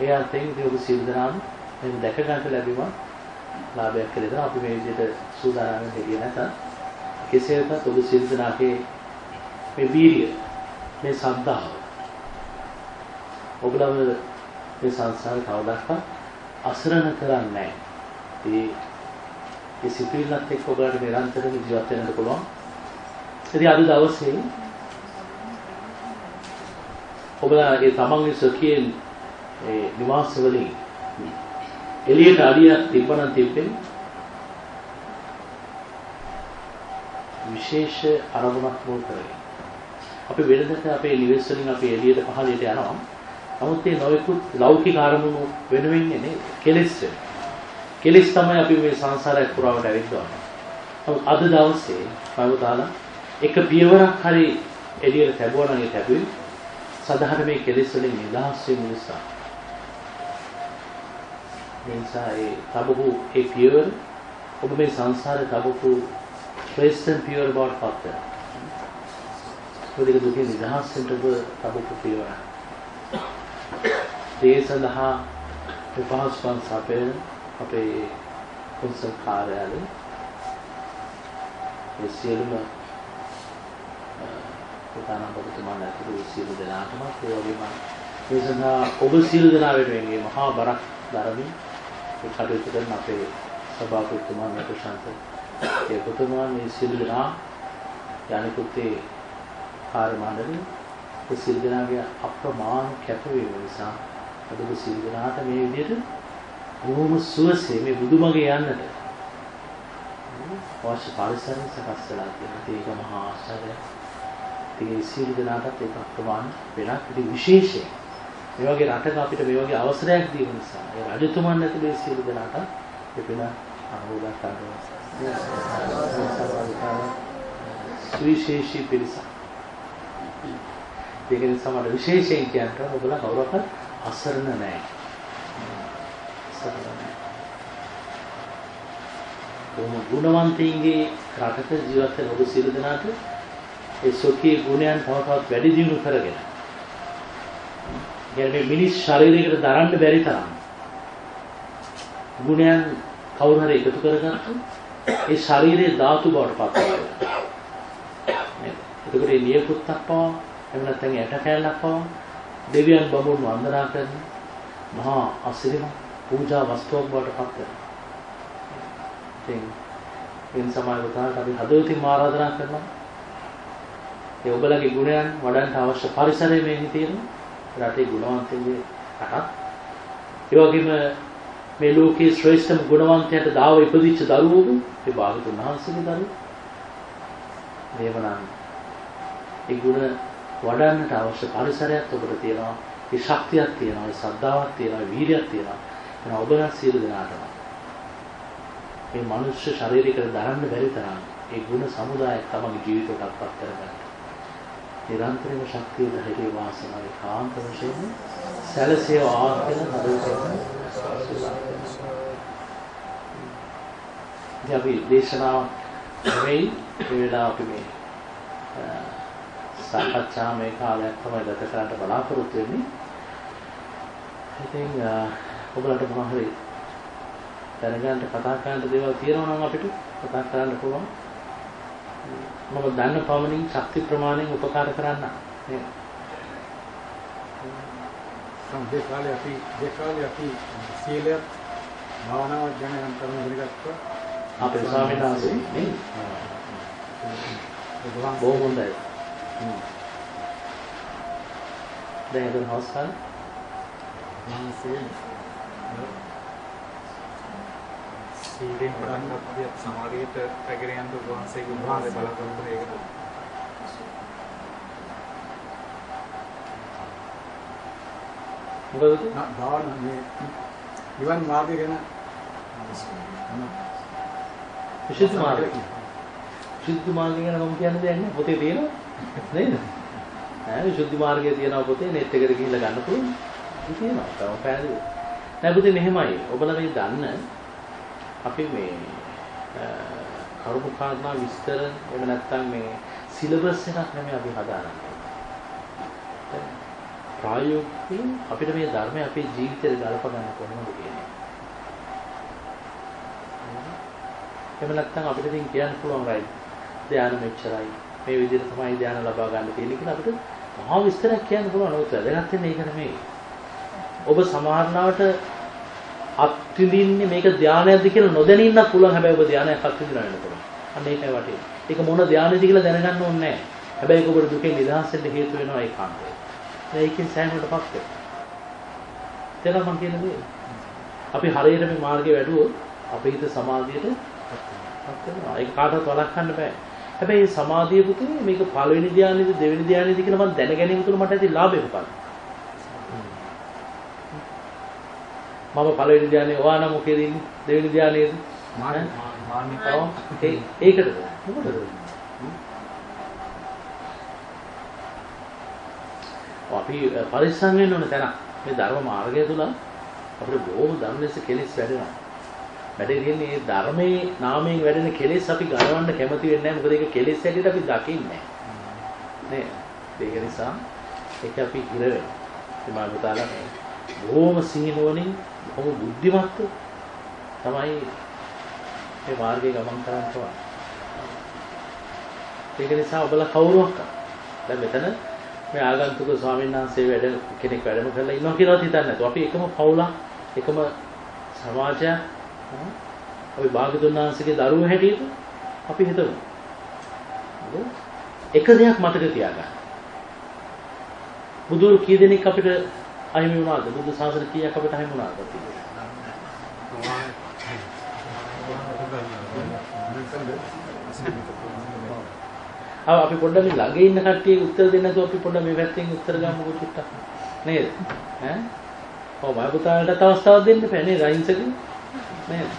ඒ අර්ථයෙන් ඉතින් ඔබ සියලු දෙනාම මේක දැක ගන්න ලැබීම ලාභයක් කියලා දෙනවා. අපි මේ විදිහට සූදානම් වෙන්නේ නැත්නම් කෙසේ වෙතත් ඔබ සියලු දෙනාගේ මේ වීරිය මේ සද්ධාව ඔබලම මේ සංසාරේ කවදාවත් අසරණ කරන්නේ නැහැ. ඒ ඒ සිතුවිල්ලත් එක්ක ඔබට නිරන්තරව ජීවත් වෙන්න පුළුවන්. ඉතින් අද දවසේ ඔබලාගේ තමන්ගේ සොකියේ ඒ නිවාස වලින් එළියට අඩියක් තිබ්බනම් තිබ්බේ විශේෂ අරමුණක් මුල් කරගෙන. අපි වෙනදට අපේ නිවෙස් වලින් අපි එළියට පහළට යනවා. නමුත් මේ නොයෙකුත් ලෞකික අරමුණු වෙනුවෙන්නේ නේ කෙලෙස් වෙන. කෙලෙස් තමයි අපි මේ සංසාරය පුරාවට ඇවිත්වන්නේ. නමුත් අද දවසේ මම තාලා එක පියවරක් හරි එළියට ලැබුවා නම් ඒ ලැබුවේ සදාහන මේ කෙලෙස් වලින් නිදහස් වීම නිසා. මේ නිසා ඒ තබපු ඒ පියවර ඔබ මේ සංසාරේ තබපු ශ්‍රේෂ්ඨ පියවර බවට පත් වෙනවා. ඔබේ දුකේ නිදහස් වෙන්න ඔබ තබපු පියවර. ඒ සඳහා උපහාස්කම් සපයන අපේ කුසල කාර්යාලය ඒ සියලුම ප්‍රධාන ඔබතුමා නැතුළු සියලු දෙනාටම ඒ වගේම ඒ සඳහා ඔබ සියලු දෙනා වෙනුවෙන් මේ මහා බරක් දරමින් ඒ කටයුතු කරන අපේ සභාපතිතුමා මේ ප්‍රශාන්ත ඒ පුතුමා මේ සියලු දෙනා යනිකුත් ඒ කාර්ය මණ්ඩලය ඒ සියලු දෙනාගේ අප්‍රමාණ කැපවීම නිසා අද ඔබ සියලු දෙනාට මේ විදිහට බොහොම සුවසේ මේ බුදුමගේ යන්නට අවශ්‍ය පරිසරය සකස් වෙලා තියෙනවා. ඒක මහා ආශ්චර්යයක්. ඉතින් ඒ සියලු දෙනාටත් ඒක අප්‍රමාණ වෙනක් ඉතින් විශේෂයෙන් මේ වගේ රටක අපිට මේ වගේ අවසරයක් දීම නිසා ඒ රජතුමන් ඇතුළේ ඒ සියලු දෙනාට ඒ වෙන අනුමෝදන් කරනවා. සුවිශේෂී පිරිසක්. ඒක නිසා මට විශේෂයෙන් කියන්න ඔයගොල්ලෝ කවුරක්වත් අසරණ නැහැ. අසරණ නැහැ. බොහොම ගුණවන්තයින්ගේ රටක ජීවත් වෙන ඔබ සියලු දෙනාට ඒ සොකී ගුණයන් තව තවත් වැඩි දියුණු කරගෙන කියන්නේ මිනිස් ශරීරයකට දරන්න බැරි තරම් ගුණයන් කවුරු හරි එකතු කරගත්තොත් ඒ ශරීරයේ ධාතු බවට පත් වෙනවා. එතකොට මේ නියපොත්තක් පවා එහෙම නැත්නම් ඇට කැලක් පවා දෙවියන් බඹුන් වන්දනා කරන මහා අසිරිමත් පූජා වස්තුවක් බවට පත් වෙනවා. ඉතින් එන් සමාජගතවට අපි හදවතින් ආරාධනා කරනවා. ඒ ඔබලගේ ගුණයන් වඩන්න අවශ්‍ය පරිසරය මේ තියෙනවා. රටේ ගුණවන්තයන්ගේ රටක්. ඒ වගේම මේ ලෝකයේ ශ්‍රේෂ්ඨම ගුණවන්තයාට දාව ඉපදිච්ච දරුවෝ ඒ භාගතුන් වහන්සේගේ දරුවෝ. මේවනම් ඒ ගුණ වඩන්නට අවශ්‍ය පරිසරයක් ඔබට තියෙනවා. ඒ ශක්තියක් තියෙනවා, ඒ සද්ධාවක් තියෙනවා, ඒ වීර්යයක් තියෙනවා. එහෙනම් ඔබලා සියලු දෙනාටම මේ මනුෂ්‍ය ශරීරයකට දරන්න බැරි තරම් ඒ ගුණ සමුදායක් තමගේ ජීවිතයටපත් කරගන්න. නිරන්තරම ශක්තිය ධෛර්ය වාසනාව කාන්ත වශයෙන් සැලසිය ආත්මන හදවතෙන් ඉතින් අපි දේශනාව නෙවෙයි මේ වෙලාව අපි මේ සාකච්ඡා මේ කාලයක් තමයි ගත කරන්න බලාපොරොත්තු වෙන්නේ. ඉතින් ඔයගලන්ට මොනවා හරි දැනගන්න කතා කරන්න දේවල් තියෙනවා නම් අපිට කතා කරන්න පුළුවන්. මම දන්න පමණින් ශක්ති ප්‍රමාණයෙන් උපකාර කරන්න නේද? සම්දේ කාලේ අපි ඒ කාලේ අපි සීලය භාවනාවක් ගැන යම් කරුණු ඉගෙනගත්තා. අපේ ස්වාමීන් වහන්සේ නේ? බුදුහාම බොහොම හොඳයි. දැන් එතන හොස්පල් වහන්සේ සීලෙන් ගත්තේ සමාධියට පැගෙන යන වහන්සේගේ උන්වහන්සේ බලාපොරොත්තු වෙන එකද? මොකද නා භාවන මේ නිවන් මාර්ගය ගැන විශුද්ධ මාර්ගය. විශුද්ධ මාර්ගය ගැන මම කියන්න දෙයක් නෑ පොතේ තියෙනවා නේද? ඈ විශුද්ධ මාර්ගය තියෙනවා පොතේ නෙට් එකට ගිහිල්ලා ගන්න පුළුවන්. ඒක තියෙනවා. තව පැහැදිලි. නෑ පුතේ මෙහෙමයි. ඔබලා මේ දන්න අපි මේ කරුණු කාරණා විස්තර එහෙම නැත්නම් මේ සිලබස් එකක් නෙමෙයි අපි හදාගන්නේ. ප්‍රායෝගිකව අපිට මේ ධර්මය අපේ ජීවිතේට ගලප ගන්න කොහොමද කියන්නේ. එහෙම නැත්නම් අපිට ඉතින් කියන්න පුළුවන් රයිට්. ධානය මෙච්චරයි. මේ විදිහට තමයි ධානය ලබා ගන්න තියෙන්නේ කියලා අපිට මහා විස්තරයක් කියන්න පුළුවන්. ඔය වැදගත් වෙන්නේ ඒක නෙමෙයි. ඔබ සමහරනාවට අත්විඳින්නේ මේක ධානයක්ද කියලා නොදැන ඉන්නත් පුළුවන්. හැබැයි ඔබ ධානයක් අත්විඳිනවා වෙන්න පුළුවන්. අන්න ඒකයි වටින්නේ. ඒක මොන ධානයද කියලා දැනගන්න ඕනේ නැහැ. හැබැයි ඒක ඔබට දුකෙන් නිදහස් වෙන්න හේතු වෙනවා ඒකාන්තයෙන්. ඒකෙන් සෑහනටපත් වෙනවා. තේරෙනවද මම කියන දේ? අපි හරියට මේ මාර්ගේ වැඩුවොත් අපේ හිත සමාධියට පත් වෙනවා. ඒක කාටවත් වළක්වන්න බෑ. හැබැයි මේ සමාධිය පුතේ මේක පළවෙනි ධානයේද දෙවෙනි ධානයේද කියලා මම දැන ගැනීම තුළ මට ඇති ලාභය මොකක්ද? මම පළවෙනි ධානයේ ඔයා නම් මොකේද ඉන්නේ? දෙවෙනි ධානයේද? මාන මානිකව ඒකද? මොකටද? අපි පරිස්සම් වෙන්න ඕන තැන. මේ ධර්ම මාර්ගය තුල අපිට බොහොම ධර්ම ලෙස කෙලෙස් වැඩෙනවා. වැඩේ තියෙන්නේ මේ ධර්මයේ නාමයෙන් වැඩෙන කෙලෙස් අපි ගලවන්න කැමති වෙන්නේ නැහැ. මොකද ඒක කෙලෙස් හැටියට අපි දකින්නේ නැහැ. නේද? ඒක නිසා ඒක අපි ඉර වෙනවා. ඒ මාර්ගතාලා බොහොම සිහිනුවණින් බොහොම බුද්ධිමත්ව තමයි මේ මාර්ගයේ ගමන් කරන්න ඕන. ඒක නිසා ඔබලා කවුරුවක් දැන් මෙතන මේ ආගන්තුක ස්වාමීන් වහන්සේ වැඩ කෙනෙක් වැඩම කරලා ඉන්නවා කියලාත් හිතන්නේ නැතුව අපි එකම පවුලක් එකම සමාජයක් ඈ, අපි භාගතුන් වහන්සේගේ දරුවෝ හැටියට අපි හිතමු. හරිද? එක දෙයක් මතක තියාගන්න. බුදුරු කී දෙනෙක් අපිට අහිමි වුණාද? බුදු සාසන කීයක් අපිට අහිමි වුණාද? ආ අපි පොඩ්ඩක් මේ ළඟ ඉන්න කට්ටිය උත්තර දෙන්න නැතුව අපි පොඩ්ඩක් මේ පැත්තෙන් උත්තර ගමුකෝ චුට්ටක්. නේද? ඈ? ඔව් මම පුතාලට අවස්ථාවක් දෙන්න බෑ නේද? අහිංසක නේද?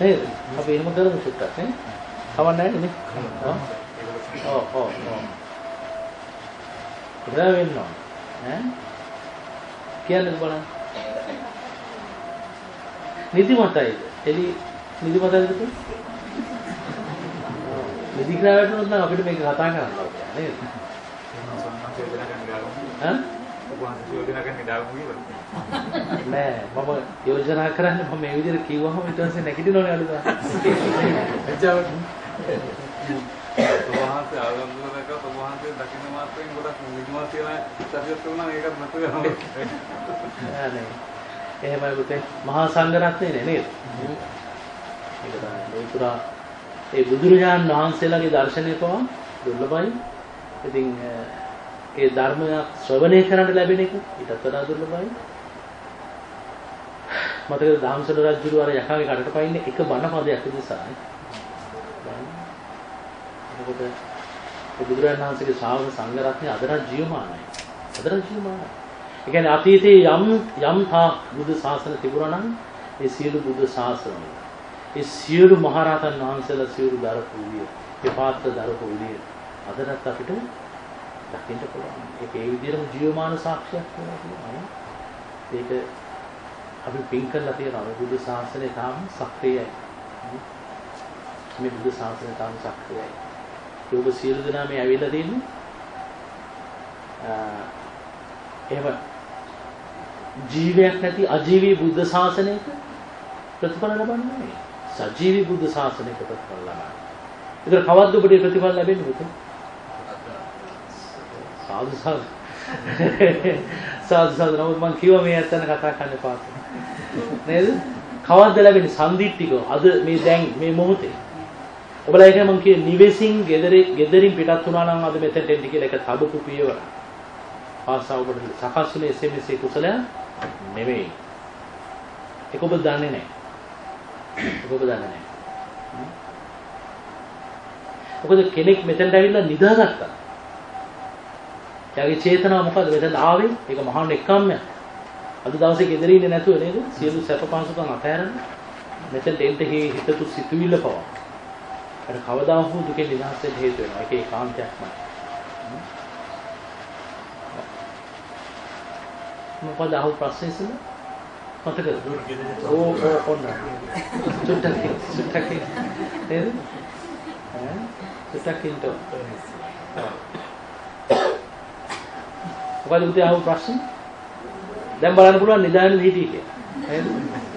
නේද? අපි එහෙම කරමු චුට්ටක් නේ? කවන්න නැහැ නේ? ඔව් ඔව් ඔව්. ඉතින් වෙන්න ඕන. ඈ? කියන්නේ බලන්න. නිදිමතයිද? එලි නිදිමතයිද පුතේ? නිදි කියලා වැටුනොත් නම් අපිට මේක කතා කරන්න ඕනේ නේද? නෑ මම යෝජනා කරන්නේ මම මේ විදිහට කිව්වම ඊට පස්සේ නැගිටිනවනේ අලුත. එච්චර වහන්සේ ආගම්තුලක වහන්සේ දකින්න එහෙමයි පුතේ මහා සංඝරත්නය නේ නේද? ඒක තමයි ලෝතුරා ඒ බුදුරජාන් වහන්සේලාගේ දර්ශනය පවා දුර්ලභයි. ඉතින් ඒ ධර්මය ශ්‍රවණය කරන්න ලැබෙන එක ඊටත් වඩා දුර්ලභයි. මතකද ධම්සල රජුරු අර යකාගේ කඩට පයින්නේ එක බණ පදයක් විදිහසානේ. එතකොට බුදුරජාණන් වහන්සේගේ ශ්‍රාවක සංඝ රත්නය අදටත් ජීවමානයි. අදටත් ජීවමානයි. ඒ කියන්නේ අතීතයේ යම් යම් තා බුදු ශාසන තිබුණා නම් ඒ සියලු බුදු ශාසන ඒ සියලු මහරහතන් වහන්සේලා සියලු දරපු විය, ඒ පාත්‍ර දරපු විය අදටත් අපිට දකින්න පුළුවන්. ඒක ඒ විදිහටම ජීවමාන සාක්ෂියක් වෙනවා කියනවා. ඒක අපි පින් කරලා තියෙනවා මේ බුදු ශාසනය තාම සක්‍රියයි. මේ බුදු ශාසනය තාම සක්‍රියයි. ඒ ඔබ සියලු දෙනා මේ ඇවිල්ලා තින්නේ එහෙම ජීවයක් නැති අජීවී බුද්ධ ශාසනයක ප්‍රතිඵල ලබන්නේ නෙවෙයි. සජීවී බුද්ධ ශාසනයක ප්‍රතිඵල ලබන්නේ. ඒතර කවද්ද ඔබට ඒ ප්‍රතිඵල ලැබෙන්නේ පුතේ? සාදු සාදු. සාදු සාදු නමුත් මම කිව්වා මේ ඇත්තන කතා කරන්න එපා. නේද? කවද්ද ලැබෙන්නේ සම්දිට්ඨික අද මේ දැන් මේ මොහොතේ. ඔබලා ඒක මම කියේ නිවෙසින් ගෙදරින් ගෙදරින් පිටත් වුණා නම් අද මෙතෙන්ට එන්න කියලා එක තබපු පියවර. ආසාව ඔබට සකස් වුණේ SMS කුසලය නෙවෙයි. ඒක ඔබ දන්නේ නැහැ. ඒක ඔබ දන්නේ නැහැ. මොකද කෙනෙක් මෙතෙන්ට ඇවිල්ලා නිදාගත්තා. එයාගේ චේතනාව මොකද්ද මෙතෙන් ආවේ? ඒක මහා නෙක්ඛම්මයක්. අද දවසේ ගෙදර ඉන්නේ නැතුව නේද? සියලු සැප පහසුකම් අතහැරලා මෙතෙන්ට එන්න හිතතු සිතුවිල්ල පවා. අර කවදා හෝ දුකෙන් නිදහස් වෙන්න හේතු වෙනවා. ඒක ඒකාන්තයක්මයි. මොකද අහු ප්‍රශ්නේ ඉස්සෙල්ලා? මතකද? ඕ ඕ ඔන්න. චුට්ටක් චුට්ටක් නේද? ඈ චුට්ටක් ඉන්න. මොකද පුතේ ආව ප්‍රශ්න? දැන් බලන්න පුළුවන් නිදාගෙන හිටියේ කියලා. නේද?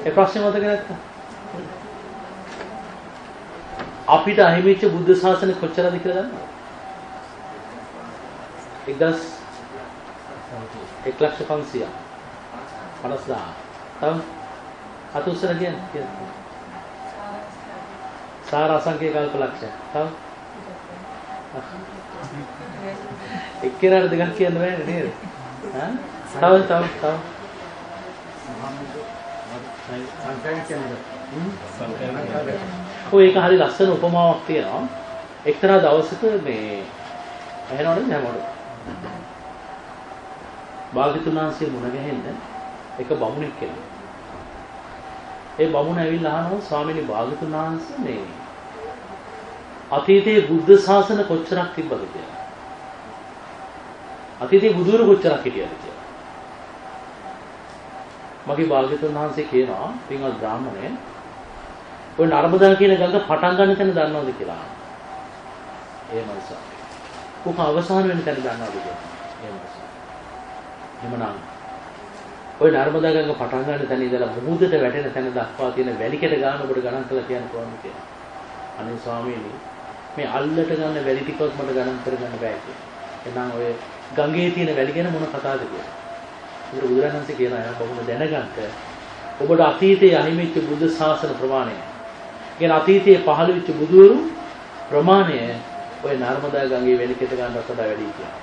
ඒ ප්‍රශ්නේ මතක නැත්තම්. අපිට අහිමිච්ච බුද්ධ ශාසනය කොච්චරද කියලා දන්නවද? 1000 1500 50000 තව අතුස්සර කියන්නේ කියන්නේ. සාර අසංඛ්‍ය කල්ප ලක්ෂය තව? එක්කෙනාට දෙකක් කියන්න බෑනේ නේද? ඈ? තව තව තව. සංඛ්‍යාවක් කියන්නේ ඔය ඒක හරි ලස්සන උපමාවක් තියෙනවා එක්තරා දවසක මේ ඇහෙනවද නැමෝද භාග්‍යතුන් වහන්සේ මුණ ගැහෙන්න එක බමුණෙක් කෙනා ඒ බමුණ ඇවිල්ලා අහනවා ස්වාමීනි භාග්‍යතුන් වහන්සේ මේ අතීතයේ බුද්ධ ශාසන කොච්චරක් තිබ්බද කියලා. අතීතයේ බුදුරු කොච්චරක් හිටියද කියලා. මගේ භාග්‍යතුන් වහන්සේ කියනවා පින්වත් බ්‍රාහ්මණය ඔය නර්මදා කියන ගඟ පටන් ගන්න තැන දන්නවද කියලා. ඒ මනුස්සයා. කොහොම අවසාන වෙන තැන දන්නවද කියලා. ඒ මනුස්සයා. එහෙමනම් ඔය නර්මදා ගඟ පටන් ගන්න තැන ඉඳලා මුහුදට වැටෙන තැන දක්වා තියෙන වැලිකඩ ගාන ඔබට ගණන් කරලා කියන්න පුළුවන් කියලා. අනේ ස්වාමීනි මේ අල්ලට ගන්න වැලි ටිකවත් මට ගණන් කරගන්න බෑ කියලා. එහෙනම් ඔය ගඟේ තියෙන වැලි ගැන මොන කතාවද කියලා. ඒකට බුදුරජාණන්සේ කියනවා එහෙනම් බබුන දැනගන්න ඔබට අතීතයේ අහිමිච්ච බුද්ධ ශාසන ප්‍රමාණය. කියන අතීතයේ පහළ වෙච්ච බුදුවරු ප්‍රමාණය ඔය නර්මදා ගඟේ වැලිකඩ ගන්නට වඩා වැඩි කියලා.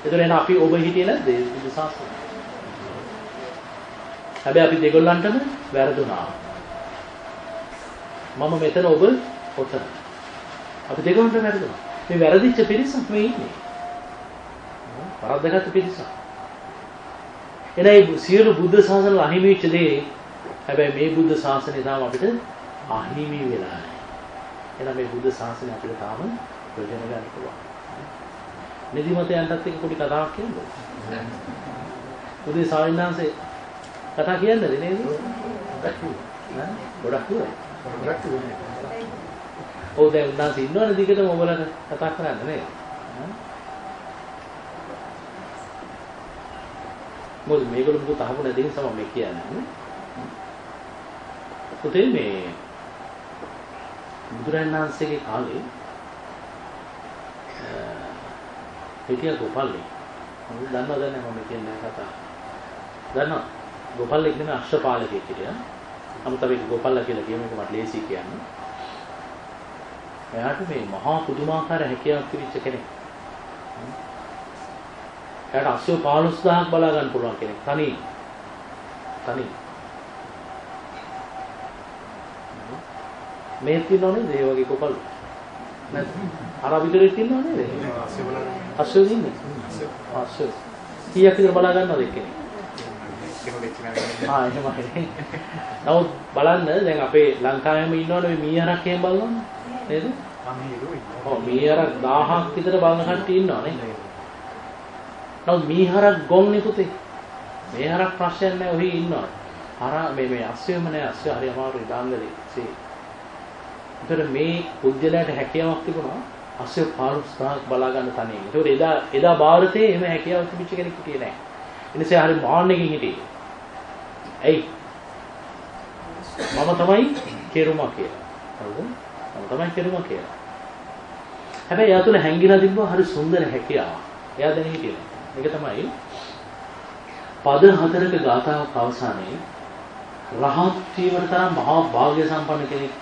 ඒතර එන අපි ඔබ හිටියේ නැද්ද ඒ බුදු සාසනය? හැබැයි අපි දෙගොල්ලන්ටම වැරදුනා. මම මෙතන ඔබ ඔතන. අපි දෙගොල්ලන්ටම වැරදුනා. මේ වැරදිච්ච පිරිසක් මේ ඉන්නේ. වරද්දගත්තු පිරිසක්. එනයි සියලු බුද්ධ ශාසන වල අහිමි වෙච්ච දේ හැබැයි මේ බුද්ධ ශාසනය තාම අපිට අහිමි වෙලා නැහැ. එහෙනම් මේ බුද්ධ ශාසනය අපිට තාම ප්‍රයෝජන ගන්න පුළුවන්. නිදිමතයන්ටත් එක්ක පොඩි කතාවක් කියන්නද? උදේ සාවින්දාංශේ කතා කියන්නද නේද? ගොඩක් දුරයි. ගොඩක් දුරනේ. ඔව් දැන් උන්වහන්සේ ඉන්නවනේ දිගටම ඔයගලට කතා කරන්න නේද? මොකද මේගොල්ලෝ මොකද අහපු නැති නිසා මම කියන්නේ. පුතේ මේ බුදුරජාණන් වහන්සේගේ කාලේ හිටිය ගෝපල්ලේ. මම දන්නවද නැහැ මම කියන්නේ කතාව. දන්නවා. ගෝපල්ලෙක් නෙමෙයි අශ්වපාලකයෙක් හිටියා. නමුත් අපි ගෝපල්ලා කියලා කියමු ඒක මට ලේසි කියන්න. එයාට මේ මහා පුදුමාකාර හැකියාවක් තිබිච්ච කෙනෙක්. එයාට අශ්ව 15000ක් බලා ගන්න පුළුවන් කෙනෙක් තනි. තනි. මේ තියෙනව නේද ඒ වගේ ගෝපල්ලෝ? නැත්නම් අර විතරේ තියෙනව නේද? අශ්ව ඉන්නේ. අශ්ව. කීයක් විතර බලා ගන්නවද එක්කෙනෙක්? ආ එහෙමයි. නමුත් බලන්න දැන් අපේ ලංකාවේම ඉන්නවනේ මේ මීහරක් එහෙම බලනවනේ නේද? ඔව් මීහරක් 1000ක් විතර බලන කට්ටිය ඉන්නවනේ. නමුත් මීහරක් ගොන්නේ පුතේ. මීහරක් ප්‍රශ්නයක් නැහැ ඔහි ඉන්නවා. අර මේ මේ අස්සෙම නැහැ අස්සෙ හරි අමාරුයි දාංගලේ. ඒතර මේ පුද්ගලයාට හැකියාවක් තිබුණා අසය 50000ක් බලා ගන්න තනියෙන්. ඒතර එදා එදා ಭಾರತයේ එහෙම හැකියාවක් තිබිච්ච කෙනෙක් හිටියේ නැහැ. ඒ නිසා හරි මහාන් එකකින් හිටියේ. ඇයි? මම තමයි කෙරුමා කියලා. හරිද? මම තමයි කෙරුමා කියලා. හැබැයි එයා තුල හැංගිලා තිබ්බා හරි සුන්දර හැකියාවක්. එයා දැන හිටියේ. ඒක තමයි පද හතරක ගාථාවක් අවසානයේ රහත් වීමට තරම් මහා භාග්‍ය සම්පන්න කෙනෙක්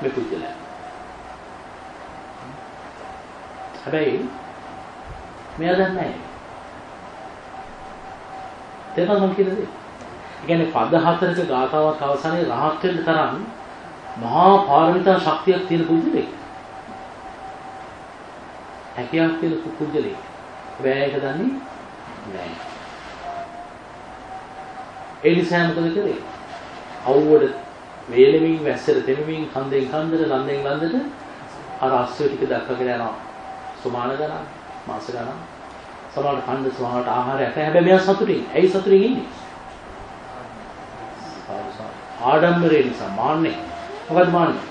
මේ පුද්ගලයා. හැබැයි මෙයා දන්නේ නැහැ. තේරුණාද මම කියන්නේ? ඒ කියන්නේ පද හතරක ගාථාවක් අවසානයේ රහත් වෙන්න තරම් මහා පාරමිතා ශක්තියක් තියෙන පුද්ගලෙක්. හැකියාවක් තියෙන පුද්ගලෙක්. හැබැයි ඒක දන්නේ නැහැ. ඒ නිසා මොකද කරේ? අවුවඩ වේලෙමින් වැස්සට තෙමමින් කන්දෙන් කන්දට ලන්දෙන් ලන්දට අර අස්සය ටික දක්වගෙන යනවා. සුමාන ගණන්, මාස ගණන්. සමහරට කන්ද සමහරට ආහාරයක් නැහැ. හැබැයි මෙයා සතුටින්. ඇයි සතුටින් ඉන්නේ? ආඩම්බරේ නිසා මාන්නේ. මොකද්ද මාන්නේ?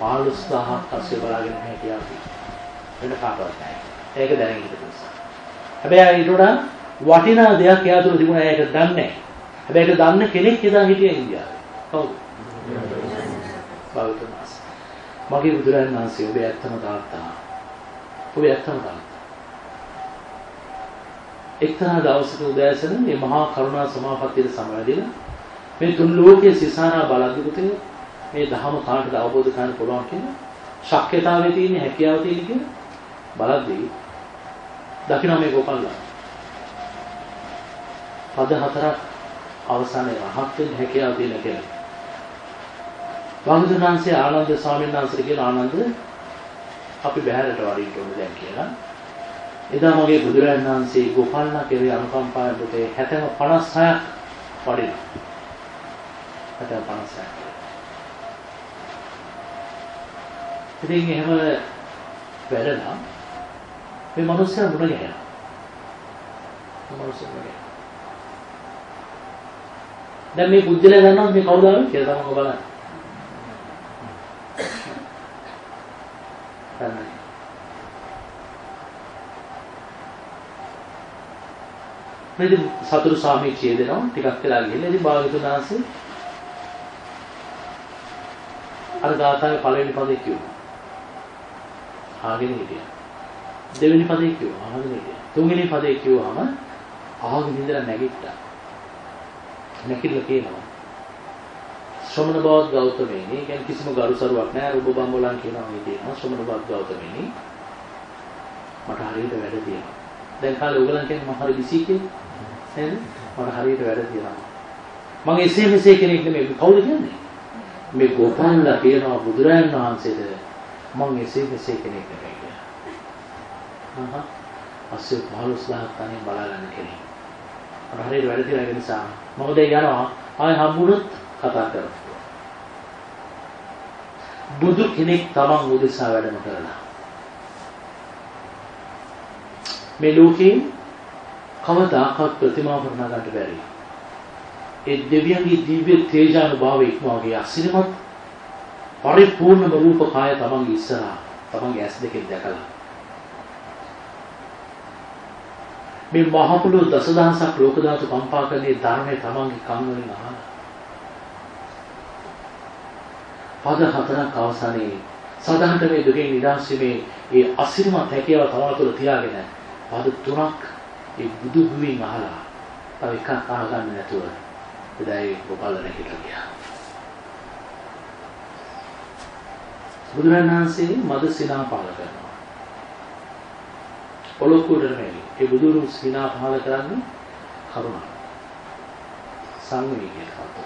15000ක් අස්සය බලාගෙන හිටියා. වෙන කාටවත් නැහැ. ඒක දැනගෙන හිටපු නිසා. හැබැයි ඊට වඩා වටිනා දෙයක් එයා තුළ තිබුණා ඒක දන්නේ නැහැ. හැබැයි ඒක දන්න කෙනෙක් එදා හිටියා ඉන්දියාවේ. කවුද? භාගතුන් වහන්සේ. මගේ බුදුරජාණන් වහන්සේ ඔබ ඇත්තම තාත්තා. ඔබ ඇත්තම තාත්තා. එක්තරා දවසක උදෑසන මේ මහා කරුණා සමාපත්තියට සමවැදිලා මේ තුන් ලෝකයේ සිසානා බලද්දි පුතේ මේ ධහම කාටද අවබෝධ කරගන්න පුළුවන් කියන ශක්්‍යතාවයේ තියෙන හැකියාව තියෙන කියන බලද්දි දකින්න මේ ගෝපල්ලා පද හතරක් අවසානයේ රහත් වෙන්න හැකියාව තියෙන කෙනෙක්. වහන්සේ ආනන්ද ස්වාමීන් වහන්සේ කියන ආනන්ද අපි බහැරට වඩින්න ඕනේ දැන් කියලා. එදා මගේ බුදුරජාණන් වහන්සේ ගෝපල්ලා කෙරේ අනුකම්පාවෙන් පුතේ 70 56ක් වඩිනවා. 70 56ක්. ඉතින් එහෙම වැඩලා මේ මිනිස්සයා මුණ ගැහෙනවා. මේ මිනිස්සයා මුණ ගැහෙනවා. දැන් මේ පුජ්‍යලයා දන්නවද මේ කවුද ආවේ කියලා තමයි බලන්න. දන්නේ. මේ සතුරු සාමීචිය දෙනවා ටිකක් වෙලා ගිහිල්ලා ඉතින් භාගතුන් වහන්සේ අර ගාථාවේ පළවෙනි පදේ කිව්වා. ආගෙන හිටියා. දෙවෙනි පදේ කිව්වා ආගෙන හිටියා. තුන්වෙනි පදේ කිව්වම ආගෙන ඉඳලා නැගිට්ටා. නැකිලා කියනවා. ශ්‍රමණ බවත් ගෞතමයනි කියන්නේ කිසිම ගරුසරුවක් නැහැ රූප බම්බලන් කියනවා මේ තියෙනවා ශ්‍රමණ බවත් ගෞතමයනි මට හරියට වැඩ තියෙනවා. දැන් කාලේ ඔයගලන් කියන්නේ මම හරි බිසි කියලා. නේද? මට හරියට වැඩ තියෙනවා. මම එසේ මෙසේ කෙනෙක් නෙමෙයි කවුද කියන්නේ? මේ ගෝපාලලා කියනවා බුදුරයන් වහන්සේට මම එසේ මෙසේ කෙනෙක් නෙමෙයි කියලා. අහහ. අස්සේ 15000ක් තනියෙන් බලාගන්න කෙනෙක්. මට හරියට වැඩ තියෙන ඒ නිසා මම දැන් යනවා ආයෙ හම්බුනොත් කතා කරමු. බුදු කෙනෙක් තමන් උදෙසා වැඩම කරලා මේ ලෝකේ කවදාකවත් ප්‍රතිමා වර්ණා ගන්නට බැරි. ඒ දෙවියන්ගේ දිව්‍ය තේජානුභාවය ඉක්මවාගේ අසිරිමත් පරිපූර්ණම රූප කාය තමන්ගේ ඉස්සරහා තමන්ගේ ඇස් දෙකෙන් දැකලා මේ මහ පොළොව දසදහසක් ලෝක ධාතු කම්පා කරන්නේ ධර්මයේ තමන්ගේ කන් වලින් අහලා පද හතරක් අවසානයේ සදාහට මේ දුකෙන් නිදහස් වීමේ ඒ අසිරිමත් හැකියාව තමා තුළ තියාගෙන පද තුනක් ඒ බුදු ගුවින් අහලා තව එකක් අහගන්න නැතුව එදා ඒ ගෝපාල නැගිටලා ගියා. බුදුරජාණන් වහන්සේ මද සිනා පාල කරනවා. ඔලොක්කුඩර නෙවෙයි. ඒ බුදුරු සිනා පාල කරන්නේ කරුණා. සංවේගයට පත්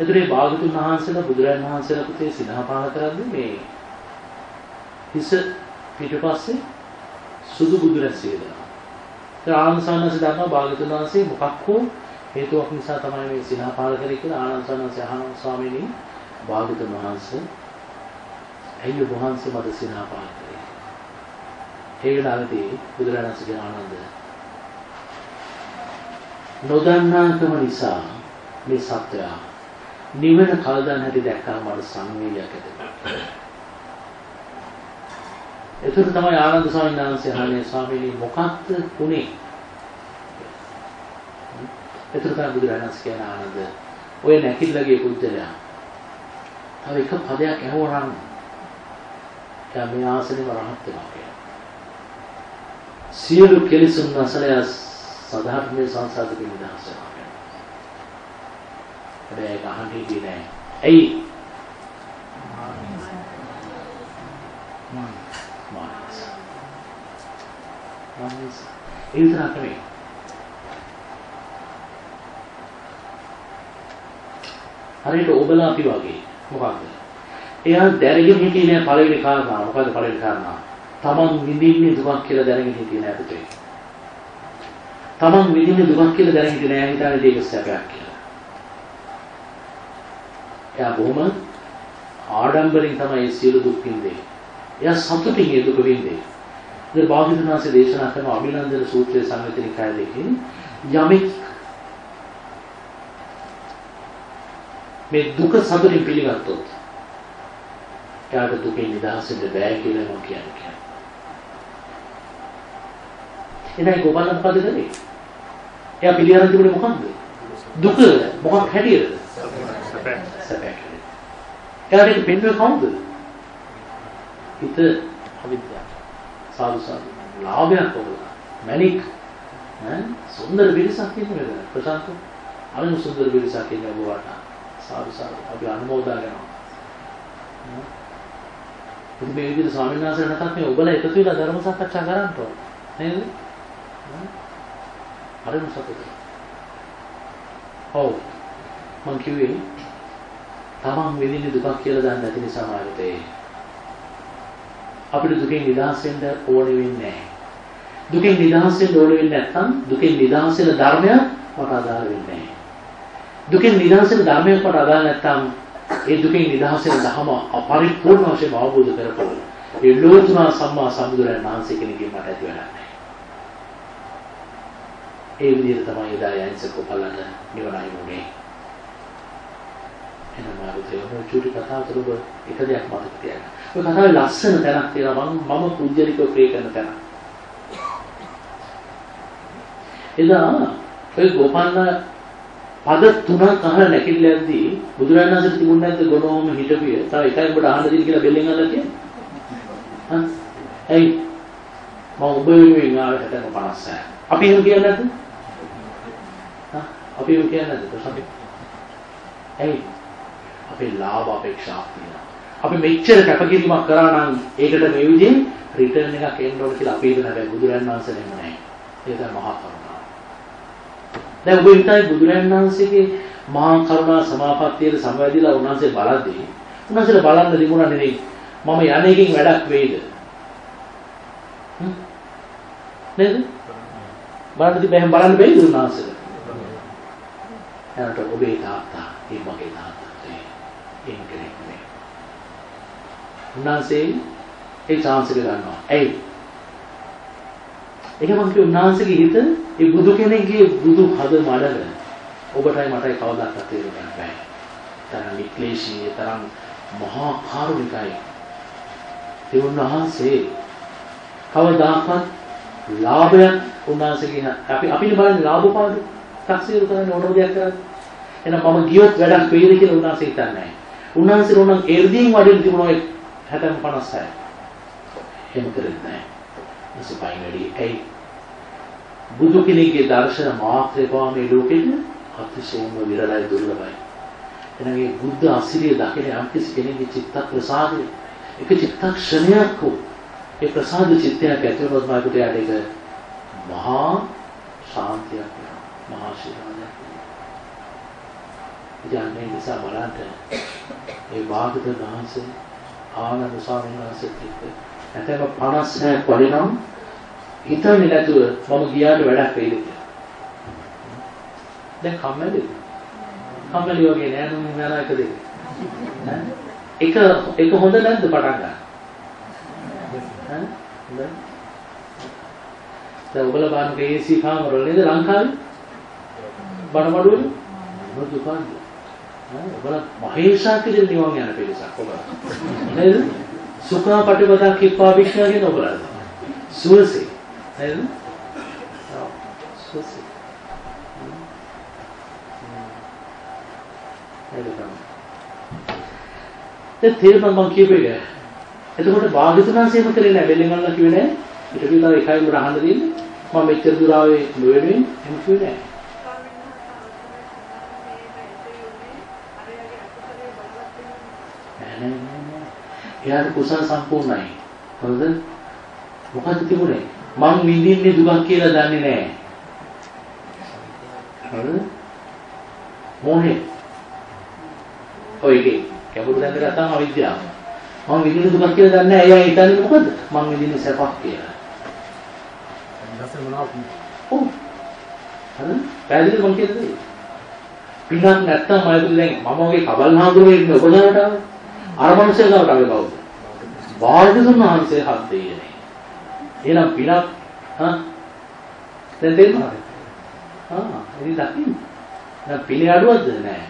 එතකොට භාගතුන් වහන්සේලා බුදුරජාණන් වහන්සේලා පුතේ සිනා පාල කරන්නේ මේ හිස පිටපස්සේ සුදු බුදුරැස් වේදනා. ඒ ආනන්දසානස දන්නවා භාගතුන් වහන්සේ මොකක් හෝ හේතුවක් නිසා තමයි මේ සිනා පාල කරේ කියලා ආනන්දසානස අහනවා ස්වාමීනි භාගතුන් වහන්සේ ඇයි ඔබ වහන්සේ මට සිනා පාල කරේ? ඒ වෙලාවේදී බුදුරජාණන් වහන්සේ ආනන්ද නොදන්නාකම නිසා මේ සත්‍යය නිවන කල්දාන හැටි දැක්කම මට සංවේගයක් ඇති වුණා. එතකොට තමයි ආනන්ද ස්වාමීන් වහන්සේ අහන්නේ ස්වාමීනි මොකක්ද උනේ? එතකොට තමයි බුදුරජාණන් වහන්සේ කියන ආනන්ද ඔය නැකිල්ලගේ පුද්දලයා. තව එක පදයක් ඇහුවනම් එයා මේ ආසනෙම රහත් වෙනවා කියලා. සියලු කෙලෙසුන් නැසලයා සදාත්මේ සංසාරික නිදහස් වෙනවා. හැබැයි ඒක අහන්න හිටියේ නෑ. ඇයි? මානස. මානස. ඒ විතරක් නෙවෙයි. හරියට ඔබලා අපි වගේ මොකක්ද? එයා දැනගෙන හිටියේ නෑ පළවෙනි කාරණා. මොකද්ද පළවෙනි කාරණා? තමන් විඳින්නේ දුකක් කියලා දැනගෙන හිටියේ නෑ පුතේ. තමන් විඳින්නේ දුකක් කියලා දැනගෙන හිටියේ නෑ හිතානේ ඒක සැපයක් කියලා. එයා බොහොම ආඩම්බරෙන් තමයි සියලු දුක් විඳින්නේ. එයා සතුටින් ඒ දුක විඳින්නේ. ඉතින් භාග්‍යවතුන් වහන්සේ දේශනා කරන අභිනන්දන සූත්‍රයේ සංයුතනිකායේදී යමෙක් මේ දුක සතුටින් පිළිගත්තොත් එයාට දුකෙන් නිදහස් වෙන්න බෑ කියලා මම කියන්නේ. එනයි ගෝපාල මොකද කරේ? එයා පිළිඅරන් තිබුණේ මොකන්ද? දුක මොකක් හැටියටද? සැපයක්. එයාට ඒක පෙන්වන්නේ කවුද? හිත අවිද්‍යාව. සාදු සාදු. ලාභයක් ඔබ. මැනික් ඈ සුන්දර පිරිසක් ඉන්නවද? ප්‍රශාන්ත. අනිත් සුන්දර පිරිසක් ඉන්න ඔබ වටා. සාදු සාදු. අපි අනුමෝදන් කරනවා. ඉතින් මේ විදිහට ස්වාමීන් වහන්සේ නැතත් මේ ඔබලා එකතු වෙලා ධර්ම සාකච්ඡා කරන්න ඕන. නේද? හරිම සතුටුයි. ඔව්. මං කිව්වේ තමන් විඳින දුකක් කියලා දන්නේ නැති නිසා මාර්ගයේ අපිට දුකෙන් නිදහස් වෙන්න ඕනේ වෙන්නේ නැහැ. දුකෙන් නිදහස් වෙන්න ඕනේ වෙන්නේ නැත්නම් දුකෙන් නිදහස් වෙන ධර්මයක් මට අදාළ වෙන්නේ නැහැ. දුකෙන් නිදහස් වෙන ධර්මයක් මට අදාළ නැත්නම් ඒ දුකෙන් නිදහස් වෙන ධම අපරිපූර්ණ වශයෙන් අවබෝධ කරගන්න. ඒ ලෝතුරා සම්මා සම්බුදුරන් වහන්සේ කෙනෙක්ගෙන් මට ඇති වෙලා නැහැ. ඒ විදිහට තමයි එදා යන්සක බලන්න නිවනයි උනේ. එහෙනම් ආවතේ ඔය චූටි කතාව තුළ එක දෙයක් මතක තියාගන්න. ඔය කතාවේ ලස්සන තැනක් තියෙනවා මම මම පුජ්‍යලිකව ප්‍රේ කරන තැන. එදා ඔය ගෝපන්න පද තුනක් අහලා නැකිල්ලද්දී බුදුරජාණන් වහන්සේ තිබුණ නැද්ද ගොනෝම හිටපිය. තව එකයි ඔබට අහන්න දෙන්න කියලා බෙල්ලෙන් අහලා තියෙන්නේ. හා? ඇයි? මම ඔබ වෙනුවෙන් ආවේ 56. අපි එහෙම කියන්නේ නැද්ද? හා? අපි එහෙම කියන්නේ නැද්ද? ප්‍රශ්න. ඇයි? අපේ ලාභ අපේක්ෂාවක් තියෙනවා. අපි මෙච්චර කැපකිරීමක් කරා නම් ඒකට මේ විදිහේ රිටර්න් එකක් එන්න ඕන කියලා අපි හිතන හැබැයි බුදුරජාණන් වහන්සේ නෙමෙයි නැහැ. ඒක තමයි මහා කරුණාව. දැන් ඔබ හිතයි බුදුරජාණන් වහන්සේගේ මහා කරුණා සමාපත්තියේ සමවැදිලා උන්වහන්සේ බලද්දී උන්වහන්සේට බලන්න තිබුණා නෙවෙයි මම යන්නේකින් වැඩක් වෙයිද? නේද? බලන්න තිබෙහෙම බලන්න බැයිද උන්වහන්සේට? එනට ඔබේ තාත්තා, ඒ මගේ තාත්තා ඒ කෙනෙක් නෙවෙයි. උන්වහන්සේ ඒ chance එක ගන්නවා. ඇයි? ඒක මම කිය උන්වහන්සේගේ හිත ඒ බුදු කෙනෙක්ගේ බුදු හද මඩල ඔබටයි මටයි කවදාවත් තේරුම් ගන්න බෑ. තරම් නික්ලේශී තරම් මහා කාරුණිකයි. ඒ උන්වහන්සේ කවදාකවත් ලාභයක් උන්වහන්සේගේ අපි අපිට බලන්නේ ලාභ පාඩු තක්සීරු කරන්න ඕන දෙයක් කරන්නේ. එහෙනම් මම ගියොත් වැඩක් වෙයිද කියලා උන්වහන්සේ හිතන්නේ නැහැ. උන්වහන්සේ උනම් එර්දීන් වඩින් තිබුණා 60 56. එහෙම කරන්නේ නැහැ. මුසපයින් වැඩි ඇයි? බුදු කෙනෙක්ගේ දර්ශන මාත්‍රේ පවා මේ ලෝකෙට අතිශයින්ම විරලයි දුර්ලභයි. එහෙනම් මේ බුද්ධ අසිරිය දකින යම් කිසි කෙනෙකුගේ චිත්ත ප්‍රසාදය එක චිත්තක්ෂණයක් හෝ ඒ ප්‍රසාද චිත්තයක් ඇති වුණොත් මාකට යාට ඒක මහා ශාන්තියක් වෙනවා. මහා ශිරාදයක් යන්නේ නිසා බලන්න ඒ වාග්ද වහන්සේ ආනන්ද ස්වාමීන් වහන්සේත් එක්ක නැතම 56ක් වඩිනම් හිතන්නේ නැතුව මම ගියාට වැඩක් වෙයිද කියලා. දැන් කම්මැලිද? කම්මැලි වගේ නෑ නෝ මම එක දෙක. එක එක හොඳ නැද්ද පටන් ගන්න? ඈ හොඳයි. දැන් ඔබලා බලන්න AC කාමරවල නේද ලංකාවේ? බඩමඩුවේ මොකද දුකන්නේ? ඔබලා මහේශාක්‍යයෙන් නිවන් යන පිරිසක් ඔබලා. නේද? සුඛා පටිපදා කිප්පා වික්ෂා කියන ඔබලා. සුවසේ. නේද? සුවසේ. නේද තමයි. ඒ තේරුම් මම කියපේ. එතකොට වාග්යතුනාසේම කරේ නැහැ. බෙල්ලෙන් අල්ලලා කිව්වේ නැහැ. ඊට පස්සේ එකයි උඹට අහන්න දෙන්නේ. මම මෙච්චර දුර ආවේ නොවෙනුවෙන් එහෙම කිව්වේ නැහැ. එයාට කුසල සම්පූර්ණයි. හරිද? මොකද තිබුණේ? මං විඳින්නේ දුකක් කියලා දන්නේ නැහැ. හරිද? මොහේ. ඔයගේ කැපුරු දැන් ගත්තාම අවිද්‍යාව. මං විඳින දුකක් කියලා දන්නේ නැහැ. එයා හිතන්නේ මොකද? මං විඳින්නේ සැපක් කියලා. දැන් මොනවද? ඔව්. හරිද? පැහැදිලිද මං කියන්නේ? පිනක් නැත්තම් මම දැන් මම වගේ කබල් හාමුදුරුවෝ ඉන්නේ ඔබ ගාවට ආවේ. අර මනුස්සය ගාවට ආවේ කවුද? වාර්ධතුන් වහන්සේ හත් දෙයනේ. එහෙනම් පිනක් හා දැන් තේරුණාද? ආ ඉතින් දකින්න. දැන් පිනේ අඩුවක්ද නෑ.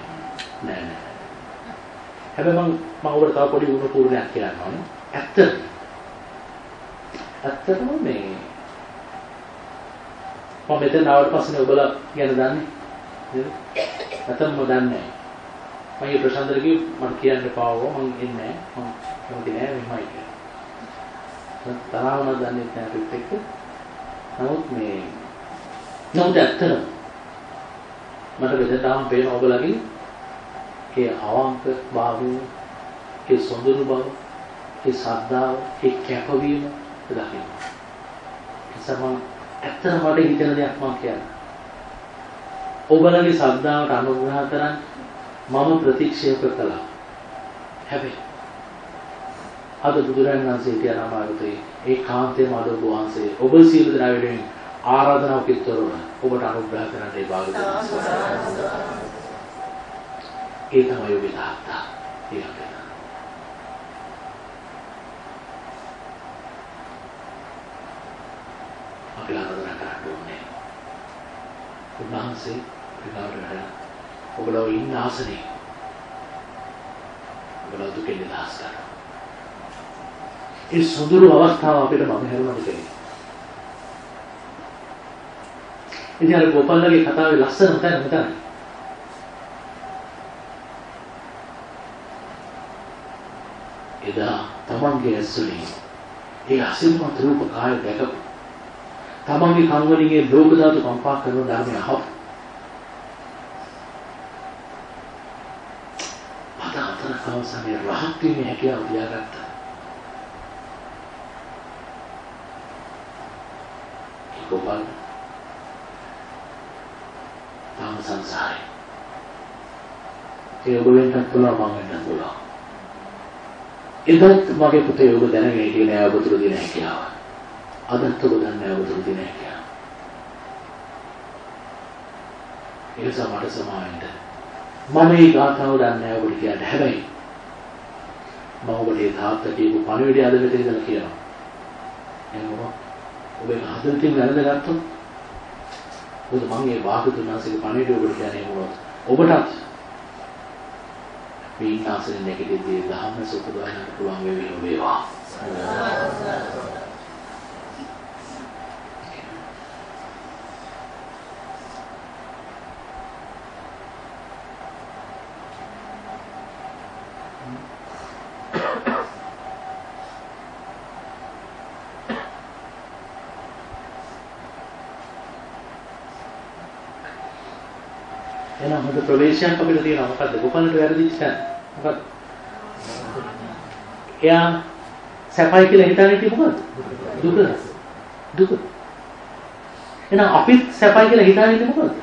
නෑ නෑ. හැබැයි මං මම ඔබට තව පොඩි උණු පූර්ණයක් කියන්නවා නේ. ඇත්තට. ඇත්තටම මේ මම මෙතන ආවට පස්සේ ඔබලා ගැන දන්නේ නේද? නැත්නම් මම දන්නේ නැහැ. මම ඒ ප්‍රශාන්තර කිව්ව මට කියන්න එපාවෝ මම එන්නේ නැහැ. මම කැමති නෑ මෙහෙමයි කියලා. තරහවන දන්නේ නැහැ අපිත් එක්ක. නමුත් මේ නමුත් ඇත්තටම මට වෙදතාවම පේන ඔබලගේ ඒ අවංක භාවය, ඒ සොඳුරු බව, ඒ ශ්‍රද්ධාව, ඒ කැපවීම දකින්න. සම ඇත්තටම මට හිතෙන දෙයක් මම කියන්න. ඔබලගේ ශ්‍රද්ධාවට අනුග්‍රහ කරන් මම ප්‍රතික්ෂේප කළා. හැබැයි අද බුදුරජාණන් වහන්සේ කියන අමාරුතේ ඒ කාන්තේම අද ඔබ වහන්සේ ඔබ සියලු දෙනා වෙනුවෙන් ආරාධනාවක් ඉතරව ඔබට අනුග්‍රහ කරන්න ඒ භාගතුන් ඒ තමයි ඔබේ තාත්තා ඒ අපේ අපි ආරාධනා කරන්න ඕනේ. උන්වහන්සේ පිටාවට වැඩලා ඔබලා ඉන්න ආසනේ ඔබලා දුකෙන් නිදහස් කරනවා ඒ සුදුරු අවස්ථාව අපිට මම හැරුණාද කියන්නේ. ඉතින් අර ගෝපල්ලගේ කතාවේ ලස්සන තැන මෙතන. එදා තමන්ගේ ඇස්වලින් ඒ අසිරිමත් රූප කාය දැකපු තමන්ගේ කන් වලින් ඒ ලෝක ධාතු කම්පා කරන ධර්මය අහපු අද අතර කවසනේ රහත් වීමේ හැකියාව තියාගත්තා. ගෝපල් තාම සංසාරේ. ඒ ඔබ වෙන්නත් පුළුවන් මම වෙන්නත් පුළුවන්. එදත් මගේ පුතේ ඔබ දැනගෙන හිටියේ නෑ ඔබ තුරු දින හැකියාව. අදත් ඔබ දන්නේ නෑ ඔබ තුරු දින හැකියාව. ඒ නිසා මට සමාවෙන්න මම මේ ගාථාව දන්නේ නෑ ඔබට කියන්න. හැබැයි මම ඔබට ඒ තාත්තා කියපු පණිවිඩය අද මෙතන ඉඳලා කියනවා. එහෙනම් ඔබේ හදවතින් වැළඳගත්තොත් මොකද මම මේ වාගතුනාසික පණිවිඩය ඔබට කියන්නේ මොකද? ඔබටත් මේ ඉන්නාසෙන් නැගිටිදී ධම්ම සුඛ දායකට පුළුවන් වේවි. වේවා එහෙනම් හොඳ ප්‍රවේශයක් අපිට තියෙනවා. මොකද්ද? ගොපන්නට වැරදිච්ච තැන. මොකද්ද? එයා සැපයි කියලා හිතන්නේ ඉතින් මොකද්ද? දුක. දුක. එහෙනම් අපිත් සැපයි කියලා හිතන්නේ ඉතින් මොකද්ද?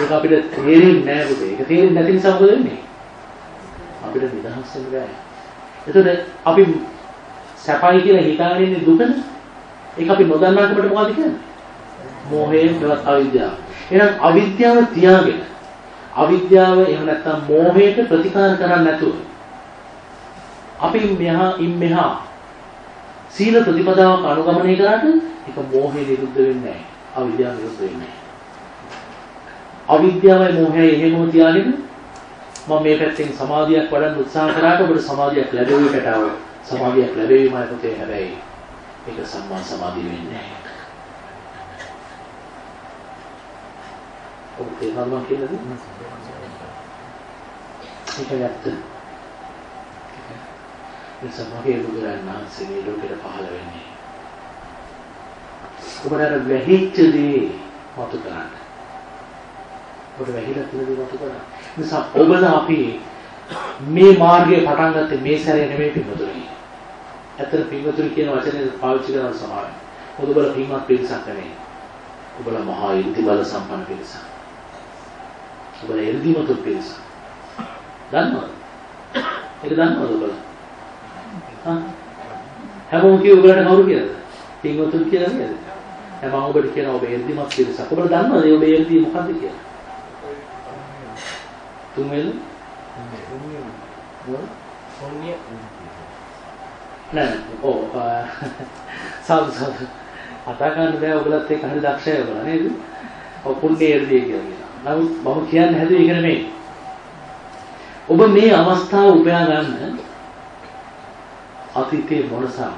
ඒක අපිට තේරෙන්නේ නැහැ පුතේ. ඒක තේරෙන්නේ නැති නිසා මොකද වෙන්නේ? අපිට නිදහස් වෙන්න බෑ. එතකොට අපි සැපයි කියලා හිතාගෙන ඉන්නේ දුකනේ. ඒක අපි නොදන්නාකමට මොකද කියන්නේ? මෝහයෙන් දවත් අවිද්‍යාව. එහෙනම් අවිද්‍යාව තියාගෙන අවිද්‍යාව එහෙම නැත්නම් මෝහයට ප්‍රතිකාර කරන්නේ නැතුව අපි මෙහා ඉන් මෙහා සීල ප්‍රතිපදාවක් අනුගමනය කරාට ඒක මෝහය නිරුද්ධ වෙන්නේ නැහැ. අවිද්‍යාව නිරුද්ධ වෙන්නේ නැහැ. අවිද්‍යාවයි මෝහයයි එහෙමම තියාගෙන මම මේ පැත්තෙන් සමාධියක් වඩන්න උත්සාහ කරාට ඔබට සමාධියක් ලැබෙවි කටාව සමාධියක් ලැබෙවිමයි පුතේ හැබැයි ඒක සම්මා සමාධිය වෙන්නේ නැහැ. ඔබ තේරුම් කියලාද? ඒක ඇත්ත. ඒ සමගිය බුදුරජාණන් වහන්සේ මේ ලෝකෙට පහළ වෙන්නේ. ඔබට අර වැහිච්ච දේ මතු කරන්න. ඔබට වැහිලා තියෙන දේ මතු කරන්න. නිසා ඔබලා අපි මේ මාර්ගය පටන් ගත්තේ මේ සැරේ නෙමෙයි පින්වතුනි. ඇත්තට පින්වතුනි කියන වචනේ පාවිච්චි කරන සමාවෙන්. මොකද ඔබලා පින්වත් පිරිසක් නෙමෙයි. ඔබලා මහා ඉර්ධි බල සම්පන්න පිරිසක්. ඔබලා එල්දීමතු පිරිස. දන්නවද? ඒක දන්නවද ඔබලා? හා? හැමෝම කිව්ව ඔයගලට කවුරු කියලාද? පින්වතුන් කියලා නේද? දැන් මම ඔබට කියන ඔබ එල්දීමත් පිරිසක්. ඔබලා දන්නවද ඔබ එල්දී මොකද්ද කියලා? තුන්වෙනි නෑ ඔව් සාදු සාදු අතා ගන්න බෑ ඔයගලත් ඒක හරි දක්ෂයි ඔයගලා නේද? ඔව් පුණ්‍ය එල්දී කියලා කියනවා. නමුත් මම කියන්න හැදුවේ ඒක නෙමෙයි. ඔබ මේ අවස්ථාව උපයා ගන්න අතීතයේ මොනසා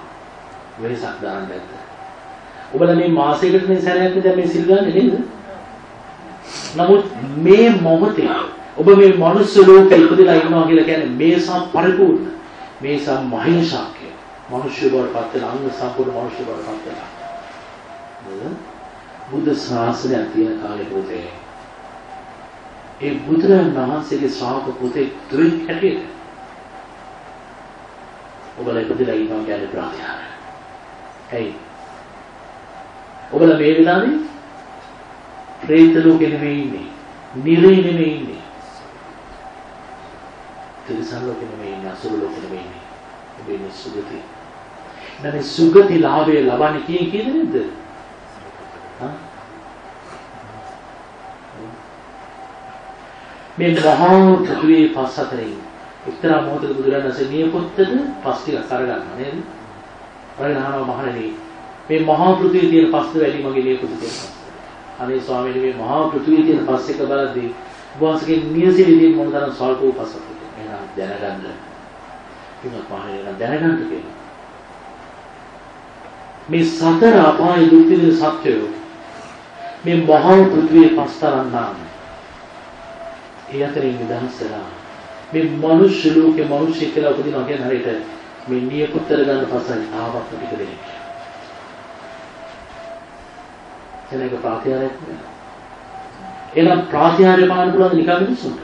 වෙනසක් දාන්න නැද්ද? ඔබලා මේ මාසයකට මේ සැරයක් දැන් මේ සිල් ගන්න නේද? නමුත් මේ මොහොතේ ඔබ මේ මනුස්ස ලෝකේ ඉපදලා ඉන්නවා කියලා කියන්නේ මේසා පරිපූර්ණ මේසා මහේශාක්‍ය මනුෂ්‍ය බවට පත් වෙන අංග සම්පූර්ණ මනුෂ්‍ය බවට පත් වෙනවා. බුද්ධ ශාසනය තියෙන කාලේ පොතේ ඒ බුදුරජාණන් වහන්සේගේ ශ්‍රාවක පුතේ තුරින් හැටියට ඔබලා ඉපදලා ඉන්නවා කියන්නේ ප්‍රාර්ථනා. ඇයි? ඔබලා මේ වෙලාවේ ප්‍රේත ලෝකෙ නෙමෙයි ඉන්නේ. නිරේ නෙමෙයි ඉන්නේ. තිරිසන් ලෝකෙ නෙමෙයි ඉන්නේ. අසුර ලෝකෙ නෙමෙයි ඉන්නේ. ඔබ ඉන්නේ සුගති. නැමේ සුගති ලාභය ලබන්නේ කී කීයද නේද? හා? මේ මහා පෘථිවියේ පස් හතරේ එක්තරා මොහොතක බුදුරජාණන්සේ නියපොත්තද පස් ටිකක් අරගන්නවා නේද? අරගෙන අහනවා මහණෙනි මේ මහා පෘථිවියේ තියෙන පස්ද වැඩි මගේ නියපොත තියෙන පස්ද? අනේ ස්වාමීනි මේ මහා පෘථිවියේ තියෙන පස් එක බලද්දී වහන්සේගේ නියසිරිදී මොන තරම් සල්ප උපසකද? එහෙනම් දැනගන්න. ඉතින් මහණෙනි දැනගන්න කියලා. මේ සතර අපාය දුක් විඳින සත්‍යය මේ මහා පෘථිවියේ පස් තරම් නාම ඒ අතරින් නිදහස් වෙලා මේ මනුෂ්‍ය ලෝකේ මනුෂ්‍ය කියලා උපදිනවා කියන හරියට මේ නියපොත්තර ගන්න පස්සෙන් ආවක් ටික දෙනෙක්. එනක ප්‍රාතිහාරයක් නෑ. එහෙනම් ප්‍රාතිහාරය පාන්න පුළුවන් නිකන් මිනිස්සුන්ට.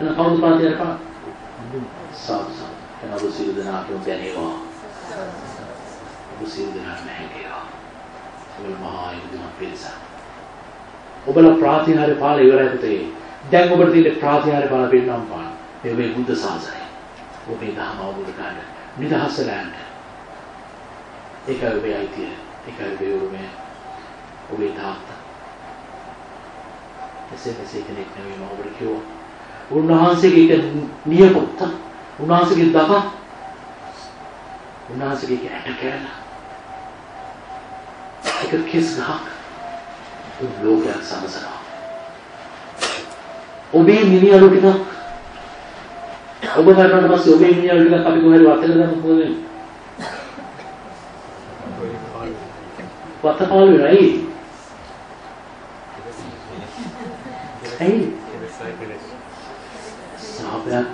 එහෙනම් කවුද ප්‍රාතිහාරය පාන්න? සාදු සාදු. එහෙනම් ඔබ සියලු දෙනාට දැනේවා. ඔබ සියලු දෙනාට නැහැකේවා. ඔබ මහා ඉදිරියට පිළිස. ඔබලා ප්‍රාතිහාරය පාලා ඉවරයි පුතේ. දැන් ඔබට තියෙන ප්‍රාතිහාර්ය බල වෙන්නම් පාන. මේ මේ බුද්ධ ශාසනය. ඔබේ ධර්ම අවබෝධ කරගන්න. නිදහස ලෑන්ඩ. ඒකයි ඔබේ අයිතිය. ඒකයි ඔබේ උරුමය. ඔබේ තාත්තා. එසේ මෙසේ කෙනෙක් නෙවෙයි මම ඔබට කිව්වා. උන්වහන්සේගේ එක නියපොත්ත. උන්වහන්සේගේ දක. උන්වහන්සේගේ ඇට කෑල්ල. එක කිස් ගහක්. ලෝකයක් සමසනවා. ඔබේ මිනිහලු ටිකක් ඔබ කරනකොට පස්සේ ඔබේ මිනිහලු ටිකක් අපි කොහේ වත්තක දාන්න මොකද වෙන්නේ? වත්ත පාළු වෙනවා ඇයි? ඇයි? සාපයක්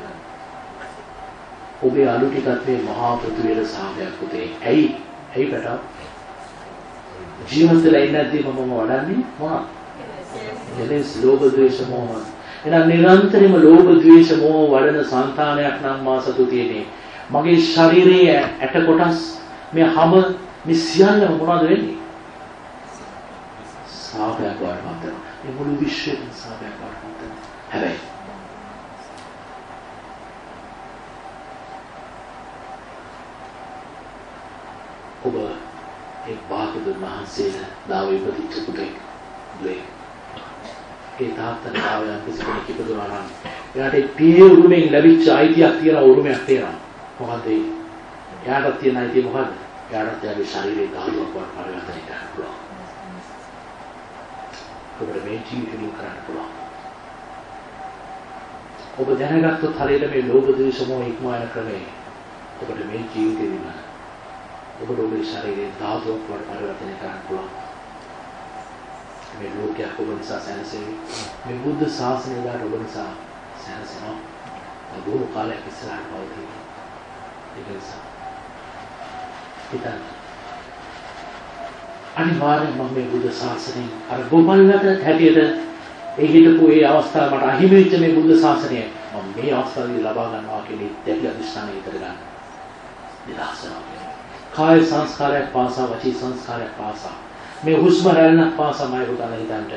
ඔබේ අලු ටිකත් මේ මහා පෘථිවියේ සාපයක් පුතේ. ඇයි? ඇයි පැටව? ජීවිතේ ඉන්නේ නැද්දී මම වඩන්නේ මොනවා? එලෙස් ලෝභ ද්වේෂ මොහ එහෙනම් නිරන්තරයෙන්ම ලෝභ ද්වේෂ මෝහ වඩන సంతානයක් නම් මා සතු තියෙන්නේ. මගේ ශරීරයේ ඇට කොටස් මේ හැම මේ සියල්ලම මොනවද වෙන්නේ? සාපයක් වඩපත් වෙනවා. මේ මුළු විශ්වයම සාපයක් වඩපත් වෙනවා. හැබැයි ඔබ ඒ බාහදුර මහන්සියලා දාව ඉපදිච්ච පුතෙක් දුවේ ඒ තාත්තට ආවයන් කිසි කෙනෙක් ඉපදුනා නම් එයාට ඒ පියේ උරුමෙන් ලැබිච්ච අයිතියක් තියෙන උරුමයක් තියෙනවා. මොකද ඒ එයාට තියෙන අයිතිය මොකද්ද? එයාට එයාගේ ශරීරයේ ධාතුවක් වට පරිවර්තනය කරන්න පුළුවන්. ඔබට මේ ජීවිතේ කරන්න පුළුවන්. ඔබ දැනගත්තොත් හරියට මේ ලෝභ ද්වේෂ මොහ ඉක්මවන ක්‍රමය ඔබට මේ ජීවිතේදීම ඔබට ඔබේ ශරීරයේ ධාතුවක් වට පරිවර්තනය කරන්න පුළුවන්. මේ ලෝකයක් ඔබ නිසා සැනසෙවි. මේ බුද්ධ ශාසනය දාට ඔබ නිසා සැනසෙනවා. බොහෝ කාලයක් ඉස්සරහට පවතී. ඒක නිසා හිතන්න. අනිවාර්යෙන් මම මේ බුද්ධ ශාසනයෙන් අර ගොබල්ලට හැටියට ඒ හිටපු ඒ අවස්ථාව මට අහිමි වෙච්ච මේ බුද්ධ ශාසනය මම මේ අවස්ථාවේ ලබා ගන්නවා කියන දැඩි අධිෂ්ඨානය ඉතර ගන්න. නිදහසනවා කියන්නේ. කාය සංස්කාරයක් පාසා වචී සංස්කාරයක් පාසා මේ හුස්ම රැල්ලක් පාසමයි උදලා හිතන්ට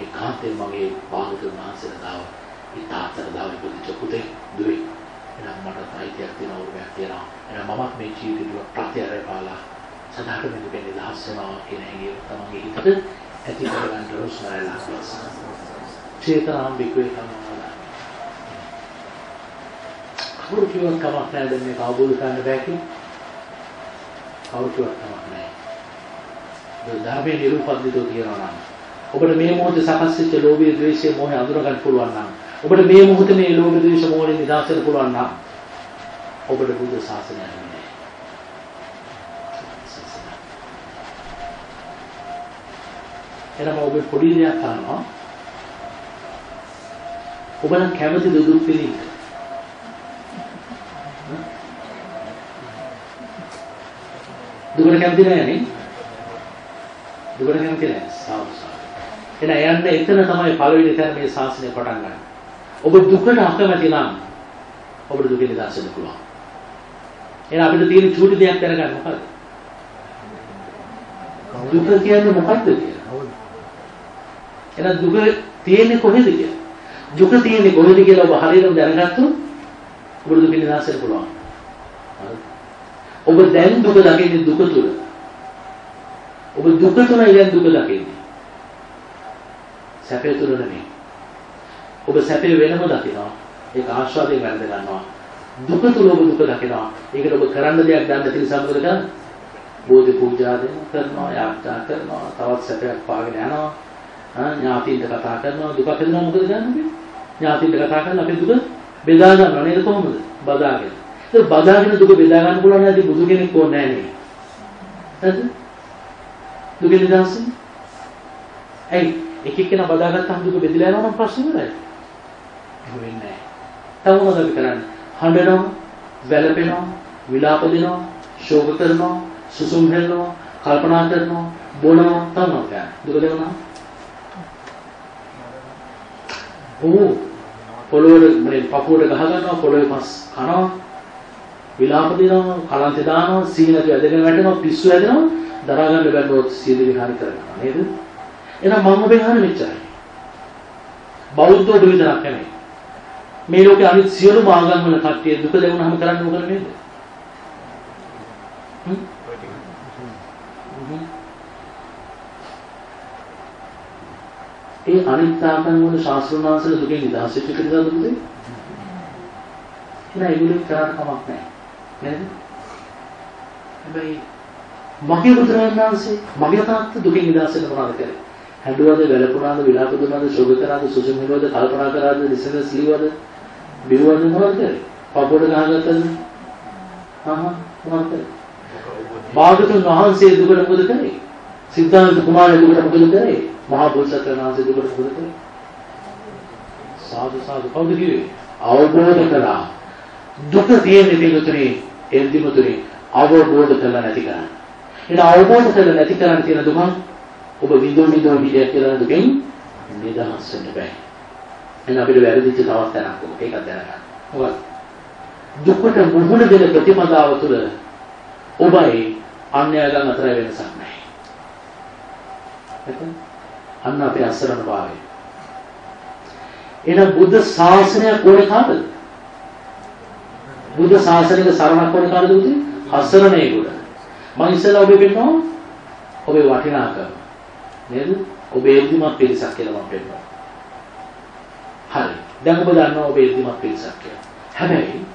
ඒකාන්තයෙන් මගේ බාහුතුන් වහන්සේලා දාව ඉතාතර දාව ඉපදිච්ච පුතේ දුවේ. එහෙනම් මට අයිතියක් තියෙනවා උරුමයක් තියෙනවා. එහෙනම් මමත් මේ ජීවිතේ ප්‍රත්‍යරය පාලා සදාට මේ දෙන්නේ දහස් වෙනවා කියන හැඟීම තමන්ගේ හිතට ඇති කරගන්න හුස්ම රැල්ලක් පාසා චේතනාම් විකේ කමවලා කවුරු කිව්වත් කමක් නැහැ. දැන් මේක අවබෝධ කරන්න බෑ කියලා. කවුරු කිව්වත් කමක් නැහැ. ධර්මයේ නිරූපද්දිතෝ කියනවා නම් ඔබට මේ මොහොතේ සකස් වෙච්ච ලෝභය, ද්වේෂය, මොහය අඳුර ගන්න පුළුවන් නම් ඔබට මේ මොහොතේ මේ ලෝභ ද්වේෂ මොහොතේ නිදහස් වෙන්න පුළුවන් නම් ඔබට බුද්ධ ශාසනය නැහැ. එනම ඔබ පොඩි දෙයක් කරනවා. ඔබ නම් කැමති දුක් පිළින්න. දුකට කැමති නැහැ නේ? දුකට කැමති නැහැ. සාව සාව. එහෙනම් යන්න එතන තමයි පළවෙනි තැන මේ ශාසනය පටන් ගන්න. ඔබ දුකට අකමැති නම් ඔබට දුකෙන් නිදහස් වෙන්න පුළුවන්. එහෙනම් අපිට තියෙන චූටි දෙයක් දැනගන්න මොකද්ද? දුක කියන්නේ මොකක්ද කියලා. හවුද? එහෙනම් දුක තියෙන්නේ කොහෙද කියලා. දුක තියෙන්නේ කොහෙද කියලා ඔබ හරියටම දැනගත්තොත් ඔබට දුකෙන් නිදහස් වෙන්න පුළුවන්. හරිද? ඔබ දැන් දුක දකින්නේ දුක තුල. ඔබ දුක තුලයි දැන් දුක දකින්නේ. සැපේ තුල නෙමෙයි. ඔබ සැපේ වෙනම දකිනවා. ඒක ආස්වාදයෙන් වැරද ගන්නවා. දුක තුල ඔබ දුක දකිනවා. ඒකට ඔබ කරන්න දෙයක් දන්නේ නැති නිසා මොකද කරන්නේ? බෝධි පූජා දෙන කරනවා, යාත්‍රා කරනවා, තවත් සැපයක් පාගෙන යනවා. ආ ඥාතින්ට කතා කරනවා, දුක හදනවා මොකද කරන්නේ? ඥාතින්ට කතා කරලා අපේ දුක බෙදා ගන්නවා නේද කොහොමද? බදාගෙන. ඒක බදාගෙන දුක බෙදා ගන්න පුළුවන් නැති බුදු කෙනෙක් ඕනේ නැහැ නේ. හරිද? දුක නිදහස් ඇයි එක එක්කෙනා බදාගත්තාම දුක බෙදලා යනවා නම් ප්‍රශ්න ඉවරයි. එහෙම වෙන්නේ නැහැ. තව මොනවද අපි කරන්නේ? හඬනවා, වැළපෙනවා, විලාප දෙනවා, ශෝක කරනවා, සුසුම් හෙලනවා, කල්පනා කරනවා, බොනවා, තමයි කරන්නේ. දුක දෙනවා. ඕ පොළොවට මේ පපුවට ගහ ගන්නවා, පොළොවේ පස් කනවා, විලාප දෙනවා, කලන්තේ දානවා, සීනතු ඇදගෙන වැටෙනවා, පිස්සු ඇදෙනවා, දරා ගන්න බැලුවොත් සීල විහාරි කරනවා නේද? එහෙනම් මම ඔබේ අහන්නේ මෙච්චරයි. බෞද්ධ ඔබ විතරක් නෙමෙයි. මේ ලෝකේ අනිත් සියලුම ආගම් වල කට්ටිය දුක දෙවුනහම කරන්නේ මොකද නේද? හ්ම්? ඒ අනිත් ආගම් වල ශාස්ත්‍රඥාන්සල දුකෙන් නිදහස් වෙච්ච කෙනා දුකද? එහෙනම් ඒගොල්ලෝ කරාට කමක් නැහැ. නේද? හැබැයි මගේ බුදුරජාණන් වහන්සේ මගේ තාත්තා දුකින් නිදහස් වෙන්න මොනවද කරේ? හැඬුවද, වැළපුණාද, විලාප දුන්නාද, ශෝක කරාද, සුසුම් හිරුවද, කල්පනා කරාද, දිසන සිලිවද, බිරුවද මොනවද කරේ? පපුවට ගහගත්තද? ආහා මොනවද කරේ? භාගතුන් වහන්සේ දුකට මොකද කරේ? සිද්ධාර්ථ කුමාරයා දුකට මොකද කරේ? මහා බෝසත්ණන් වහන්සේ දුකට මොකද කරේ? සාදු සාදු කවුද කිව්වේ? අවබෝධ කළා. දුක තියෙන්නේ පිටුතුනේ, එන්දිමුතුනේ අවබෝධ කරලා නැති කරන්නේ. එන අවබෝධ කරලා නැති කරන් තියෙන දුක ඔබ විඳෝ විඳෝ විදිය කියලා දුකෙන් නිදහස් වෙන්න බෑ. එන්න අපිට වැරදිච්ච තවත් තැනක් ඔබ ඒකක් දැනගන්න. මොකද දුකට මුහුණ දෙන ප්‍රතිපදාව තුළ ඔබයි අන්‍යයන් අතර වෙනසක් නැහැ. එතන අන්න අපේ අසරණ භාවය. එහෙනම් බුද්ධ ශාසනය කොහේ කාටද? බුද්ධ ශාසනයක සරණක් කොහේ කාටද උදේ? අසරණේකට. මම ඉස්සෙල්ලා ඔබේ පෙන්නවා ඔබේ වටිනාකම. නේද? ඔබේ එද්දිමත් පිරිසක් කියලා මම පෙන්නවා. හරි. දැන් ඔබ දන්නවා ඔබේ එද්දිමත් පිරිසක් කියලා. හැබැයි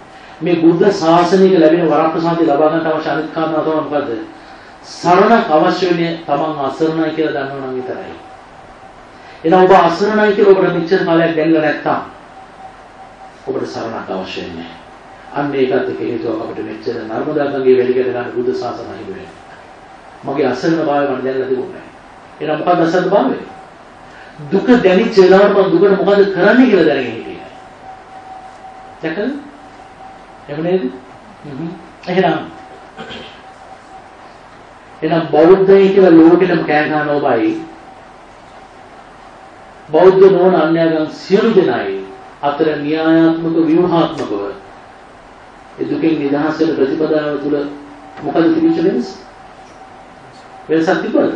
මේ බුද්ධ ශාසනයක ලැබෙන වරප්‍රසාදය ලබා ගන්න අවශ්‍ය අනිත් කාරණා තමයි මොකද්ද? සරණක් අවශ්‍ය වෙන්නේ තමන් අසරණයි කියලා දන්නවනම් විතරයි. එහෙනම් ඔබ අසරණයි කියලා ඔබට මෙච්චර කාලයක් දැනලා නැත්තම් ඔබට සරණක් අවශ්‍ය නැහැ. අන්න ඒකත් එක හේතුවක් අපිට මෙච්චර නර්මදා ගංගේ වැලිකට ගන්න බුද්ධ ශාසනය හිමි මගේ අසරණ භාවය මට දැනලා තිබුණේ නැහැ. එහෙනම් මොකක්ද අසරණ භාවය? දුක දැනිච්ච වෙලාවට මම දුකට මොකද කරන්නේ කියලා දැනගෙන හිටියේ. දැකලා? එහෙම නේද? හ්ම්. එහෙනම් එහෙනම් බෞද්ධයි කියලා ලෝකෙටම කෑ ගන්න ඔබයි බෞද්ධ නොවන අන්‍යයන් සියලු දෙනායි අතර න්‍යායාත්මක ව්‍යුහාත්මකව ඒ දුකෙන් නිදහස් වෙන ප්‍රතිපදාව තුළ මොකද තිබිච්ච වෙනස? වෙනසක් තිබුණද?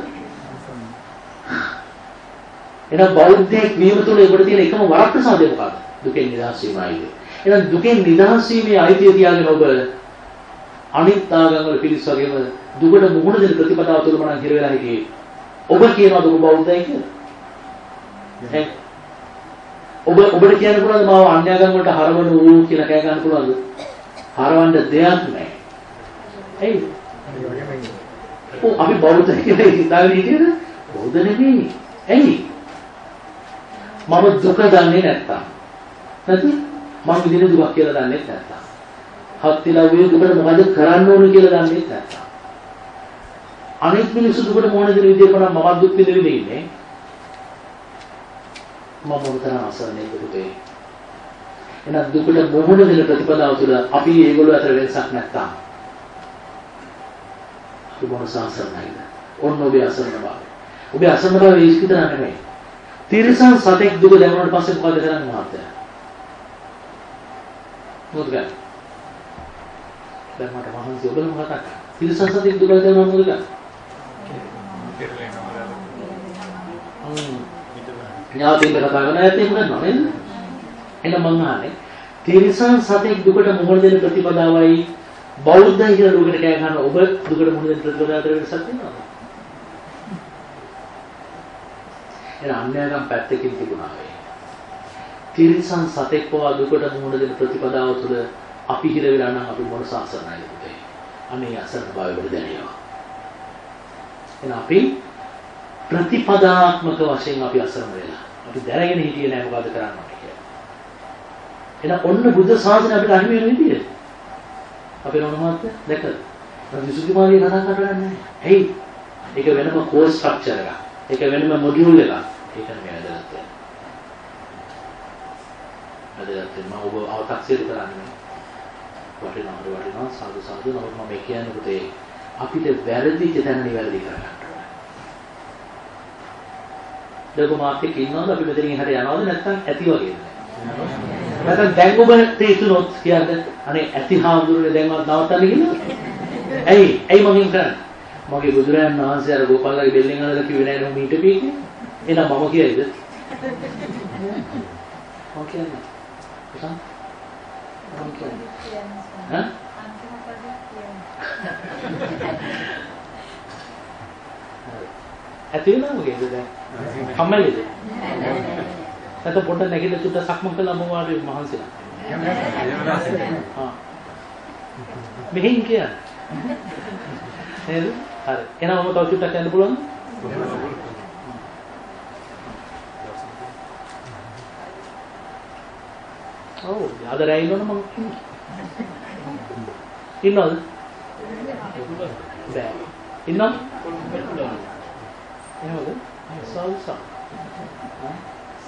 එහෙනම් බෞද්ධයෙක් වීම තුළ ඒකට තියෙන එකම වරප්‍රසාදය මොකක්ද? දුකෙන් නිදහස් වීමයි. එහෙනම් දුකෙන් නිදහස් වීමේ අයිතිය තියාගෙන ඔබ අනිත් ආගම් වල පිළිස් වගේම දුකට මුහුණ දෙන ප්‍රතිපදාව තුළ මනම් හිර වෙලා හිටියේ. ඔබ කියනවාද ඔබ බෞද්ධයි කියලා? ඔබ ඔබට කියන්න පුළුවන්ද මාව අන්‍යාගම් වලට හරවන ඌ කියලා කෑ ගන්න පුළුවන්ද? හරවන්න දෙයක් නැහැ. ඇයි? ඒ වගේම ඉන්නේ. ඔව් අපි බෞද්ධ කියලා හිතාගෙන හිටියද? බෞද්ධ නෙමෙයි. ඇයි? මම දුක දන්නේ නැත්තම් නැති මම විඳින දුක කියලා දන්නේ නැත්තම්. හත් වෙලා වගේ දුකට මොකද කරන්න ඕන කියලා දන්නේ නැත්තම්. අනිත් මිනිස්සු දුකට මොන දෙන විදියට නම් මම දුක් විඳින්නේ ඉන්නේ. මම මොනතරම් අසරණයිද දුකේ. එහෙනම් දුකට මොහොන දෙන ප්‍රතිපදාව තුළ අපි ඒගොල්ලෝ අතර වෙනසක් නැත්තම් අපි මොන සංසරණයිද? ඔන්න ඔබේ අසරණ භාවය. ඔබේ භාවය ඒක විතර නෙමෙයි. තිරසන් සතෙක් දුක දැනුණාට පස්සේ මොකද කරන්නේ මහත්තයා? මොකද කරන්නේ? දැන් මට මහන්සි ඔබල මොකක්ද? තිරසන් සතෙක් දුක දැනුණා මොකද කරන්නේ? හ්ම්. ඥාතියින් කතා කරන ඇත්තේ මොකක්ද නේද? එහෙනම් මං අහන්නේ තිරසන් සතෙක් දුකට මුහුණ දෙන ප්‍රතිපදාවයි බෞද්ධයි කියලා දුකට කෑ ගන්න ඔබ දුකට මුහුණ දෙන ප්‍රතිපදාවට වෙනසක් තියෙනවද? එහෙනම් අන්‍යයන්ගම් පැත්තකින් තිබුණා වේ. තිරසන් සතෙක් පවා දුකට මුහුණ දෙන ප්‍රතිපදාව තුළ අපි හිර වෙලා නම් අපි මොන සාසනයිද පුතේ? අනේ අසරණ භාවයට දැනෙනවා. එහෙනම් අපි ප්‍රතිපදාත්මක වශයෙන් අපි අසරණ වෙලා. අපි දැනගෙන හිටියේ නෑ මොකද කරන්න ඕනේ කියලා. එහෙනම් ඔන්න බුද්ධ ශාසනය අපිට අහිමි වෙන විදිය. අපේ රණමාත්‍ය දැකලා. විසුද්ධි මාර්ගය කතා කරන්නේ ඇයි? ඒක වෙනම කෝස් ස්ට්‍රක්චර් එකක්. ඒක වෙනම මොඩියුල් එකක්. ඒක නෙමෙයි වැදගත් වෙන්නේ. වැදගත් වෙන්නේ මම ඔබ අව탁සිරු කරන්නේ. වටිනවා වටිනවා සාදු සාදු නමුත් මම කියන්නේ පුතේ අපිට වැරදිච්ච තැන නිවැරදි කරගන්න ඕනේ. දකෝ මාත්‍යෙක ඉන්නවද අපි මෙතනින් එහාට යනවද නැත්නම් ඇති වගේද? නැත්නම් දැන් ඔබට තේරුනොත් කියන්නේ අනේ ඇති හාමුදුරුවෝ දැන්වත් නවත්තන්න කියලා. ඇයි? ඇයි මම එහෙම කරන්නේ? මගේ බුදුරයන් වහන්සේ අර ගෝපාලගේ බෙල්ලෙන් අරලා කිව්වේ නෑ නෝ මීට පී කියලා. එහෙනම් මම කියයිද? මම කියන්නේ. කොහොමද? මම කියන්නේ. ඈ? ඇති වෙනවද දැන්? කම්මැලිද? නැත්නම් පොඩ්ඩක් නැගිටලා චුට්ටක් සක්මන් කළා මම වාඩි මහන්සිලා. මෙහෙන්. නේද? හරි. එහෙනම් මම තව චුට්ටක් යන්න පුළුවන්ද? ඔව්, අද රැ ඉන්නවනම් මම ඉන්නවද? බෑ. ඉන්නවද? එහෙමද? සල්සා.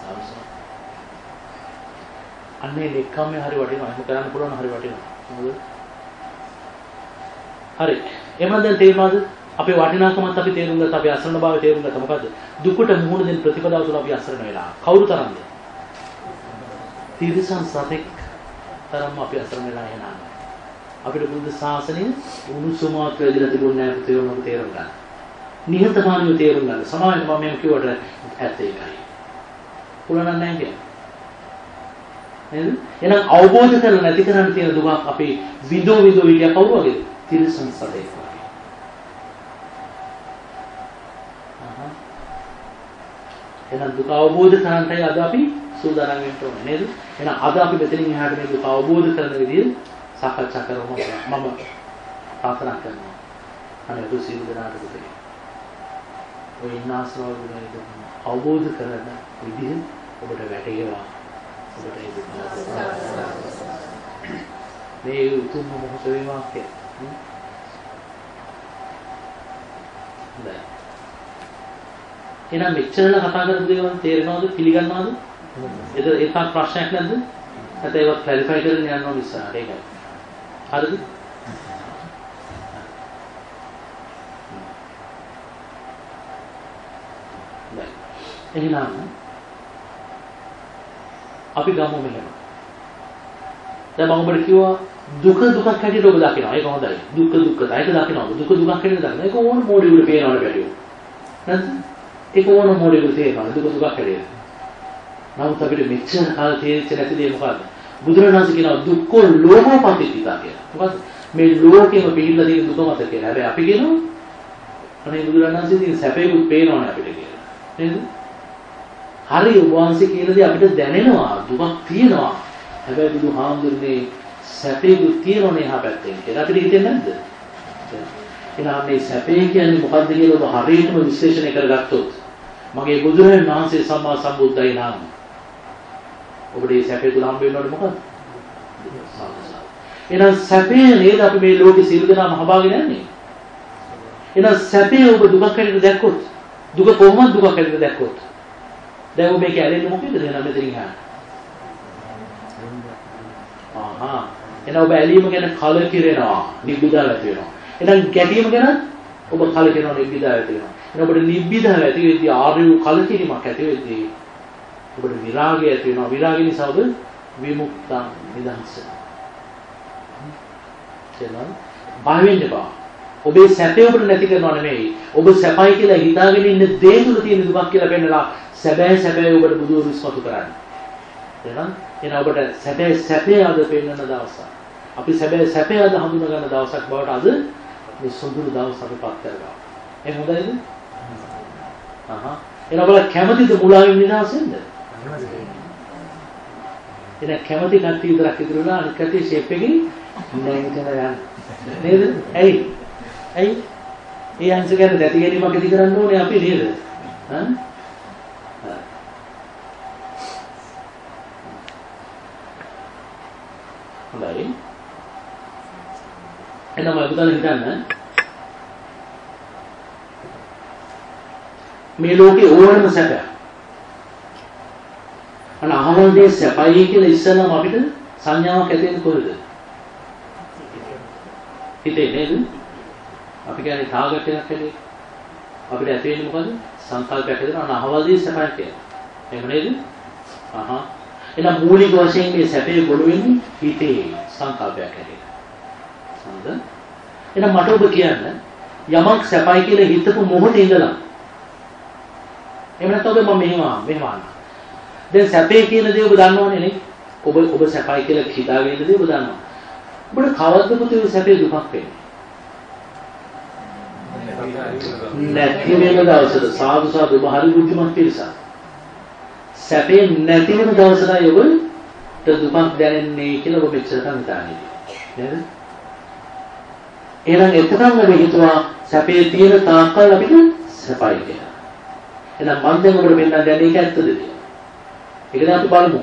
සල්සා. අන්නේ ලෙක්කම්මේ හරි වටිනවා. එහෙම කරන්න පුළුවන් හරි වටිනවා. මොකද? හරි. එහෙනම් දැන් තේරුණාද? අපේ වටිනාකමත් අපි තේරුම් ගත්තා. අපේ අසරණ භාවය තේරුම් ගත්තා. මොකද්ද? දුකට මුහුණ දෙන ප්‍රතිපදාව තුළ අපි අසරණ වෙලා. කවුරු තරම්ද? තිරසන් සතෙක් තරම් අපි අසරණ වෙලා එහෙනම්. අපිට බුද්ධ ශාසනය උණුසුමක් වැදිලා තිබුණේ නැහැ තේරුම් තේරුම් ගන්න. නිහතමානීව තේරුම් ගන්න. සමාජයට මම මේක කිව්වට ඇත්ත ඒකයි. පුළුවන් නැහැ කියන්නේ. නේද? එහෙනම් අවබෝධ කරලා නැති කරන්න තියෙන දුක අපි විදෝ විදෝ විදිය කවුරු වගේද? තිරසන් සතෙක් වගේ. අහහ. එහෙනම් දුක අවබෝධ කරගන්නයි අද අපි සූදානම් වෙන්න ඕනේ නේද? එහෙනම් අද අපි මෙතනින් එහාට මේ දුක අවබෝධ කරන විදිය සාකච්ඡා කරමු මම ප්‍රාර්ථනා කරනවා. අනේ දුක සියලු දෙනාට පුතේ. ඔය ඉන්නාසවල දුක අවබෝධ කරගන්න විදිහ ඔබට වැටේවා. ඔබට දුක මේ උතුම් මොහොත. හොඳයි. එහෙනම් මෙච්චරලා කතා කරපු දේවල් තේරෙනවද පිළිගන්නවද? එද ඒකක් ප්‍රශ්නයක් නැද්ද? නැත්නම් ඒවත් ක්ලැරිෆයි කරගෙන යන්න ඕන ඉස්සරහට ඒකයි. හරිද? එහෙනම් අපි ගමු මෙහෙම. දැන් මම ඔබට කිව්වා දුක දුකක් හැටියට ඔබ දකිනවා. ඒක හොඳයි. දුක දුක්ඛ ඒක දකිනවා. දුක දුකක් හැටියට දකිනවා. ඒක ඕන මොඩියුල පේනවනේ බැරිව. නැත්නම් ඒක ඕන මොඩියුල තේරෙනවා. දුක දුකක් හැටියට. නමුත් අපිට මෙච්චර කාල තේරිච්ච නැති දේ මොකද්ද? බුදුරණාහි කියනවා දුක්ඛෝ ලෝභෝ පටිච්චිතා කියලා. මොකද්ද? මේ ලෝකෙම පිළිලා තියෙන දුක මත කියලා. හැබැයි අපි කියනවා අනේ බුදුරණාහි තියෙන සැපේකුත් පේනවනේ අපිට කියලා. නේද? හරි ඔබ වහන්සේ කියන දේ අපිට දැනෙනවා දුකක් තියෙනවා. හැබැයි බුදුහාමුදුරනේ සැපේකුත් තියෙනවනේ එහා පැත්තෙන් කියලා අපිට හිතෙන්නේ නැද්ද? එහෙනම් මේ සැපේ කියන්නේ මොකද්ද කියලා ඔබ හරියටම විශ්ලේෂණය කරගත්තොත් මගේ බුදුරජාණන් වහන්සේ සම්මා සම්බුද්ධයි නම් ඔබට මේ සැපේ තුල හම්බ වෙනවද මොකද? සංසාර. එහෙනම් සැපේ නේද අපි මේ ලෝකේ සියලු දෙනාම හඹාගෙන යන්නේ? එහෙනම් සැපේ ඔබ දුකක් හැටියට දැක්කොත් දුක කොහොමද දුකක් හැටියට දැක්කොත් දැන් ඔබ මේක ඇලෙන්නේ මොකේද එහෙනම් මෙතනින් හා ආහා. එහෙනම් ඔබ ඇලීම ගැන කලකිරෙනවා නිබ්බිදාව ඇති වෙනවා. එහෙනම් ගැටීම ගැන ඔබ කලකිරෙනවා නිබ්බිදාව ඇති වෙනවා. එහෙනම් ඔබට නිබ්බිදාව ඇති වෙද්දී ආර්ය වූ කලකිරීමක් ඇති වෙද්දී ඔබට විරාගය ඇති වෙනවා. විරාගය නිසා ඔබ විමුක්තං නිදහස් වෙනවා. බය වෙන්න එපා. ඔබේ සැපේ ඔබට නැති කරනව නෙමෙයි. ඔබ සැපයි කියලා හිතාගෙන ඉන්න දේ තුල තියෙන දුකක් කියලා පෙන්නලා සැබෑ සැබෑ ඔබට බුදුරු ඉස්මතු කරන්නේ. එහෙනම් එන ඔබට සැබෑ සැපේ අද පෙන්වන දවසක්. අපි සැබෑ සැපේ අද හඳුන ගන්න දවසක් බවට අද මේ සුදුරු දවස් අපි පත් කරගන්නවා. ඒ හොඳයිද? අහහ. එන ඔබලා කැමතිද මුලාවෙන් නිදහස් වෙන්න? එන කැමති කට්ටිය විතරක් ඉතුරු වෙලා අනිත් කට්ටිය ෂේප් එකේ නැගිටලා යන්න. නේද? ඇයි? ඇයි? ඒ අංශ ගැන දැති ගැනීමක් ඇති කරන්න ඕනේ අපි නේද? හා? හොඳයි. එනම ඔබතන හිතන්න මේ ලෝකේ ඕනම සැපයක්. අන අහවල් දේ සැපයි කියලා ඉස්සෙල්ලාම අපිට සංඥාවක් ඇති වෙන්නේ කොහෙද? හිතේ නේද? අපි කියන්නේ ටාගට් එකක් හැදේ. අපිට ඇති වෙන්නේ මොකද? සංකල්පයක් හැදෙනවා අහවල්දී සැපයක් කියලා. එහෙම නේද? අහහ. එහෙනම් මූලික වශයෙන් මේ සැපේ ගොඩ වෙන්නේ හිතේ සංකල්පයක් හැදේ. හරිද? එහෙනම් මට ඔබ කියන්න යමක් සැපයි කියලා හිතපු මොහොතේ ඉඳලා එහෙම නැත්නම් ඔබ මම මෙහෙම මෙහෙම අහන්න. දැන් සැපේ කියන දේ ඔබ දන්නවනේ නේ? ඔබ ඔබ සැපයි කියලා හිතාගෙන ඉන්න දේ ඔබ දන්නවා. ඔබට කවද්ද පුතේ සැපේ දුකක් වෙන්නේ? නැති වෙන දවසට සාදු සාදු ඔබ හරි බුද්ධිමත් පිරිසක්. සැපේ නැති වෙන දවසටයි ඔබට දුකක් දැනෙන්නේ කියලා ඔබ මෙච්චර හිතාන්නේ. නේද? එහෙනම් එතකන් අපි හිතුවා සැපේ තියෙන තාක්කල් අපිට සැපයි කියලා. එහෙනම් මම දැන් ඔබට පෙන්නන්න දැන් ඒක ඇත්තද කියලා. ඒක දැන් අපි බලමු.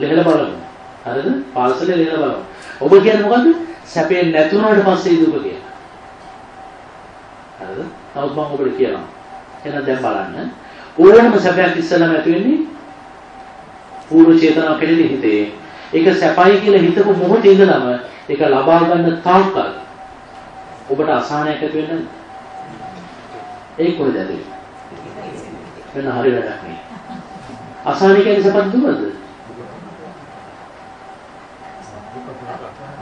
ලෙහලා බලමු. හරිද? පාසලේ ලෙහලා බලමු. ඔබ කියන්නේ මොකද්ද? සැපේ නැතුණාට පස්සේ දුක කියලා. හරිද? නමුත් මම ඔබට කියනවා. එහෙනම් දැන් බලන්න. ඕනම සැපයක් ඉස්සෙල්ලාම ඇති වෙන්නේ පූර්ව චේතනාව කෙරෙහි හිතේ. ඒක සැපයි කියලා හිතපු මොහොතේ ඉඳලම ඒක ලබා ගන්න තාක්කල් ඔබට අසහනයක් ඇති වෙන්නේ නැද්ද? ඒක කොහෙද ඇති වෙන හරි වැඩක් නේ. අසහනය කියන්නේ සපත් දුකද?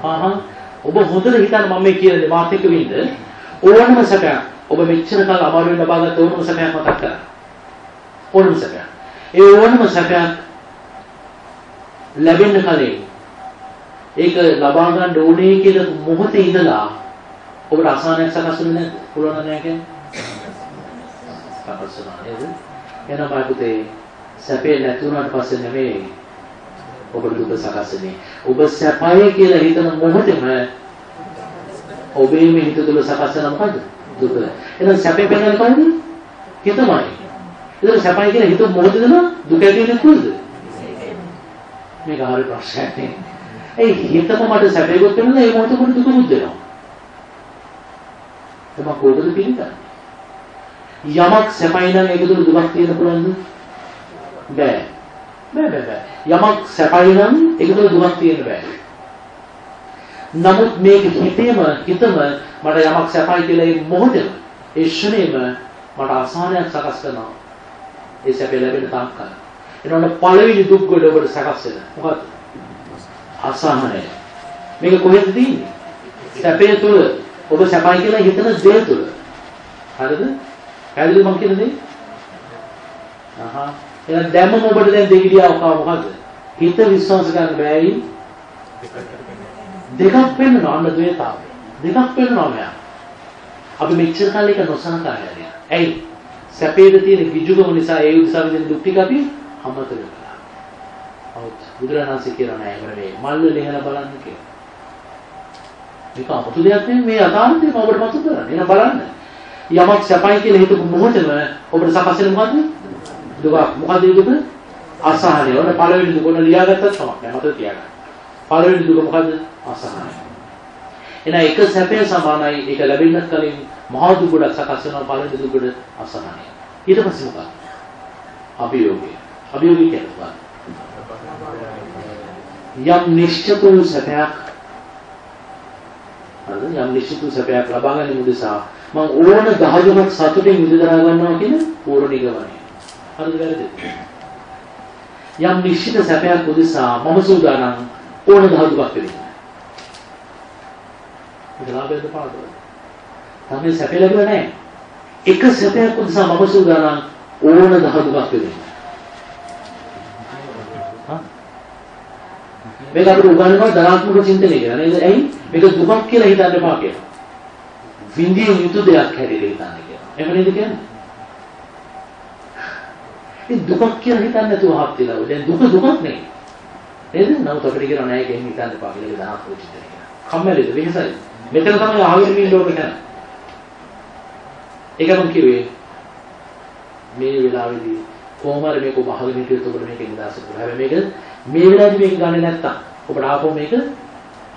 ආහා ඔබ හොඳට හිතන්න මම මේ කියන්නේ මාත් එක්ක වින්ද ඕනම සැපයක් ඔබ මෙච්චර කාල අමාරුවෙන් ලබාගත් ඕනම සැපයක් මතක් කරගන්න. ඕනම සැපයක්. ඒ ඕනම සැපයක් ලැබෙන්න කලින් ඒක ලබා ගන්න ඕනේ කියලා මොහොතේ ඉඳලා ඔබට අසහනයක් සකස් වෙන්නේ නැද්ද? පුළුවන් නැහැ කියන්නේ. සකස් වෙනවා නේද? එහෙනම් පුතේ සැපේ නැති වුණාට පස්සේ නෙමෙයි ඔබට දුක සකස් වෙන්නේ. ඔබ සැපයි කියලා හිතන මොහොතේම ඔබේ මේ හිත තුළ සකස් වෙන මොකද? දුක. එහෙනම් සැපේ පෙන්වන්නේ කොහොමද? හිතමයි. ඒක සැපයි කියලා හිත මොහොතේම දුක ඇති වෙන්නේ කොහොමද? මේක හරි ප්‍රශ්නයක් නේ. ඒ හිතම මට සැපේ ගොත් වෙනවා ඒ මොහොතේ කොට දුක මුද වෙනවා. තමයි කොහොමද පිළිගන්නේ? යමක් සැපයි නම් ඒක තුළ දුකක් තියෙන්න පුළුවන්ද? බෑ. බෑ බෑ බෑ. යමක් සැපයි නම් ඒක තුළ දුකක් තියෙන්න බෑ. නමුත් මේක හිතේම හිතම මට යමක් සැපයි කියලා ඒ මොහොතේම ඒ ෂණේම මට අසහනයක් සකස් කරනවා. ඒ සැපේ ලැබෙන තාක්කල්. එනකොට පළවෙනි දුක් ගොඩ ඔබට සකස් වෙන. මොකද්ද? අසහනය. මේක කොහෙද තියෙන්නේ? සැපේ තුල ඔබ සැපයි කියලා හිතන දේ තුල. හරිද? පැහැදිලිද මම කියන දේ? අහහ. එහෙනම් දැම්මම ඔබට දැන් දෙගිඩියාව කව මොකද්ද? හිත විශ්වාස ගන්න බෑයි. දෙකක් වෙන්නවා අන්න ද්වේතාවය. දෙකක් වෙන්නවා මෙයා. අපි මෙච්චර කාලෙක නොසනකා හැරියා. ඇයි? සැපේද තියෙන ගිජුකම නිසා ඒ උදෙසා විඳින දුක් ටික අපි අමතක කළා. අවුත් බුදුරණාහි කියලා නෑ මේ මල්ල ලිහලා බලන්න කියලා. මේක අමුතු දෙයක් නෙමෙයි මේ අදාළතේ මම ඔබට මතක කරන්නේ. එහෙනම් බලන්න. යමක් සැපයි කියලා හිතපු මොහොතේම ඔබට සකස් වෙන මොකද්ද? දුක. මොකද්ද ඒ දුක? අසහනය. ඔන්න පළවෙනි දුක ඔන්න ලියාගත්තත් කමක් නැහැ. මතක තියාගන්න. පළවෙනි දුක මොකද්ද? අසහනය. එන එක සැපය සමානයි ඒක ලැබෙන්නත් කලින් මහා දුක ගොඩක් සකස් වෙනවා පළවෙනි දුක ගොඩ අසහනය. ඊට පස්සේ මොකක්ද? අභියෝගය. අභියෝගය කියන්නේ මොකක්ද? යම් නිශ්චිත වූ සැපයක් හරිද? යම් නිශ්චිත වූ සැපයක් ලබා ගැනීම උදෙසා මම ඕන දහජමක් සතුටින් විඳදරා ගන්නවා කියන පූර්ණ නිගමනය. හරිද වැරදිද? යම් නිශ්චිත සැපයක් උදෙසා මම සූදානම් ඕන දහදුවක් වෙන්න. ඒක ලාභයද පාඩුවද? තමයි සැප ලැබුණේ නැහැ. එක සැපයක් උදෙසා මම සූදානම් ඕන දහදුවක් වෙන්න. මේක අපිට උගන්වනවා ධනාත්මක චින්තනය කියලා නේද? ඇයි? මේක දුකක් කියලා හිතන්න එපා කියලා. විඳිය යුතු දෙයක් හැටියට හිතන්න කියලා. එහෙම නේද කියන්නේ? ඒ දුකක් කියලා හිතන්නේ නැතුව හත් වෙලා. දැන් දුක දුකක් නෙවෙයි. නේද? නමුත් අපිට කියනවා නෑ එහෙම හිතන්න එපා කියලා ධනාත්මක චින්තනය කියලා. කම්මැලිද? වෙහසයි. මෙතන තමයි ඉන්න ඕනේ කියන්නේ. ඒක මම කිව්වේ මේ වෙලාවේදී කොහොම හරි මේක වහගෙන හිටියොත් ඔබට මේක නිදාස කරලා. හැබැයි මේක මේ වෙලාවේදී මේක ගන්නෙ නැත්තම් ඔබට ආපහු මේක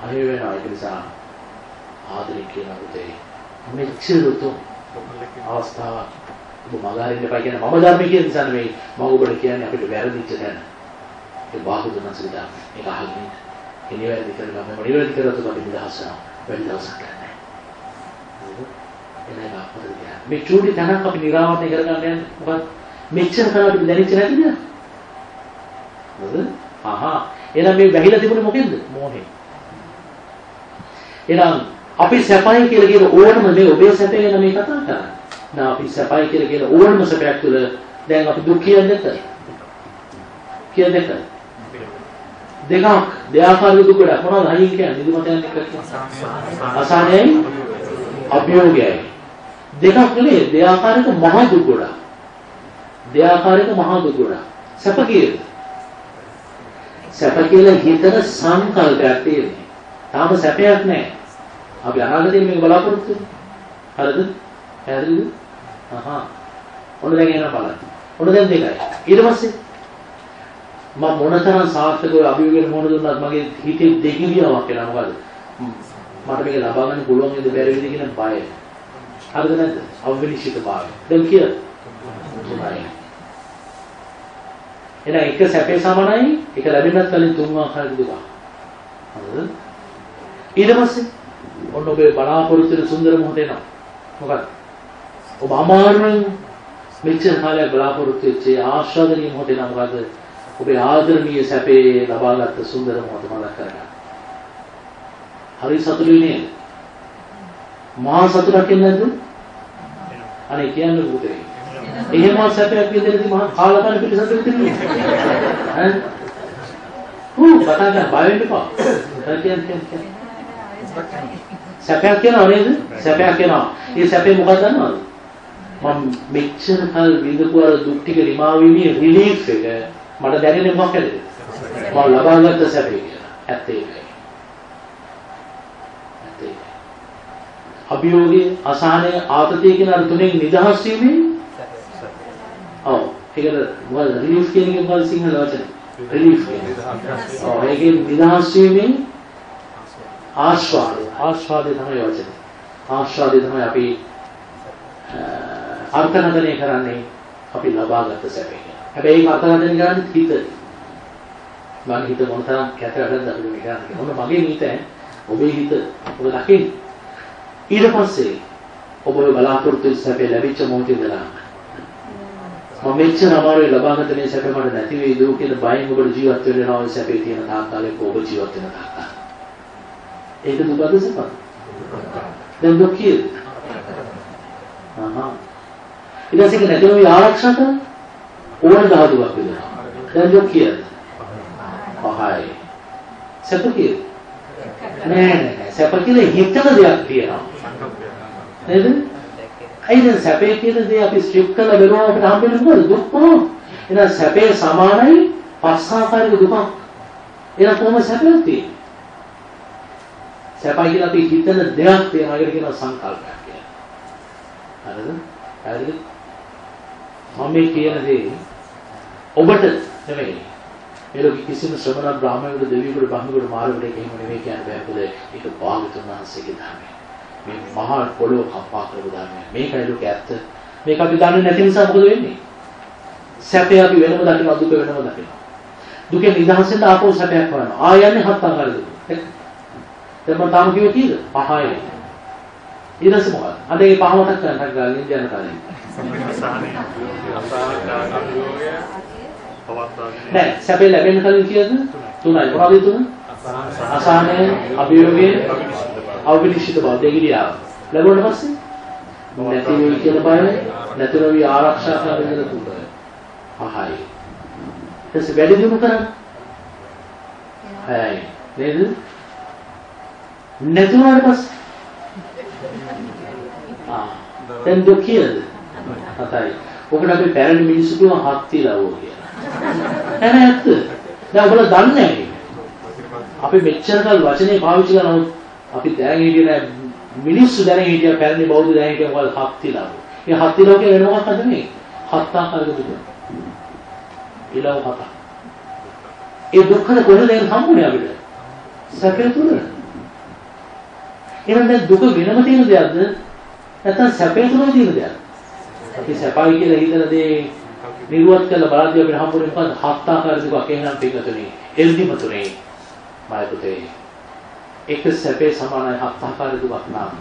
අහිමි වෙනවා. ඒක නිසා ආදරේ කියන උදේ මෙච්චර උතුම් අවස්ථාවක් ඔබ මගහරින්න එපා කියන මම ධර්මයේ කියන නිසා නෙවෙයි මම ඔබට කියන්නේ අපිට වැරදිච්ච තැන. ඒ බාහුදුන සිතා ඒක අහගෙන ඒ නිවැරදි කරගන්න මම නිවැරදි කරලා තමයි නිදහස් වෙනවා. වැඩි දවසක් නැහැ. එනේ අපතේ ගියා. මේ චූටි තැනක් අපි නිරාවරණය කරගන්න යන්නේ මොකද? මෙච්චර කාලෙ අපි දැනෙච්ච නැතිද? හරිද? අහා. එහෙනම් මේ වැහිලා තිබුණේ මොකෙන්ද? මෝහයෙන්. එහෙනම් අපි සැපයි කියලා කියන ඕනම මේ ඔබේ සැපේ ගැන මේ කතා කරන්නේ. නා අපි සැපයි කියලා කියන ඕනම සැපයක් තුළ දැන් අපි දුක් කියන්නේ නැද්ද? කියන්නේ නැද්ද? දෙකක් දෙආකාරයක දුක වල මොනවද හයින් කියන්නේ නිදිමත යන එක අසහනයයි අභියෝගයයි දෙකක් නෙවෙයි දෙආකාරයක මහ දුක වල දෙආකාරයක මහ දුක වල සැප කියන්නේ සැප කියලා හිතන සංකල්පයක් තියෙන්නේ තාම සැපයක් නැහැ අපි අනාගතේ මේක බලාපොරොත්තු හරිද? පැහැදිලිද? අහා ඔන්න දැන් එනවා බලන්න. ඔන්න දැන් දෙකයි. ඊට පස්සේ මම මොනතරම් සාර්ථකව අභියෝගයට මොන දුන්නත් මගේ හිතේ දෙගිරියාවක් එනවා. මොකද? මට මේක ලබා ගන්න පුළුවන් නේද? බැරි වෙයිද කියන බය හරිද නැද්ද? අවවිනිශ්චිත භාවය. දැන් කියලා තුනයි එහෙනම් එක සැපේ සමානයි එක ලැබෙන්නත් කලින් තුන් ආකාරයක දුක හරිද? ඊට පස්සේ ඔන්න ඔබේ බලාපොරොත්තු වෙන සුන්දර මොහොත එනවා. මොකක්ද? ඔබ අමාරුවෙන් මෙච්චර කාලයක් බලාපොරොත්තු වෙච්ච ආශාදනීය මොහොත එනවා. මොකද? ඔබේ ආදරණීය සැපේ ලබාගත් සුන්දර මොහොත මතක් කරගන්න. හරි සතුටුයි නේද? මහා සතුටක් එන්නේ නැද්ද? අනේ කියන්න පුතේ. එහෙම සැපයක් විඳිනදී මහා කාලකන් පිළිසඳ විදින්නේ. ඈ? හු කතා කරන්න බය වෙන්න එපා. කියන්නේ. සැපයක් කියනවා නේද? සැපයක් කියනවා. ඒ සැපේ මොකක්ද දන්නවද? මම මෙච්චර කල් විඳපු අර දුක් ටික නිමා වීමේ රිලීෆ් එක මට දැනෙන්නේ මොකක්ද? මම ලබාගත් සැපේ කියලා. ඇත්ත ඒකයි. ඇත්ත ඒකයි. අභියෝගයේ අසහනය ආතතිය කියන අර තුනෙන් නිදහස් වීමේ ඔව් ඒකට මොකද රිලීෆ් කියන එක මොකද සිංහල වචනේ? රිලීෆ් කියන්නේ. ඔව් ඒකේ නිදහස් වීමෙන් ආස්වාදය ආස්වාදය තමයි වචනේ. ආස්වාදය තමයි අපි අර්ථකථනය කරන්නේ අපි ලබාගත් සැපේ. හැබැයි ඒක අර්ථකථනය කරන්නේ හිත. මම හිත මොන තරම් කැතරටද අපි මේ කරන්නේ. මොන මගේ හිත ඔබේ හිත ඔබ දකින්න. ඊට පස්සේ ඔබ බලාපොරොත්තු වෙච්ච සැපේ ලැබිච්ච මොහොතේ ඉඳලා මම මෙච්චර අමාරුවේ ලබාගත මේ සැප මට නැති වෙයි දෝ කියන බයෙන් ඔබට ජීවත් වෙනවා සැපේ තියෙන තාක් කාලෙක ඔබ ජීවත් වෙන තාක්. ඒක දුකද සපත? දැන් දුක කීයද? අහහ. ඊට පස්සේ නැතිව ආරක්ෂා කරන ඕන දහදුවක් වෙනවා. දැන් දුක කීයද? පහයි. සැප කීයද? නෑ නෑ සැප කියලා හිතන දෙයක් තියෙනවා. නේද? අයිද සැපේ කියන දේ අපි ස්ට්‍රිප් කරලා බලනවා අපිට හම්බෙන්නේ මොකද? දුක් පහ. එහෙනම් සැපේ සමානයි පස් ආකාරයක දුකක්. එහෙනම් කොහොම සැපයක් තියෙන්නේ? සැපයි කියලා අපි හිතන දෙයක් තියෙනවා ඒකට කියනවා සංකල්පයක් කියලා. හරිද? හරිද? මම මේ කියන දේ ඔබට නෙවෙයි. මේ ලෝකෙ කිසිම ශ්‍රමණ බ්‍රාහ්මණයෙකුට දෙවියෙකුට බ්‍රහ්මයෙකුට මාරයෙකුට එහෙම නෙවෙයි කියන්න බෑ. මොකද ඒක භාගතුන් වහන්සේගේ ධර්මය. මේ මහා පොළොව කම්පා කරපු ධර්මය. මේකයි ලෝකේ ඇත්ත. මේක අපි දන්නේ නැති නිසා මොකද වෙන්නේ? සැපේ අපි වෙනම දකිනවා දුක වෙනම දකිනවා. දුකෙන් නිදහසෙන් ආපහු සැපයක් හොයනවා. ආයන්නේ හත් අංගල දුක. දැන් මම තාම කිව්වේ කීයද? පහයි. ඊට පස්සේ මොකක්ද? අද ඒ පහ මතක් කරගන්න ගාලින් යන කාලේ. නෑ සැපේ ලැබෙන්න කලින් කීයද? තුනයි. මොනවද තුන? අසහනය, අභියෝගය, අවිනිශ්චිත බව දෙගිරියාව. ලැබුණාට පස්සේ නැති වෙයි කියන බය, නැති වෙවි ආරක්ෂා කරගෙන තුන. පහයි. ඊටසේ වැඩි දියුණු කරන්න. හයයි. නේද? නැති වුණාට පස්සේ ආ දැන් දුක කියද? හතයි. ඔකට අපි පැරණි මිනිස්සු කියව හත් තියලාවෝ කියලා. නෑ නෑ ඇත්ත. දැන් ඔයගොල්ලෝ දන්නේ නැහැ. අපි මෙච්චර කල් වචනේ පාවිච්චි කරලා නමුත් අපි දැනගෙන හිටියේ නෑ මිනිස්සු දැනගෙන හිටියා පැරණි බෞද්ධ දැනගෙන හිටියා මොකද හත් තියලාවෝ. මේ හත් තියලාවෝ කියන වෙන මොකක්ද මේ? හත් ආකාරයක දුක. ඊළඟ හත. ඒ දුක්ඛද කොහෙද හම්බුනේ අපිට? සැපේ තුල. එහෙනම් දැන් දුක වෙනම තියෙන දෙයක්ද? නැත්නම් සැපේ තුල තියෙන දෙයක්ද? අපි සැපයි කියලා හිතන දේ නිරුවත් කරලා බලද්දී අපිට හම්බුනේ මොකද්ද? හත් ආකාර දුකක් එහෙනම් පිටුතුනේ. එල්දිම තුනේ. මායකුතේ. එක සැපේ සමානයි හත් ආකාර දුකක් නාම.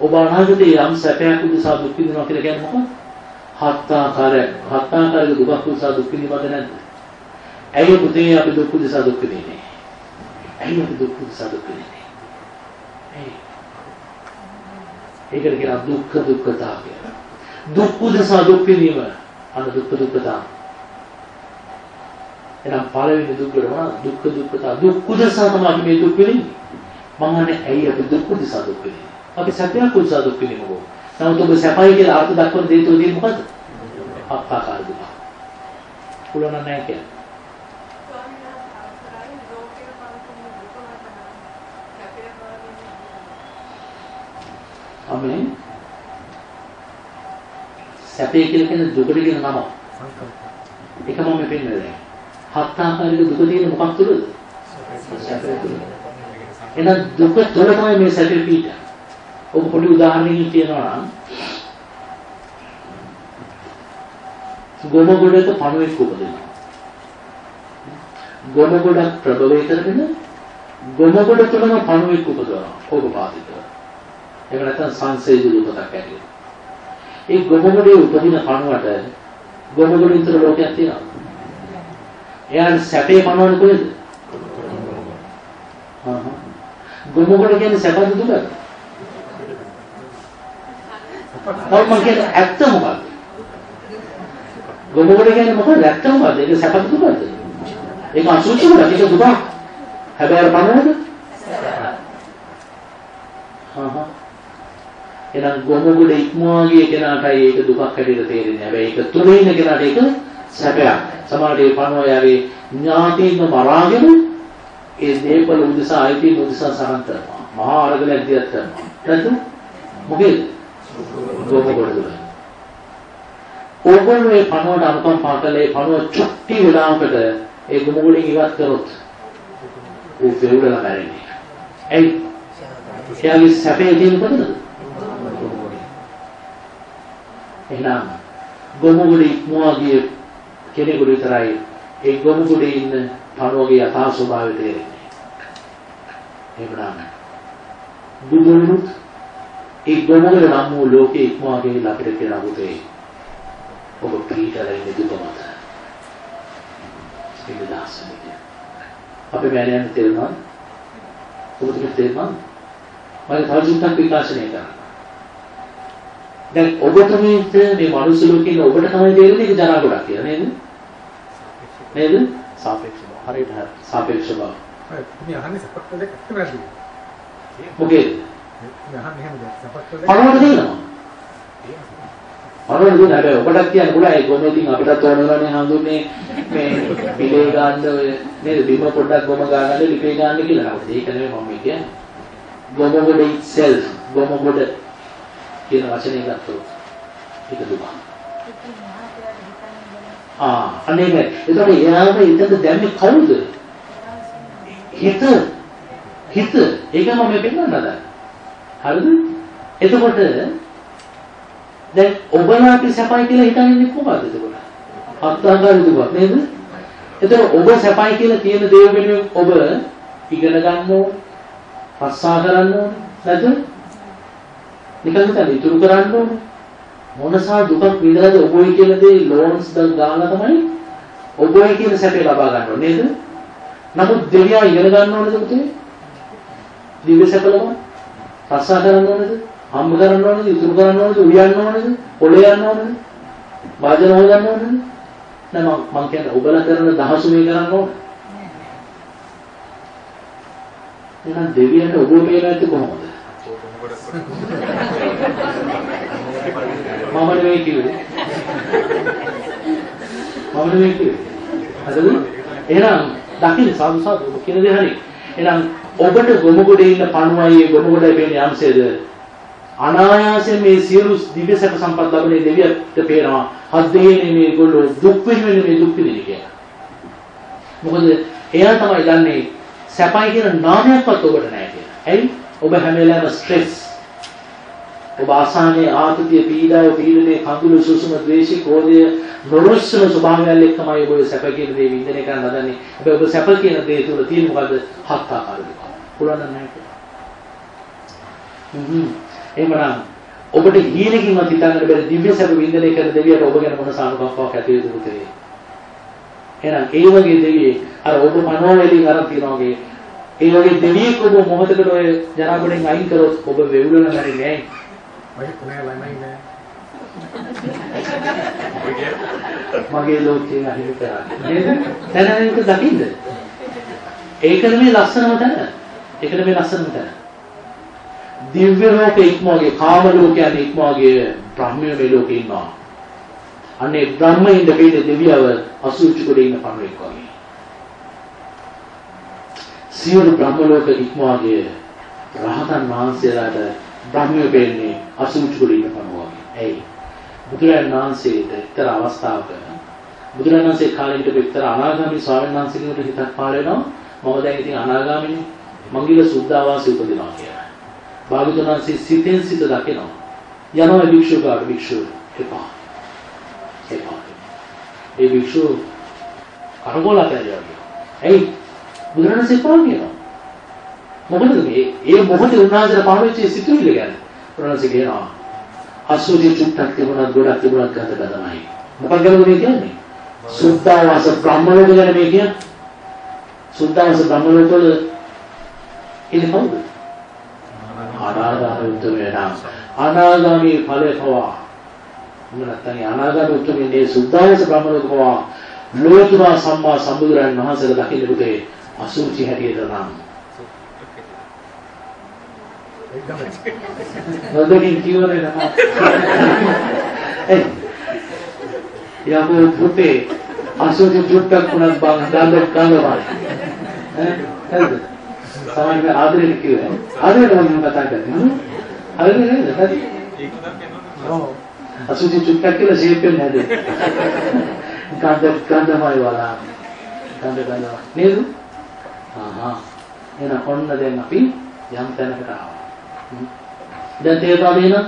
ඔබ අනාගතේ යම් සැපයක් උදෙසා දුක් විඳිනවා කියලා කියන්නේ මොකක්ද? හත් ආකාර හත් ආකාර දුකක් උදෙසා දුක් විඳිනවද නැද්ද? ඇයි පුතේ අපි දුක් උදෙසා දුක් විඳින්නේ? ඇයි අපි දුක් උදෙසා දුක් විඳින්නේ? ඇයි? ඒකට කියනවා දුක්ඛ දුක්ඛතා කියලා. දුක් උදෙසා දුක් විඳීම අන දුක්ඛ දුක්ඛතා. එහෙනම් පළවෙනි දුක් වලම දුක්ඛ දුක්ඛතා දුක් උදෙසා තමයි මේ දුක් විඳින්නේ. මම අහන්නේ ඇයි අපි දුක් උදෙසා දුක් විඳින්නේ? අපි සැපයක් උදෙසා දුක් විඳිනවෝ. නමුත් ඔබ සැපයි කියලා අර්ථ දක්වන දේ තුලින් මොකද? අත්කාර දුක. පුළුවන් නැහැ කියන්නේ. අමේ සැපේ කියලා කියන දුකට කියන නම. ඒක මම පෙන්නන්නේ. හත් ආකාරයක දුක තියෙන මොකක් තුළද? සැපේ තුළ. එහෙනම් දුක තුළ තමයි මේ සැපේ පිට. ඔබ පොඩි උදාහරණයක් කියනවා නම් ගොම ගොඩක පණුවෙක් උපදිනවා. ගොම ගොඩක් ප්‍රබලය කරගෙන ගොම ගොඩ තුළම පණුවෙක් උපදවනවා. ඕපපාතිකව. එහෙම නැත්නම් සංසේජ රූපයක් ඇති ඒ ගොමගොඩේ උපදින කණුවට ගොමගොඩ විතර ලෝකයක් තියෙනවා. එයාට සැපේ පනවන්නේ කොහෙද? හා ගොමගොඩ කියන්නේ සැපද දුකද? මම කියන්නේ ඇත්ත මොකක්ද? ගොමගොඩ කියන්නේ මොකක්ද? ඇත්ත මොකක්ද? ඒක සැපද දුකද? ඒක අසුචි මොකක්ද? ඒක දුක. හැබැයි අර පනවන්නේ හා හා එහෙනම් ගොමුගුඩ ඉක්මවා ගිය කෙනාටයි ඒක දුකක් හැටියට තේරෙන්නේ. හැබැයි ඒක තුනේ ඉන්න කෙනාට ඒක සැපයක්. සමහරට ඒ පණුව යාගේ ඥාතින්ම මරාගෙන ඒ දීපල උදෙසා අයිති උදෙසා සරන් කරනවා. මහා අරගලක් දියත් කරනවා. නැද්ද? මොකේද? ගොමුගුඩ දුක. ඕගොල්ලෝ මේ පණුවට අනුකම්පා කළේ පණුව චුට්ටි වෙලාවකට ඒ ගොමුගුඩෙන් ඉවත් කරොත් ඌ දෙවුලලා මැරෙන්නේ. ඇයි? එයාගේ සැපේ තියෙන කොතනද? එහෙනම් ගොමුගුඩ ඉක්මවා ගිය කෙනෙකුට විතරයි ඒ ගොමුගුඩේ ඉන්න පණුවගේ යථා ස්වභාවය තේරෙන්නේ. එහෙනම් බුදුනුත් ඒ ගොමුගුඩ නම් වූ ලෝකේ ඉක්මවා ගිය අපිට කියන අමුතේ ඔබ පීඩලා ඉන්න දුක මත. ඒක දාසනේ. අපි මෑණියන් තේරෙනවා. ඔබට තේරෙනවා? මම තව චුට්ටක් විකාශනය කරනවා. දැන් ඔබට මේ මේ මනුස්ස ලෝකේ ඉන්න ඔබට තමයි තේරෙන්නේ ඒක ජරා ගොඩක් කියලා නේද? නේද? සාපේක්ෂ බව. හරියට හරි. සාපේක්ෂ බව. මේ අහන්නේ සපත්ත දෙක නැද්ද? මොකේද? මේ අහන්නේ හැමද සපත්ත දෙක. පරවඩ දෙනවා. පරවඩ දෙනවා. හැබැයි ඔබටත් කියන්න පුළුවන් ඒ ගොම ඉතින් අපිටත් ඕන වෙලානේ හඳුන්නේ මේ පිළේ ගන්න ඔය නේද? බිම පොඩ්ඩක් ගොම ගාගන්න ලිපේ ගන්න කියලා. ඒක නෙමෙයි මම කියන්නේ. ගොම ගොඩ itself ගොම ගොඩ කියන වචනේ ගත්තොත් ඒක දුක. ආ අනේක. ඒතකොට එයාම එතන දැම්මේ කවුද? හිත. හිත. ඒක මම මේ පෙන්නන්න හදන්නේ. හරිද? එතකොට දැන් ඔබලාට සැපයි කියලා හිතන්නේ කොහොමද එතකොට? අත්දාගාරි දුක නේද? එතකොට ඔබ සැපයි කියලා කියන දේ වෙනුවෙන් ඔබ ඉගෙන ගන්න ඕන, පස්සා කරන්න ඕන, නැද්ද? නිකන් හිතන්න ඉතුරු කරන්න ඕන. මොනසා දුකක් විඳලාද ඔබයි කියන දේ ලෝන්ස් දල් ගාලා තමයි ඔබයි කියන සැපේ ලබා ගන්න ඕනේ නේද? නමුත් දෙවියා ඉගෙන ගන්න ඕනද පුතේ? දිව්‍ය සැප ලබන්න. පස්සා කරන්න ඕනද? හම්බ කරන්න ඕනද? ඉතුරු කරන්න ඕනද? උයන්න ඕනද? පොළේ යන්න ඕනද? වාදන හොදන්න ඕනද? නෑ මම මම කියන්නේ ඔබලා කරන දහසු මේ කරන්න ඕන. එහෙනම් දෙවියන්ට ඔබ මේලා ඇත්තේ කොහොමද? මම නෙවෙයි කිව්වේ. මම නෙවෙයි කිව්වේ. හරිද? එහෙනම් දකින්න සාදු සාදු ඔබ කියන දේ හරි. එහෙනම් ඔබට ගොමුගොඩේ ඉන්න පණුවයි ගොමුගොඩේ පේන යම්සේද අනායාසයෙන් මේ සියලු දිව්‍ය සැප සම්පත් ලැබෙන දෙවියන්ට පේනවා හත් දෙහිනේ මේගොල්ලෝ දුක් විඳින මේ දුක් විඳින කියලා. මොකද එයා තමයි දන්නේ සැපයි කියන නාමයක්වත් ඔබට නැහැ කියලා. ඇයි? ඔබ හැම වෙලාවෙම ස්ට්‍රෙස්. ඔබ ආසානේ ආතතිය පීඩාව පීඩනයේ කඳුළු සුසුම ද්වේෂී ක්‍රෝධය නොරොස්සන ස්වභාවයල් එක්කමයි ඔබ සැප කියන දේ විඳින කරන්න හදන්නේ. හැබැයි ඔබ සැප කියන දේ තුල තියෙන මොකද්ද? හත් ආකාර දුක. පුළුවන් නැහැ. හ්ම්. එහෙමනම් ඔබට හීනකින්වත් හිතන්න බැරි දිව්‍ය සැප විඳින කරන දෙවියට ඔබ ගැන මොන සානුකම්පාවක් ඇති වේද පුතේ? එහෙනම් ඒ වගේ දෙවියෙක් අර ඔබ මනෝවැලින් අරන් තියනවා වගේ ඒ වගේ දෙවියෙක් ඔබ මොහොතකට ඔය ජනාබඩෙන් අයින් කරොත් ඔබ වෙවුලන ළමයි නෑ. මගේ ලෝකයේ අහිමි කරන්නේ. නේද? දැන් ඒක දකින්න. ඒක නෙමෙයි ලස්සනම තැන. ඒක නෙමෙයි ලස්සනම තැන. දිව්‍ය ලෝකේ ඉක්මවගේ කාම ලෝකයන් ඉක්මවගේ බ්‍රහ්මයේ මේ ලෝකේ ඉන්නවා. අනේ බ්‍රහ්මයින්ද වේද දෙවියව අසුචි කොට ඉන්න පණුවෙක් වගේ. සියලු බ්‍රහ්ම ලෝක ඉක්මවගේ රහතන් වහන්සේලාට බ්‍රහ්මය වෙන්නේ අසුචි කොට ඉන්න පණුව වගේ. ඇයි? බුදුරජාණන් වහන්සේට එක්තරා අවස්ථාවක බුදුරජාණන් වහන්සේ කාලෙට එක්තරා අනාගාමී ස්වාමීන් වහන්සේ කෙනෙකුට හිතක් පහළ වෙනවා මම දැන් ඉතින් අනාගාමීනේ මංගිල සුද්ධාවාසී උපදිනවා කියලා. භාගතුන් වහන්සේ සිතෙන් සිත දකිනවා. යනවා භික්ෂුව ගාවට භික්ෂුව එපා. එපා. ඒ භික්ෂුව කරගෝලා කැරියා. ඇයි? බුදුරජාණන් එපා කියනවා. මොකද මේ ඒ මොහොතේ උන්වහන්සේට පහළ වෙච්ච සිතුවිලි ගැන. උන්වහන්සේ කියනවා අසුරි චුට්ටක් තිබුණත් ගොඩක් තිබුණත් ගත ගතමයි. මොකක්ද මේ කියන්නේ? සුද්ධාවාස බ්‍රහ්ම ලෝක ගැන මේ කියන්නේ. සුද්ධාවාස බ්‍රහ්ම ලෝක වල ඉන්නේ කවුද? අනාගාමී උත්තරේ නම් අනාගාමී ඵලේ පවා මොනත්තනේ අනාගාමී උත්තරේ සුද්ධාවාස බ්‍රහ්ම ලෝක පවා ලෝතුරා සම්මා සම්බුදුරන් වහන්සේලා දකින්න පුතේ අසුචි හැටියට නම් නොදකින් කියවනේ නම ඒ යකෝ පුතේ අසුචි චුට්ටක් වුණත් බං දඬ කනවා ඈ හරිද සාමාන්‍ය ආදරෙන් කියුවා ආදරෙන් මම කතා කරන්නේ හරිද නේද හරි ඔව් අසුචි චුට්ටක් කියලා ෂේප් එක නැදේ ගඳ ගඳමයි වලා ගඳ ගඳ නේද ආහා එහෙනම් ඔන්න දැන් අපි යම් තැනකට ආවා දැන් තේරුණාද එහෙනම්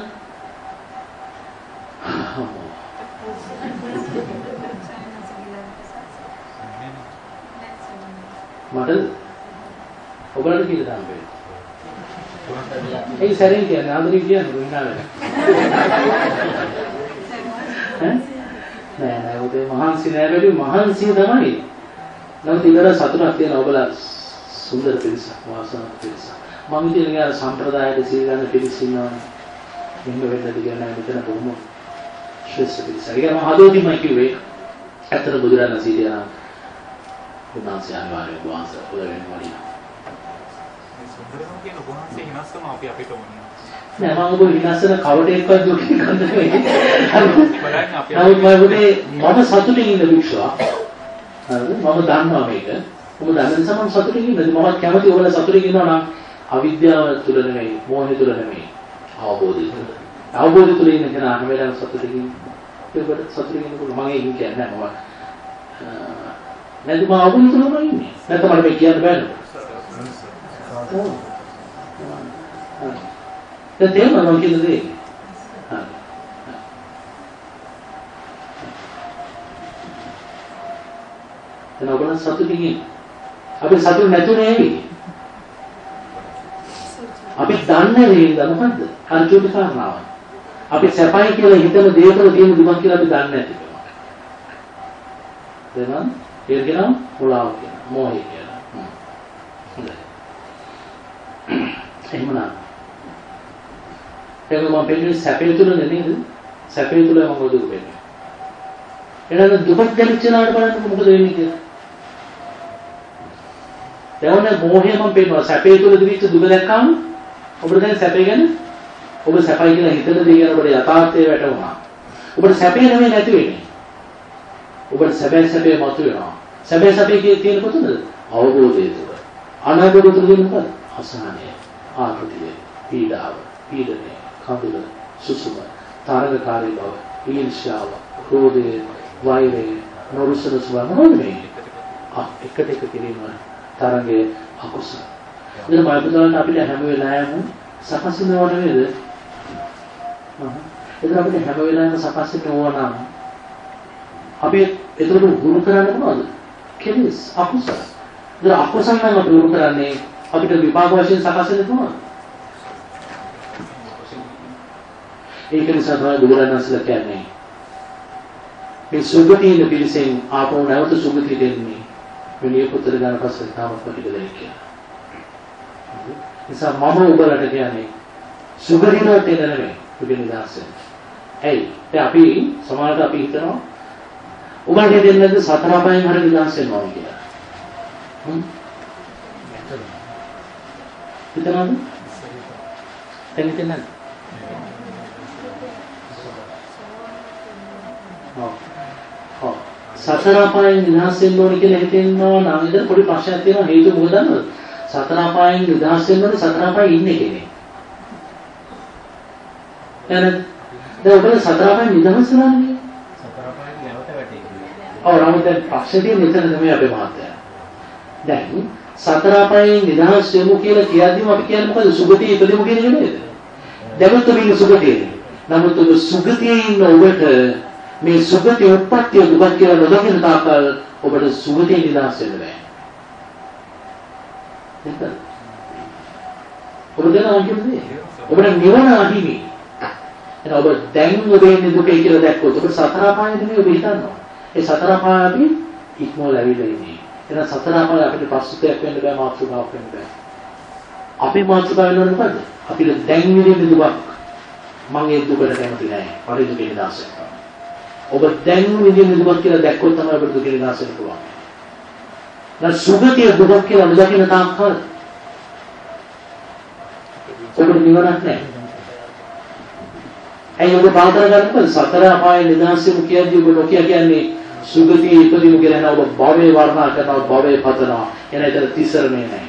මට ඔබලට කියලා දාන්න බෑ. ඒ සැරෙන් කියන්නේ ආදරේ කියන්නේ. ඈ නෑ නෑ ඔබේ මහන්සි නෑ වැඩි මහන්සිය තමයි. නමුත් ඉතර සතුටක් තියෙන ඔබලා සුන්දර පිරිසක් වාසනාවක් පිරිසක්. මම ඉතින් අර සම්ප්‍රදායට සීල ගන්න පිරිස ඉන්නවනේ. මෙන්න වෙන්නද කියන මෙතන බොහොම ශ්‍රේෂ්ඨ පිරිසක්. ඒක මම හදෝදින්ම කිව්වේ. ඇත්තට බුදුරණන් සීලියා උන්වහන්සේ අනිවාර්යයෙන් වහන්සේ අපි අපිට ඕනේ. නෑ මම ඔබ විනාශන කවටේක්වත් දුකින් ගන්න නෙවෙයි. නමුත් මම පුතේ මම සතුටින් ඉන්න භික්ෂුවක්. හරිද? මම දන්නවා මේක. ඔබ දන්න නිසා මම සතුටින් ඉන්නද මම කැමති ඔයාලා සතුටින් ඉන්නවා නම් අවිද්‍යාව තුල නෙවෙයි, මෝහය තුල නෙවෙයි, අවබෝධය තුල. අවබෝධය තුල ඉන්න කෙනා හැම වෙලාවෙම සතුටින්. ඒකට සතුටින් ඉන්නකොට මම ඒක කියන්නේ නෑ මම නැත්නම් මම අවුල් තුනම ඉන්නේ. නැත්නම් මට මේ කියන්න බෑ නේද? ඔව්. දැන් තේරුණා මම කියන දේ. දැන් ඔයගොල්ලෝ සතුටින් ඉන්නේ. අපි සතුට නැතුනේ ඇයි? අපි දන්නේ නේද මොකද්ද? අර චුටි කාරණාව. අපි සැපයි කියලා හිතන දේ තුළ තියෙන දුක කියලා අපි දන්නේ නැති කම. දෙනවා? ඒක කියනවා මුලාව කියලා. මොහය කියලා. හ්ම්. හොඳයි. එහෙමනම් ඒක මම පෙන්නේ සැපේ තුල නේද? සැපේ තුල මම දුක වෙන්නේ. එහෙනම් දුක දැනෙච්චලාට බලන්න මොකද වෙන්නේ කියලා. දැන් මොහේ මම පෙන්නවා සැපේ තුල දිවිච්ච දුක දැක්කම ඔබට දැන් සැපේ ගැන ඔබ සැපයි කියලා හිතන දේ ගැන ඔබට යථාර්ථය වැටුණා. ඔබට සැපේ නෙමෙයි නැති වෙන්නේ. ඔබට සැබෑ සැපේ මතුවෙනවා. සැබෑ සැපේ කියේ තියෙන කොතනද? අවබෝධය තුළ. අනාගත තුළ තියෙන මොකද? අසහනය, ආතතිය, පීඩාව, පීඩනය, කඳුල, සුසුම, තරගකාරී බව, ඊර්ෂ්‍යාව, ක්‍රෝධය, වෛරය, නොරුසන ස්වභාව මොනවද මේ? ආ එකට එක කිරීම තරංගයේ අකුසල. ඉතින් මයිබුදාලට අපිට හැම වෙලාවෙම සකස් වෙනව නෙවෙයිද? එතන අපිට හැම වෙලාවෙම සකස් වෙනව නම් අපි එතකොට ගුරු කරන්නේ මොනවද? කෙලෙස් අකුසල. ඉතින් අකුසල නම් අපි ගුරු කරන්නේ අපිට විපාක වශයෙන් සකස් වෙන්නේ කොහොමද? ඒක නිසා තමයි බුදුරජාණන් වහන්සේලා කියන්නේ මේ සුගතියේ පිළිසෙන් ආපහු නැවත සුගතියට එන්නේ මෙලිය පුතර ගන්න පස්සේ තාමත් පිටිද කියලා. නිසා මම ඔබලට කියන්නේ සුගතියට එන්න නෙමෙයි සුගති නිදහස්. ඇයි? දැන් අපි සමාජයට අපි හිතනවා ඔබට දෙන්නද සතර අපායන් හරිය නිදහස් වෙනවා කියලා. හ්ම්. හිතනවද? දැන් හිතන්නේ ඔව්. සතර අපායන් නිදහස් වෙන්න ඕනේ කියලා හිතෙනවා නම් ඉතින් පොඩි ප්‍රශ්නයක් තියෙනවා හේතුව මොකද දන්නවද? සතර අපායන් නිදහස් වෙන්න ඕනේ සතර අපායේ ඉන්නේ කෙනෙක්. එහෙනම් දැන් ඔබ සතර අපායන් නිදහස් වෙනවනේ. සතර පායෙන් නැවත වැටෙන්නේ. ඔව් නමුත් දැන් ප්‍රශ්නේ තියෙන්නේ එතන තමයි අපේ මහත්තයා. දැන් සතර අපායන් නිදහස් වෙමු කියලා කියද්දිම අපි කියන්නේ මොකද? සුගතිය ඉපදෙමු කියන එක නේද? දැන් ඔබ ඉන්නේ සුගතියේ. නමුත් ඔබ සුගතියේ ඉන්න ඔබට මේ සුගතිය උප්පත්තිය දුක කියලා නොදකින තාක්කල් ඔබට සුගතිය නිදහස් වෙන්න බෑ. නේද? ඔබ දැනගන්න කියන්නේ ඔබට නිවන අහිමි. එහෙනම් ඔබ දැන් ඔබේ ඉන්නේ දුකේ කියලා දැක්කොත් ඔබ සතර අපායෙ නෙමෙයි ඔබ හිතනවා. ඒ සතර අපාය අපි ඉක්මවල ඇවිල්ලා ඉන්නේ. එහෙනම් සතර අපාය අපිට ප්‍රස්තුතයක් වෙන්න බෑ මාතෘකාවක් වෙන්න බෑ. අපේ මාතෘකාව වෙනවද මොකද්ද? අපිට දැන් විඳින්න දුකක්. මම ඒ දුකට කැමති නෑ. පරි දුකේ නිදහස් වෙන්න. ඔබ දැන් විඳින්න දුකක් කියලා දැක්කොත් තමයි ඔබට දුකේ නිදහස් වෙන්න පුළුවන්. දැන් සුගතිය දුකක් කියලා නොදකින තාක්කල් ඔබට නිවනක් නෑ. ඇයි ඔබ පාතර ගන්නකො සතර අපායේ නිදහස් වෙමු කියද්දී ඔබ නොකිය කියන්නේ සුගතිය ඉපදිමු කියලා නෑ ඔබ භවයේ වර්ණා කරනවා භවයේ පතනවා එන ඒතර තිසරණේ නෑ.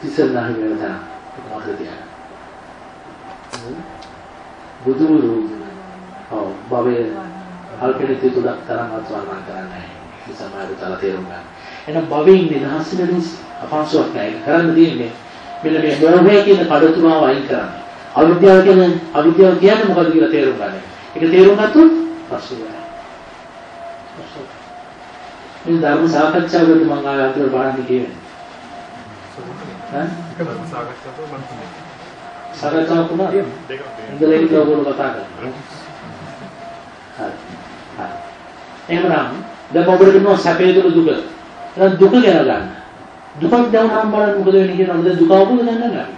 තිසරණ නැහැ වෙන තැන. බුදුරු ඔව් භවයේ අල්පෙනිත තුඩක් තරම්වත් වර්ණනා කරන්නේ නැහැ. සමාජය තල තේරුම් ගන්න. එහෙනම් භවයෙන් නිදහස් වෙන අපහසුයක් නැහැ. ඒක කරන්න තියෙන්නේ මෙන්න මේ මෝහය කියන කඩතුමාව අයින් කරන්න. අවිද්‍යාව කියන්නේ අවිද්‍යාව කියන්නේ මොකද කියලා තේරුම් ගන්න. ඒක තේරුම් ගත්තොත් නැහැ. මේ ධර්ම සාකච්ඡාවකට මම ආයෙ අතට බලන්න කියන්නේ. ඈ? සාකච්ඡා කරලා මම සාකච්ඡාවක් වුණා. දෙකක් ඉඳලා ඉන්න ඕගොල්ලෝ කතා කරනවා. හරි. හරි. එහෙනම් දැන් ඔබට කියනවා සැපේ තුල දුක. එහෙනම් දුක ගැන ගන්න. දුකක් දැනුනම බලන්න මොකද වෙන්නේ කියලා නේද දුක අවබෝධ ගන්න ගන්න.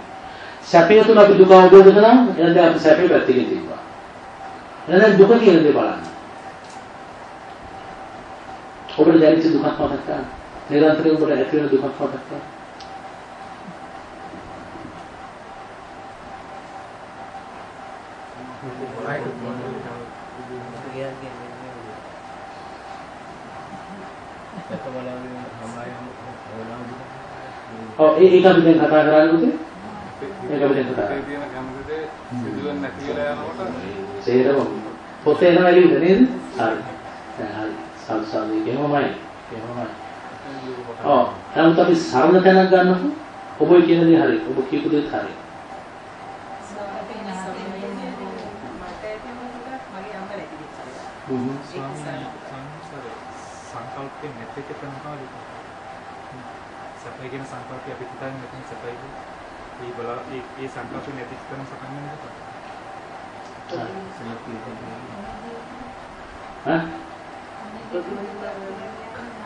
සැපේ තුල අපි දුක අවබෝධ කළා. එහෙනම් දැන් අපි සැපේ පැත්තකින් තිබ්බා. එහෙනම් දුක කියන දේ බලන්න. ඔබට දැනෙච්ච දුකක් මතක් කරගන්න. නිරන්තරයෙන් ඔබට ඇති වෙන දුකක් මතක් කරගන්න. ඔව් ඒ ඒක අපි දැන් කතා කරන්නේ උදේ. ඒක අපි දැන් කතා කරා. තියෙන කැමතිද සිදුවෙන්නේ නැති වෙලා යනකොට සේරම පොතේ එනවා එළියට නේද? හරි. දැන් හරි. සාදු සාදු එහෙමමයි. එහෙමමයි. ඔව්. නමුත් අපි සරල තැනක් ගන්නකො. ඔබ කියන දේ හරි. ඔබ කියපු දේ හරි. හ්ම්. සංකල්පයෙන් නැති එක තමයි සැපයි කියන සංකල්පය අපි හිතන්නේ නැතිනම් සැපයි ඒ බල ඒ ඒ සංකල්පය නැති කරන සකන් වෙන එක ඈ?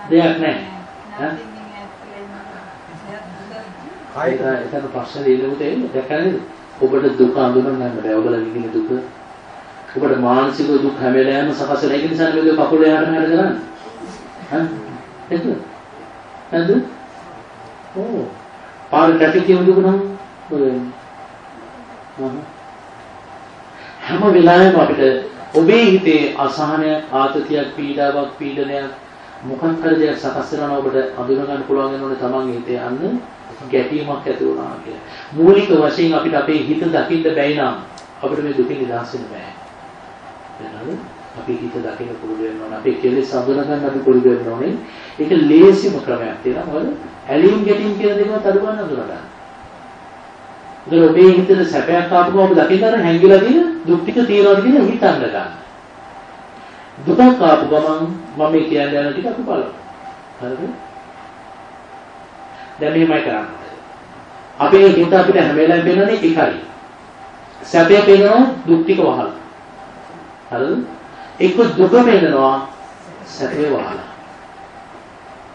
දෙයක් නැහැ. කායික ඒක එතන ප්‍රශ්නේ ඉන්නකොට එන්නේ දැක්කද නේද? ඔබට දුක අඳුන ගන්න බෑ. ඔබලා විඳින දුක. ඔබට මානසික දුක් හැම වෙලාවෙම සකස් වෙන. ඒක නිසා මේ කකුල එහාට මෙහාට කරන්නේ. හා? ඒක. නේද? ඕ. පාර ට්‍රැෆික් එකේ වුණා නම් හැම වෙලාවෙම අපිට ඔබේ හිතේ අසහනයක්, ආතතියක්, පීඩාවක්, පීඩනයක් මොකක් හරි දෙයක් සකස් වෙනවා ඔබට අඳුන ගන්න පුළුවන් වෙනෝනේ තමන්ගේ හිතේ යන්න ගැටීමක් ඇති වුණා කියලා. මූලික වශයෙන් අපිට අපේ හිත දකින්න බැයි නම් අපිට මේ දුකින් නිදහස් වෙන්න බෑ. එහෙනම් අපි හිත දකින්න පුරුදු වෙන්න ඕනේ. අපේ කෙලෙස් අඳුන ගන්න අපි පුරුදු වෙන්න ඕනේ. ඒක ලේසිම ක්‍රමයක් තියෙනවා. මොකද ඇලීම් ගැටීම් කියන දේවත් අඩු ගන්න අඳුන ගන්න. ඒතර ඔබේ හිතේ සැපයක් ආපුවම ඔබ දකින්න අර හැංගිලා තියෙන දුක් ටික තියනවාද කියලා හිතන්න ගන්න. දුකක් ආපු ගමන් මම මේ කියන්නේ යන ටික අපි බලමු. හරිද? දැන් මෙහෙමයි කරන්නේ. අපේ හිත අපිට හැම වෙලාවෙම පේනනේ එකයි. සැපය පේනවා දුක් ටික වහලා. හරිද? එක්ක දුක පේනවා සැපේ වහලා.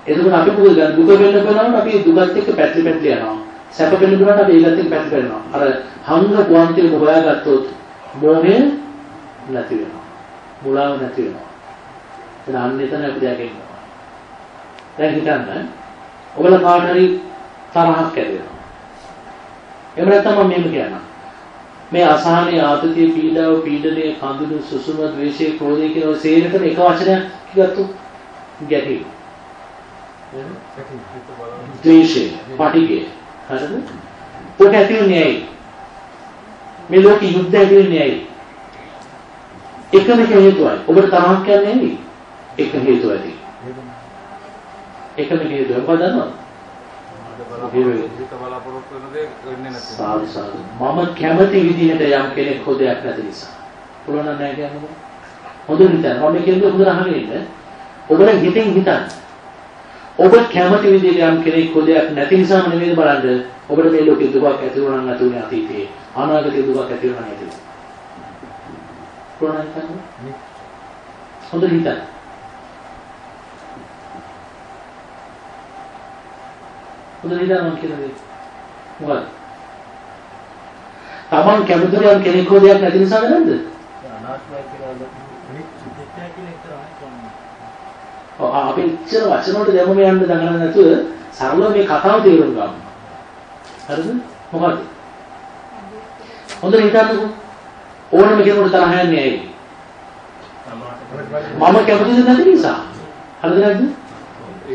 එතකොට අපි මොකද ගන්න දුක වෙන්න බලනකොට අපි දුකත් එක්ක පැටලි පැටලි යනවා. සැප වෙන්න බලනකොට අපි ඒකත් එක්ක පැටලි වෙනවා. අර හංග පුවන්තිය හොයාගත්තොත් මොහේ නැති වෙනවා. මුලාව නැති වෙනවා. එතන අන්න එතන අපි දැකෙන්නවා. දැන් හිතන්න ඔබලා කාට හරි තරහක් ඇති වෙනවා. එහෙම නැත්නම් මම මෙහෙම කියන්නම්. මේ අසහනය, ආතතිය, පීඩාව, පීඩනය, කඳුළු, සුසුම, ද්වේෂය, ක්‍රෝධය කියන සේරටම එක වචනයක් ගත්තොත් ගැටි. ද්වේෂය, පටිඝය. හරිද? ඔක ඇති වෙන්නේ ඇයි? මේ ලෝකෙ යුද්ධ ඇති වෙන්නේ ඇයි? එකම එක හේතුවයි. ඔබට තරහක් යන්නේ ඇයි? එක හේතුව ඇති. එකම හේතුව මොකද දන්නවද? බලාපොරොත්තු. මම කැමති විදිහට යම් කෙනෙක් හොදයක් නැති නිසා. පුළුවන් නැහැ කියන්නකො. හොඳට හිතන්න. මම කියන්නේ හොඳට අහගෙන ඉන්න. ඔබලා හිතෙන් හිතන්න. ඔබ කැමති විදිහට යම් කෙනෙක් හොදයක් නැති නිසාම නෙමෙයි බලන්න. ඔබට මේ ලෝකේ දුකක් ඇති වුණා නම් නැති වුණේ අතීතේ. අනාගතේ දුකක් ඇති වුණා නැති වුණා. පුළුවන් හිතන්න. හොඳට හිතන්න. හොඳට හිතන්න මම කියන දේ. මොකක්ද? Taman කැමති යම් කෙනෙක් හොදයක් නැති නිසාද නැද්ද? අනාත්මයි කියලා අපි ඉච්චර වචන වලට දැමුම යන්න දඟලන්නේ නැතුව සරලව මේ කතාව තේරුම් ගමු. හරිද? මොකද්ද? හොඳට හිතන්නකෝ. ඕනම කෙනෙකුට තරහ යන්නේ ඇයි? මම කැමතිද නැති නිසා. හරිද නැද්ද?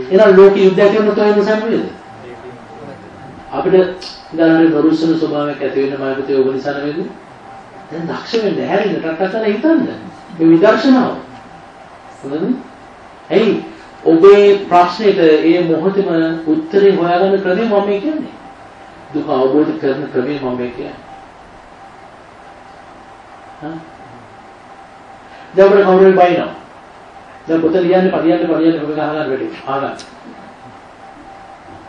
එහෙනම් ලෝක යුද්ධයක් කරනකොට ඒ නිසා නෙවෙයිද? අපිට ගානේ නරුස්සන ස්වභාවයක් ඇති වෙන මාර්ගය ඕක නිසා නෙවෙයිද? දැන් දක්ෂ වෙන්න හැරින්න ටක් ටක් කරලා හිතන්න. මේ විදර්ශනාව. හොඳද? ඇයි ඔබේ ප්‍රශ්නෙට ඒ මොහොතේම උත්තරේ හොයාගන්න ක්‍රමය මම මේ කියන්නේ. දුක අවබෝධ කරන ක්‍රමය මම මේ කියන්නේ. හා? දැන් අපිට කවුරු හරි බයිනවා. දැන් පොත ලියන්නේ පරියන්නේ පරියන්නේ ඔබ ගහගන්න වැඩි. ආගන්න.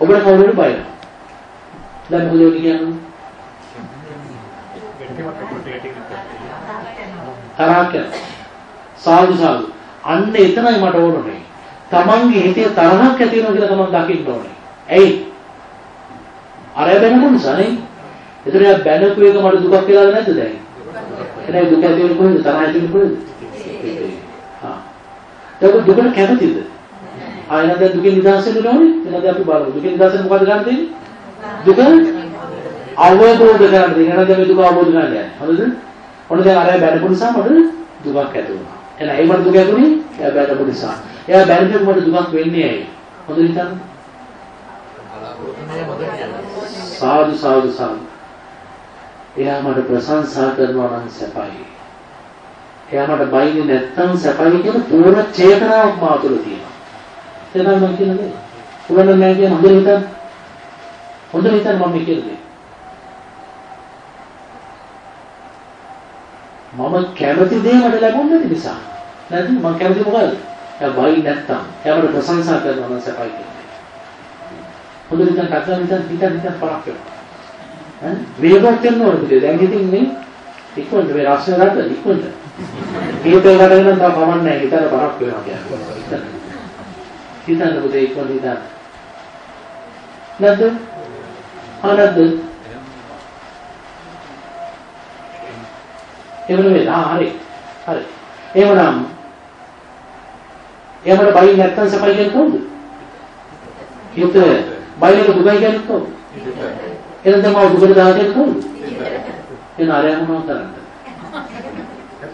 ඔබට කවුරු හරි බයිනවා. දැන් මොකද ඔය කියන්නේ? තරහක් යනවා. සාදු සාදු. අන්න එතනයි මට ඕනේ. තමන්ගේ හිතේ තරහක් ඇති වෙනවා කියලා තමන් දකින්න ඕනේ. ඇයි? අර බැනපු නිසා නේ. එතන යා බැනපු එක මට දුකක් කියලාද නැද්ද දැන්? එහෙනම් දුක ඇති වෙන්නේ කොහෙද? තරහ ඇති වෙන්නේ කොහෙද? හා. ඒක දුකට කැමතිද? ආයෙත් දැන් දුකෙන් නිදහස් වෙන්න ඕනේ. එහෙනම් අපි බලමු. දුකෙන් නිදහස් වෙන්න මොකද ගන්න තියෙන්නේ? දුක අවබෝධ කරගන්න. එහෙනම් දැන් මේ දුක අවබෝධ කරගන්න යන්නේ. හරිද? ඔන්න දැන් අර බැනපු නිසා මට දුකක් ඇති වුණා. එහෙනම් ඒ මට දුක ඇතුනේ එයා බැනපු නිසා. එයා බැනපු මට දුකක් වෙන්නේ ඇයි? හොඳට හිතන්න. සාදු සාදු සාදු. එයා මට ප්‍රශංසා කරනවා නම් සැපයි. එයා මට බයින්නේ නැත්තම් සැපයි කියන පූර්ණ චේතනාවක් මා තුළ තියෙනවා. ඒ තමයි මම කියන්නේ. උගන්න නැහැ කියන හොඳට හිතන්න. හොඳට හිතන්න මම කියන්නේ. මම කැමති දේ මට ලැබුණ නැති නිසා. නැත්නම් මම කැමති මොකද? එයා බයි නැත්තම් එයාට ප්‍රශංසා කරනවා නම් සැපයි කියන්නේ. හොඳට හිතන්න කතා හිතන්න හිතන්න හිතන්න පරක් වෙනවා. ඈ වේගවත් වෙන්න ඕනේ. දැන් ඉතින් මේ ඉක්මනට මේ රාශිය ගන්න ඉක්මනට. කීපේ ගන්න නම් තා කමන්නේ නැහැ. හිතන්න බරක් වෙනවා කියන්නේ. හිතන්න පුතේ ඉක්මනට හිතන්න. නැද්ද? ආ නැද්ද? එහෙම නෙවෙයි. ආ හරි. හරි. එහෙමනම් එහෙමද බයි නැත්තම් සපයි කියන්නේ කොහොමද? හිත බයිලක දුකයි කියන්නේ කොහොමද? එහෙනම් තමයි දුකට දාන්නේ කොහොමද? එන ආරයම මොනවද කරන්නේ?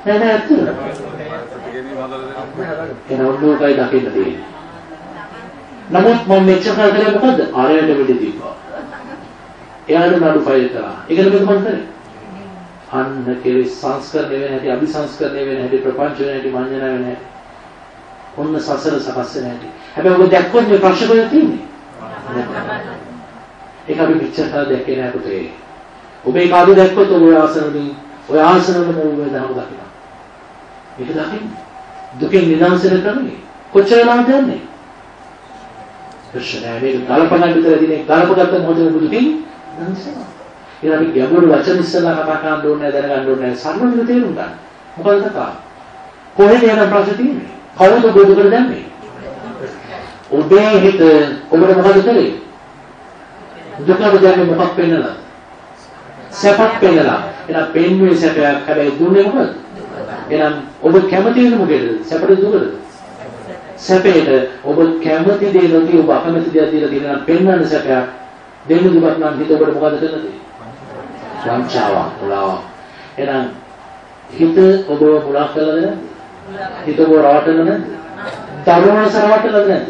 නෑ නෑ ඇත්ත. එන ඔන්නෝකයි දකින්න තියෙන්නේ. නමුත් මම මෙච්චර කරේ මොකද්ද? ආරයට වෙඩි දීපා. එයාට නඩු ෆයිල් කරා. ඒකද මම කරන්නේ? අන්න කෙලෙස් සංස්කරණය වෙන හැටි, අபிසංස්කරණය වෙන හැටි, ප්‍රපංච වෙන හැටි, මඤ්ඤණ වෙන හැටි. ඔන්න සසර සකස් වෙන හැටි. හැබැයි ඔබ දැක්කොත් මේ ප්‍රශ්න කොහෙද තියෙන්නේ? ඒක අපි පිටචර කරලා දැක්කේ නෑ පුතේ. ඔබ ඒ කාර්ය දැක්කොත් ඔබ ඔය ආසන වලින් ඔය ආසන වල මොන වේද හම දකිනවා. මේක දකින්න. දුකෙන් නිදහසට කරන්නේ. කොච්චර වෙලාවද යන්නේ? ප්‍රශ්නය මේක ගලපගන්න විතර දිනේ ගලපගත්ත මොහොතේ බුදු කින් දන්සනවා. ඊට අපි ගැඹුරු වචන ඉස්සලා කතා කරන්න ඕනේ දැනගන්න ඕනේ සරල විදිහට තේරුම් ගන්න. මොකද කතා? කොහෙද යන ප්‍රශ්න තියෙන්නේ? කවුද බුදුකට දැම්මේ? ඔබේ හිත ඔබට මොකද කරේ? දුකට දැම්මේ මොකක් පෙන්නලා? සැපක් පෙන්නලා. එහෙනම් පෙන්වුවේ සැපයක් හැබැයි දුන්නේ මොකද? එහෙනම් ඔබ කැමති වෙන මොකේද? සැපද දුකද? සැපේට ඔබ කැමති දේ නොදී ඔබ අකමැති දේ දීලා තියෙනවා පෙන්වන්න සැපයක් දෙන්න දුකට නම් හිත ඔබට මොකද කරන්නේ? වංචාවක් මුලාවක්. එහෙනම් හිත ඔබව මුලා කළද නැද්ද? හිත ඔබව රවටලා නැද්ද? දරුවන සරවටලාද නැද්ද?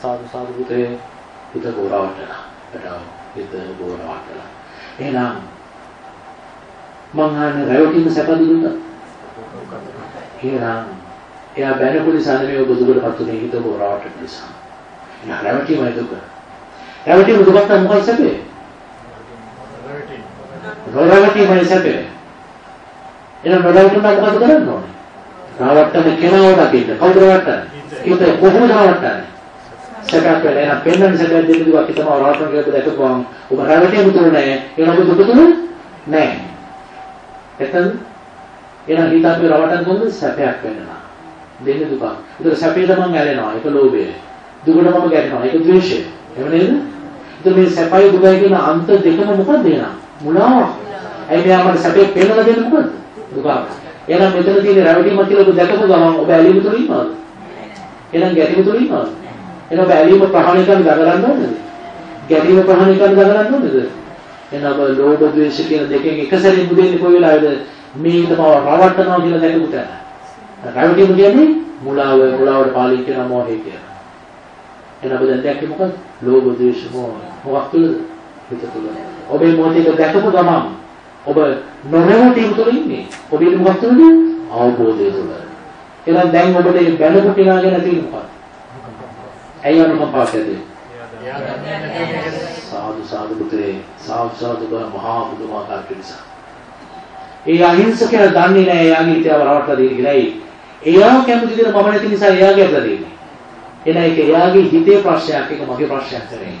සාදු සාදු පුතේ හිත ඔබව රවටලා. එතන හිත ඔබව රවටලා. එහෙනම් මං අහන්නේ රැවටීම සැපද දුන්නා? එහෙනම් එයා බැනපු නිසා නෙමෙයි ඔබ දුකටපත් උනේ හිත ඔබ රවටන නිසා. එහෙනම් රැවටීමයි දුක. රැවටීම දුකක් නම් මොකක්ද සැපේ? නොරවටීමයි සැපේ. එහෙනම් නොරවටුණා මොකද කරන්න ඕනේ? රවට්ටන කෙනාව දකින්න. කවුද රවට්ටන්නේ? හිත කොහොමද රවට්ටන්නේ? සැපක් වෙලා එහෙනම් පෙන්වන්න සැපයක් දෙන්න දුක අපි තමයි රවට්ටන කියලා දැකපුවාම ඔබ රවටීම තුන නැහැ. එහෙනම් ඔබ දුක තුන නැහැ. එතන එහෙනම් හිත අපි රවටන කොහොමද සැපයක් වෙන්නවා. දෙන්න දුක. ඒක සැපේට මං ඇලෙනවා. ඒක ලෝභය. දුකට මම ගැටෙනවා. ඒක ද්වේෂය. එහෙම නේද? ඒත් මේ සැපයි දුකයි කියන අන්ත දෙකම මොකක්ද එනවා? මුලාවක්. ඇයි මෙයා මට සැපේ පෙන්නලා දෙන්නේ මොකද්ද? දුක. එහෙනම් මෙතන තියෙන රැවටීම කියලා ඔබ දැකපු ගමන් ඔබ ඇලීම තුල ඉන්නවද? එහෙනම් ගැටීම තුල ඉන්නවද? එහෙනම් ඔබ ඇලීම ප්‍රහාණය කරන්න දඟලන්න ඕනේද? ගැටීම ප්‍රහාණය කරන්න දඟලන්න ඕනේද? එහෙනම් ඔබ ලෝභ ද්වේෂ කියන දෙකෙන් එක සැරේ මුදෙන්නේ කොයි වෙලාවේද? මේ තම රවට්ටනවා කියලා දැකපු තැන. රැවටීම කියන්නේ මුලාව මුලාවට පාලිය කියන මොහේ කියන. එහෙනම් ඔබ දැන් දැක්කේ මොකක්ද? ලෝභ ද්වේෂ මොහ. මොකක් තුලද? හිත තුල. ඔබේ මොහොතේ දැකපු ගමන් ඔබ නොරවටීම තුල ඉන්නේ. ඔබේ මොකක් තුලද? අවබෝධය තුල. එහෙනම් දැන් ඔබට මේ බැලපු කෙනා ගැන තියෙන මොකක්ද? ඇයි අනුකම්පාවක් ඇති? සාදු සාදු පුතේ සාදු සාදු මහා බුදුමාකාර පිරිස. ඒ අහිංසකයා දන්නේ නැහැ එයාගේ හිතව රවට්ටලා දෙන්නේ කියලා. එයා කැමති විදිහට මම නැති නිසා එයාගේ අතට දෙන්නේ. එන එක එයාගේ හිතේ ප්‍රශ්නයක් එක මගේ ප්‍රශ්නයක් නෙවෙයි.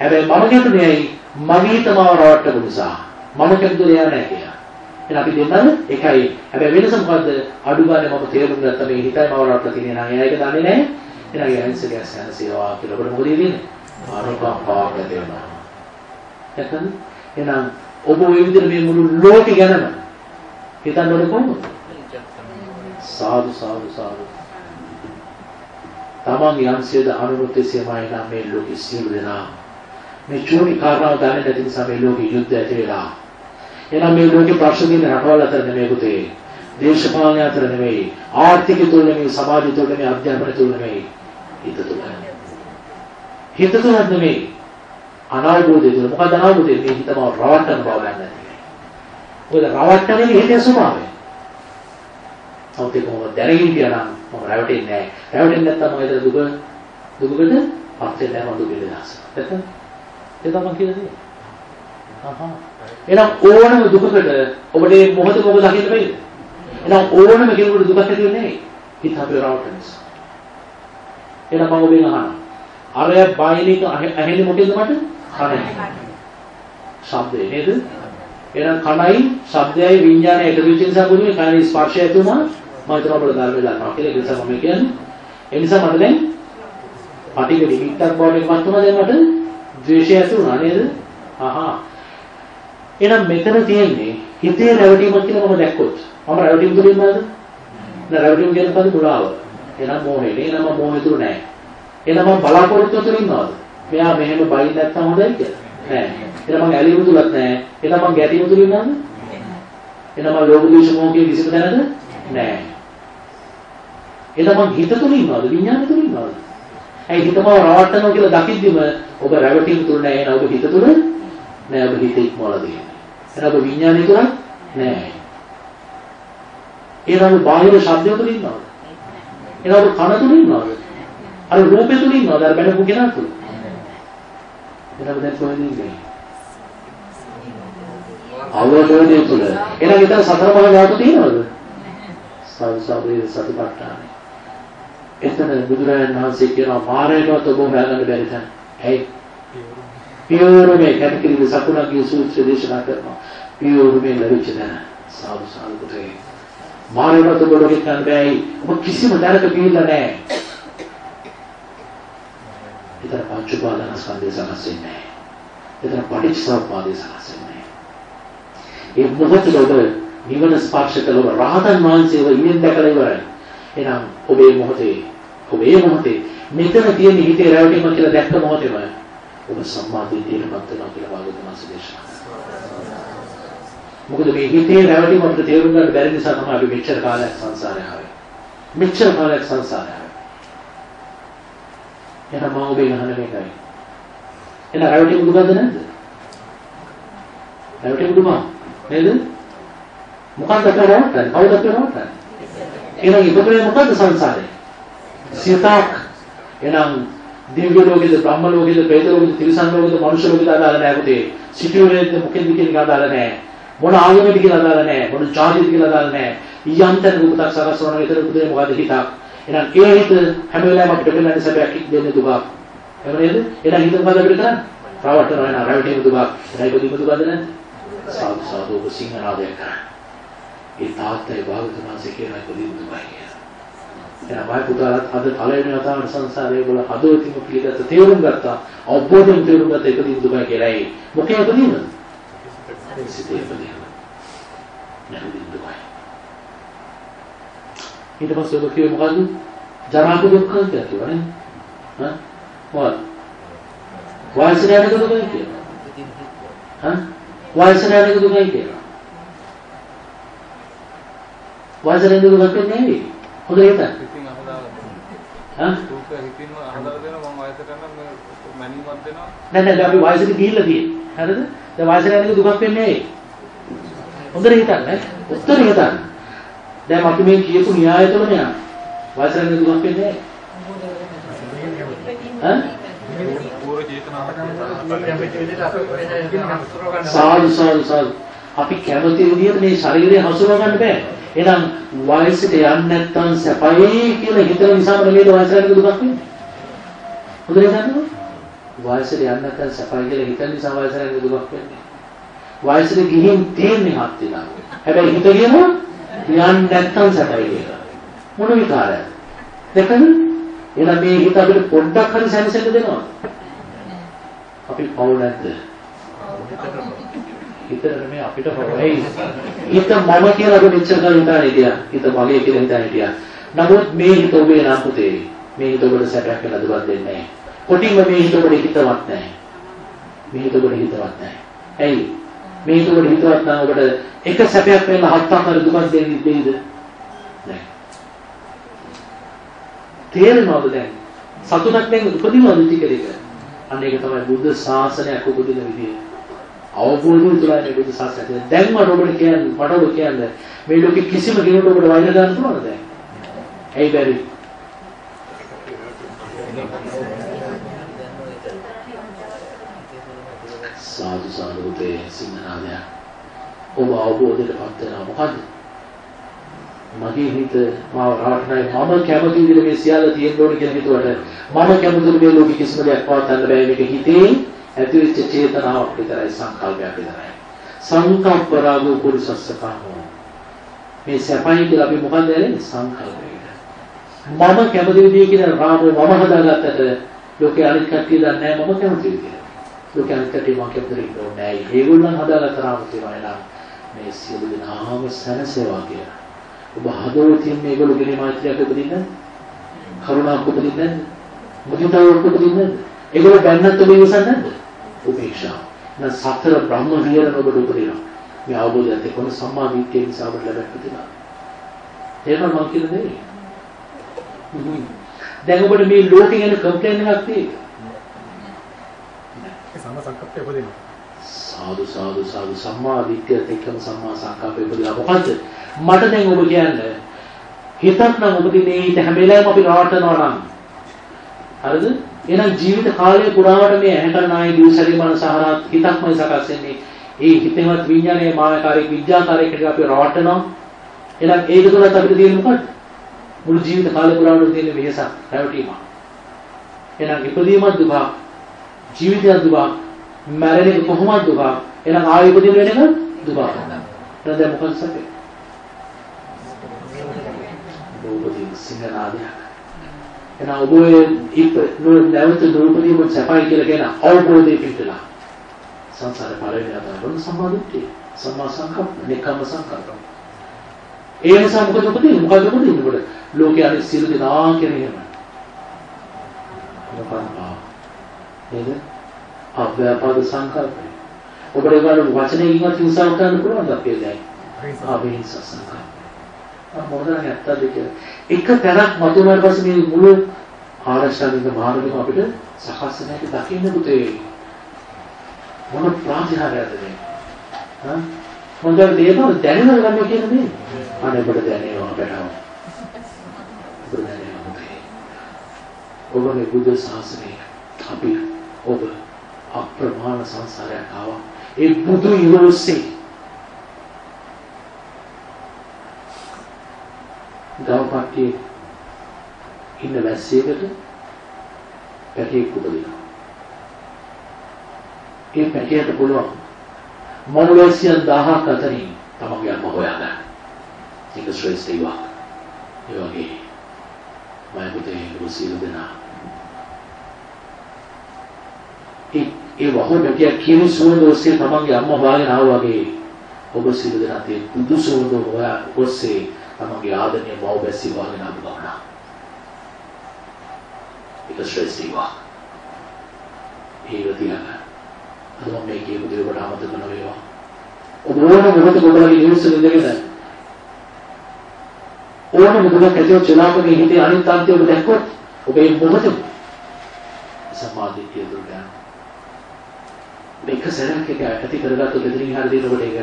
හැබැයි මම කැමති ඇයි මගේ තමව රවට්ටපු නිසා. මම කැමති එයා නැහැ කියලා. එහෙනම් අපි දෙන්නම එකයි. හැබැයි වෙනස මොකද්ද? අඩු ගානේ මම තේරුම් ගත්තා මේ හිතයි මව රවට්ටලා තියෙන්නේ නෑ. එයා ඒක දන්නේ නැහැ. එහෙනම් ඒ අහිංසකයා සැනසීවා කියලා ඔබට මොකද දෙන්නේ? අනුකම්පාවක් දෙනවා. එතන එහෙනම් ඔබ ওই විදිහට මේ මුළු ලෝකෙ ගැනම හිතන්න ඕනේ කොහොමද? සාදු සාදු සාදු. තමන් යම්සේද අනුරුත්‍යසේමයි නම් මේ ලෝකෙ සියලු දෙනා මේ චෝටි කාරණාව දන්නේ නැති නිසා මේ ලෝකෙ යුද්ධ ඇති වෙලා. එහෙනම් මේ ලෝකෙ ප්‍රශ්න දින රටවල් අතර නෙමෙයි පුතේ. දේශපාලන අතර නෙමෙයි. ආර්ථික තුල නෙමෙයි, සමාජ තුල නෙමෙයි, අධ්‍යාපන තුල නෙමෙයි. හිත තුල. හිත තුල නෙමෙයි. අනාවබෝධය තුළ මොකද අනාවබෝධය මේ හිතම රවට්ටන බව ගන්න නැති. මොකද රවට්ටන්නේ හිතේ ස්වභාවය. නමුත් ඒක මොකද දැනගෙන හිටියා නම් මම රැවටෙන්නේ නැහැ. රැවටෙන්නේ නැත්තම් මම ඒතර දුක දුකකට පත් වෙන්නේ නැහැ මම දුක විඳහස. එතන ඒ තමයි කියන්නේ. අහහ. එහෙනම් ඕනම දුකකට ඔබට මේ මොහොතේ මොකද දකින්න බැයිද? එහෙනම් ඕනම කෙනෙකුට දුකක් ඇති වෙන්නේ නැහැ. හිත අපේ රවට්ටන නිසා. එහෙනම් මම ඔබෙන් අහනවා. අරය බාහිර එක ඇහෙන්නේ මොකේද මට? කනේ. ශබ්දේ නේද? එහෙනම් කණයි ශබ්දයයි විඤ්ඤාණය එකතු වෙච්ච නිසා බුදුනේ කනේ ස්පර්ශය ඇති වුණා. මම හිතනවා අපේ ධර්මය දන්නවා කියලා. ඒ නිසා මම කියන්නේ. ඒ නිසා මට දැන් පටිඝ නිමිත්තක් බවට එකපත් වුණා දැන් මට ද්වේෂය ඇති වුණා නේද? අහහ. එහෙනම් මෙතන තියෙන්නේ හිතේ රැවටීමක් කියලා මම දැක්කොත් මම රැවටීම තුලින් නේද? නෑ රැවටීම කියන පද මුලාව. එහෙනම් මොහේ. එහෙනම් මම මොහේ තුල නෑ. එහෙනම් මම බලාපොරොත්තු තුලින් ඉන්නවද? මෙයා මෙහෙම බයි නැත්තම් හොඳයි කියලා. නෑ. එහෙනම් මම ඇලීම තුලත් නෑ. එහෙනම් මම ගැටීම තුලින් ඉන්නවද? එහෙනම් මම ලෝභ දෝෂ මොහේ කිසිම තැනද? නෑ. එහෙනම් මම හිත තුල ඉන්නවද? විඥාන තුල ඉන්නවද? ඇයි හිතම රවට්ටනවා කියලා දකිද්දිම ඔබ රැවටීම තුල නෑ. එහෙනම් ඔබ හිත තුල නෑ. ඔබ හිත ඉක්මවලා තියෙන්නේ. එහෙනම් ඔබ විඥානය තුල නෑ. එහෙනම් බාහිර ශබ්දය තුල ඉන්නවද? එහෙනම් ඔබ කන තුල ඉන්නවද? අර රූපය තුල ඉන්නවද? අර බැලපු කෙනා තුල? එහෙනම් දැන් කොහෙද ඉන්නේ? අවබෝධය තුල. එහෙනම් ඊට සතර මහා ධාතු තියෙනවද? සංසාරයේ සතිපට්ඨාන. එතන බුදුරජාණන් වහන්සේ කියනවා මාරයටවත් ඔබ හොයාගන්න බැරි තැන. ඇයි? පියවරමේ කැටකිරි සකුණගේ සූත්‍ර දේශනා කරනවා. පියවරමේ ලැබිච්ච තැන. සාදු සාදු කුතේ. මාරයටවත් ඔබ ලෝකෙ ගන්න බෑයි. ඔබ කිසිම තැනක පිළිලා නැහැ. ඒතර පංච උපාදානස්කන්ධය සමස්යෙන් නැහැ. ඒතර පටිච්චසමුප්පාදය සමස්යෙන් නැහැ. ඒ මොහොතේ ඔබ නිවන ස්පර්ශ කළ ඔබ රහතන් වහන්සේව ඉන්නේ දැකලා ඉවරයි. එහෙනම් ඔබේ මොහොතේ ඔබේ මොහොතේ මෙතන තියෙන හිතේ රැවටීම කියලා දැක්ක මොහොතේම ඔබ සම්මා දිට්ඨියටපත් වෙනවා කියලා භාගතුන් වහන්සේ දේශනා මොකද මේ හිතේ රැවටීම අපිට තේරුම් ගන්න බැරි නිසා තමයි අපි මෙච්චර කාලයක් සංසාරේ ආවේ. මෙච්චර කාලයක් සංසාරේ ආවේ. එහෙනම් මම ඔබෙන් අහන මේකයි. එහෙනම් රැවටීම දුකද නැද්ද? රැවටීම දුක නේද? මොකක්ද අපේ රැවටන්නේ? කවුද අපේ රැවටන්නේ? එහෙනම් ඉපදුනේ මොකද්ද සංසාරේ? සිතක්. එහෙනම් දිව්‍ය ලෝකෙද, බ්‍රහ්ම ලෝකෙද, പ്രേත ලෝකෙද, තිරිසන් ලෝකෙද, මනුෂ්‍ය ලෝකෙද අදාළ නැහැ පුතේ. සිටියුවේද මොකෙන්ද කියන එක අදාළ නැහැ. මොන ආගමද කියලා අදාළ නැහැ. මොන ජාතිද කියලා අදාළ නැහැ. යන්තර රූපයක් සකස් කරන විතර පුතේ මොකද හිතක්. එහෙනම් ඒ හිත හැම වෙලාවෙම අපිට පෙන්වන්නේ සැපයක් දෙන්නේ දුකක්. එහෙම නේද? එහෙනම් හිත මොකද අපිට කරන්නේ? රවට්ටනවා නේද? රැවටීම දුකක්. ඒකයි දුක දුකද නැද්ද? සාදු සාදු ඔබ සිංහනාදයක් කරන්නේ. ඒ තාත්තයි භාගතුන් වහන්සේ කියන එක දුකයි කියලා. එහෙනම් මම පුතාලත් අද පළවෙනි වතාවට සංසාරයේ වල හදවතින්ම පිළිගත්ත තේරුම් ගත්තා. අවබෝධයෙන් තේරුම් ගත්ත එක දින දුකයි කියලා. ඒ මොකේ උපදිනවද? සිතේ උපදිනවා. නැති දුකයි. ඊට පස්සේ ඔබ කිව්වේ මොකද්ද? ජරා දුක්ඛ කියලා කිව්වනේ. හා? මොකක්ද? වයසට යනක දුකයි කියලා. හා? වයසට යනක දුකයි කියලා. වයසට යනක දුකක් නෙවෙයි. හොඳට හිතන්න. ඉතින් අහලා හා? දුක හිතින්ම අහලා දෙනවා මම වයසට යනවා මේ මැනිමක් දෙනවා නෑ නෑ දැන් අපි වයසට ගිහිල්ලා තියෙන්නේ. හරිද? දැන් වයසට යනක දුකක් වෙන්නේ නැහැ. හොඳට හිතන්න. උත්තර හිතන්න. දැන් අපි මේ කියපු න්‍යාය තුළම යන. වයසට යනක දුකක් වෙන්නේ නැහැ. චේතනාවක් සාදු සාදු සාදු. අපි කැමති විදිහට මේ ශරීරය හසුරව ගන්න බෑ. එහෙනම් වයසට යන්නේ නැත්නම් සැපයි කියලා හිතන නිසාම නේද වයසට යනක දුකක් වෙන්නේ. හොඳට හිතන්න. වයසට යන්නේ නැත්නම් සැපයි කියලා හිතන නිසා වයසට යනක දුකක් වෙන්නේ. වයසට ගිහින් තියෙන්නේ හත් වෙනවා. හැබැයි හිත කියනවා යන්නේ නැත්නම් සැපයි කියලා. මොන විකාරයක්ද? දෙකද? එහෙනම් මේ හිත අපිට පොඩ්ඩක් හරි සැනසෙන්න දෙනවා. අපි පවු නැද්ද? හිතට නෙමෙයි අපිට පවුයි. හිත මම කියලා අපි මෙච්චර කල් හිතාන හිටියා. හිත මගේ කියලා හිතාන හිටියා. නමුත් මේ හිත ඔබේ නම් පුතේ. මේ හිත ඔබට සැපයක් වෙන දුවක් දෙන්නේ නැහැ. කොටින්ම මේ හිත ඔබට හිතවත් නැහැ. මේ හිත ඔබට හිතවත් නැහැ. ඇයි? මේ හිත ඔබට හිතවත් නම් ඔබට එක සැපයක් වෙන හත්තක් හරි දුකක් දෙන්නේ දෙයිද? නැහැ. තේරෙනවද දැන්? සතුටක් දැන් උපදිනවද ටික ටික? අන්න ඒක තමයි බුද්ධ ශාසනයක් උපදින විදිය. අවබෝධය තුළයි මේ බුදු සාසනය තියෙන්නේ. දැන් මට ඔබට කියන්නේ මට ඔබ කියන්නේ මේ ලෝකෙ කිසිම කෙනෙකුට ඔබට වෛර ගන්න පුළුවන්ද දැන්? ඇයි බැරි? සාදු සාදු පුතේ සිංහනාදය. ඔබ අවබෝධයට පත් වෙනවා මොකද්ද? මගේ හිත මාව රාටනයි මම කැමති විදිහට මේ සියල්ල තියෙන්න ඕන කියලා හිතුවට මම කැමති මේ ලෝකෙ කිසිම දෙයක් පවත්න්න බෑ මේක හිතේ ඇතිවෙච්ච චේතනාවක් විතරයි සංකල්පයක් විතරයි. සංකල්ප රාගෝ පුරුසස්සකමෝ. මේ සැපයි කියලා අපි මොකද කරන්නේ සංකල්පයකට. මම කැමති විදිහ කියන රාමෝ මම හදාගත්තට ලෝකේ අනිත් කට්ටිය දන්නේ නැහැ මම කැමති විදිහ. ලෝකේ අනිත් කට්ටිය මම කැමති විදිහ නෑ. ඒගොල්ලන් හදාගත්ත රාම තියෙනවා නේද? මේ සියලු දෙනාම සනසේවා කියලා. ඔබ හදවතින් මේගොල්ලෝ ගෙනේ මාත්‍රියක් උපදින්නේ නැද්ද? කරුණාවක් උපදින්නේ නැද්ද? මුදිතාවක් උපදින්නේ නැද්ද? ඒගොල්ලෝ බැන්නත් ඔබ ඉවසන්නේ නැද්ද? උපේක්ෂාව. නැත් සතර බ්‍රහ්ම විහරණ ඔබට උපදිනවා. මේ අවබෝධයත් එක්කම සම්මා දිට්ඨිය නිසා ඔබට ලැබෙන්න තියෙනවා. එහෙනම් මම කියන දේ. දැන් ඔබට මේ ලෝකෙ ගැන කම්ප්ලේන් එකක් තියෙන්නේ. ඒ සම්මා සංකප්පය උපදිනවා. සාදු සාදු සාදු සම්මා දිට්ඨියත් එක්කම සම්මා සංකල්පය උපදිනවා. මොකද්ද? මට දැන් ඔබ කියන්නේ හිතක් නම් උපදින්නේ හිත හැම වෙලාවෙම අපි රවටනවා නම්. හරිද? එහෙනම් ජීවිත කාලය පුරාවට මේ ඇහැකරනායි දිවසරි මනස හරහා හිතක්මයි සකස් වෙන්නේ. ඒ හිතේවත් විඥානයේ මායකාරී විඥාකාරී කියලා අපි රවටනවා. එහෙනම් ඒක තුලත් අපිට තියෙන මොකක්ද? මුළු ජීවිත කාලය පුරාවට තියෙන වෙහසක්, රැවටීමක්. එහෙනම් ඉපදීමත් දුක, ජීවිතයත් දුක, මැරෙන්නේ කොහොමද දුක? එහෙනම් ආයෙ ඉපදින වෙන එක දුක. එහෙනම් දැන් මොකක්ද සැපේ? රූපදී සිංහනාදයක්. එහෙනම් ඔබ ඉප නැවත රූපදීම සැපයි කියලා කියන අවබෝධය පිටලා සංසාරේ පරිණත කරන සම්මාදිට්ඨිය සම්මා සංකප්ප නිකම්ම සංකල්ප. ඒ නිසා මොකද උපදින්නේ? මොකද උපදින්නේ? මොකද ලෝකයේ අනිත් සියලු දෙනා කෙරෙහිම. මොකක්ද? නේද? අව්‍යාපාද සංකල්පය. ඔබට ඒකට වචනයකින්වත් හිංසාව කරන්න පුළුවන්ද අපේ දැන්? අවිහිංස සංකල්ප. මොනවාද නැත්තද කියලා. එක තැනක් මතුවන පස්සේ මේ මුළු ආරක්ෂාවික මාර්ගෙම අපිට සකස් වෙනට දකින්න පුතේ. මොන ප්‍රාතිහාරයද මේ? හා? හොඳට දේවල් දැනෙනවද ගන්න කියන දේ? අනේ ඔබට දැනෙනවා බැලුවා. ඔබට දැනෙනවා පුතේ. ඔබගේ බුදු සාසනය අපි ඔබ අප්‍රමාණ සංසාරයක් ආවා. ඒ බුදු ඉවෝසේ ගවපක්කේ ඉන්න වැස්සයකට පැටියෙක් උපදිනවා. ඒ පැටියට පුළුවන් මොනවැසියන් 1000ක් අතරින් තමන්ගේ අම්මා හොයාගන්න. ඒක ශ්‍රේෂ්ඨ ඉවක්. ඒ වගේ මම පුතේ රුසියු දෙනා. ඒ ඒ වහොන පැටිය කියන සුවඳ ඔස්සේ තමන්ගේ අම්මා හොයාගෙන ආවා වගේ ඔබ සියලු දෙනා තේ බුදු සුවඳ හොයා ඔස්සේ තමන්ගේ ආදරණීය මව බැස්සි වාගෙන ආපු ගමන. ඒක ශ්‍රේෂ්ඨ ඉවක්. ඒක තියන්න. අද මම මේ කියපු දේ ඔබට අමතක නොවේවා. ඔබ ඕනම මොහොතක ඔබගේ නිවස ඉඳගෙන ඕනම මොහොතක ඇතිව චලාපගේ හිතේ අනිත් අන්තය ඔබ දැක්කොත් ඔබේ මොහොතේ සමාධිය දුර යනවා. මේක සරක් එක ඇති කරගත්තු දෙදරින් හරි දෙන ඔබට ඒක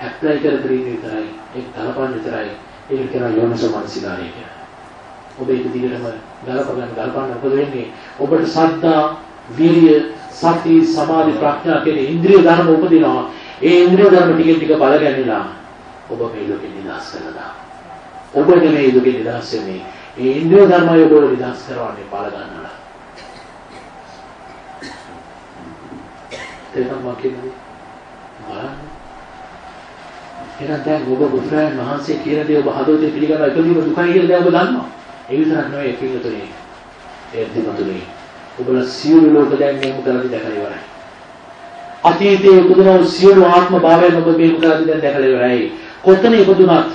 ඇප්ලයි කර කර ඉන්න විතරයි. ඒක ගලපන්න විතරයි. ඒක කියන යෝනසෝ මනසිකාරය කියලා. ඔබ ඒක දිගටම ගලප ගන්න ගලපන්න මොකද වෙන්නේ? ඔබට සද්දා, වීර්ය, සති, සමාධි, ප්‍රඥා කියන ඉන්ද්‍රිය ධර්ම උපදිනවා. ඒ ඉන්ද්‍රිය ධර්ම ටිකෙන් ටික බල ගැනීමලා ඔබ මේ ලෝකෙ නිදහස් කරනවා. ඔබ නෙමෙයි ලෝකෙ නිදහස් වෙන්නේ. ඒ ඉන්ද්‍රිය ධර්මය ඔබ නිදහස් කරවන්නේ බල ගන්නවා. තේරුම් ගන්න කියන්නේ බලන්න. එහෙනම් දැන් ඔබ බුදුරජාණන් වහන්සේ කියන දේ ඔබ හදවතේ පිළිගන්නවා ඒකදීම දුකයි කියලා දැන් ඔබ දන්නවා. ඒ විතරක් නෙවෙයි පිළිතුරේ. ඒ දිනතුනේ ඔබලා සියලු ලෝක දැන් මේක කරලා දැකලා ඉවරයි. අතීතයේ උපදින සියලු ආත්ම භාවයන් ඔබ මේක කරලා දැන් දැකලා ඉවරයි. කොතන ඉපදුනත්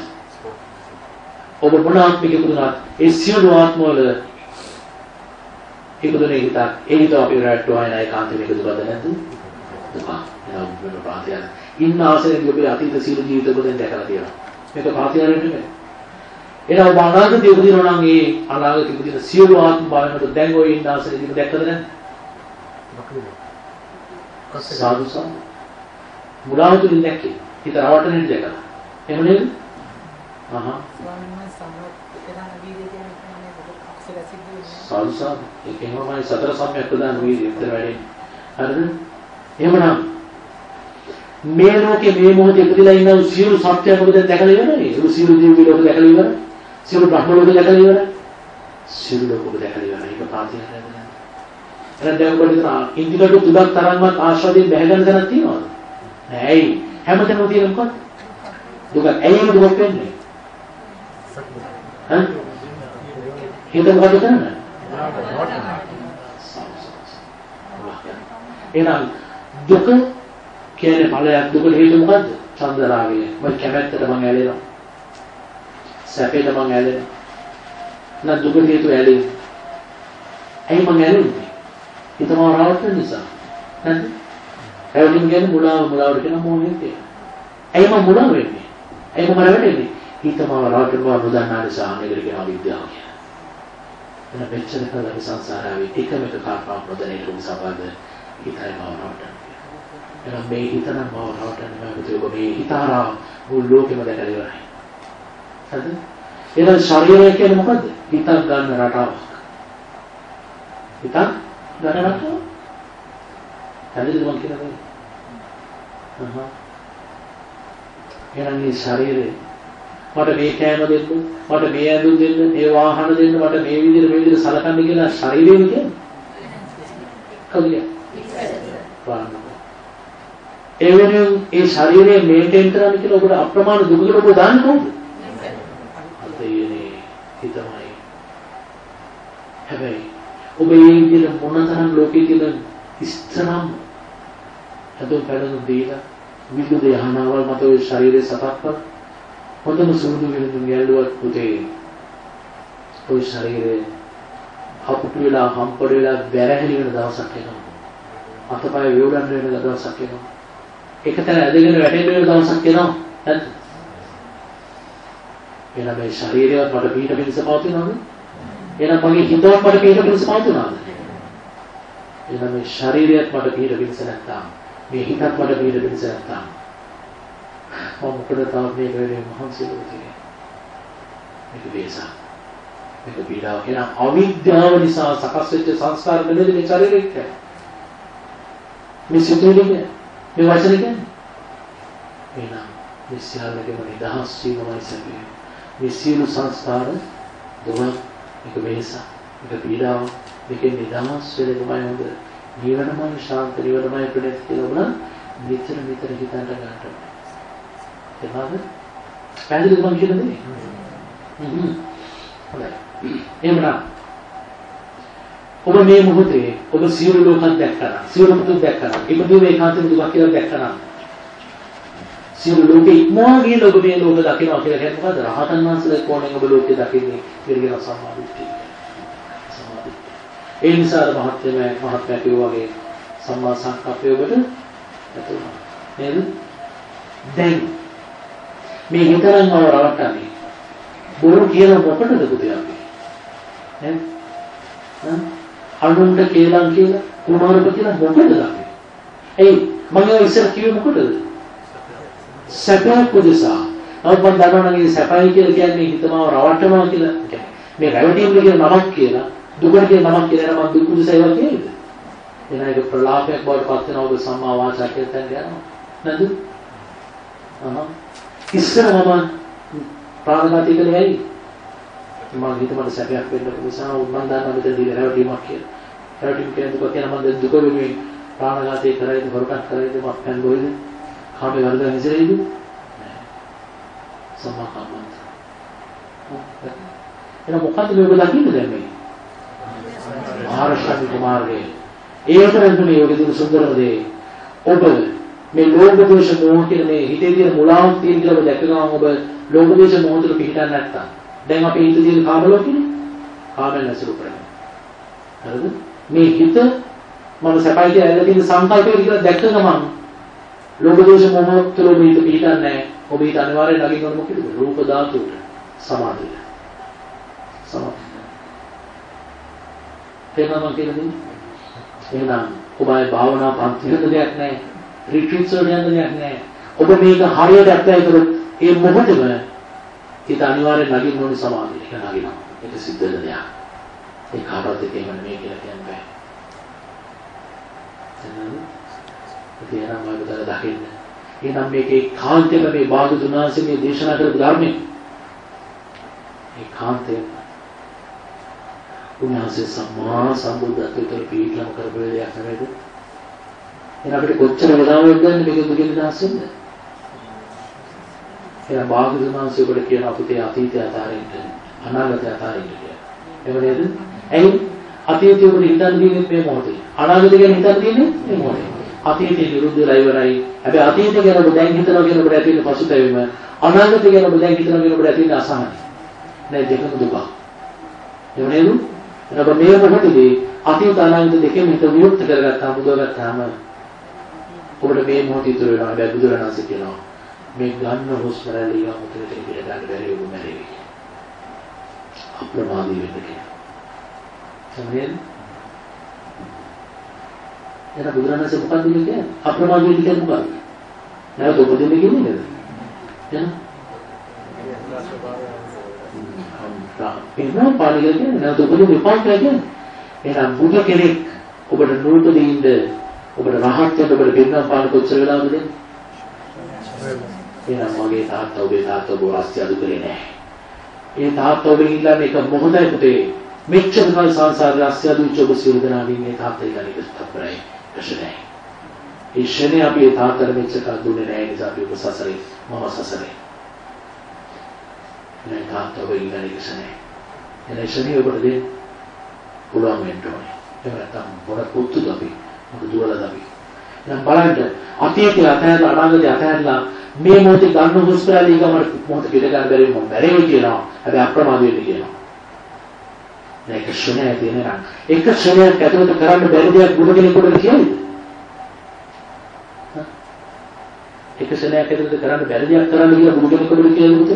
ඔබ මොන ආත්මික ඉපදුනත් ඒ සියලු ආත්මවල ඉපදුනේ හිතක් ඒ හිත අපි රැට්ටුවයි නයි කාන්තික දුකද නැද්ද? දුක. එනවා වෙන ප්‍රාතිහාර. ඉන්න ආසනෙදී ඔබේ අතීත සියලු ජීවිත ඔබ දැන් දැකලා තියෙනවා. මේක ප්‍රාතිහාරයක් නෙමෙයි. එනවා ඔබ අනාගතයේ උපදිනවා නම් ඒ අනාගතයේ උපදින සියලු ආත්ම භාවයන්ට දැන් ඔය ඉන්න ආසනෙදී දැක්කද නැද්ද? සාදු සාදු. මුලාව තුලින් දැක්කේ. හිත රවටන දැකලා. එහෙම නේද? අහහ. සාදු සාදු. ඒකෙන්මයි සතර සම්‍යක් ප්‍රදාන වීර්යය විතර වැඩෙන්නේ. හරිද? එහෙමනම් මේ ලෝකේ මේ මොහොතේ ඉපදලා ඉන්න සියලු සත්‍යය මොකද දැකලා ඉවරයි? ඒ සියලු දිව්‍ය ලෝක දැකලා ඉවරයි. සියලු බ්‍රහ්ම ලෝක දැකලා ඉවරයි. සියලු ලෝක දැකලා ඉවරයි. ඒක පාතියක් නේද? එහෙනම් දැන් ඔබට හිතන ඉන්දිකටු තුනක් තරම්වත් ආශ්‍රදයෙන් බැහැගන්න තැනක් තියෙනවද? නෑ. ඇයි? හැමතැනම තියෙන මොකක්ද? දුක. ඇයිම දුක වෙන්නේ? හා? හිත මොකද කරන්නේ? එහෙනම් දුක කියන්නේ ඵලයක් දුකට හේතුව මොකද්ද? චන්ද රාගය. මම කැමැත්තට මං ඇලෙනවා. සැපේට මං ඇලෙනවා. නැත් දුකට හේතුව ඇලෙන්නේ. ඇයි මං ඇලෙන්නේ? හිතම රවට්ටන නිසා. නැද්ද? රැවටීම කියන්නේ මුලාව මුලාවට කියන මොහොතේ තියෙන. ඇයි මම මුලාව වෙන්නේ? ඇයි මම රැවටෙන්නේ? හිතම රවට්ටනවා නොදන්නා නිසා මේකට කියනවා විද්‍යාව කියලා. එන මෙච්චර කලක සංසාරාවේ එකම එක කාරණාවක් නොදැනෙන්න නිසා වද හිතයි මම රවටන්නේ. එහෙනම් මේ හිතනම් මම රවටන්නේ නැහැ ඔබ මේ හිතාරා මුළු ලෝකෙම දැකලා ඉවරයි. හරිද? එහෙනම් ශරීරය කියන්නේ මොකද්ද? හිතක් ගන්න රටාවක්. හිතක් ගන්න රටාවක්. හරිද මම කියන්නේ? අහහ. එහෙනම් මේ ශරීරය මට මේ කෑම දෙන්න, මට මේ ඇඳුම් දෙන්න, මේ වාහන දෙන්න, මට මේ විදිහට මේ විදිහට සලකන්න කියලා ශරීරයෙන් කියන්නේ. කවිය. ඒ වෙනුවෙන් ඒ ශරීරය මේන්ටේන් කරන්න කියලා ඔබට අප්‍රමාණ දුකකට ඔබ දාන්න ඕනද? අතේනේ හිතමයි. හැබැයි ඔබ මේ විදිහට මොනතරම් ලෝකයේ තියෙන ඉස්තරම් හදුන් පැලුම් දීලා විදුද යහනාවල් මත ඔය ශරීරය සතක්වත් හොඳම සුදු විලඳුන් ගැල්ලුවත් පුතේ ඔය ශරීරය අපුටු වෙලා හම්පඩ වෙලා බැරහැලි වෙන දවසක් එනවා. අතපය වේවුලන් වෙන දවසක් එනවා. එකතැන ඇදගෙන වැටෙන්න වෙන දවසක් එනවා. නැද්ද? එහෙනම් මේ ශරීරයවත් මට පිට පිණිස පවතිනවද? එහෙනම් මගේ හිතවත් මට පිට පිණිස පවතිනවද? එහෙනම් මේ ශරීරයත් මට පිට පිණිස නැත්තම් මේ හිතත් මට පිට පිණිස නැත්තම් මම මොකද තාම මේ වෙලේ මහන්සි වෙන්නේ? මේක වේසා. මේක පීඩාව කියන අවිද්‍යාව නිසා සකස් වෙච්ච සංස්කාර නෙමෙයි මේ ශරීරෙත් කියන්නේ. මේ සිතුවිලි කියන්නේ මේ වචන කියන්නේ. එහෙනම් මේ සියල්ලකම නිදහස් වීමයි සැපේ. මේ සියලු සංස්කාර දුක මේක වේසා. මේක පීඩාව මේකෙන් නිදහස් වෙලෙමයි හොඳ. නිවනමයි ශාන්ත නිවනමයි ප්‍රණීත කියලා උනා නිතර නිතර හිතන්න ගන්නවා. එනවාද? පැහැදිලිද මම කියන්නේ? හ්ම්. හොඳයි. එහෙමනම් ඔබ මේ මොහොතේ ඔබ සියලු ලෝකන් දැක්කා. සියලු මුතු දැක්කා. ඉබදු ඒකාන්තම දුක කියලා දැක්කා. සියලු ලෝකෙ ඉක්මවා ගිය ඔබ මේ ලෝක දකිනවා කියලා කියන්නේ මොකද්ද? රහතන් වහන්සේලා කොණෙන් ඔබ ලෝකෙ දකින්නේ කියලා සම්මාදිට්ඨිය. සම්මාදිට්ඨිය. ඒ නිසා අර මහත්මය මහත්මය කිව්වා වගේ සම්මා සංකප්පය ඔබට ඇතුළත්. නේද? දැන් මේ හිතරන්ව රවට්ටන්නේ බොරු කියන මොකටද පුතේ අපි? ඈ? අනුන්ට කේලම් කියලා කුමාරක කියලා මොකටද අපි? එයි මම ඉස්සර කිව්වේ මොකටද? සැපයක් උදෙසා. නමුත් මම දන්නවා නම් සැපයි කියලා කියන්නේ හිතමව රවට්ටනවා කියලා. මේ රැවටීම කියන නමක් කියලා දුකට කියන නමක් කියලා මම දුක් උදෙසා ඒවා කියේද? එන එක ප්‍රලාපයක් බවට පත් වෙනවා ඔබ සම්මා වාචා කියන තැන යනවා. නේද? අහහ. ඉස්සර මම ප්‍රාණඝාතය කළේ ඇයි? මම හිත මට සැපයක් වෙන්න නිසා මම දන්නා මෙතන දින රැවටීමක් කියලා. රැවටීම කියන්නේ දුක කියන මම දැන් දුක වෙනුවෙන් ප්‍රාණඝාතය කරයිද හොරකම් කරයිද මත්පැන් බොයිද? කාමේ වර්ධන හැසිරෙයිද? සම්මා කම්මන්ත. එහෙනම් මොකද්ද මේ ඔබ දකින්නේ දැන් මේ? මහරෂ්ඨ කුමාරගේ. ඒකට රැඳුනේ යෝගී දුන සුන්දරම දේ. ඔබ මේ ලෝභ දෝෂ මොහ කියන මේ හිතේ තියෙන මුලාවක් තියෙන කියලා ඔබ දැක ගමන් ඔබ ලෝභ දෝෂ මොහ තුළ පිහිටන්නේ නැත්තම් දැන් අපේ හිතේ තියෙන කාම ලෝකෙනේ කාමෙන් ඇසුරු කරන්නේ හරිද? මේ හිත මම සැපයි කියලා ඇදලා තියෙන සංකල්පය කියලා දැක්ක ගමන් ලෝභ දෝෂ මොහ තුළ ඔබ හිත පිහිටන්නේ නැහැ. ඔබ හිත අනිවාර්යයෙන් ළඟින් වර මොකද රූප ධාතුවට සමාධිය. සමාධිය. තේරුණා මම කියන්නේ එහෙනම් ඔබයි භාවනා පන්ති වෙන දෙයක් නැහැ. රිට්‍රීට්ස් වල යන්න දෙයක් නැහැ. ඔබ මේක හරියට ඇප්ලයි කරොත් ඒ මොහොතේම හිත අනිවාර්යෙන් නගින්න ඕනේ සමාධිය. ඒක නගිනවා. ඒක සිද්ධ වෙන දෙයක්. ඒ කාටවත් ඒක එහෙම නෙමෙයි කියලා කියන්න බෑ. එහෙනම් ඒ නම් මම බදලා දකින්න. එහෙනම් මේකේ කාන්තේම මේ බාදු දුනාසේ මේ දේශනා කරපු ධර්මයේ ඒ කාන්තේ උන්වහන්සේ සම්මා සම්බුද්ධත්වයට පිළිගම කරපු දෙයක් නෙවෙයිද? එහෙනම් අපිට කොච්චර වෙලාවක් ගන්න මේක දුකින් නිදහස් වෙන්න? එහෙනම් බාදු දුනාසේ කොට කියන අපිට අතීතය අතාරින්න අනාගතය අතාරින්න කියලා. එහෙම නේද? ඇයි අතීතය උඩ හිතන්න දෙන්නේ මේ මොහොතේ. අනාගතය ගැන හිතන්න දෙන්නේ මේ මොහොතේ. අතීතේ විරුද්ධ වෙලා ඉවරයි. හැබැයි අතීතය ගැන ඔබ දැන් හිතනවා කියන ඔබට ඇති වෙන පසුතැවීම අනාගතය ගැන ඔබ දැන් හිතනවා කියන ඔබට ඇති වෙන අසහනය. නෑ දෙකම දුක. එහෙම නේද? එහෙනම් මේ මොහොතේදී අතීත අනාගත දෙකෙන් හිත විමුක්ත කරගත්තාම බුදවගත්තාම ඔබට මේ මොහොත ඉතුරු වෙනවා. හැබැයි බුදුරණන්සේ කියනවා මේ ගන්න හුස්ම රැලි යමුතේ කියලා ගන්න බැරි ඔබ මැරෙවි. අප්‍රමාදී වෙන්න කියලා. සමහරවිට එතන බුදුරණන්සේ මොකක්ද කියන්නේ? අප්‍රමාදී වෙන්න කියන්නේ මොකක්ද? නැවත උපදින්න කියන්නේ නේද? එහෙනම් පින්නම් පාලිය කියන්නේ නැවත උපදින්න එපා කියලා කියන්නේ. එහෙනම් බුදු කෙනෙක් ඔබට නූපදීන්ද ඔබට රහත් වෙන්න ඔබට පින්නම් පාල කොච්චර වෙලාවද දෙන්නේ? එහෙනම් මගේ තාත්තා ඔබේ තාත්තා ඔබ රාස්ති අඩු කරේ නැහැ. ඒ තාත්තා ඔබෙන් ඉල්ලන්නේ එක මොහොතයි පුතේ. මෙච්චර කල් සංසාරේ රාස්ති අඩු වෙච්ච ඔබ සියලු දෙනාගෙන් මේ තාත්තා ඉල්ලන්නේ කිස්තප්පරයි. කෂණයි. ඒ ෂනේ අපි ඒ තාත්තට මෙච්චර කල් දුන්නේ නැහැ නිසා අපි ඔබ සසරේ මම සසරේ. නේ තාත්තා ඔබ ඉල්ලන්නේ කිසනේ. එනේ ෂනේ ඔබට දෙන්න පුළුවන් වෙන්න ඕනේ. එහෙම නැත්නම් මොන පුතුද අපි මොකද දුවලද අපි. දැන් බලන්න අතීතය අතහැරලා අනාගතය අතහැරලා මේ මොහොතේ ගන්න හුස්පෑලී ගමන මොහොත පිට ගන්න බැරි මම මැරෙයි කියනවා. හැබැයි අප්‍රමාද වෙන්න කියනවා. මේක ශ්‍රණය තියෙන නම් එක ශ්‍රණයක් ඇතුළත කරන්න බැරි දෙයක් ගුණ කෙනෙකුට කියයිද? එක ශ්‍රණයක් ඇතුළත කරන්න බැරි දෙයක් කරන්න කියලා ගුණ කෙනෙකුට කියයිද?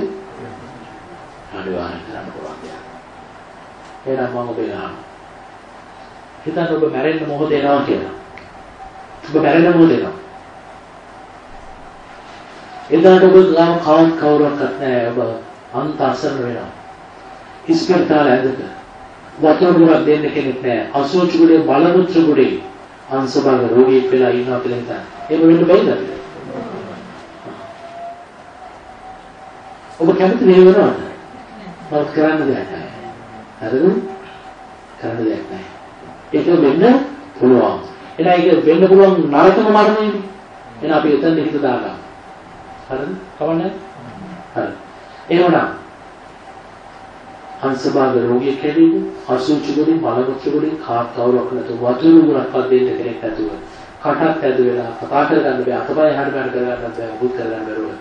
අනිවාර්යෙන් කරන්න පුළුවන් දෙයක්. එහෙනම් මම ඔබේ නාම. හිතන්න ඔබ මැරෙන්න මොහොත එනවා කියලා. ඔබ මැරෙන්න මොහොත එනවා. එදාට ඔබ ගාම කවත් කවුරක්වත් නැහැ ඔබ අන්ත අසරණ වෙනවා. ඉස්පිරිතාල ඇඳක වතුර ගුණක් දෙන්න කෙනෙක් නැහැ. අසෝචි ගුණේ බලමුත්‍ර ගුණේ අංශභාග රෝගීෙක් වෙලා ඉන්නවා කියලා හිතන්න. එහෙම වෙන්න බැයිද අපිට? ඔබ කැමති නේ වෙනවද? මම කරන්න දෙයක් නැහැ. හරිද? කරන්න දෙයක් නැහැ. ඒක වෙන්න පුළුවන්. එහෙනම් ඒක වෙන්න පුළුවන් නරකම මරණයනේ. එහෙනම් අපි එතන හිත දාගන්න. හරිද? කවන්නේ? හරි. එහෙනම් අංශභාග රෝගියෙක් හැදෙන්නේ අසුචි වලින් මලමුත්‍ර වලින් කාත් කවුරක් නැතු වතුරු ගුණක්වත් දෙන්න කෙනෙක් නැතුව කටක් ඇද වෙලා කතා කරගන්න බෑ අතපය හැඩ බැල කරගන්න බෑ බුත් කරගන්න බැරුව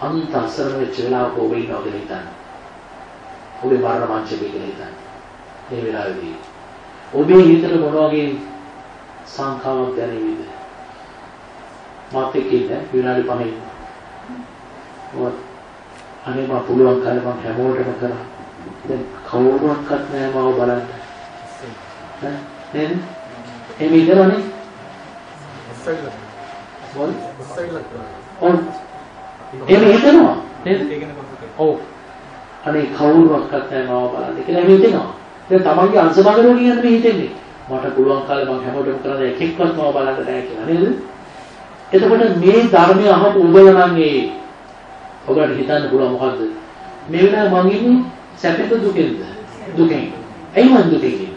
අන්ත අසරණ වෙච්ච වෙලාවක ඔබ ඉන්නවා කියලා හිතන්න. ඔබේ මරණ මංචකේ කියලා හිතන්න. මේ වෙලාවේදී ඔබේ හිතට මොන වගේ සංකාවක් දැනෙවිද? මාත් එක්ක ඉන්න විනාඩි 5 ඔය අනේ මම පුළුවන් කාලේ මම හැමෝටම කරා. දැන් කවුරුවක්වත් නෑ මාව බලන්න. නේද? එමේ ඉතනනේ. මොල්? ඔව්. එමේ හිතනවා. නේද? ඔව්. අනේ කවුරුවක්වත් නෑ මාව බලන්න කියලා හිතෙනවා. දැන් තමන්ගේ අංශභාග රෝගියන් මේ හිතෙන්නේ. මට පුළුවන් කාලේ මම හැමෝටම කරන එකෙක්වත් මාව බලන්න නෑ කියලා නේද? එතකොට මේ ධර්මය අහපු උඹලා නම් ඒ ඔබට හිතන්න පුළුවන් මොකද්ද? මේ වෙලාවේ මං ඉන්නේ සැපෙද දුකෙන්ද? දුකෙන්. ඇයි මං දුකෙන් ඉන්නේ?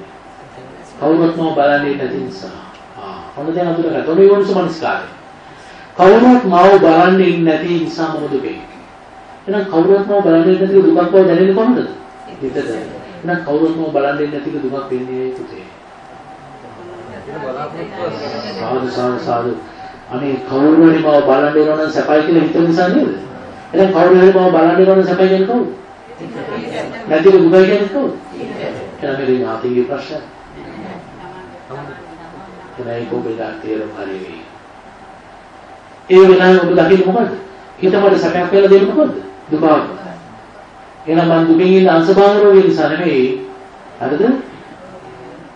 කවුරුත් මම බලන්නේ නැති නිසා. ආ, හොඳ දැන් අඳුරගත්තා. ඔබ යෝනිස මනස්කාරය. කවුරුත් මාව බලන්නේ නැති නිසා මම දුකෙන්. එහෙනම් කවුරුත් මාව බලන්නේ නැති දුකක් බව දැනෙන්නේ කොහොමද? හිතද? එහෙනම් කවුරුත් මාව බලන්නේ නැති දුකක් වෙන්නේ පුතේ. සාදු සාදු සාදු. අනේ කවුරු හරි මාව බලන්න එනවා නම් සැපයි කියලා හිතන නිසා නේද? එහෙනම් කවුරු හරි මාව බලන්න එනවා නම් සැපයි කියන්නේ කවුද? නැතිව දුකයි කියන්නේ කවුද? එහෙනම් මේ නාතිගේ ප්‍රශ්න. එනයි කොබෙලා තේරුම් හරි වෙයි. ඒ වෙනාම ඔබ දකින්නේ මොකද්ද? හිතමඩ සැපයක් කියලා දෙන්නේ මොකද්ද? දුක. එහෙනම් මං දුකින් ඉන්න අංශභාග රෝගය නිසා නෙමෙයි. හරිද?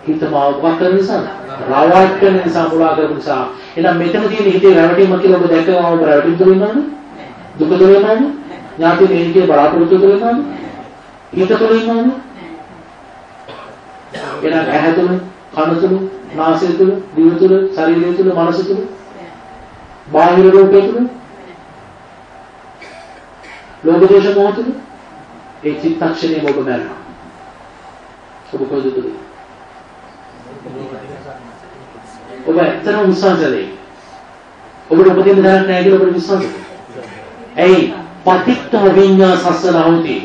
හිත මාවක් කරන නිසා රවට්ටන නිසා මුලා කරන නිසා. එහෙනම් මෙතන තියෙන හිතේ රැවටීම කියලා ඔබ දැක්කම ඔබ රැවටීම් තුල ඉන්නවද දුක තුල ඉන්නවද ඥාති මේකේ බලාපොරොත්තු තුල ඉන්නවද හිත තුල ඉන්නවද එහෙනම් ඇහැ තුල කන තුල නාසය තුල දිව තුල ශරීරය තුල මනස තුල බාහිර ලෝකයේ තුල ලෝභ දෝෂ මොහ තුල ඒ චිත්තක්ෂණය ඔබ මරනවා. ඔබ කොහෙද තුල ඔබ ඇත්තටම විශ්වාස කරේ. ඔබට උපදින්න දැනක් නැහැ කියලා ඔබට විශ්වාස ඇයි? පතිත්ත විඤ්ඤා සස්සනහොති.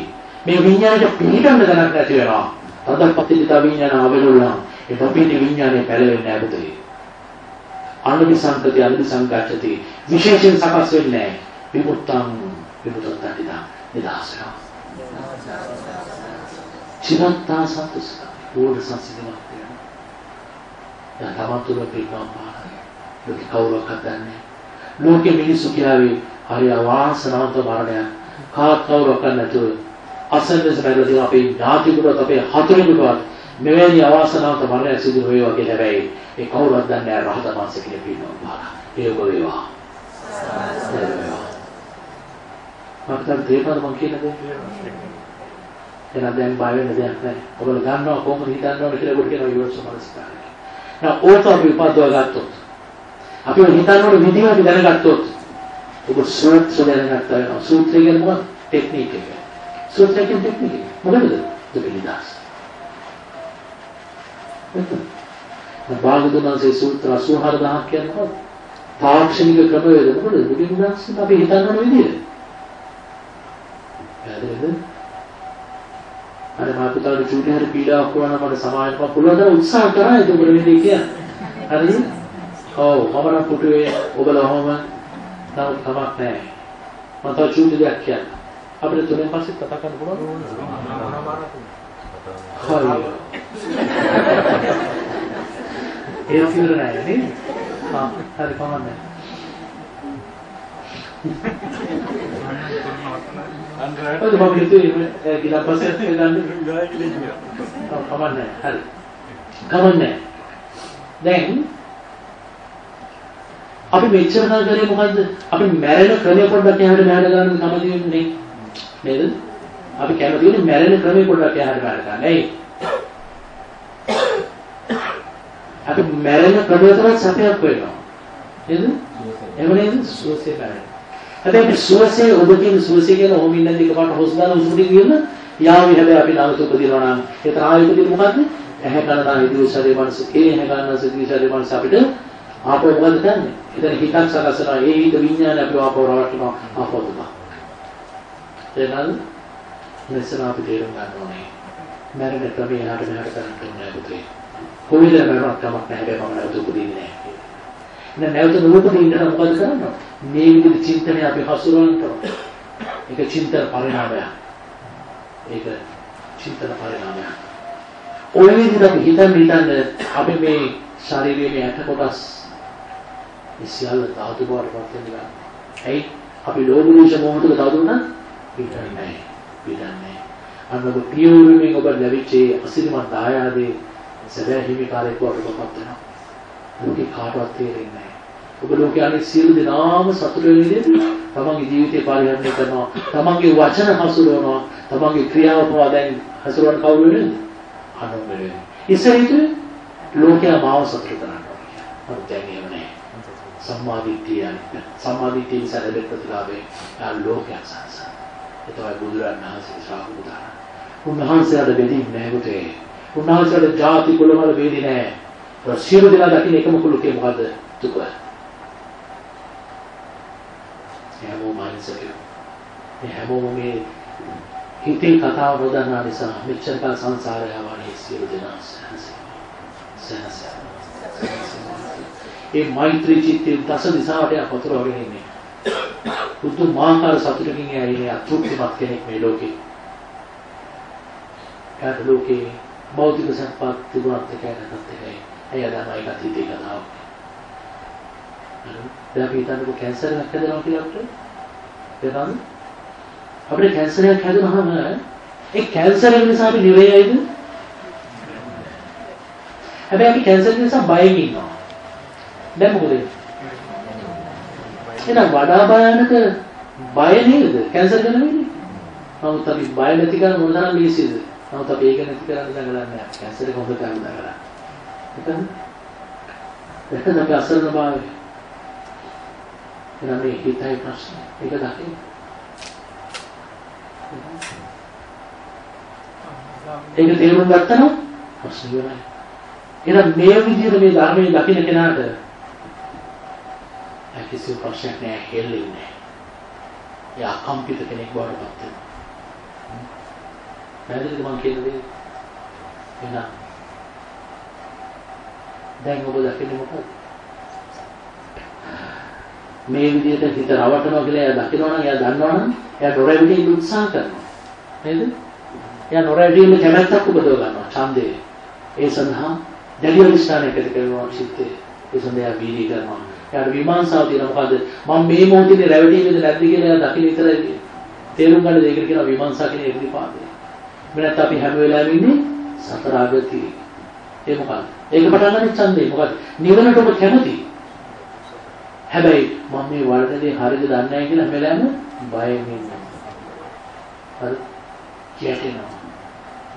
මේ විඤ්ඤාණයට පිළිගන්න දැනක් නැති වෙනවා. තද පතිත්ත විඤ්ඤාණ අවලුණා. ඒ පපිති විඤ්ඤාණය පැලවෙන්නේ නැහැ පුතේ. අනුදි සංකති අනුදි සංකච්ඡති. විශේෂයෙන් සකස් වෙන්නේ නැහැ. විමුක්තං විමුක්තං තටිදා නිදාස වෙනවා. චිරන්තා සතුස්ක. ඕන සංසිඳනවා. දැන් තමන් තුළ පිටවම් පාන ලෝකේ කවුරක්වත් දන්නේ ලෝකෙ මිනිස්සු කියාවේ හරි අවාසනාවන්ත මරණයක් කාත් කවුරක්වත් නැතුව අසන්නස බැලදී අපේ ඥාතිකුට අපේ හතුරුකුට මෙවැනි අවාසනාවන්ත මරණයක් සිදු වේවා කියලා හැබැයි ඒ කවුරුවත් දන්නේ නැහැ රහතන් වහන්සේ කෙනෙක් පිටවම් පාන ඒක වේවා. මට තේරෙනවද මං කියන දේ? එහෙනම් දැන් බය වෙන්න දෙයක් නැහැ. ඔයගොල්ලෝ ගන්නවා කොහොමද හිතන්න ඕන කියලා ඔයගොල්ලෝ කියනවා යෝනිසෝ මනස්කාරය. දැන් ඕක අපි උපදවා ගත්තොත් අපි හිතන්න ඕන විදිහ අපි දැනගත්තොත් ඔබ සූත්‍ර දැනගත්තා වෙනවා සූත්‍රය කියන්නේ මොකක්ද ටෙක්නික් එක සූත්‍රය කියන්නේ ටෙක්නික් එක මොකද දෙවිදාස් බාගදුනාසේ සූත්‍ර 84000ක් කියන්නේ මොකක්ද තාක්ෂණික ක්‍රමවේද මොකද දෙවිදාස් අපි හිතන්න ඕන විදිහ පැහැදිලිද අර මා පුතාට චූටි හරි පීඩාවක් වුණා නම් මට සමාජයට මම පුළුවන් තරම් උත්සාහ කරා ඒක උඹට වෙන්නේ කියන්නේ. හරිද? ඔව් මම නම් පුටුවේ ඔබලා ඔහම නමුත් කමක් නැහැ. මම තව චූටි දෙයක් කියන්න. අපිට තුනෙන් පස්සේ කතා කරන්න පුළුවන්. හරි. ඒක සිවුර නැහැ නේද? හා හරි කමන්නේ. ඔය මම හිතුවේ ගිලා පස්සේ එදන්නේ කමන්නේ හරි කමන්නේ දැන් අපි මෙච්චර කල් කරේ මොකද්ද? අපි මැරෙන ක්‍රමය පොඩ්ඩක් එහාට මෙහාට ගන්න කැමති වෙන්නේ. නේද? අපි කැමති වෙන්නේ මැරෙන ක්‍රමය පොඩ්ඩක් එහාට මෙහාට ගන්න. ඇයි? අපි මැරෙන ක්‍රමය තමයි සත්‍යයක් වෙනවා. නේද? එහෙම නේද? සුවසේ මැරෙන හැබැයි සුවසේ ඔබ කියන සුවසේ කියන ඔහොම ඉන්න එකපාරට හොස් දාලා උසුටි කියන යාවි හැබැයි අපි නාමස උපදිනවා නම් ඒතර ආයෙ උපදින මොකද්ද? ඇහැ කන නා ඉදිරි ශරීර මනස ඒ ඇහැ කන සිදිරි ශරීර මනස අපිට ආපෝ මොකද කරන්නේ? එතන හිතක් සකසනවා ඒ හිත විඥානය අපි ආපෝ රවට්ටනවා ආපෝ දුක. එහෙනම් මෙසන අපි තේරුම් ගන්න ඕනේ. මරණ ක්‍රමය එහාට මෙහාට කරන්න ඕනේ පුතේ. කොවිද මරණක් කමක් නැහැ හැබැයි මම නැවත උපදින්නේ නැහැ. දැන් නැවත නුවපදින්න මොකද කරන්නේ? මේ විදිහට චින්තනය අපි හසුරවන්න ඕනේ. ඒක චින්තන පරිණාමයක්. ඒක චින්තන පරිණාමයක්. ඔය විදිහට අපි හිතන් හිතන්න අපි මේ ශරීරයේ මේ ඇට කොටස් මේ සියල්ල ධාතු බවට පත් වෙනවා. ඇයි? අපි ලෝභ දෝෂ මොහ තුල ධාතු නම් පිටන්නේ නැහැ. පිටන්නේ නැහැ. අන්න ඔබ පියවරමින් ඔබ ලැබිච්ච අසිරිමත් දායාදේ සැබෑ හිමිකාරයෙක් වඩ පත් වෙනවා. ලෝකේ කාටවත් තේරෙන්නේ නැහැ. ඔබ ලෝකයේ අනෙක් සියලු දෙනාම සතුට වෙන විදිහට තමන්ගේ ජීවිතය පරිහරණය කරනවා. තමන්ගේ වචන හසුරවනවා. තමන්ගේ ක්‍රියාව පවා දැන් හසුරවන්න කවුරු වෙනද? අනුන් වෙන්නේ. ඉස්සෙල්ලා ලෝකයා මාව සතුට කරනවා. මම දැන් එහෙම නැහැ. සම්මාදිට්ඨිය සම්මාදිට්ඨිය නිසා ලැබෙන ප්‍රතිලාභය ආ ලෝකයක් සංසාර. ඒ තමයි බුදුරජාණන් වහන්සේ ශ්‍රාවක උදාහරණ. උන්වහන්සේට බෙදින්නේ නැහැ පුතේ. උන්වහන්සේට ಜಾති කුලවල බෙදි නැහැ. සියලු දෙනා දකින්න එකම කුලකේ මොකද්ද? දුක. හැමෝම අහිංසකයෝ. මේ හැමෝම මේ හිතේ කතාව නොදන්නා නිසා මෙච්චර කල් සංසාරය ආවනේ සියලු දෙනා සහස. ඒ මෛත්‍රී චිත්තේ දස දිශාවට පතුරවගෙන ඉන්නේ. පුදුමාකාර සතුටකින් ඇවිල්ලා අතෘප්තිමත් කෙනෙක් මේ ලෝකේ. කාට ලෝකේ භෞතික සම්පත් තිබුණත් එකයි නැත්ත් එකයි. ඇයි අදම ඒකත් හිතේ කතාවක්. දැන් අපි හිතන්නකො කැන්සර් එකක් හැදෙනවා කියලා අපිට. තේරෙනවද? අපිට කැන්සර් එකක් හැදුනහම ඒ කැන්සර් එක නිසා අපි නිරේයයිද? හැබැයි අපි කැන්සර් නිසා බයෙන් ඉන්නවා. දැන් මොකද වෙන්නේ? එහෙනම් වඩා භයානක බය නේද කැන්සර් ගැන වෙන්නේ? නමුත් අපි බය නැති කරන මොන තරම් ලීසිද? නමුත් අපි ඒක නැති කරන්න දඟලන්නේ නැහැ. කැන්සර් එක හොඳ කරන්න දඟලනවා. එතන එතන අපි අසරණ භාවය. එහෙනම් මේ හිතයි ප්‍රශ්නේ. ඒක දකින්න. ඒක තේරුම් ගත්තා නම් ප්‍රශ්න ඉවරයි. එහෙනම් මේ විදිහට මේ ධර්මයේ දකින්න කෙනාට කිසි ප්‍රශ්නයක් නෑ හෙල්ලෙන්නේ නෑ. ඒ අකම්පිත කෙනෙක් බවට පත් වෙනවා. පැහැදිලිද මම කියන දේ? එහෙනම් දැන් ඔබ දකින්නේ මොකද? මේ විදිහට හිත රවටනවා කියලා එයා දකිනවා නම් එයා දන්නවා නම් එයා නොරැවටෙන්න උත්සාහ කරනවා. නේද? එයා නොරැවටීමේ කැමැත්තක් උපදව ගන්නවා ඡන්දේ. ඒ සඳහා දැඩි අධිෂ්ඨානයක් ඇති කරනවා සිත්තේ. ඒ සඳහා වීර්ය කරනවා. එයාට විමර්ශාව තියෙනවා මොකද මම මේ මොහොතේ රැවටීමේද නැද්ද කියලා එයා දකින්න විතරයි තේරුම් ගන්න දෙයකට කියනවා විමර්ශා කියන ඉර්ධිපාදය. මෙන්නත් අපි හැම වෙලාවෙම ඉන්නේ සතර ආගති. ඒ මොකක්ද? ඒක පටන් ගන්න ඡන්දේ මොකද? නිවනට ඔබ කැමති. හැබැයි මම මේ වර්ධනේ හරියද දන්නේ නැහැ කියලා හැම වෙලාවෙම බයෙන් ඉන්නවා. හරි? කියටේනවා.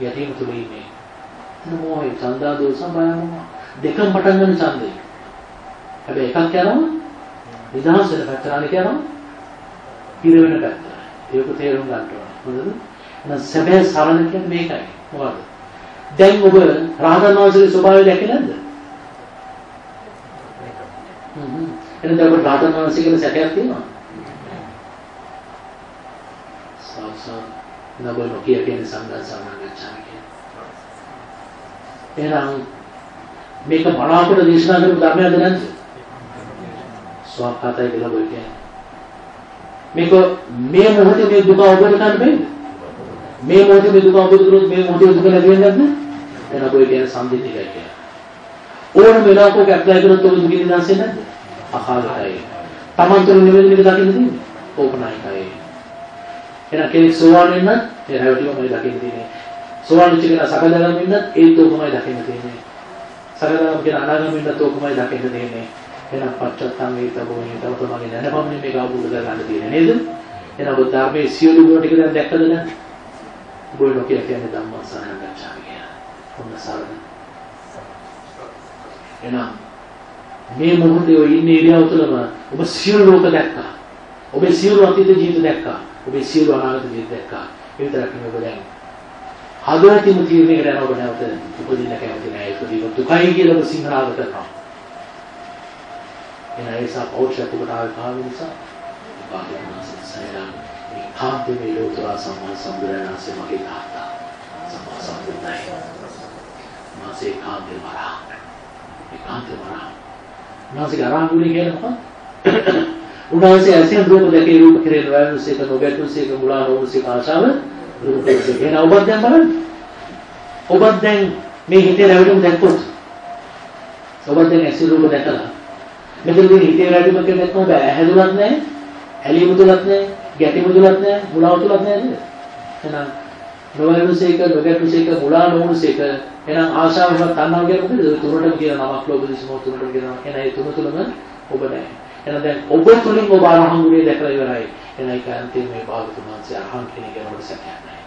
යටීම තුල ඉන්නේ. එතන මොහේ ඡන්දා දෝෂ බයනවා. දෙකම පටන් ගන්න ඡන්දේ. හැබැයි එකක් යනවා නිදහස් වෙන පැත්තට අනික යනවා පිර වෙන පැත්තට. ඒක තේරුම් ගන්න ඕන. හොඳද? එහෙනම් සැබෑ සරණ කියන්නේ මේකයි. මොකද? දැන් ඔබ රහතන් වහන්සේගේ ස්වභාවය දැකේ නැද්ද? හ්ම්. එහෙනම් ඔබ රහතන් වහන්සේ කියන සැකයක් තියෙනවා. සාසා නබල නොකිය කියන සංඝ සමාගච්ඡාන කියන. එහෙනම් මේක මනාවකට දේශනා කරපු ධර්මයක්ද නැද්ද? ස්වාක්ඛාතයි කියලා ඔය කියන්නේ. මේක මේ මොහොතේ මේ දුක අවබෝධ කරගන්න බැරිද? මේ මොහොතේ මේ දුක අවබෝධ කරොත් මේ මොහොතේ දුක නැති වෙන්නේ නැද්ද? එහෙනම් ඔය කියන්නේ සම්දිතිකයි කියන්නේ. ඕනම වෙලාවක ඔක ඇප්ලයි කරොත් ඔබ දුකින් නිදහස් වෙන්නේ නැද්ද? අකාලයයි. Taman තුන නෙමෙයි මේක දකින්න තියෙන්නේ. ඕපනායකයි. එහෙනම් කෙනෙක් සෝවාන් වෙන්නත් ඒ හැවටිමයි දකින්න තියෙන්නේ. සෝවාන් වෙච්ච කෙනා සකදාගාම වෙන්නත් ඒත් ඕකමයි දකින්න තියෙන්නේ. සකදාගාම කෙනා අනාගාම වෙන්නත් ඕකමයි දකින්න තියෙන්නේ. එහෙනම් පච්චත්තං වේතබෝ නේතව තමගේ දැනපමණින් මේක අවබෝධ කරගන්න තියෙන්නේ නේද? එහෙනම් ඔබ ධර්මයේ සියලු ගුණ ටික දැන් දැක්කද නැද්ද? ඔබ නොකිය කියන්නේ ධම්මස්සනං ගච්ඡාමි කියලා. ඔන්න සරණ. එහෙනම් මේ මොහොතේ ඔය ඉන්නේ ඉරියව් තුළම ඔබ සියලු ලෝක දැක්කා. ඔබේ සියලු අතීත ජීවිත දැක්කා. ඔබේ සියලු අනාගත ජීවිත දැක්කා. ඒ විතරක් නෙවෙයි ඔබ දැන් හදවතින්ම තීරණයකට යනවා ඔබ නැවත උපදින්න කැමති නැහැ. ඒක දීප දුකයි කියලා ඔබ සිංහනාද කරනවා. එන ඒසා පෞෂ්‍යක ඔබට ආවේ කාම නිසා බාහිරනාසයලා මේ කාන්තේ මේ ලෝතර සම්මා සම්බුද්ධනාසේ මගේ තාත්තා සම්මා සම්බුද්ධයි. මාසේ කාන්තේ වරා. ඒ කාන්තේ වරා. උන්වහන්සේ අරහංගුණේ කියන්නේ මොකක්ද? උන්වහන්සේ ඇසෙන් රූප දැකේ රූප කෙරෙන වයනුසේක නොබැටුසේක මුලා නොවුසේක ආශාව රූප කෙරෙන. එහෙනම් ඔබත් දැන් බලන්න. ඔබත් දැන් මේ හිතේ රැවටුම් දැක්කොත් ඔබත් දැන් ඇසෙන් රූප දැකලා මෙතනදී හිතේ රැවටුම කියන එක බෑ. හැදුනත් නැහැ, ඇලීම තුලත් නැහැ, ගැටීම තුලත් නැහැ, මුලාව තුලත් නැහැ නේද? එහෙනම් නොවැළුසේක, නොගැටුසේක, මුලා නොවුසේක එහෙනම් ආශාවවත් තණ්හාව කියන්නේ මොකද? තුනටම කියන නමක් ලෝභ දිසමෝ තුනටම කියනවා. එහෙනම් ඒ තුන තුනම ඔබ නැහැ. එහෙනම් දැන් ඔබ තුලින් ඔබ අරහංගුනේ දැකලා ඉවරයි. එහෙනම් ඒක අන්තිම මේ භාගතුන් වහන්සේ අරහං කෙනෙක් ගැන සැකයක් නැහැ.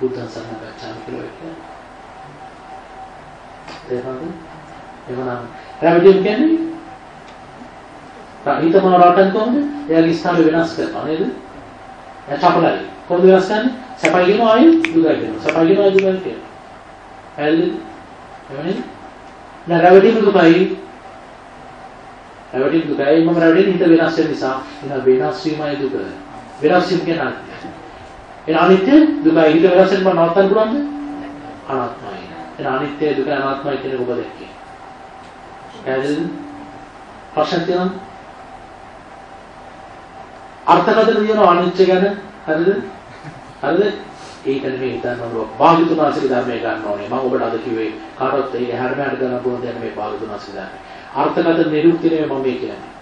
බුද්ධ සරණ ගච්ඡාමි කියලා කියන්නේ. එහෙනම් එහෙනම් රැවටින් කියන්නේ හිතමන රටන් කොහොමද? එයාගේ ස්ථාන වෙනස් කරනවා නේද? එයා චපලයි. කොහොමද වෙනස් කරන්නේ? සැපයි කියනවා ආයෙ දුකයි කියනවා. සැපයි කියනවා ආයෙ දුකයි කියනවා. පැහැදිලිද? එවනේ? නෑ රැවටිම දුකයි. රැවටිම දුකයි මම රැවටින හිත වෙනස් වෙන නිසා එන වෙනස් වීමයි දුක. වෙනස් වීම කියන අනිත්‍ය. එන අනිත්‍ය දුකයි හිත වෙනස් වෙන බව නවත්තන්න පුළුවන්ද? අනාත්මයි. එන අනිත්‍ය දුක අනාත්මයි කියන ඔබ දැක්කේ. පැහැදිලිද? ප්‍රශ්න තියෙනවද? අර්ථකථන තියෙනවා අනිත්‍ය ගැන හරිද? හරිද? ඒක නෙමෙයි හිතන්න ඕන භාග්‍යතුන් වහන්සේගේ ධර්මය ගන්න ඕනේ. මම ඔබට අද කිව්වේ කාටවත් ඒ හැරම හැර ගන්න පුළුවන් දෙයක් නෙමෙයි භාග්‍යතුන් වහන්සේ ධර්මය. අර්ථකථන නිරුක්ති නෙමෙයි මම මේ කියන්නේ.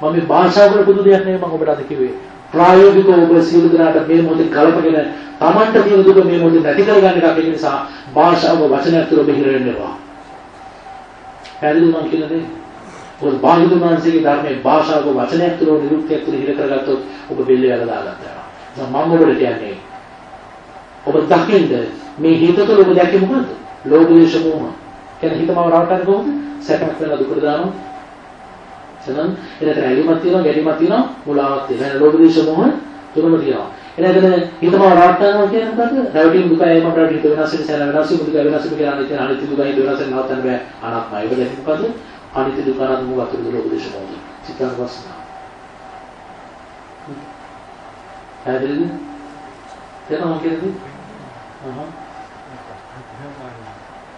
මම මේ භාෂාව වල පුදු දෙයක් නෙමෙයි මම ඔබට අද කිව්වේ. ප්‍රායෝගිකව ඔබ සියලු දෙනාට මේ මොහොතේ ගලපගෙන Tamanට තියෙන දුක මේ මොහොතේ නැති කරගන්න එකක් ඒ නිසා භාෂාව වචනයක් තුළ බහිර වෙන්නවා. පැහැදිලිද මම කියන දේ? ඔබ බාහිදුමාංශයේ ධර්මයේ භාෂාව වචනයක් තුළ නිරුක්තියක් තුළ හිර කරගත්තොත් ඔබ බෙල්ල යලා දාගන්නවා. මම ඔබට කියන්නේ ඔබ දකින්න මේ හිත තුළ ඔබ දැක්කේ මොකද්ද? ලෝභ දේශ මොහ. කියන්නේ හිතම රවටන්නේ කොහොමද? සැකක් වෙලා දුකට දානවා. එතන එතන ඇලිමක් තියෙනවා, ගැටීමක් තියෙනවා, මුලාවක් තියෙනවා. එතන ලෝභ දේශ මොහ තුනම තියෙනවා. එතන හිතම රවටනවා කියන්නේ මොකද්ද? රැවටීම දුකයි එම අපිට හිත වෙනස් වෙන සැන වෙනස් වෙන දුක වෙනස් වෙන කියලා අනිත්‍ය අනිත්‍ය දුකයි හිත වෙනස් වෙන නවත්තන්න බෑ. අනාත්මයි. ඒක දැක්ක මොකද්ද? අනිත්‍ය දුක අනාත්ම මොකක්ද ලෝභ දේශ මොහ. චිත්තන වස්නා. පැහැදිලිද? තේරෙනවද කියන්නේ? අහහ.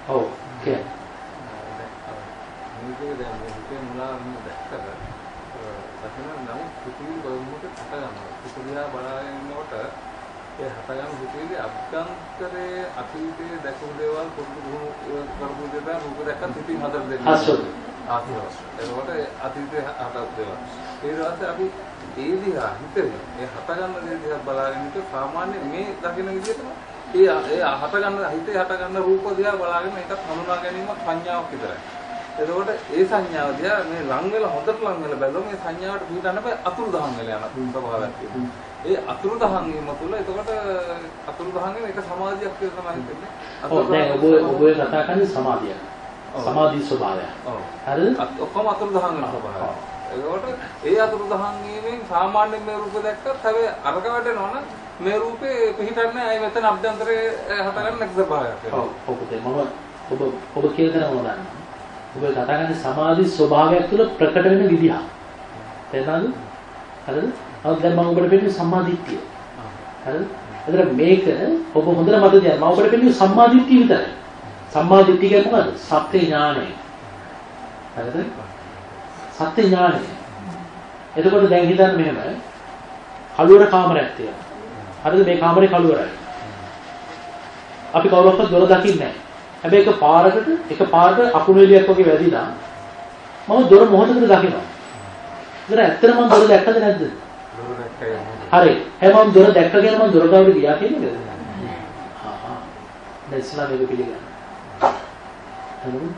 ඔව්. කියන්නේ. මේකේ දැන් මේ හිතේ මුලා මේ දැක්කද සතුන නම් කුතුහල බලමුක හට ගන්නවා කුතුහලයා බලාගෙන ඉන්නකොට ඒ හට ගන්න කුතුහලයේ අභ්‍යන්තරයේ අතීතයේ දැකපු දේවල් පොදු දුහු කරපු දේවල් රූප දැක්කත් ඉතින් හතර දෙන්නේ ආස්වාද එතකොට අතීතයේ හටක් දේවල් ඊට පස්සේ අපි ඒ දිහා හිතේ ඒ හට ගන්න දේ දිහා බලාගෙන ඉත සාමාන්‍ය මේ දකින විදිහටම ඒ ඒ හට ගන්න හිතේ හට ගන්න රූප දිහා බලාගෙන ඒකත් හඳුනා ගැනීම සංඥාවක් විතරයි එතකොට ඒ සංඥාව දිහා මේ ලං වෙලා හොඳට ලං වෙලා බැලුවම මේ සංඥාවට පිටන්න බෑ අතුරු දහන් වෙලා යන ස්වභාවයක් තියෙනවා. ඒ අතුරු දහන් වීම තුළ එතකොට අතුරු දහන් වෙන එක සමාධියක් කියලා තමයි හිතෙන්නේ. ඔව් දැන් ඔබ ඔබ කතා කරන්නේ සමාධිය. සමාධි ස්වභාවය. ඔව්. හරිද? ඔක්කොම අතුරු දහන් වෙන ස්වභාවය. එතකොට ඒ අතුරු දහන් වීමෙන් සාමාන්‍යයෙන් මේ රූප දැක්කත් හැබැයි අරක වැඩෙනවා මේ රූපේ පිහිටන්නේ අය මෙතන අභ්‍යන්තරයේ හටගන්න නැති ස්වභාවයක්. ඔව් ඔබ මම ඔබ ඔබ කියන දේ මම දන්නවා. ඔබ කතා කරන්නේ සමාධි ස්වභාවයක් තුළ ප්‍රකට වෙන විදිහ. තේරුණාද? හරිද? නමුත් දැන් මම ඔබට පෙන්නන්නේ සම්මාදිට්ඨිය. හරිද? එතන මේක ඔබ හොඳට මතක තියාගන්න. මම ඔබට පෙන්නන්නේ සම්මාදිට්ඨිය විතරයි. සම්මාදිට්ඨිය කියන්නේ මොකද්ද? සත්‍ය ඥානය. හරිද? සත්‍ය ඥානය. එතකොට දැන් හිතන්න මෙහෙම කළුවර කාමරයක් තියෙනවා. හරිද? මේ කාමරේ කළුවරයි. අපි කවුරක්වත් දොර දකින්නේ නැහැ. හැබැයි එක පාරකට එක පාරට අකුණු එළියක් වගේ වැදිලා මම දොර මොහොතකට දකිනවා. ඉතින් ඇත්තට මම දොර දැක්කද නැද්ද? දොර දැක්කේ. හරි. හැම මම දොර දැක්කගෙන මම දොර ගාවට ගියා කියන්නේ නේද? ආහා. දැන් ඉස්ලාම මේක පිළිගන්න. හරිද?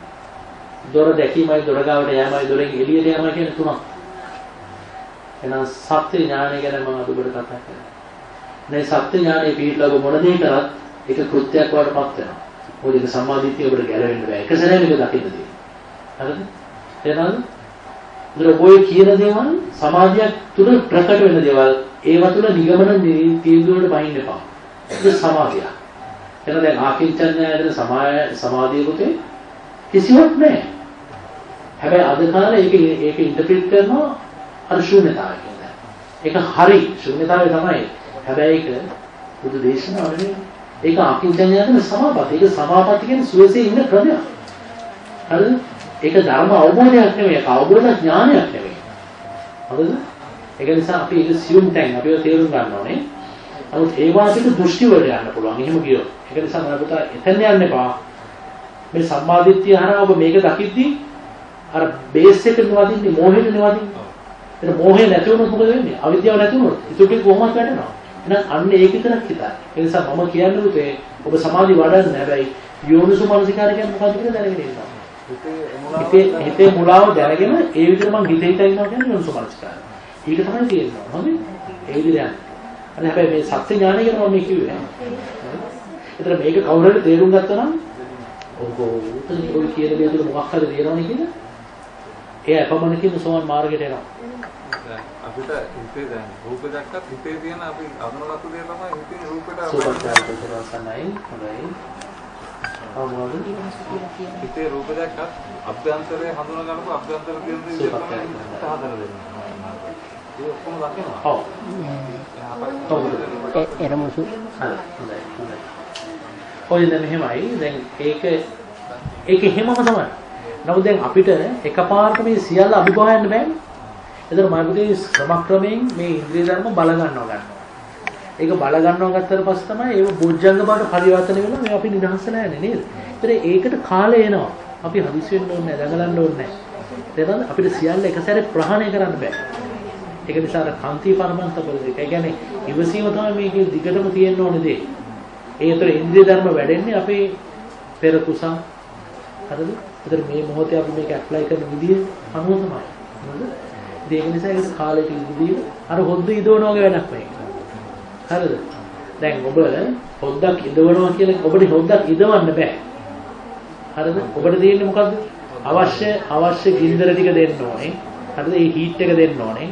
දොර දැකීමයි දොර ගාවට යෑමයි දොරෙන් එළියට යෑමයි කියන තුනක්. එහෙනම් සත්‍ය ඥානය ගැන මම අද ඔබට කතා කරන්නේ. මේ සත්‍ය ඥානය පිළිබඳව මොන දේ කරත් ඒක කෘත්‍යයක් වඩපත් වෙනවා. මොකද ඒක සම්මාදිටිය ඔබට ගැලවෙන්න බෑ. එක සැරේ මේක දකින්න තියෙනවා. හරිද? එහෙනම් ඉතින් ඔය කියන දේවල් සමාජයක් තුල ප්‍රකට වෙන දේවල් ඒව තුල නිගමන තීන්දුවකට බහින්න එපා. ඒක සමාධිය. එහෙනම් දැන් ආකින්චන්‍යයේදී සමාය සමාධිය පුතේ කිසිවක් නැහැ. හැබැයි අද කාලේ ඒක ඒක ඉන්ටර්ප්‍රිට් කරනවා අර ශූන්‍යතාවය කියලා. ඒක හරි ශූන්‍යතාවය තමයි. හැබැයි ඒක බුදු දේශනාව නෙවෙයි. ඒක ආකින්චන්‍යයේදී සමාපatti. ඒක සමාපatti කියන්නේ සුවසේ ඉන්න ක්‍රමයක්. හරිද? ඒක ධර්ම අවබෝධයක් නෙවෙයි ඒක අවබෝධ ඥානයක් නෙවෙයි. හරිද? ඒක නිසා අපි ඒක සියුම් තැන් අපිව තේරුම් ගන්න ඕනේ. නමුත් ඒවා අපිට දෘෂ්ටි වලට යන්න පුළුවන්. එහෙම කියොත්. ඒක නිසා මම පුතා එතන යන්න එපා. මේ සම්මාදිට්ඨිය හරහා ඔබ මේක දකිද්දී අර බේස් එක නවදින්නේ මෝහෙට නවදින්නේ. එතන මෝහය නැති වුණොත් මොකද වෙන්නේ? අවිද්‍යාව නැති වුණොත් ඉතුරු කොහොමද වැටෙනවා? එහෙනම් අන්න ඒක විතරක් හිතන්න. ඒ නිසා මම කියන්නේ පුතේ ඔබ සමාධි වඩන්න හැබැයි යෝනිසු මනසිකාරය කියන්නේ මොකක්ද කියලා දැනගෙන ඉන්න. හිතේ හිතේ හිතේ මුලාව දැනගෙන ඒ විදිහට මං හිතේ හිතා ඉන්නවා කියන්නේ යොන්සු මනස්කාරය. ඒක තමයි තියෙන්නේ. හොඳේ? ඒ විදිහට යන්න. අර හැබැයි මේ සත්‍ය ඥානය ගැන මම කිව්වේ. ඒතර මේක කවුරු හරි තේරුම් ගත්තා නම් ඔබ උතන ඔය කියන දේ තුළ මොකක් හරි තියෙනවනේ කියලා. ඒ අපමණකින් සෝවන් මාර්ගයට එනවා. අපිට හිතේ දැන් රූප දැක්කත් හිතේ තියෙන අපි අඳුනගත්තු දේ තමයි හිතේ රූපෙට සුපත්කාර කරනවා සන්නයි. හොඳයි. අවමෝද? හිතේ රූප දැක්කත් අභ්‍යන්තරයේ හඳුනා ගන්නකොට අභ්‍යන්තර තියෙන දේ තමයි කරනවා. හිත හදලා දෙන්නේ. ඒ ඔක්කොම දකිනවා. ඔව්. එරමුසු හරි. හොඳයි. හොඳයි. ඔය දැන් මෙහෙමයි. දැන් ඒක ඒක එහෙමම තමයි. නමුත් දැන් අපිට එකපාරට මේ සියල්ල අභිභවයන්න බෑනේ. එතන මාර්ගයේ ක්‍රමක්‍රමයෙන් මේ ඉන්ද්‍රිය ධර්ම බල ගන්නවා ගන්නවා. ඒක බල ගන්නවා ගත්තට පස්සේ තමයි ඒක බොජ්ජංග බවට පරිවර්තන වෙලා මේ අපි නිදහස් වෙලා යන්නේ නේද? ඒතර ඒකට කාලය එනවා. අපි හදිසි වෙන්න ඕනේ නැහැ, දඟලන්න ඕනේ නැහැ. තේරෙනවද? අපිට සියල්ල එක සැරේ ප්‍රහාණය කරන්න බෑ. ඒක නිසා අර කාන්ති පරමන්ත පරිදි. ඒ කියන්නේ ඉවසීම තමයි මේකේ දිගටම තියෙන්න ඕනේ දේ. ඒ අතර ඉන්ද්‍රිය ධර්ම වැඩෙන්නේ අපේ පෙර කුසල්. හරිද? ඒතර මේ මොහොතේ අපි මේක ඇප්ලයි කරන විදිය අනුව තමයි. හරිද? ඒක නිසා ඒකට කාලෙට ඉඳී අර හොද්ද ඉදවන වගේ වැඩක් මේක. හරිද? දැන් ඔබ හොද්දක් ඉදවනවා කියලා ඔබට හොද්දක් ඉදවන්න බෑ. හරිද? ඔබට තියෙන්නේ මොකද්ද? අවශ්‍ය අවශ්‍ය ගින්දර ටික දෙන්න ඕනේ. හරිද? ඒ හීට් එක දෙන්න ඕනේ.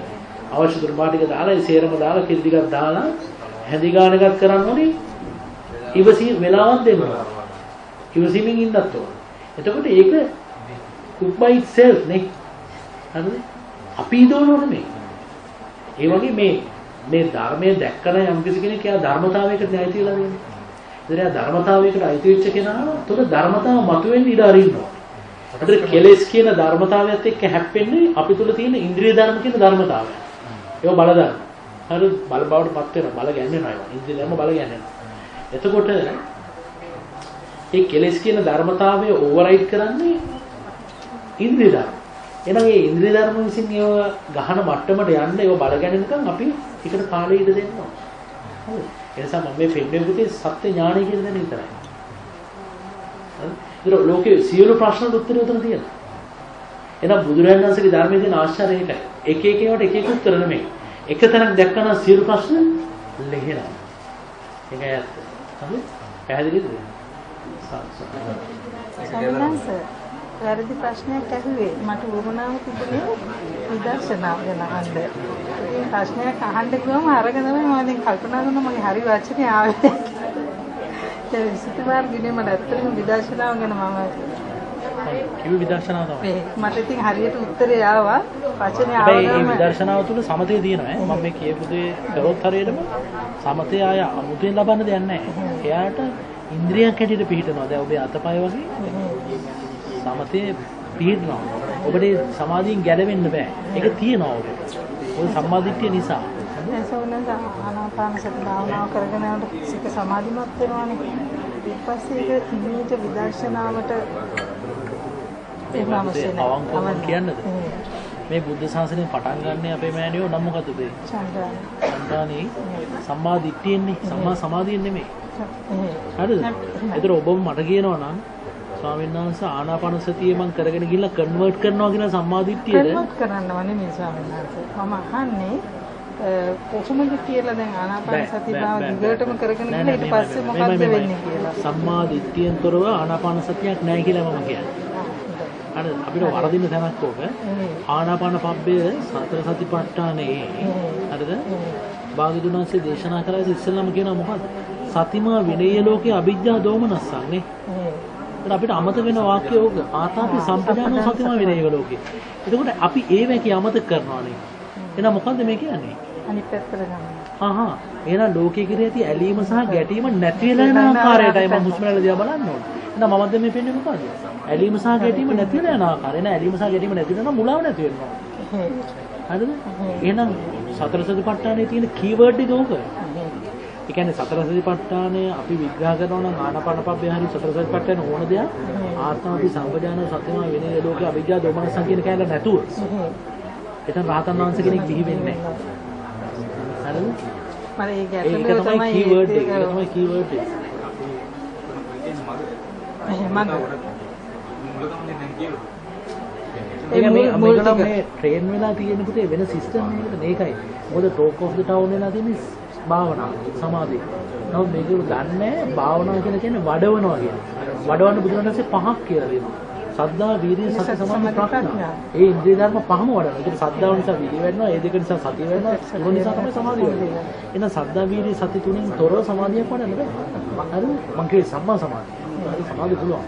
අවශ්‍ය දුර්මාට ටික දාලා ඒ සේරම දාලා කිරි ටිකක් දාලා හැඳි ගාන එකක් කරන්න ඕනේ. ඉවසී වෙලාවක් දෙන්න ඕනේ. ඉවසීමෙන් ඉන්නත් ඕනේ. එතකොට ඒක cook by itself නේ. හරිද? අපි ඉදවනෝ නෙමෙයි. ඒ වගේ මේ මේ ධර්මයේ දැක්කම යම් කිසි කෙනෙක් එයා ධර්මතාවයකට ණයති වෙලා දෙන්නේ. ඉතින් එයා ධර්මතාවයකට අයිති වෙච්ච කෙනා තුළ ධර්මතාව මතුවෙන්න ඉඩ අරින්නවා. අතට කෙලෙස් කියන ධර්මතාවයත් එක්ක හැප්පෙන්නේ අපි තුළ තියෙන ඉන්ද්‍රිය ධර්ම කියන ධර්මතාවය. ඒක බල ධර්ම. හරි බල බවට පත් වෙනවා බල ගැන්වෙනවා ඒවා. ඉන්ද්‍රිය ධර්ම බල ගැන්වෙනවා. එතකොට මේ කෙලෙස් කියන ධර්මතාවය ඕවර්රයිඩ් කරන්නේ ඉන්ද්‍රිය ධර්ම. එහෙනම් මේ ඉන්ද්‍රිය ධර්ම විසින් ඒව ගහන මට්ටමට යන්න ඒව බල ගැනීමකම් අපි ඒකට කාලය ඉඳ දෙන්න ඕන. හරි. ඒ නිසා මම මේ පෙන්නේ පුතේ සත්‍ය ඥානය කියන දේ විතරයි. හරි. ඒක ලෝකයේ සියලු ප්‍රශ්නට උත්තර උතන තියෙනවා. එහෙනම් බුදුරජාණන් වහන්සේගේ ධර්මයේ තියෙන ආශ්චර්යය ඒකයි. එක එක ඒවාට එක එක උත්තර නෙමෙයි. එක තැනක් දැක්කම සියලු ප්‍රශ්න ලෙහෙනවා. ඒකයි ඇත්ත. හරි? පැහැදිලිද? සම්මාස වැරදි ප්‍රශ්නයක් ඇහුවේ මට වමනාව තිබුණේ විදර්ශනාව ගැන අහන්න. ඉතින් ප්‍රශ්නයක් අහන්න ගියම අරගෙන තමයි මම දැන් කල්පනා කරනවා මගේ හරි වචනේ ආවේ. ඒ විසිතුමාර ගිනේ මට ඇත්තටම විදර්ශනාව ගැන මම කිව්ව විදර්ශනාව තමයි. මට ඉතින් හරියට උත්තරේ ආවා. වචනේ හැබැයි මේ ආවම විදර්ශනාව තුළ සමතේ තියෙනවා ඈ. මම මේ කියපු දේ කරොත් හරියටම සමතේ ආය අමුතෙන් ලබන්න දෙයක් නැහැ. එයාට ඉන්ද්‍රියක් හැටියට පිහිටනවා. දැන් ඔබේ අතපය වගේ සමතේ පිහිටනවා. ඔබට සමාධියෙන් ගැලවෙන්න බෑ. ඒක තියෙනවා ඔබට. ඔය සම්මාදිට්ඨිය නිසා. එසවනද ආනාපාන සති භාවනාව කරගෙන යනකොට සිත සමාධිමත් වෙනවානේ. ඊට පස්සේ ඒක හිමීට විදර්ශනාවට. අවංකවම කියන්නද? මේ බුද්ධ ශාසනය පටන් ගන්න අපේ මෑණියෝ නම් මොකද? චන්ද්‍රානි. සම්දානේ සම්මා දිට්ඨියෙන්නේ සම්මා සමාධියෙන් නෙමෙයි. හරිද? ඒතර ඔබම මට කියනවා නම් ස්වාමීන් වහන්සේ ආනාපාන සතිය මම කරගෙන ගිහිල්ලා කන්වර්ට් කරනවා කියන සම්මාදිට්ඨියද කන්වර්ට් කරන්නව නෙමෙයි ස්වාමීන් වහන්සේ. මම අහන්නේ කොහොමද කියලා දැන් ආනාපාන සති භාව දිගටම. කරගෙන නෑ, ගිහලා ඊට පස්සේ මොකද්ද. වෙන්නේ කියලා. සම්මාදිට්ඨියෙන් තොරව ආනාපාන සතියක් නැහැ කියලා මම කියන්නේ. හරිද? අපිට වරදින තැනක් ඕක. ආනාපාන පබ්බය සතර සතිපට්ඨානේ හරිද? භාග්‍යතුන් වහන්සේ දේශනා කරලා ඉස්සෙල්ලාම කියනවා මොකද්ද? සතිමා විනය ලෝකේ අවිජ්ජා දෝමනස්සන්නේ. ඒත් අපිට අමතක වෙන වාක්‍ය ඕක. ආතාපි සම්පජානෝ සතිමා විනය ලෝකේ. එතකොට අපි ඒ වැකි අමතක කරනවානේ. එහෙනම් මොකද්ද මේ කියන්නේ? අනිත් පැත්තට ගන්න. ආහා එහෙනම් ලෝකයේ කෙරෙහි ඇති ඇලීම සහ ගැටීම නැති වෙලා යන ආකාරයටයි මම හුස්ම රැල්ල දිහා බලන්න ඕනේ. එහෙනම් මමද මේ පෙන්නේ මොකද්ද? ඇලීම සහ ගැටීම නැති වෙලා යන ආකාරය. එහෙනම් ඇලීම සහ ගැටීම නැති වෙනවා නම් මුලාව නැති වෙනවා. හරිද? එහෙනම් සතර සතිපට්ඨානයේ තියෙන කීවර්ඩ් එක ඕක. ඒ කියන්නේ සතර සතිපට්ඨානය අපි විග්‍රහ කරනවා නම් ආනාපාන පබ්බේ හරි සතර සතිපට්ඨාන ඕන දෙයක් ආත්මාවි සම්පජාන සත්‍යම වෙනේ ලෝකේ අවිජ්ජා දෝමනසං කියන කෑල්ල නැතුව එතන රහතන් වහන්සේ කෙනෙක් බිහි වෙන්නේ නැහැ. හරිද? මම ඒක ගැටලුව තමයි කීවර්ඩ් එක. ඒක තමයි කීවර්ඩ් එක. දැන් කියනවා. ඒක මේ ට්‍රේන් වෙලා තියෙන පුතේ වෙන සිස්ටම් එකකට මේකයි. මොකද ටෝක් ඔෆ් ද ටවුන් වෙලා තියෙන්නේ භාවනාව, සමාධිය. නමුත් මේක දන්නේ භාවනාව කියලා කියන්නේ වඩවනවා කියන්නේ. වඩවන්න බුදුරජාණන්සේ පහක් කියලා දෙනවා. සද්ධා, වීර්ය, සති, සමාධි, ප්‍රඥා. ඒ ඉන්ද්‍රිය ධර්ම පහම වඩනවා. ඒක සද්ධාව නිසා වීර්ය වැඩනවා, ඒ දෙක නිසා සතිය වැඩනවා, ඒ නිසා තමයි සමාධිය වැඩනවා. එහෙනම් සද්ධා, වීර්ය, සති තුනෙන් තොරව සමාධියක් වඩන්න බෑ. හරි? මං කියේ සම්මා සමාධිය. සමාධිය පුළුවන්.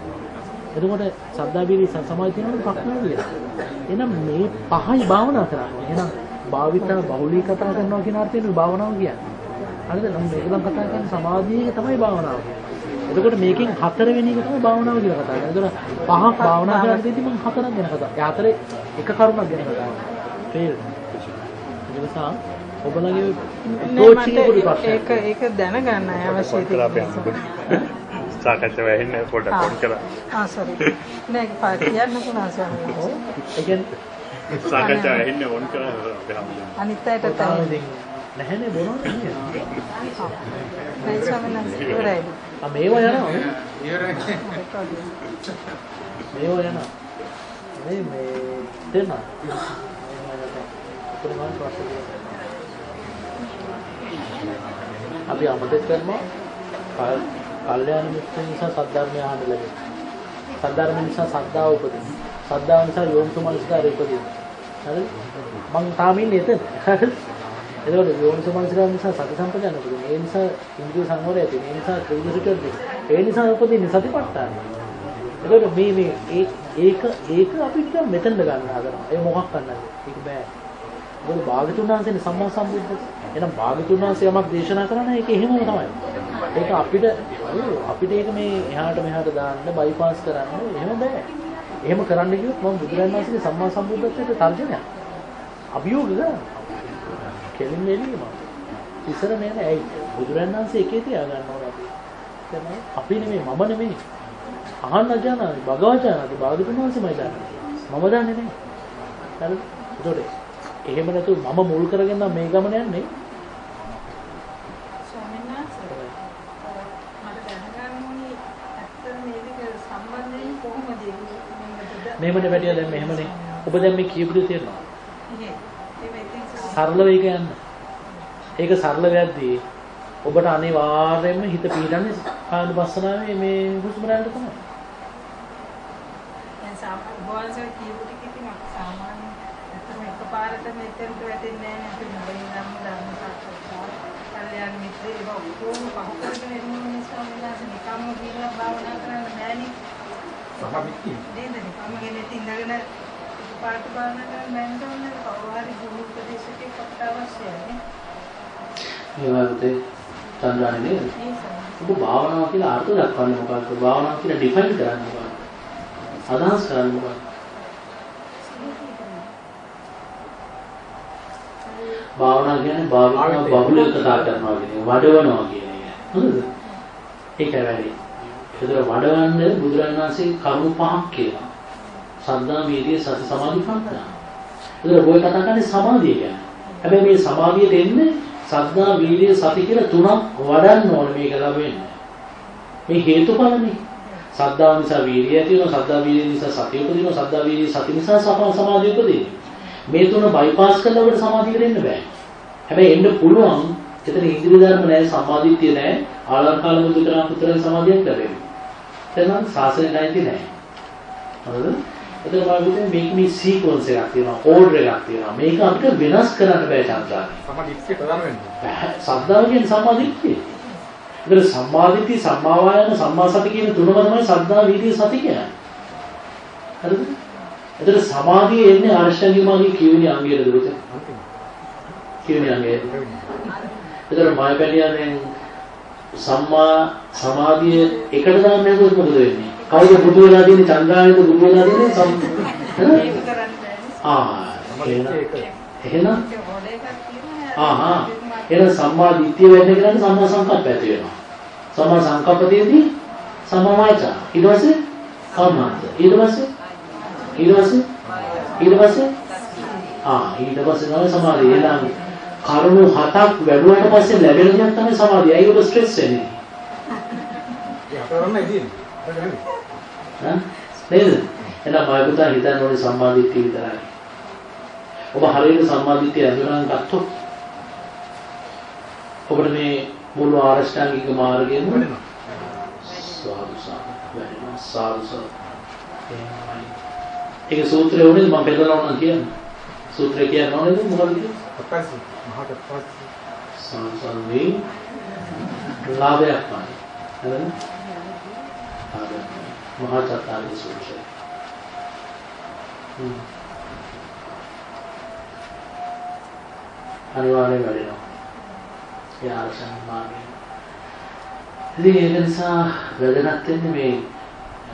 එතකොට සද්ධා වීර්ය සති සමාධි තියෙනවනේ ප්‍රඥාව කියලා. එහෙනම් මේ පහයි භාවනා කරන්නේ. එහෙනම් භාවිතා බහුලී කතා කරනවා කියන අර්ථයෙන් භාවනාව කියන්නේ. හරිද? නම් මේක නම් කතා කරන්නේ සමාධියේ තමයි භාවනාව. එතකොට මේකෙන් හතරවෙනි එක තමයි භාවනාව කියලා කතා කරන්නේ. එතකොට පහක් භාවනා කරලා තියෙද්දි මම හතරක් ගැන කතා. ඒ හතරේ එක කරුණක් ගැන කතා කරනවා. තේරෙනවද? ඔබලගේ නෑ, approach එකේ පොඩි මට ප්‍රශ්නයක්. ඒක ඒක දැනගන්න අවශ්‍ය තියෙනවා. සාකච්ඡාව ඇහෙන්න පොඩ්ඩක් ෆෝන් කරා. ආ සෝරි. නෑ ඒක පා කියන්න පුළුවන් ස්වාමීන්. ඒ කියන්නේ සාකච්ඡා ඇහෙන්න ඕන හම්බුනේ. අනිත් අයට තාම තමයි. නැහැනේ බොනවද නේද? නෑ ස්වාමීන් ඉවරයි. ආ මේවා යනවා නේ. මේවා යනවා. මේ මේ දෙන්න. අපි අමතක කරනවා කල්- කල්යාණ මිත්‍ර නිසා සද්ධර්මය අහන්න ලැබෙන. සද්ධර්ම නිසා සද්ධාව උපදින. සද්ධාව නිසා යෝනිසෝමනසිකාරය උපදින. හරිද? මං තාම ඉන්නේ එතන. හරිද? එතකොට යෝනිසෝමනසිකාර නිසා සති සම්පජාන උපදින. ඒ නිසා ඉන්ද්‍රිය සංවරය ඇති. ඒ නිසා ත්‍රිවිධ සිටුවද. ඒ නිසා උපදින්නේ සතිපට්ඨාන. එතකොට මේ මේ ඒ ඒක ඒක අපි නිකන් මෙතනද ගන්න හදනවා. ඒ මොකක් කරන්නද? ඒක බෑ. මොකද භාගතුන් වහන්සේනේ සම්මා සම්බුද්ධ. එහෙනම් භාගතුන් වහන්සේ යමක් දේශනා කරන ඒක එහෙමම තමයි. ඒක අපිට ඔව්, අපිට ඒක මේ එහාට මෙහාට දාන්න බයිපාස් කරන්න එහෙම බෑ. එහෙම කරන්න කිව්වොත් මම බුදුරජාණන් වහන්සේගේ සම්මා සම්බුද්ධත්වයට තර්ජනයක්. අභියෝග කරනවා. කෙලින් එළියම. ඉස්සර නේද ඇයි බුදුරජාණන් වහන්සේ එකේ තියා ගන්න ඕනේ අපි. තමයි අපි නෙමෙයි මම නෙමෙයි. අහන්න ජානයි භගවචානයි භාගතුන් වහන්සේමයි දන්නේ. මම දන්නේ නැහැ. හරිද? ඒතකොට එහෙම නැතුව මම මුල් කරගෙන මේ ගමන යන්නේ. ස්වාමීන් වහන්සේ මට දැනගන්න ඕනේ ඇත්තට මේ දෙක සම්බන්ධයෙන් කොහොමද මේකට මෙහෙමනේ වැටියා දැන් මෙහෙමනේ. ඔබ දැන් මේ කියපු දේ තේරෙනවා. සරලව ඒක යන්න. ඒක සරල වෙද්දී ඔබට අනිවාර්යයෙන්ම හිත පීඩන්නේ කායනුපස්සනාවේ මේ හුස්ම රැල්ල තමයි. දැන් සාමාන්‍ය බෝවන්සර් කියපු ටික ඉතින් සාමාන්‍ය ඇත්තම එකපාරට මෙතෙන්ට වැටෙන්නේ නැහැ නේ අපි නම් ධර්ම සාකච්ඡා කල්යාණ මිත්‍රේ ඒවා ඔක්කොම පහු කරගෙන එන්නේ ස්වාමීන් වහන්සේ නිකම්ම කියලා භාවනා කරන්න බෑනේ සමමිති. නේද නිකම්ම ගෙනෙත් ඉඳගෙන මේ වගේ චන්ද්‍රානේ නේද? ඒ ඔබ භාවනාව කියලා අර්ථ දක්වන්නේ මොකක්ද? භාවනාව කියලා ඩිෆයින් කරන්නේ මොකක්ද? අදහස් කරන්නේ මොකක්ද? භාවනා කියන්නේ භාවිතා බහුල කතා කරනවා කියන එක, වඩවනවා කියන එක. හරිද? ඒකයි වැඩි. ඒතර වඩවන්න බුදුරජාණන් වහන්සේ කරුණු පහක් කියලා. සද්ධා, වීර්ය, සති, සමාධි, ප්‍රඥා. ඒතර ඔය කතා කරන්නේ සමාධිය ගැන. හැබැයි මේ සමාධියට එන්නේ සද්ධා, වීර්ය, සති කියලා තුනක් වඩන්න ඕනේ මේක ලැබෙන්නේ. මේ හේතුඵලනේ. සද්ධා නිසා වීර්යය ඇති වෙනවා, සද්ධා වීර්ය නිසා සතිය උපදිනවා, සද්ධා වීර්ය සති නිසා සපා සමාධිය උපදිනවා. මේ තුන බයිපාස් කරලා ඔබට සමාධියට එන්න බෑ. හැබැයි එන්න පුළුවන්. එතන ඉන්ද්‍රිය ධර්ම නැහැ, සමාධිත්‍ය නැහැ. ආලංකාල මුදිකරණ පුත්‍රයන් සමාධියක් ලැබෙනවා. එතන සාසනය නැති නැහැ. හරිද? එතන බලන්න මේක මේ සීක්වන්ස් එකක් තියෙනවා, ඕඩර් එකක් තියෙනවා. මේක අපිට වෙනස් කරන්න බෑ චන්ද්‍රානි. සමදික්ෂේ ප්‍රධාන වෙන්නේ. සද්ධාව කියන්නේ සම්මාදිට්ඨිය. ඒතර සම්මාදිට්ඨිය, සම්මාවායන, සම්මා සති කියන තුනම තමයි සද්ධා, වීර්ය, සති කියන්නේ. හරිද? ඒතර සමාධිය එන්නේ ආශ්‍රණීය මාගේ කියවෙන අංගයට දුරට. කියවෙන අංගය. ඒතර මායපැලියා දැන් සම්මා සමාධිය එකට දාන්න හැදුවොත් මොකද වෙන්නේ? කවුද බුදු වෙලා තියෙන්නේ? චන්ද්‍රායනද බුදු වෙලා තියෙන්නේ? සම් කරන්න ආ එහෙනම් ආහා එහෙනම් සම්මා දිට්ඨිය වෙන්න කියලා සම්මා සංකප්ප ඇති වෙනවා. සම්මා සංකප්ප තියෙද්දි සම්මා වාචා. ඊට පස්සේ කම්මන්ත. ඊට පස්සේ ඊට පස්සේ ඊට පස්සේ ආ ඊට පස්සේ තමයි සමාධිය. එහෙනම් කරුණු හතක් වැඩුවාට පස්සේ ලැබෙන දේ තමයි සමාධිය. ඒක ඔබ ස්ට්‍රෙස් වෙන්නේ. ඒ නේද? එහෙනම් බයපුතා හිතන්න ඕනේ සම්මාදිට්ඨිය විතරයි. ඔබ හරියට සම්මාදිට්ඨිය අඳුරන් ගත්තොත් ඔබට මේ මුළු ආරෂ්ඨාංගික මාර්ගයම වෙනවා. සාදු සාදු වෙනවා සාදු. ඒක සූත්‍රය උනේ මම පෙන්නනවා නම් කියන්නේ. සූත්‍රය කියන්නේ ඕනේද මොකද කියන්නේ? තපස් මහා තපස් සාදු සාදු මේ ලාභයක් තමයි. හරිද? ලාභයක්. මහා චත්තාරි සූත්‍රය. හ්ම්. අනිවාර්යෙන් වැඩෙනවා. ඒ ආරක්ෂණ මාර්ගය. ඉතින් ඒක නිසා වැදගත් වෙන්නේ මේ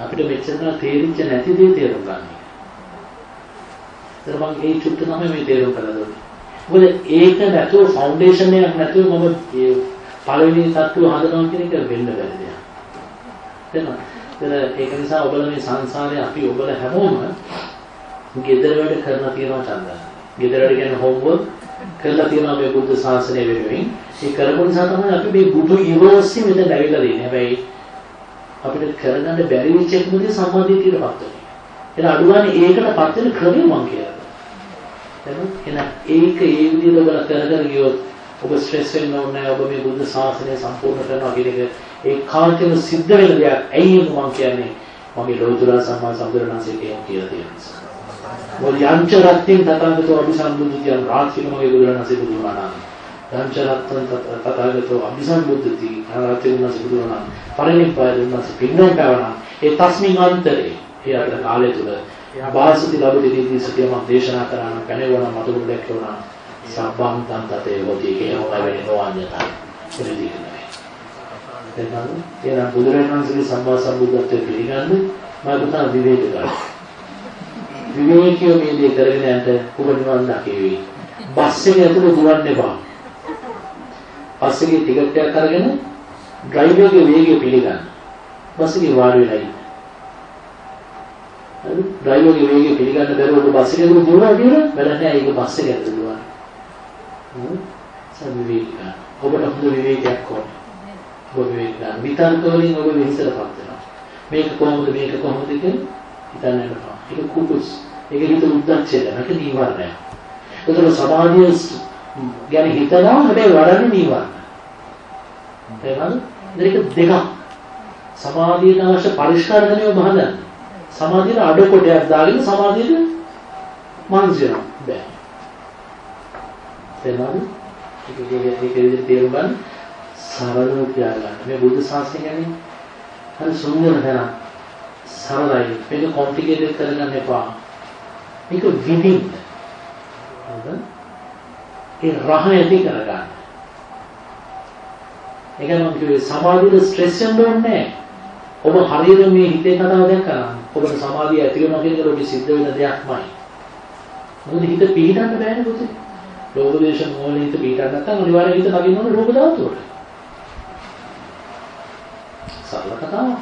අපිට මෙච්චර තේරිච්ච නැති දේ තේරුම් ගන්න. ඒතර මම ඒ චුට්ට තමයි මේ තේරුම් කරලා දුන්නේ. මොකද ඒක නැතුව ෆවුන්ඩේෂන් එකක් නැතුව මම මේ පළවෙනි තත්ත්වය හදනවා කියන එක වෙන්න බැරි දෙයක්. තේරෙනවද? ඒතර ඒක නිසා ඔබලා මේ සංසාරේ අපි ඔබලා හැමෝම ගෙදර වැඩ කරලා තියෙනවා චන්දන. ගෙදර වැඩ කියන්නේ හෝම්වර්ක් කරලා තියෙනවා මේ බුද්ධ ශාසනය වෙනුවෙන්. ඒ කරපු නිසා තමයි අපි මේ බුදු ඉරෝස්සේ මෙතන ඇවිල්ලා තියෙන්නේ. හැබැයි අපිට කරගන්න බැරි වෙච්ච එක මොකද සම්මාදිටියටපත් වෙන්නේ. එහෙනම් අඩුවානේ ඒකටපත් වෙන ක්‍රමය මං කියලා. එහෙනම් ඒක ඒ විදිහට ඔබලා කර කර ගියොත් ඔබ ස්ට්‍රෙස් වෙන්න ඕනේ නැහැ. ඔබ මේ බුද්ධ ශාසනය සම්පූර්ණ කරනවා කියන එක ඒ කාන්තේම සිද්ධ වෙන දෙයක්. ඇයි මම කියන්නේ? මගේ ලෝතුරා සම්මා සම්බුදුරණන්සේ කියලා තියෙන නිසා. මොකද යංච රත්ත්‍ින් තථාගතෝ අභිසම්බුද්ධියන් රාත්‍රිම මගේ බුදුරණන්සේ බුදු වුණා. යංච රත්ත්‍ින් තථාගතෝ අභිසම්බුද්ධති රාත්‍රිම බුදු වුණා. පරිණිපාය දුන්නාසේ පින්නම් පැවණා. ඒ තස්මින් අන්තරේ ඒ අපේ කාලය තුල වාසති ලබති දීති සතියම දේශනා කරන පැනෙවන මතුරු දැක්වන සබ්බම් තන් තතේ වති කියන වෙන්නේ නොවන්නතා. එනිදී එහෙනම් එනම් බුදුරජාණන් වහන්සේගේ සම්මා සම්බුද්ධත්වයේ පිළිගන්න මම පුතා විවේක ගන්න. විවේකීව මේ දේ කරගෙන යන්න ඔබ නිවන් දකිවි. බස් එකේ ඇතුලේ දුවන්න එපා. බස් එකේ ටිකට් එකක් අරගෙන ඩ්‍රයිවර්ගේ වේගය පිළිගන්න. බස් එකේ වාඩි වෙලා ඉන්න. හරි? ඩ්‍රයිවර්ගේ වේගය පිළිගන්න බැරුව ඔබ බස් එකේ දුවනවා කියලා වැඩක් නැහැ. ඒක බස් එකේ ඇතුලේ දුවන්න. හ්ම්. සම්විවේක. ඔබට හොඳ විවේකයක් ඕනේ. ඔබ විවේක ගන්න. විතර්ක වලින් ඔබ වෙහෙසටපත් වෙනවා. මේක කොහොමද මේක කොහොමද කියලා හිතන්න යනවා. ඒක කුකුස්. ඒක හිත උද්දච්චය නැට නීවරණය. ඒතර සමාධිය ගැන හිතනවා හැබැයි වඩන්නේ නීවරණ. තේරුණාද? මේක දෙකක්. සමාධියට අවශ්‍ය පරිස්කාරකණය ඔබ හදන්න. සමාධියට අඩ කොටයක් දාගෙන සමාධියට මංජන බෑ. තේරුණාද? ඒක ඒක ඒක විදිහට තේරුම් ගන්න. සරලව තියාගන්න. මේ බුද්ධ ශාසනය කියන්නේ හරි සුන්දර තැනක්. සරලයි. මේක කොම්ප්ලිකේටඩ් කරගන්න එපා. මේක විඳින්න. හරිද? ඒ රහ ඇති කරගන්න. ඒක නම් කිව්වේ සමාධියට ස්ට්‍රෙස් යන්න ඕනේ නැහැ. ඔබ හරියට මේ හිතේ කතාව දැක්කම ඔබට සමාධිය ඇති වෙනවා කියන එක ඔබ සිද්ධ වෙන දෙයක්මයි. මොකද හිත පිහිටන්න බෑනේ පුතේ. ලෝක දේශ මොහොන හිත පිහිටන්න නැත්නම් අනිවාර්යයෙන් හිත නගින්න ඕනේ රූප ධාතුවට. සරල කතාවක්.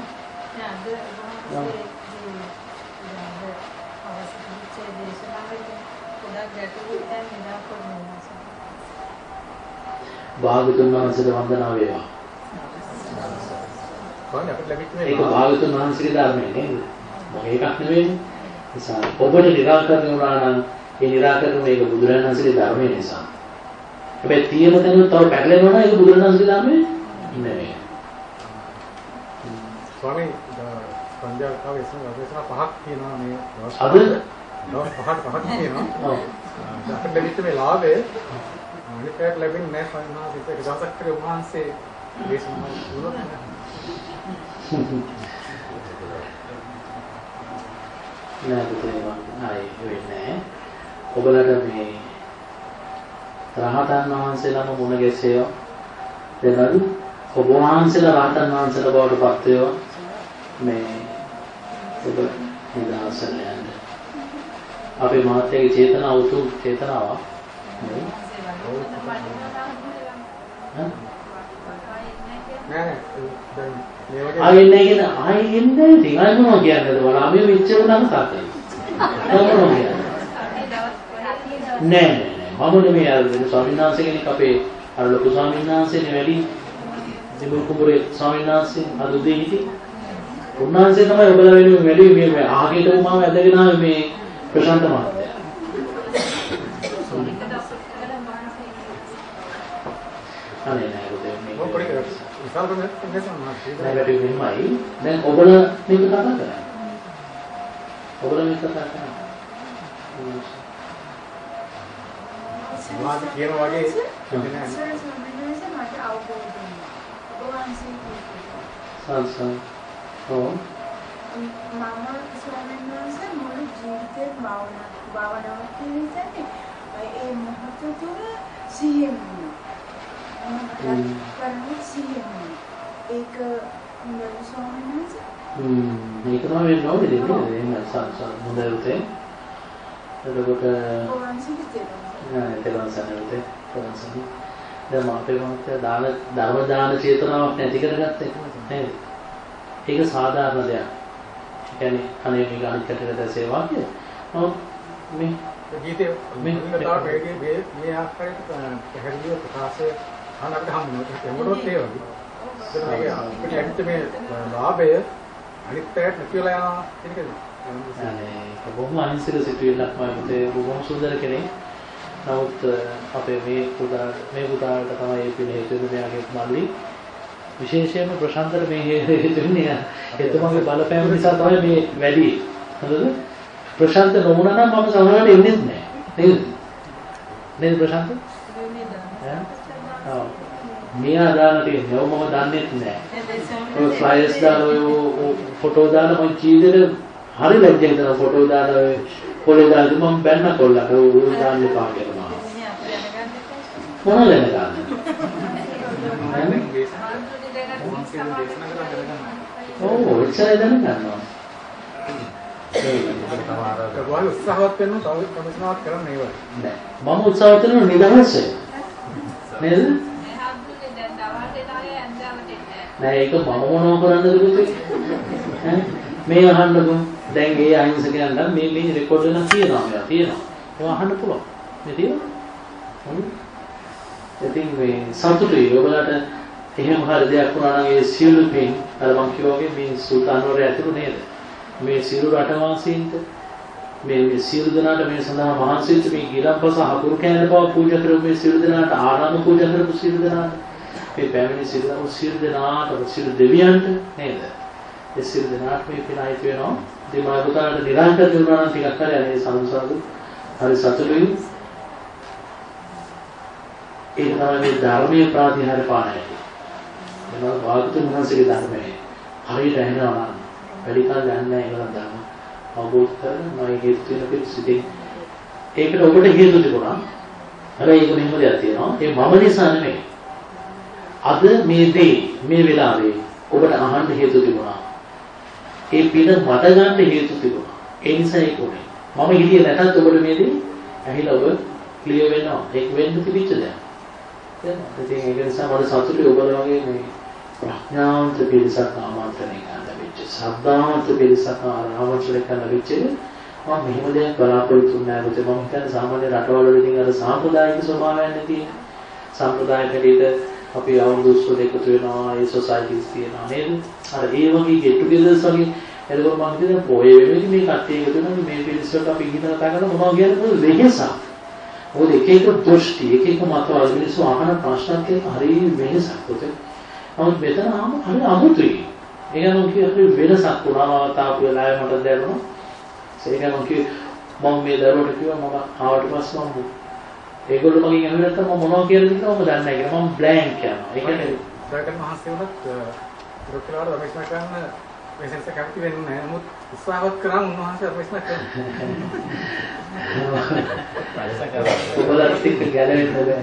භාගතුන් වහන්සේට වන්දනා වේවා. ඒක භාගතුන් වහන්සේගේ ධර්මය නේද? මගේ එකක් නෙවෙයි. නිසා ඔබට निराකරණය වුණා නම් ඒ निराකරණය මේක බුදුරණන්සේගේ ධර්මය නිසා. හැබැයි තියෙන තැන තව පැටලෙනවා නම් ඒක බුදුරණන්සේගේ ධර්මය නෙවෙයි. ස්වාමී සංජානකාව වදේශන පහක් තියෙනවා මේ දවස් අද දවස් පහක් පහක් තියෙනවා. අපිට ලැබිච්ච මේ ලාභය අනිත් පැයට ලැබෙන්නේ නැහැ වහන්සේ. ඒක දවසක් කරේ උන්වහන්සේ දේශනා නැහැ. ඔබලට මේ රහතන් වහන්සේලාම මුණ ගැසේවා. දැනද ඔබ වහන්සේලා රහතන් වහන්සේලා බවට පත් වේවා. මේ ඔබ නිදහසෙන් යන්න. අපේ මාත්‍යගේ චේතනාව උතුම් චේතනාවක්. නේ? ඈ? නෑ නෑ දැන් මේ වගේ ආයෙ නැහැ කියන ආයෙ එන්නේ ඉතින් ආයෙ මොනවා කියන්නේද වලා මේ මෙච්චර නම් තාත්තයි. මොනවා කියන්නේ? නෑ නෑ මම නෙමෙයි අර වෙන ස්වාමීන් වහන්සේ කෙනෙක් අපේ අර ලොකු ස්වාමීන් වහන්සේනේ වැඩි දිමුල් කුඹුරේ ස්වාමීන් වහන්සේ අද උදේ හිටියේ. උන්වහන්සේ තමයි ඔබලා වෙනුවෙන් වැඩි මේ මේ ආගේට මම ඇදගෙන ආවේ මේ ප්‍රශාන්ත මහත්තයා. අනේ නෑ පුතේ මේ පොඩි විශාල කෙනෙක් නැසම මාත් නැගටිව් වෙනමයි. දැන් ඔබලා මේක කතා කරන්නේ. ඔබලා මේක කතා කරන්නේ. සමාජ කියන වගේ නෑ සංසන්. ඔව්. මම ස්වාමීන් වහන්සේ මුළු ජීවිතේ භාවනා භාවනාවක් කියන්නේ ඒ මොහොත තුළ සිහියෙන්. කරන්නේ සිහියෙන් ඒක මුළු ස්වාමීන් වහන්සේ හ්ම්. මේක තමයි වෙන්න ඕනේ දෙන්නේ. එහෙම හොඳයි උතේ. එතකොට වහන්සේගේ තේරුම නෑ තේරුම් ගන්න උතේ. තේරුම් ගන්න. දැන් මාපේ මොකද දාන ධර්ම දාන චේතනාවක් නැති කරගත්තේ නේද? ඒක සාධාරණ දෙයක්. ඒ කියන්නේ අනේ මේ අනිත් කටට සේවා කිය. නමුත් මේ ගීතේ මේ- මේ මේ මේ මේ ආකාරයට පැහැදිලිව ප්‍රකාශය අහන්න අපිට හම්බ වෙනවා. ඒක මොනවත් ඒ වගේ. අපිට ඇත්තට මේ ලාභය අනිත් පැයට නැති වෙලා යනවා කියන එකද? ඒක බොහොම අහිංසක සිතුවිල්ලක් මම හිතේ බොහොම සුන්දර කෙනෙක්. නමුත් අපේ මේ පුතා මේ පුතාට තමයි හේතු වෙන්නේ මෙයාගේ මල්ලි. විශේෂයෙන්ම ප්‍රශාන්තට මේ වෙන්නේ එතුමාගේ බලපෑම නිසා තමයි මේ වැඩි. හරිද? ප්‍රශාන්ත නොවුණා නම් මම සමහරවිට එන්නේ නැහැ. නේද? නේද ප්‍රශාන්ත? මෙයා දාන තියෙන්නේ. ඔව් මම දන්නේ නැහැ. ඔය ෆ්ලයර්ස් දාලා ඔය ෆොටෝ දාලා මම ජීවිතේ හරි ලැජ්ජා හිතන ෆොටෝ දාලා ඔය කොලේ දාලා මම බැන්න කොල්ලට ඔය දාන්න කියලා මම. මොනවද දැනගන්නේ? දැන් දේශනා මොහොන්සේ දේශනා කරලා දැනගන්න. ඔව් එච්චරයි දැනගන්නවා. ඒක බොහොම උත්සාහවත් වෙන්න තව කමිෂනාවක් කරන්න ඒ වගේ. නෑ. මම උත්සාහ කරන නිදහස. නේද? නෑ ඒක මම මොනව කරන්නද පුතේ? ඈ මේ අහන්නකො දැන් ඒ අහිංසකයන් නම් මේ මේ රෙකෝඩ් එකක් තියෙනවා මේවා තියෙනවා. ඒක අහන්න පුළුවන්. මේ තියෙනවා. හ්ම්. ඉතින් මේ සතුටුයි ඔයගලට එහෙම හරි දෙයක් වුණා නම් ඒ සියලු පින් අර මම කිව්වා වගේ මේ සුල්තාන්වරය ඇතුළු නේද? මේ සියලු රටවාසීන්ට මේ මේ සියලු දෙනාට මේ සඳහා මහන්සි වෙච්ච මේ ගිලම්පස හකුරු කෑන බව පූජා කරපු මේ සියලු දෙනාට ආරාම පූජා කරපු සියලු දෙනාට මේ පැමිණි සියලු සියලු දෙනාට සියලු දෙවියන්ට නේද? ඒ සියලු දෙනාට මේ පින අයිති වෙනවා. ඉතින් මම පුතාට නිරන්තර වුණා නම් ටිකක් හරි අනේ සංසාරු හරි සතුටුයි. ඒක තමයි මේ ධර්මයේ ප්‍රාතිහාර පාන ඇති. එනවා වාග්තුන් වහන්සේගේ ධර්මයේ හරියට ඇහෙනවා නම් වැඩි කාලයක් යන්නේ නැහැ ඒගොල්ලන් ධර්ම අවබෝධ කරගෙන මම හේතු වෙන පිළිසිතින් ඒකට ඔබට හේතු තිබුණා. හැබැයි ඒක මෙහෙම දෙයක් තියෙනවා. ඒ මම නිසා නෙමෙයි. අද මේ දේ මේ වෙලාවේ ඔබට අහන්න හේතු තිබුණා. ඒ පින මට ගන්න හේතු තිබුණා. ඒ නිසා ඒක උනේ. මම හිතියේ නැතත් ඔබට මේ දේ ඇහිලා ඔබ ක්ලියර් වෙනවා. ඒක වෙන්න තිබිච්ච දෙයක්. තේරෙනවද? ඉතින් ඒක නිසා මට සතුටුයි ඔබලා වගේ මේ ප්‍රඥාවන්ත පිරිසක් ආමන්ත්‍රණය කරන්න ලැබිච්ච. ශ්‍රද්ධාවන්ත පිරිසක් ආමන්ත්‍රණය කරන්න ලැබිච්ච. මම මෙහෙම දෙයක් බලාපොරොත්තු වෙන්නේ නැහැ. මම හිතන්නේ සාමාන්‍ය රටවල වලින් අර සාම්ප්‍රදායික ස්වභාවයන් නැති සාම්ප්‍රදායික විදිහට අපි අවුරුදු උත්සව එකතු වෙනවා, ඒ සොසයිටිස් තියෙනවා නේද? අර ඒ වගේ get togethers වගේ එතකොට මම හිතන්නේ පොය වෙනුවෙන් මේ කට්ටිය එකතු වෙනවා මේ පිරිසට අපි ඉගෙන කතා කරන මොනවා කියන්නේ මොකද වෙහසක්. මොකද එක එක දෘෂ්ටි එක එක මතවාද මිනිස්සු අහන ප්‍රශ්නත් එක්ක හරි වෙනසක් පුතේ. නමුත් මෙතන ආම හරි අමුතුයි. ඒක නම් කිය වෙනසක් වුණා තාපු වෙලාවේ මට දැනුණා. ඒක නම් කිය මම මේ දරුවට කිව්වා මම ආවට පස්සේ මම ඒගොල්ලෝ මගෙන් අහුවෙ නැත්තම් මම මොනවද කියලා කිව්වම මම දන්නේ නැහැ කියලා මම බ්ලැන්ක් යනවා. ඒ කියන්නේ දරකන් මහත්සේ උනත් රොක්කලාට රමේෂ්නා කරන්න මේ සෙන්ස කැමති වෙන්නේ නැහැ. නමුත් උත්සාහවත් කරා උන්වහන්සේ රමේෂ්නා කරනවා. ඔබලට ටික ගැලවෙන්න බෑ.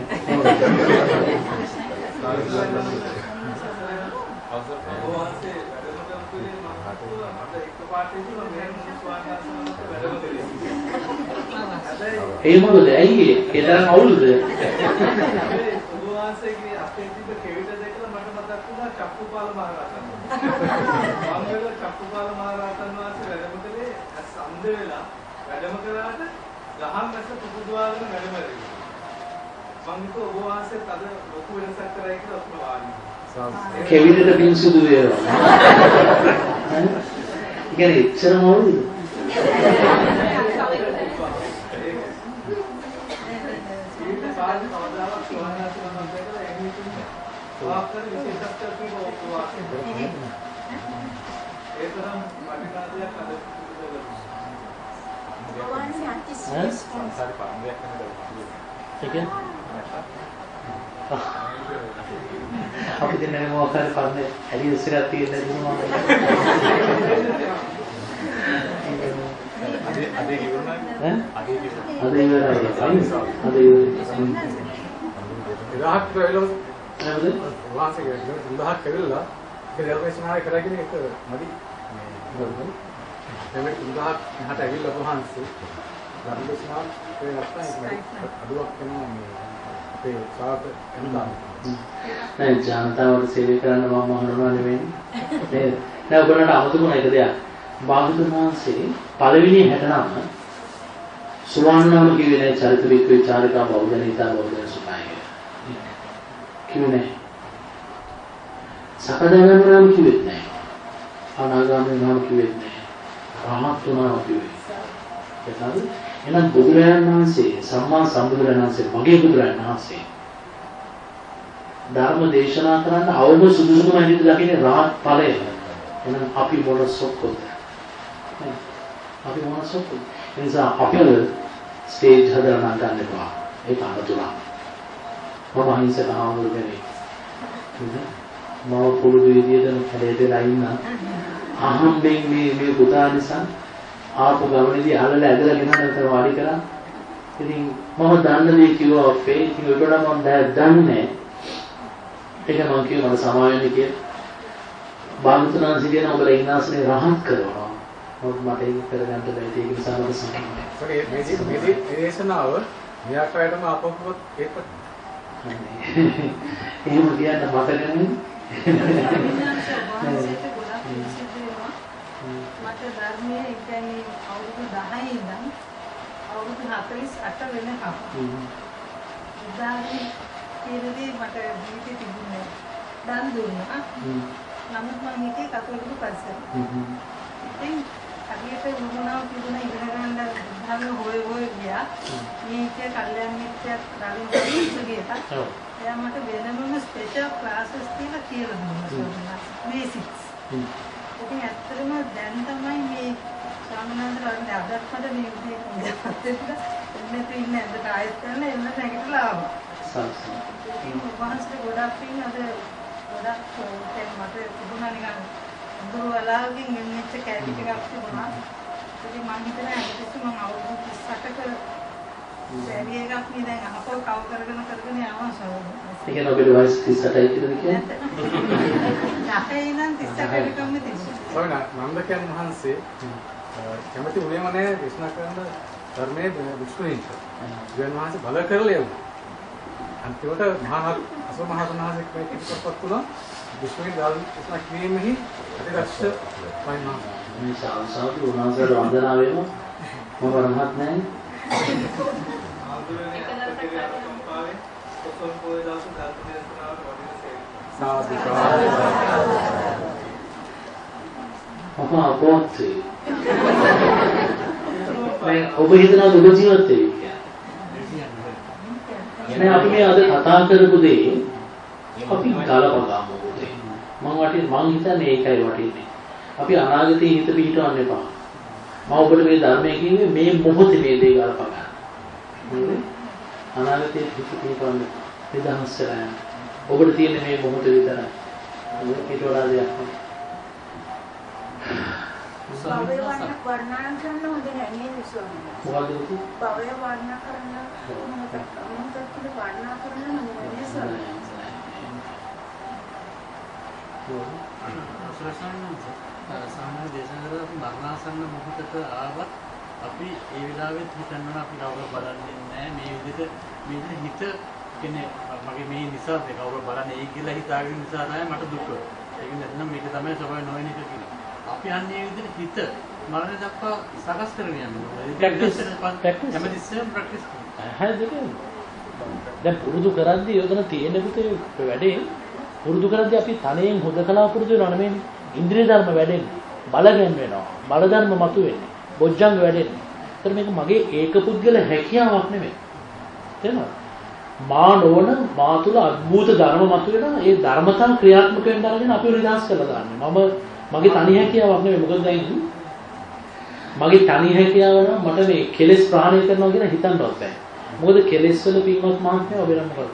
ඒ මොකද ඇයි ඒ තරම් අවුල්ද? උන්වහන්සේගේ අතේ තිබ්බ කෙවිත දැකලා මට මතක් වුණා චක්කුපාල මහරහතන් වහන්සේ. මහරහතන් වහන්සේ වැඩම කළේ සම්ද වෙලා වැඩම කළාට ගහන් නැස පුදුදුවාගෙන වැඩම කළේ. මම හිතුවා ඔබ වහන්සේත් අද ලොකු වෙනසක් කරයි කියලා ඔතන වාඩි. කෙවිතට පින් සුදු වේවා. ඒ කියන්නේ එච්චරම අවුල්ද? ඊට කාලේ සංසාරේ? ඒ කියන්නේ අපි දෙන්නේ මොකක් හරි පන්නේ ඇලි ඉස්සරහ තියෙන දුන්නා අද අද ඉවරනයි. ඈ අද ඉවරයි අද ඉවරයි ඉරහක් වෙලොත් නේද වහන්සේ ඉරහක් වෙලලා ඒක ධර්මේශනාය කරගෙන එක මදි. මේ ඉරහක් හට ඇවිල්ලා වහන්සේ ධර්මේශනාව ඒ නැත්තම් අඩුවක් වෙනවා මේ අපේ සාත එනවා. නෑ ජනතාවට සේවය කරන්න මම මහනුවර නෙවෙයි නේද නෑ ඔබලට අමතකුණ එක දෙයක් භාගතුන් වහන්සේ පළවෙනි 69 සුවාන්නාම කිව්වේ නෑ චරිත වික්‍රේ චාරිකා බෞද්ධනිතා බෞද්ධ සුඛාය කිව්වේ නෑ. සකදාගාමී නාම කිව්වෙත් නෑ. අනාගාමී නාම කිව්වෙත් නෑ. රහත් වුණා කිව්වේ. එතනද එහෙනම් බුදුරජාණන් වහන්සේ සම්මා සම්බුදුරජාණන් වහන්සේ මගේ බුදුරජාණන් වහන්සේ ධර්ම දේශනා කරන්න අවම සුදුසුකම හැටියට දකින්නේ රහත් ඵලය. එහෙනම් අපි මොන සොක්කොද? අපි මොන සොක්කොද? ඒ නිසා අපිට ස්ටේජ් හදලා ගන්න එපා. ඒක අනතුරක්. මම අහිංසක ආවුරු කෙනෙක්. මම පුරුදු විදියට කැලේට ඉන්න අහම්බෙන් මේ මේ පුතා නිසා ආපු ගමනේදී අහලල ඇදලා ගෙනල්ලා වාඩි කරා. ඉතින් මම දන්න දේ කිව්වා අපේ. ඉතින් ඒකට මම දන්නේ ඒක මම කිව්වා මම සමාවෙන්න කියලා. බාගතුනාන්සි කියන ඔබලා ඉන්නාසනේ රහත් කරනවා. මොකද මට ඒක කරගන්න බැහැ. ඒක නිසා මට සමාවෙන්න. මේ මේ දේශනාව මේ ආකාරයටම අපොප්පොත් ඒක එහෙම කියන්න මතක කියන්නේ අවුරුදු 10 ඉඳන් අවුරුදු 48 වෙනකම් උදාහරණ කියනදී මට ජීවිතේ තිබුණේ දන් දුන්නා. නමුත් මම හිතේ කතෝලික පරිසරය. ඉතින් හරියට වුණාව තිබුණා ඉගෙන ගන්න ධර්ම හොය හොය ගියා. මේක කල්යම් මිත්‍යක් රලින් කිව්වා. එයා මට වෙනම ස්පෙෂල් ක්ලාසස් තියලා කියලා දුන්නා. බේසික්ස්. ඉතින් ඇත්තටම දැන් තමයි මේ වගේ අදත් මට මේ විදිහට එන්නත් ඉන්න ඇඳට ආයෙත් කරන එන්න නැගිටලා ආවා. ඉතින් වහන්සේ ගොඩක් පින් අද ගොඩක් දැන් මට තිබුණා නිකන් අඳුර වලාගෙන් එන්නච්ච කැටි ටිකක් තිබුණා. ඉතින් මම හිතනවා ඇත්තටම මම අවුරුදු 38ක සැරිය එකක් නේ දැන් අහපෝ කව කරගෙන කරගෙන යනවා සෝම. ඒ කියන්නේ ඔබේ වයස 38යි කියලාද කියන්නේ? නැතේ නම් 38 කම තිබුණා. ස්වාමීන් නන්දකයන් වහන්සේ කැමති උනේම නැහැ දේශනා කරන ධර්මයේ විශ්වහින්ද. ජීවන වහන්සේ බල කරලා යවුවා. අන්තිමට මහා අසෝ මහා සන්හාසෙක් මේ පිටපත් තුන විශ්වහින්ද ධර්ම දේශනා කිරීමෙහි අතිදක්ෂ වයින්නා. මේ සාසාවතු උනාසර වන්දනා වෙමු. මම රහත් නැහැ. ආන්දෝලනයේ අපේ කම්පාවේ කොසල් පොයේ දවස් ධර්ම දේශනාවට වඩින සේවය. සාදු මම අපවත් වේ. මේ ඔබ හිතනවා ඔබ ජීවත් වෙයි කියලා. එනේ අපි මේ අද කතා කරපු දේ අපි ගලපගමු උදේ. මම වටින් මං හිතන්නේ ඒකයි වටින්නේ. අපි අනාගතේ හිත පිහිටවන්න එපා. මම ඔබට මේ ධර්මයේ කියන්නේ මේ මොහොතේ මේ දේ ගලපගන්න. නේද? අනාගතේ හිත පිහිටවන්න නිදහස් කරගන්න. ඔබට තියෙන්නේ මේ මොහොතේ විතරයි. ඊට වඩා දෙයක් නෑ. වර්ණ වර්ණනා කරන්න හොඳ නැහැ නේද ස්වාමීන් වහන්සේ? මොකද්ද පුතේ? භවය වර්ණ කරන්න මොහොතක් මොහොතක් කියලා වර්ණනා කරන්න හොඳ නැහැ ස්වාමීන්. සාමාන්‍ය දේශනා කරලා අපි මරණාසන්න මොහොතට ආවත් අපි ඒ වෙලාවෙත් හිතන්න අපි කවුරු බලන්නේ නැහැ මේ විදිහට මේ විදිහට හිත කියන්නේ මගේ මේ නිසා මේ කවුරු බලන්නේ ඒ කියලා හිතාගෙන නිසා තමයි මට දුක. ඒක නැත්නම් මේක තමයි ස්වභාවය නොවන එක කියලා. අපි අන්නේ විදිහට හිත මරණය දක්වා සකස් කරගෙන යනවා. හැමතිස්සෙම ප්‍රැක්ටිස් කරනවා. දැන් පුරුදු කරද්දී යොදන තියෙන පුතේ වැඩේ පුරුදු කරද්දී අපි තනියෙන් හොදකලා පුරුදු වෙනව නෙමෙයි. ඉන්ද්‍රිය ධර්ම වැඩෙන්නේ. බලගෙන වෙනවා. බල ධර්ම මතුවෙන්නේ. බොජ්ජංග වැඩෙන්නේ. ඒතර මේක මගේ ඒක පුද්ගල හැකියාවක් නෙමෙයි. තේරෙනවද? මා නොවන මා තුල අద్భుත ධර්ම මතුවෙනවා. ඒ ධර්මතා ක්‍රියාත්මක වෙන්න අරගෙන අපි විනාශ කරලා දාන්නේ. මම මගේ තනි හැකියාවක් නෙමෙයි. මොකද දැන් මගේ තනි හැකියාව නම් මට මේ කෙලෙස් ප්‍රහාණය කරනවා කියන හිතන්නවත් බෑ. මොකද කෙලෙස් වල පින්වත් මහත්මයා ඔබ නම් මොකද?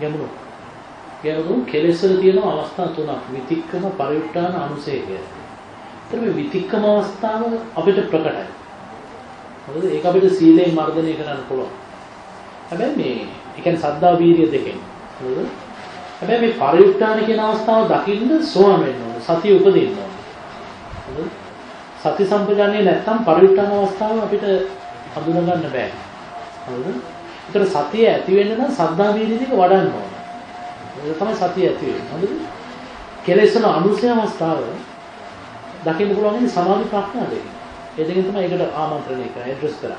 ගැඹුරු. ගැඹුරු කෙලෙස් වල තියෙන අවස්ථා තුනක්. විතික්කම, පරිඋත්තාන, අනුසය කියලා. ඒතර මේ විතික්කම අවස්ථාව අපිට ප්‍රකටයි. මොකද ඒක අපිට සීලයෙන් මර්ධනය කරන්න පුළුවන්. හැබැයි මේ ඒ කියන්නේ සද්දා වීර්ය දෙකෙන්. හරිද? හැබැයි මේ පරිඋත්තාන කියන අවස්ථාව දකින්න සෝවන් වෙන්න ඕන. සතිය උපදින්න ඕන. හරිද? සති සම්පජාන්නේ නැත්තම් පරිඋත්තාන අවස්ථාව අපිට හඳුනා ගන්න බෑ. හරිද? ඒතර සතිය ඇති වෙන්න නම් සද්දා වීර්ය දෙක වඩන්න ඕන. ඒක තමයි සතිය ඇති වෙන්නේ. හරිද? කෙලෙස් වල අනුසය අවස්ථාව දකින්න පුළුවන් ඉන්නේ සමාධි ප්‍රඥා දෙක. ඒ දෙකෙන් තමයි ඒකට ආමන්ත්‍රණය කරන්නේ, ඇඩ්‍රස් කරන්නේ.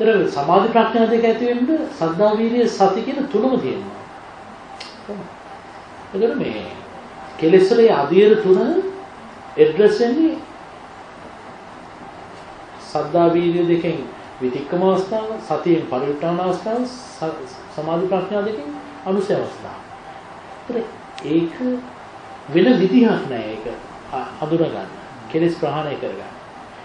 ඒතර සමාධි ප්‍රඥා දෙක ඇති වෙන්න සද්ධා වීර්ය සති කියන තුනම තියෙනවා. එතකොට මේ කෙලෙස් වල අධීර තුන ඇඩ්‍රස් වෙන්නේ සද්ධා වීර්ය දෙකෙන් විතික්කම අවස්ථාව සතියෙන් පරිඋත්ථාන අවස්ථාව ස- සමාධි ප්‍රඥා දෙකෙන් අනුසය අවස්ථාව. ඒතර ඒක වෙන විදිහක් නෑ ඒක අ- හඳුනගන්න. කෙලෙස් ප්‍රහාණය කරගන්න.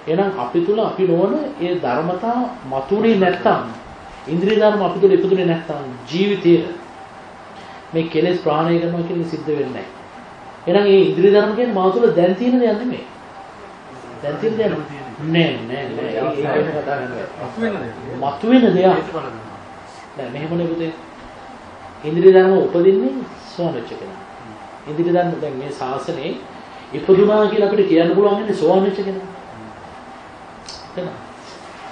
එහෙනම් අපි තුල අපි නොවන ඒ ධර්මතා මතුනේ නැත්තම් ඉන්ද්‍රිය ධර්ම අපි තුල ඉපදුනේ නැත්තම් ජීවිතේට මේ කෙලෙස් ප්‍රහාණය කරනවා කියන එක සිද්ධ වෙන්නේ නැහැ. එහෙනම් මේ ඉන්ද්‍රිය ධර්ම කියන්නේ මා තුල දැන් තියෙන දෙයක් නෙමෙයි. දැන් තියෙන දෙයක් නෑ නෑ නෑ ඒක කතා කරන්නේ. මතුවෙන දෙයක්. ඒක බලන්න. නෑ මෙහෙමනේ පුතේ. ඉන්ද්‍රිය ධර්ම උපදින්නේ සෝවන් වෙච්ච කෙනා. ඉන්ද්‍රිය ධර්ම දැන් මේ ශාසනයේ ඉපදුනා කියලා අපිට කියන්න පුළුවන් ඉන්නේ සෝවන් වෙච්ච කෙනා.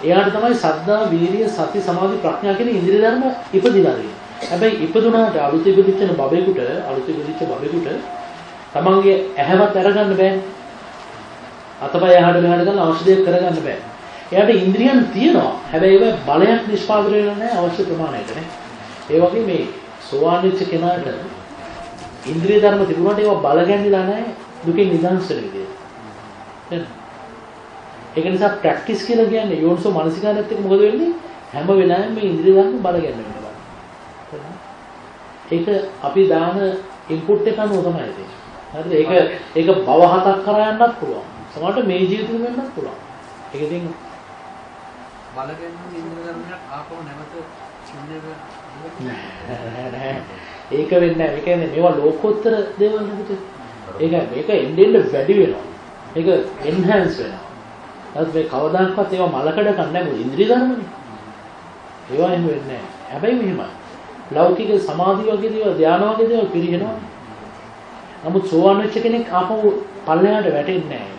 එයාට තමයි සද්ධා, වීරිය, සති, සමාධි, ප්‍රඥා කියන ඉන්ද්‍රිය ධර්ම ඉපදිලා තියෙන්නේ. හැබැයි ඉපදුනාට අලුත ඉපදිච්ච බබෙකුට, අලුත ඉපදිච්ච බබෙකුට තමන්ගේ ඇහැවත් අරගන්න බෑනේ. අතපය එහාට මෙහාට ගන්න අවශ්‍ය දේ කරගන්න බෑ. එයාට ඉන්ද්‍රියන් තියෙනවා. හැබැයි ඒක බලයක් නිෂ්පාදනය වෙලා නැහැ අවශ්‍ය ප්‍රමාණයට නේ. ඒ වගේ මේ සෝවාන් වෙච්ච කෙනාට ඉන්ද්‍රිය ධර්ම තිබුණාට ඒවා බල ගැන්විලා නැහැ දුකෙන් නිදහස් වෙන විදියට. නේද? ඒක නිසා ප්‍රැක්ටිස් කියලා කියන්නේ යෝනිසෝ මානසිකාරයත් එක්ක මොකද වෙන්නේ? හැම වෙලාවෙම මේ ඉන්ද්‍රිය ධර්ම බල ගැන්වෙනවා. ඒක අපි දාන ඉන්පුට් එක අනුව තමයි තියෙන්නේ. හරිද? ඒක ඒක භව හතක් කරා යන්නත් පුළුවන්. සමහරට මේ ජීවිතෙම වෙන්නත් පුළුවන්. ඒක ඉතින් බලගෙන ඉන්න ධර්මයක් ආපහු නැවත නෑ. ඒක වෙන්නේ නැහැ. ඒ කියන්නේ මේවා ලෝකෝත්තර දේවල් නෙවෙයි. ඒක මේක එන්න වැඩි වෙනවා. ඒක එන්හාන්ස් වෙනවා. ඊට මේ කවදාකවත් ඒවා මලකඩ ගන්න නැහැ. ඉන්ද්‍රිය ධර්මනේ. ඒවා එහෙම වෙන්නේ නැහැ. හැබැයි මෙහෙමයි. ලෞකික සමාධි වගේ දේවල් ධාන වගේ දේවල් පිළිහෙනවා. නමුත් සෝවාන් වෙච්ච කෙනෙක් ආපහු පල්ලෙහාට වැටෙන්නේ නැහැ.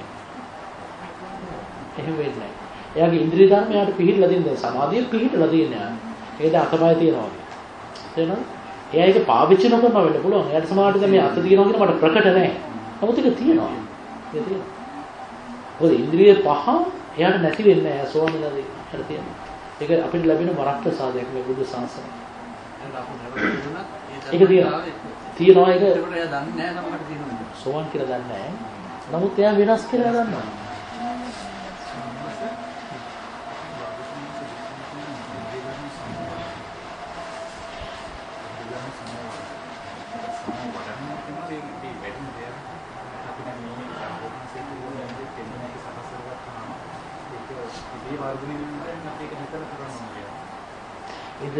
එහෙම වෙන්නේ නැහැ. එයාගේ ඉන්ද්‍රිය ධර්ම එයාට පිළිහිලා තියෙනවා. සමාධිය පිළිහිලා තියෙනවා. ඒක අතපය තියනවා. තේරෙනවද? එයා ඒක පාවිච්චි නොකරනවා වෙන්න පුළුවන්. එයාට සමාහට දැන් මේ අත තියනවා කියන මට ප්‍රකට නැහැ. නමුත් ඒක තියෙනවා. ඒක තියෙනවා. මොකද ඉන්ද්‍රිය පහ එයාට නැති වෙන්නේ නැහැ. එයා සෝවාන් වෙලා හරි තියෙනවා. ඒක අපිට ලැබෙන වරක් ප්‍රසාදයක් මේ බුදු සාසනය. ඒක තියෙනවා. තියෙනවා ඒක ඒකට එයා දන්නේ නැහැ නමකට තියෙනවා. සෝවාන් කියලා දන්නේ නැහැ. නමුත් එයා වෙනස් කියලා දන්නවා.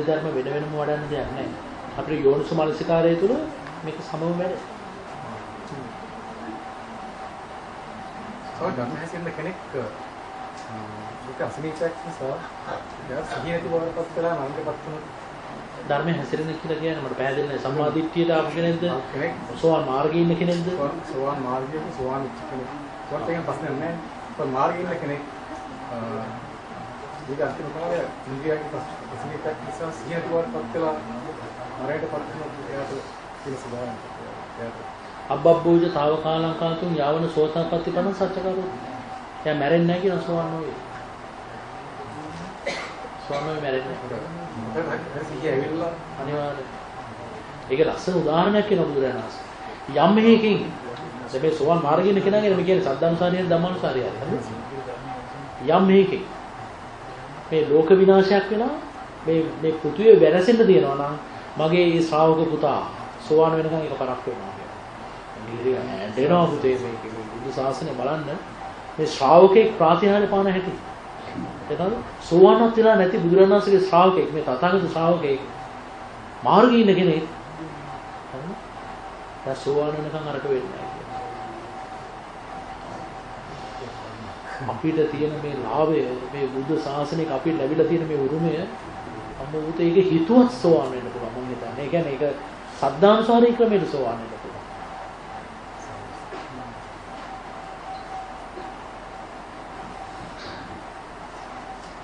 ධර්ම වෙන වෙනම වඩන්න දෙයක් නැහැ. අපේ යෝනිසු මනසිකාරය තුළ මේක සමව වැඩ. සෝ ධර්මයෙන් කෙනෙක් ඒක අසනීපයක් නිසා යා සිහිය නැති බවටපත් කරලා මනකපත් වුණොත් ධර්මයේ හැසිරෙන කියලා කියන්නේ මට පැහැදිලි නැහැ. සම්මාදිට්ඨියට ආපු කෙනෙක්ද? කෙනෙක් සෝවාන් මාර්ගයේ ඉන්න කෙනෙක්ද? සෝවාන් මාර්ගයේ සෝවාන් වෙච්ච කෙනෙක්. සෝවාන් එකෙන් ප්‍රශ්නයක් නැහැ. සෝවාන් මාර්ගයේ ඉන්න කෙනෙක් ඒක අන්තිම කාලේ ඉන්දියාවේ අසනීපයක් නිසා සිහිය නැති බවටපත් කරලා මරණයටපත් වුණොත් එයාට තියෙන ස්වභාවය. එයාට අබ්බබ්බෝජ తాවකාලංකාතුන් යවන සෝතාපට්ටි පන සත්‍යකරෝ. එයා මැරෙන්නේ නැහැ කියන සෝවාන් නොවේ. සෝවාන් නොවේ මැරෙන්නේ අනිවාර්යයෙන්. ඒක ලස්සන උදාහරණයක් කියන බුදුරජාණන් වහන්සේ. යම් මෙහෙකින් දැන් මේ සෝවාන් මාර්ගයේ ඉන්න කෙනාගේ මේ කියන්නේ සද්ධානුසාරිය ධම්මානුසාරිය හරි. යම් මෙහෙකින් මේ ලෝක විනාශයක් වෙලා මේ මේ පෘථිවිය වැරසෙන්න තියෙනවා නම් මගේ මේ ශ්‍රාවක පුතා සෝවාන් වෙනකන් එක පරක් වෙනවා කියලා. ඇඬෙනවා පුතේ මේක බුදු සාසනය බලන්න මේ ශ්‍රාවකෙක් ප්‍රාතිහාර්ය පාන හැටි. එතන සෝවාන්වත් වෙලා නැති බුදුරණාහිගේ ශ්‍රාවකෙක් මේ තථාගත ශ්‍රාවකෙක් මාර්ගයේ ඉන්න කෙනෙක් හරිද? දැන් සෝවාන් වෙනකන් අරක වෙන්නේ නැහැ කියලා. අපිට තියෙන මේ ලාභය මේ බුද්ධ ශාසනයක අපිට ලැබිලා තියෙන මේ උරුමය අමුත ඒක හිතුවත් සෝවාන් වෙන්න පුළුවන් මම හිතන්නේ. ඒ කියන්නේ ඒක සද්ධානුසාරී ක්‍රමයට සෝවාන් වෙන්න පුළුවන්.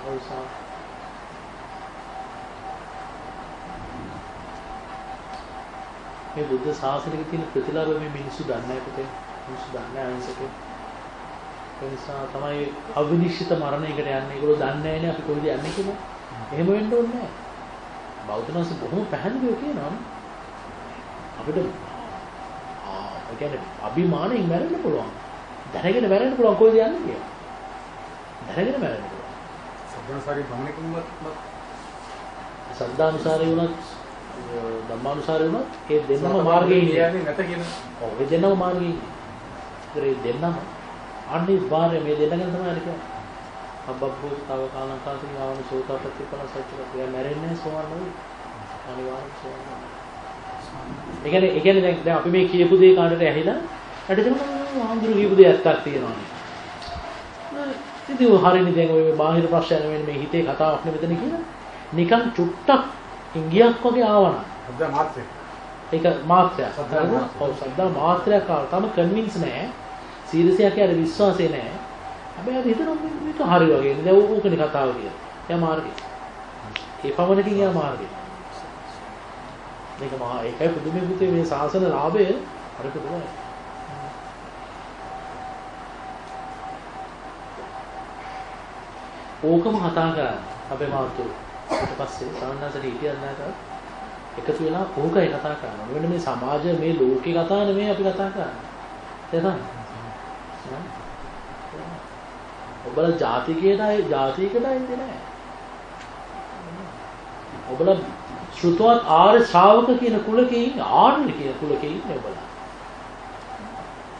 අවසන් මේ බුද්ධ ශාසනයේ තියෙන ප්‍රතිලාභ මේ මිනිස්සු දන්නේ නැහැ පුතේ. මිනිස්සු දන්නේ නැහැ අහිංසකේ. ඒ නිසා තමයි අවිනිශ්චිත මරණයකට යන්නේ. ඒගොල්ලෝ දන්නේ නැහැනේ අපි කොහෙද යන්නේ කියලා. එහෙම වෙන්න ඕනේ නැහැ. බෞද්ධනස බොහොම පැහැදිලිව කියනවා. අපිට ආ කියන්නේ අභිමාණයෙන් මැරෙන්න පුළුවන්. දැනගෙන මැරෙන්න පුළුවන් කොයිද යන්නේ කියලා. දැනගෙන මැරෙන්න පුළුවන්. සබ්බනසාරී භවණකින්වත් සද්ධානුසාරී වුණත් ධම්මානුසාරී වුණත් ඒ දෙන්නම මාර්ගයේ ඉන්නේ. නැත කියන ඔව් ඒ දෙන්නම මාර්ගයේ ඉන්නේ. ඒ දෙන්නම අනිවාර්ය මේ දෙන්න ගැන තමයි අනික. අබ්බබ්බෝ තව කාලංකාසික ආවන සෝතාපට්ටි පල සත්‍යපත්තිය මැරෙන්නේ සෝවන් නෙවෙයි. අනිවාර්ය සෝවන්. ඒ කියන්නේ ඒ කියන්නේ දැන් දැන් අපි මේ කියපු දේ කාටද ඇහිලා ඊට දෙමු ආන්දරු කියපු දේ ඇත්තක් තියෙනවා. ඉතින් හරිනේ දැන් ඔය බාහිර ප්‍රශ්න නෙවෙයි මේ හිතේ කතාවක් නෙවෙයි කියලා. නිකන් චුට්ටක් ඉංගියක් වගේ ආවනම් සබ්ද මාත්‍රේ. ඒක මාත්‍රයක්. සද්දා මාත්‍රයක් ආව. තම කන්වින්ස් නෑ. සීරියස් එකේ විශ්වාසය නෑ. හැබැයි අද හිතනවා මේ- මේක හරි වගේ නේ. දැන් ඕකනේ කතාව කියලා. එයා මාර්ගේ. ඒ පමණකින් එයා මාර්ගේ. මේක මහා ඒකයි පුදුමේ පුතේ මේ සාසන ලාභය හරි පුදුමයි. ඕකම කතා කරන්නේ අපේ මාතෘ. ඊට පස්සේ සාමාන්‍යයෙන් හිටියත් නැතත් එකතු වෙලා ඕකයි කතා කරනවා. මෙන්න මේ සමාජ මේ ලෝකේ කතා නෙමෙයි අපි කතා කරන්නේ. තේරුණාද? ඔබලා ජාතිකයටයි ජාතිකයටයි ඉන්නේ නැහැ. ඔබලා ශ්‍රුතවත් ආර්ය ශ්‍රාවක කියන කුලකේ ඉන්නේ ආර්ය කියන කුලකේ ඉන්නේ ඔබලා.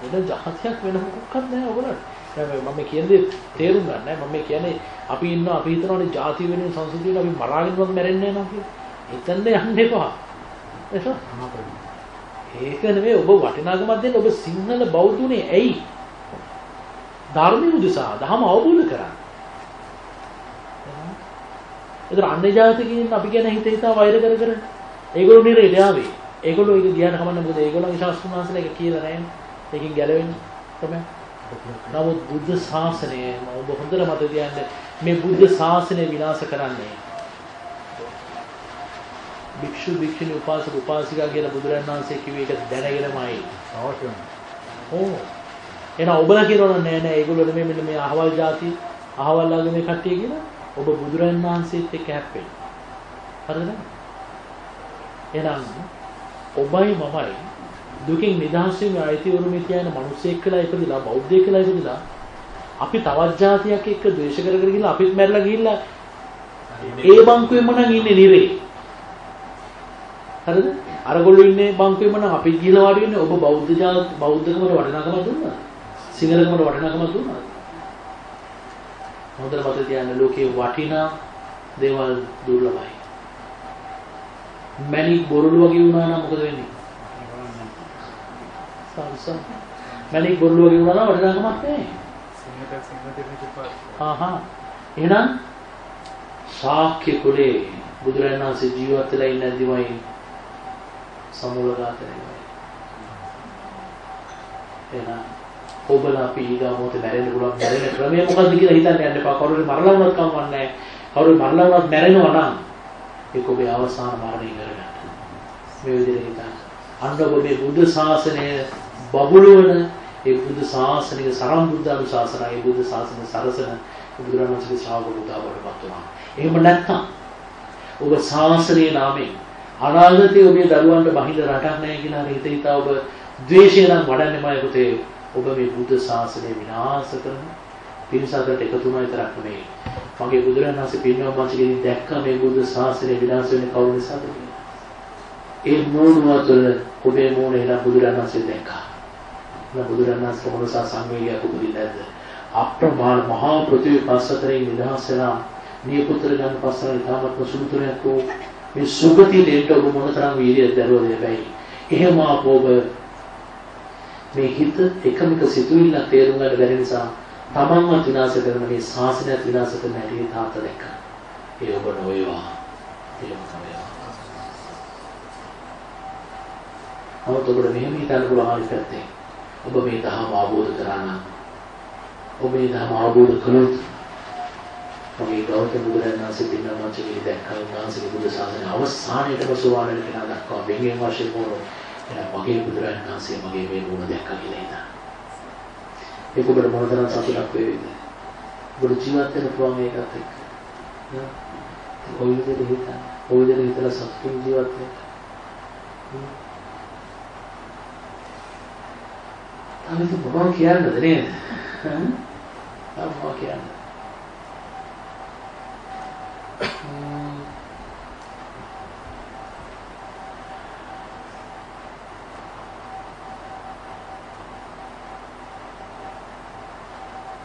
වෙන ජාතියක් වෙන මොකක්වත් නැහැ. දැන් මම කියන දේ තේරුම් ගන්න නැහැ. මම කියන්නේ අපි ඉන්නවා අපි හිතනවානේ ජාති වෙනුවෙන් සංස්කෘතියට අපි මරාගෙන වත් මැරෙන්නේ නැහැ නෝ. එතනද යන්න එපා. ඒක නෙමෙයි ඔබ වටිනාකමක් දෙන්න ඔබ සිංහල බෞද්ධුනේ ඇයි? ධර්මයේ උදෙසා ධර්ම අවබෝධ කරගන්න. ඒතර අන්‍ය ජාතිකින් අපි කියන හිත හිතා වෛර කර කර ඒගොල්ලෝ නිරේට ආවේ. ඒගොල්ලෝ ඒක ගියාට කමන්න මොකද ඒගොල්ලන්ගේ ශාස්ත්‍රඥ වහන්සේලා ඒක කියලා නැහැ. ඒකෙන් ගැලවෙන්නේ තමයි. නමුත් බුද්ධ ශාසනය ඔබ හොඳට මතක තියාගන්න මේ බුද්ධ ශාසනය විනාශ කරන්නේ භික්ෂු භික්ෂුණී උපාසක උපාසිකා කියලා බුදුරජාණන් වහන්සේ කිව්වේ ඒක දැනගෙනමයි. ඕ. එහෙනම් ඔබලා කියනවා නෑ නෑ ඒගොල්ලෝ නෙමෙයි මෙන්න මේ අහවල් ಜಾති අහවල් ආගමේ කට්ටිය කියලා ඔබ බුදුරජාණන් වහන්සේත් එක්ක හැප්පෙන්න. හරිද? එහෙනම් ඔබයි මමයි දුකින් නිදහස් වීමේ අයිතිවරුමේ කියන මිනිස්සෙක් කියලා ඉපදිලා බෞද්ධයෙක් කියලා ඉපදිලා අපි තවත් જાතියක් එක්ක ද්වේෂ කර කර ගිහලා අපිත් මැරලා ගිහිල්ලා ඒ බංකුවෙම නම් ඉන්නේ නිරේ. හරිද? අරගොල්ලෝ ඉන්නේ බංකුවෙම නම් අපිත් ගිහිල්ලා වාඩි වෙන්නේ ඔබ බෞද්ධ ජාත බෞද්ධකමට වටිනාකම දුන්නා. සිංහලකමට වටිනාකම දුන්නා. හොඳට මතක තියාගන්න ලෝකේ වටිනා දේවල් දුර්ලභයි. මැණික් බොරළු වගේ වුණා නම් මොකද වෙන්නේ? සංසම්. මැණික් බොරළු වගේ වුණා නම් වටිනාකමක් නැහැ. සිංහට සිංහ දෙන්නේ කිපා. ආහා. එහෙනම් ශාක්‍ය කුලේ බුදුරජාණන් වහන්සේ ජීවත් වෙලා ඉන්න ඇද්දිමයි සමූල ඝාතනය. එහෙනම් ඔබලා අපි ඊගා මොහොතේ මැරෙන්න පුළුවන් මැරෙන ක්‍රමය මොකද්ද කියලා හිතන්න යන්න එපා. කවුරුහරි මරලා වුණත් කමක් නැහැ. කවුරුහරි මරලා වුණත් මැරෙනවා නම් ඒක ඔබේ අවසාන මරණය කරගන්න. මේ විදිහට හිතන්න. අන්න ඔබ මේ බුද්ධ ශාසනය බබළුවන ඒ බුද්ධ ශාසනික සරම් බුද්ධ අනුශාසනයි ඒ බුද්ධ ශාසන සරසන බුදුරජාණන්සේ ශ්‍රාවක බුදාවටපත් වුණා. එහෙම නැත්නම් ඔබ ශාසනයේ නාමයෙන් අනාගතයේ ඔබේ දරුවන්ට බහිඳ රටක් නැහැ කියලා හිත හිතා ඔබ ද්වේෂය නම් වඩන්නෙමයි පුතේ. ඔබ මේ බුද්ධ ශාසනය විනාශ කරන පිරිසකට එකතු වුණා විතරක් නෙමෙයි. මගේ බුදුරජාණන් වහන්සේ පින්වම් වංශකෙදී දැක්කා මේ බුද්ධ ශාසනය විනාශ වෙන්නේ කවුරු නිසාද කියලා. ඒ මූණුව තුළ ඔබේ මූණ එන බුදුරජාණන් වහන්සේ දැක්කා. na බුදුරජාණන් වහන්සේ මොනසා සංවේගයක් උපදින්නේ නැද්ද? අප්‍රමාණ මහා ප්‍රතිපස්සතරේ නිදහස් වෙනා නියපුත්‍ර ගන්න පස්සන ඉතාමත්ම සුළුතරයක් වූ මේ සුගතියට එන්න ඔබ මොනතරම් වීර්යයක් දරුවද හැබැයි එහෙම ආපෝබ මේ හිත එකමික සිතුවිල්ල තේරුම් ගන්න බැරි නිසා තමන්වත් විනාශ කරන මේ ශාසනයත් විනාශ කරන හැටි තාත්ත දැක්කා. ඒ ඔබ නොවේවා. එහෙම නොවේවා. නමුත් ඔබට මෙහෙම හිතන්න පුළුවන් අනිත් පැත්තේ. ඔබ මේ ධර්ම අවබෝධ කරා නම් ඔබ මේ ධර්ම අවබෝධ කළොත් මගේ ගෞතම බුදුරජාණන් වහන්සේ පින්නම් වංශකේ දැක්කා උන්වහන්සේගේ බුදු සාසනය අවසානයේටම සෝවාන් වෙන කෙනා දක්වා වෙන්ගෙන් වශයෙන් මොන එන මගේ බුදුරජාණන් වහන්සේ මගේ මේ ගුණ දැක්කා කියලා හිතා. ඒක ඔබට මොනතරම් සතුටක් වේවිද? ඔබට ජීවත් වෙන්න පුළුවන් ඒකත් එක්ක. කොයි විදිහට හිතන්නේ? කොයි විදිහට හිතලා සතුටින් ජීවත් වෙන්නේ? අපි මොනවා කියන්නද නේද? හ්ම්? මොනවා කියන්නද?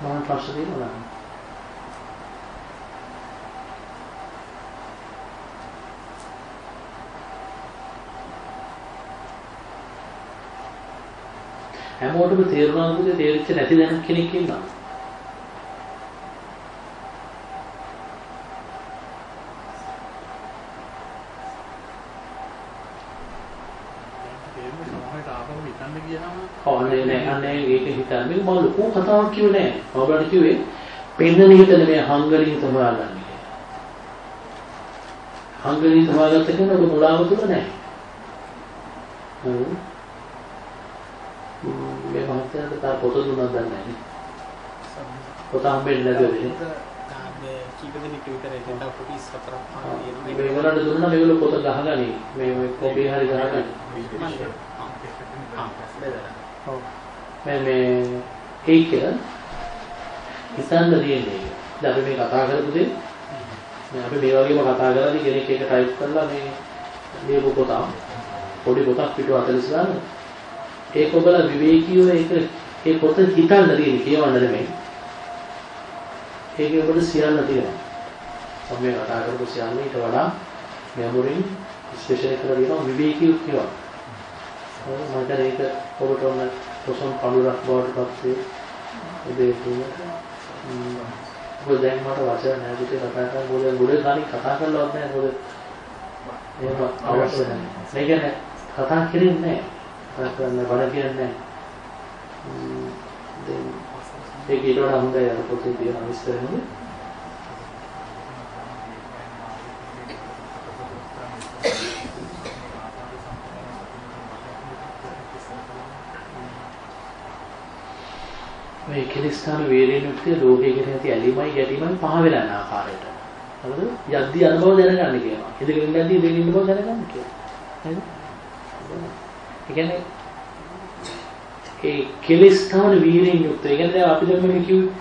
ම්ම්. මොන ප්‍රශ්න තියෙනවද? හැමෝටම තේරුණාද තේරිච්ච නැති දැන කෙනෙක් ඉන්නවා. තේරුම් සමහරට ආපහු හිතන්න කවන්නේ නැහැ. අනේ ඒක හිතන්නේ මම ලොකු කතාවක් කිව්වේ නැහැ. ඔයාලට කිව්වේ පෙන්නන හිත නෙමෙයි හංගලින් කියලා. හංගලින් හොයාගත්ත කෙනෙක් ඔබ මුලාව තුල. හ්ම්. මේ මහත්තයාට තා පොත දුන්නා දන්නේ නැහැ. පොත හම්බෙන්නේ නැද්ද වෙන්නේ? කීප දෙනෙක් විතර එතෙන්ට කොපිස් හතරක් මේගොල්ලන්ට දුන්නා මේගොල්ලෝ පොත ගහගනි. මේ මේ කොපි හරි ගහගනි. ඔව්. මේ මේ ඒක හිතන්න තියෙන්නේ. දැන් අපි මේ කතා කරපු දේ මේ අපි මේ වගේම කතා කරද්දී කෙනෙක් එක ටයිප් කරලා මේ ලියපු පොත පොඩි පොතක් පිටු 40 ගන්න. ඒක ඔබලා විවේකීව ඒක ඒ පොත හිතන්න තියෙන්නේ කියවන්න නෙමෙයි. ඒකේ ඔබට සියල්ල තියෙනවා. මම මේ කතා කරපු සියල්ල ඊට වඩා මෙමොරින් විශ්ලේෂණය කරලා තියෙනවා විවේකීව කියවන්න. මම හිතන්නේ ඒක ඔබට ඔන්න පොසොන් පඳුරක් බවට පත් වේ. ඔබේ තුන මොකද දැන් මට වචන නැහැ පිටේ කතා කරන්න මොකද ගොඩේ ගානි කතා කරලවත් නැහැ මොකද එහෙම අවශ්‍ය නැහැ. ඒ කියන්නේ කතා කරන්නේ නැහැ. කතා කරන්න බඩ කියන්නේ නැහැ. දැන් ඒක ඊට වඩා හොඳයි අර පොතේ තියෙන විස්තර නෙමෙයි. මේ කෙලස්ථාන වේරේන යුක්තය ලෝකයේ කෙරෙහි ඇති ඇලීමයි ගැටීමයි පහ වෙලා යන ආකාරයට. හරිද? යද්දී අනුභව දැනගන්න කියනවා. ඉඳගෙන ඉඳද්දී ඉඳගෙන ඉන්න බව දැනගන්න කියනවා. හරිද? ඒ කියන්නේ ඒ කෙලස්ථාන වීරයෙන් යුක්තය. ඒ කියන්නේ අපි දැන් මේ කිව්වේ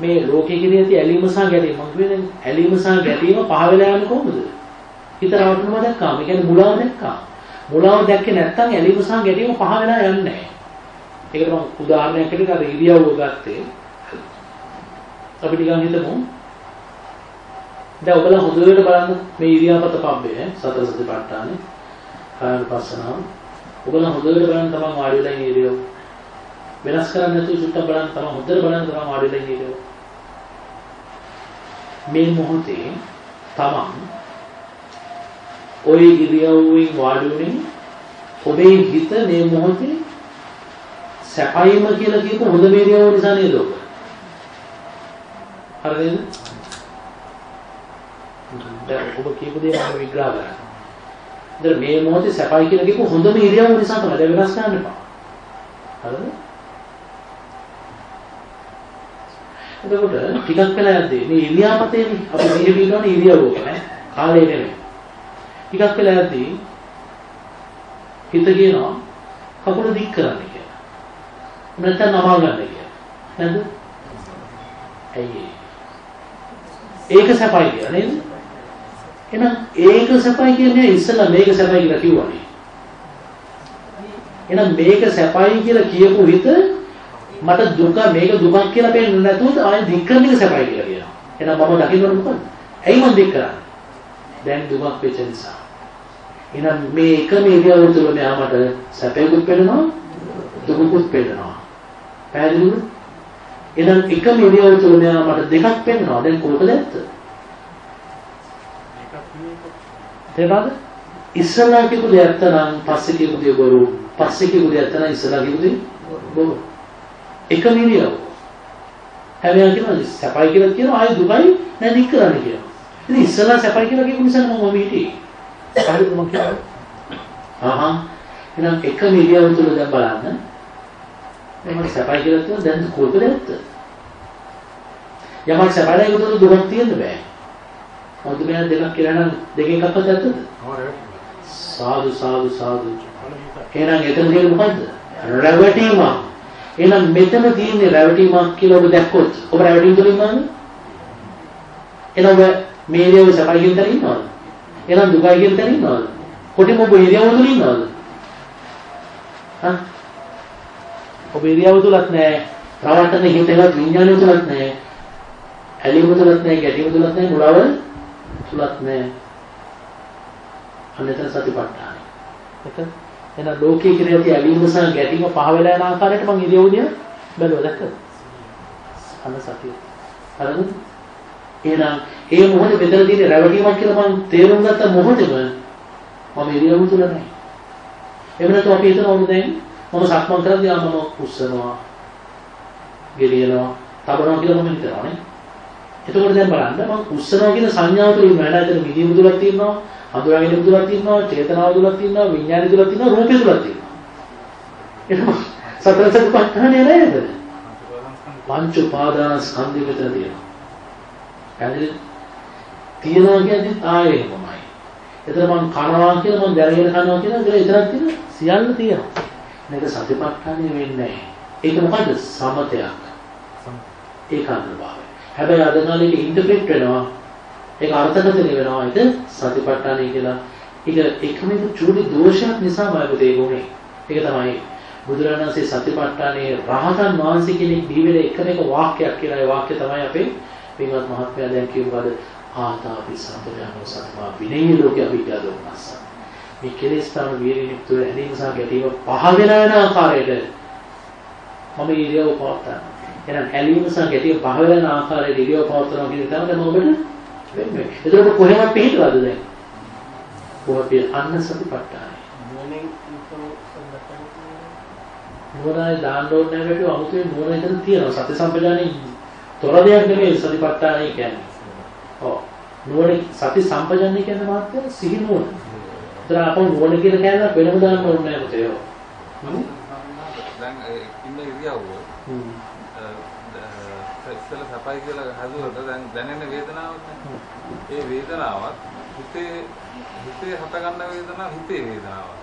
මේ ලෝකයේ කෙරෙහි ඇති ඇලීම සහ ගැටීම. මම කියන්නේ දැන් ඇලීම සහ ගැටීම පහ වෙලා යන්නේ කොහොමද? හිත රවටනවා දැක්කාම. ඒ කියන්නේ මුලාව දැක්කා. මුලාව දැක්කේ නැත්නම් ඇලීම සහ ගැටීම පහ වෙලා යන්නේ නැහැ. ඒකට මම උදාහරණයක් හැටියට අර ඉරියව්ව ගත්තේ. අපි නිකන් හිතමු. දැන් ඔබලා හොඳට බලන්න මේ ඉරියාපත පබ්බේ සතර සතිපට්ඨානේ කායනුපස්සනාව. ඔබලා හොඳට බලන්න තමන් වාඩි වෙලා ඉන්න ඉරියව්. වෙනස් කරන්නේ නැතුව චුට්ටක් බලන්න තමන් හොඳට බලන්න තමන් වාඩි වෙලා ඉන්න ඉරියව්. මේ මොහොතේ තමන් ওই ඉරියව්වෙන් වාඩි වෙමින් ඔබේ හිත මේ මොහොතේ සැපයිම කියලා කියපු හොඳ මේරියව නිසා නේද ඔබ? හරිද? දැන් ඔබ කියපු දේ මම විග්‍රහ කරා. දැන් මේ මොහොතේ සැපයි කියලා කියපු හොඳ මේරියව නිසා තමයි දැන් වෙනස් කරන්න එපා. හරිද? එතකොට ටිකක් වෙලා යද්දී මේ ඉරියාපතේනේ අපි මෙහෙ පිටවන ඉරියව්වක නේ කාලේ නෙමෙයි. ටිකක් වෙලා යද්දී හිත කියනවා කකුල දික් කරන්න කියලා. නැත්නම් නමා ගන්න කියලා. නේද? ඇයි ඒක සපයි කියලා නේද? එහෙනම් ඒක සපයි කියන්නේ ඉස්සලා මේක සපයි කියලා කිව්වනේ. එහෙනම් මේක සපයි කියලා කියපු හිත මට දුක මේක දුකක් කියලා පේන්නේ නැතුව ආයෙ දික් කරන එක සපයි කියලා කියනවා. එහෙනම් මම දකින්න ඕනේ මොකද? ඇයි මම දික් කරන්නේ? දැන් දුකක් වෙච්ච නිසා. එහෙනම් මේ එකම ඉරියව්ව තුළ මෙයාමට සැපේකුත් පෙළෙනවා දුකකුත් පෙළෙනවා. පැහැදිලිද? එහෙනම් එකම ඉරියව්ව තුළ මෙයාමට දෙකක් පෙළෙනවා. දැන් කොහොමද ඇත්ත? තේරෙනවද? ඉස්සලා කියපු දේ ඇත්ත නම් පස්සේ කියපු දේ බොරු. පස්සේ කියපු දේ ඇත්ත නම් ඉස්සලා කියපු දේ බොරු. එකම ඉරියව්ව. හැබැයි කියනවා සැපයි කියලා කියනවා ආයි දුකයි නැති කරන්න කියනවා. ඉතින් ඉස්සලා සැපයි කියලා කියපු නිසා මම හිටියේ. හරිද මම කියන්නේ? ආහා. එහෙනම් එකම ඉරියව්ව තුළ දැන් බලන්න. මම සැපයි කියලා කියනවා දැන් කොහෙද ඇත්ත? යමක් සැපයි කියලා දුකක් තියෙන්න බෑ. මధుමය දෙකක් කියලා නම් දෙකෙන් එකක්වත් ඇත්තද? සාදු සාදු සාදු. එහෙනම් එතන තියෙන්නේ මොකද්ද? රැවටීම. එහෙනම් මෙතන තියෙන්නේ රැවටීමක් කියලා ඔබ දැක්කොත් ඔබ රැවටීම තුළ ඉන්නවද? එහෙනම් මේ ඉරියව්ව සපයි කියන තැන ඉන්නවද? එහෙනම් දුකයි කියන තැන ඉන්නවද? කොටිම ඔබ ඉරියව්ව තුළ ඉන්නවද? හා? ඔබ ඉරියව්ව තුලත් නෑ. රවට්ටන හිතේවත් විඥානය තුලත් නෑ. ඇලීම තුලත් නෑ, ගැටීම තුලත් නෑ, මුලාව තුලත් නෑ. අන්නතර සතිපට්ඨාන. එතන එන ලෝකයේ කියලා ඇති ඇලීම සහ ගැටීම පහ වෙලා යන ආකාරයට මම ඉරියව් දිහා බැලුවා දැක්කද? අන්න සතිය. හරිද? එහෙනම් ඒ මොහොතේ මෙතන තියෙන රැවටීමක් කියලා මම තේරුම් ගත්ත මොහොතේම මම ඉරියව් තුල නැහැ. එහෙම නැත්නම් අපි හිතනවා දැන් මම සක්මන් කරද්දී ආ මම උස්සනවා, ගෙලියනවා, තබනවා කියලා මම හිතනවා නේ. එතකොට දැන් බලන්න මම උස්සනවා කියන සංඥාව තුළ ඉන්නවා. නේද? එතන විදීම තුලක් තියෙනවා, හඳුනා ගැනීම තුලක් තියෙනවා, චේතනාව තුලක් තියෙනවා, විඥාන තුලක් තියෙනවා, රූපේ තුලක් තියෙනවා. එහෙනම් සතර සතිපට්ඨානය නේද? පංච උපාදාන ස්කන්ධය විතර තියෙනවා. පැහැදිලිද? තියනවා කියන්නේ ආයේ මොනවයි. එතන මම කනවා කියලා මම දැනගෙන කනවා කියලා ඒක එතරම් තියෙන සියල්ල තියෙනවා. මේක සතිපට්ඨානෙ වෙන්නේ නැහැ. ඒක මොකද? සමතයක්. ඒකාන්ත භාවය. හැබැයි අද කාලේ ඒක ඉන්ටර්ප්‍රිට් වෙනවා. ඒක අර්ථකථනය වෙනවා. ඒක සතිපට්ඨානය කියලා. ඒක එකම එක චූටි දෝෂයක් නිසාම ඒක තේරුනේ. ඒක තමයි බුදුරජාණන් වහන්සේ සතිපට්ඨානයේ රහතන් වහන්සේ කෙනෙක් දීවෙල එකම එක වාක්‍යයක් කියලා. ඒ වාක්‍ය තමයි අපේ පින්වත් මහත්මයා දැන් කියුවාද ආතාපි සම්පජානෝ සත්මා විනය ලෝකේ අභිජ්ජා දෝමනස්ස. මේ කෙලෙස් තම වීරිනික් තුළ ඇලීම සහ ගැටීම පහ වෙන යන ආකාරයට මම ඉරියව් පවත්තා. එහෙනම් ඇලීම සහ ගැටීම පහ වෙන ආකාරයට ඉරියව් පවත්නවා කියන එක තමයි ඔබට වෙන්නේ. ඒකට කොහෙවත් පිළිතුරද දැන්? කොහොමද අන්න සතිපට්ඨානයි. යුක්තව නුවණයි දාන්න ඕනේ නැහැ කියලා අමුතුවෙන් නුවණ හිතන තියෙනවා. සති සම්පජානේ තොර දෙයක් නෙමෙයි සතිපට්ඨානයි කියන්නේ. ඔව්. නුවණ සති සම්පජානේ කියන්නේ මාත්‍ය සිහි නුවණ. ඒතර අපෝ නුවණ කියලා කියන්නේ වෙනම දාන්න ඕනේ නැහැ පුතේ. හ්ම්. දැන් ඉන්න ඉරියව්ව හ්ම්. ඉස්සෙල්ලා සපයි කියලා හදුවට දැන් දැනෙන වේදනාවක්. ඒ වේදනාවත් හිතේ හිතේ හට ගන්න වේදනාව හිතේ වේදනාවක්.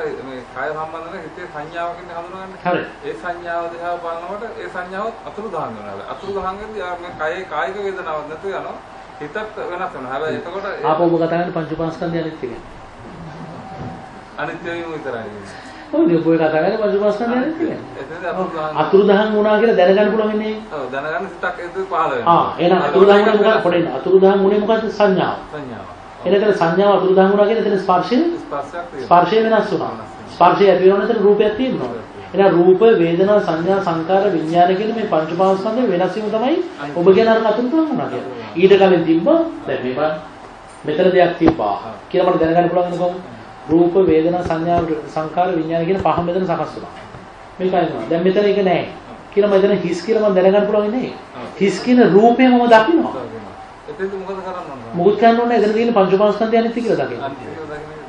ඒකට මේ කාය සම්බන්ධන හිතේ සංඥාවකින් හඳුනගන්නේ. හරි. ඒ සංඥාව දිහා බලනකොට ඒ සංඥාවත් අතුරු දහන් වෙනවා. අතුරු දහන් වෙද්දී මේ කයේ කායික වේදනාවක් නැතු යනවා. හිතත් වෙනස් වෙනවා. හැබැයි එතකොට ඒ ආපෝ ඔබ කතා කරන්නේ පංච උපාස්කන්ධය අනිත් එක. අනිත්‍ය වීම විතරයි. ඔව් නේ ඔබ කතා කරන්නේ පංච උපාස්කන්ධය අනිත් එක. එතනදී අතුරු දහන් අතුරු දහන් වුණා කියලා දැනගන්න පුළුවන් ඉන්නේ. ඔව් දැනගන්න සිතක් ඒක පහළ වෙනවා. ආ එහෙනම් අතුරු දහන් වුණා මොකක්ද පොඩ්ඩක් අතුරු දහන් වුණේ මොකද්ද සංඥාව. සංඥාව. එනතර සංඥාව අතුරු දහන් වුණා කියන එතන ස්පර්ශය. ස්පර්ශය වෙනස් වුණා. ස්පර්ශය ඇති වෙනවනේ එතන රූපයක් තියෙනවා. එහෙනම් රූප, වේදනා, සංඥා, සංකාර, විඥාන කියන මේ පංච පාස්කන්ධේ වෙනස් වීම තමයි ඔබ කියන අර අතුරු දහන් වුණා කියන්නේ. ඊට කලින් තිබ්බා දැන් මේ බලන්න. මෙතන දෙයක් තිබ්බා කියලා මට දැනගන්න පුළුවන් වෙන කොහොමද? රූප, වේදනා, සංඥා, සංකාර, විඥාන කියන පහ මෙතන සකස් වුණා. මේකයි නෝ. දැන් මෙතන ඒක නැහැ. කියලා මම දැන් හිස් කියලා මම දැනගන්න පුළුවන් නේ. හිස් කියන රූපය මම දකිනවා. එතෙන්ද මොකද කරන්න? මොකුත් කරන්න ඕනේ එතන තියෙන පංච පාස්කන්ධය අනිත්‍ය කියලා දකින්න.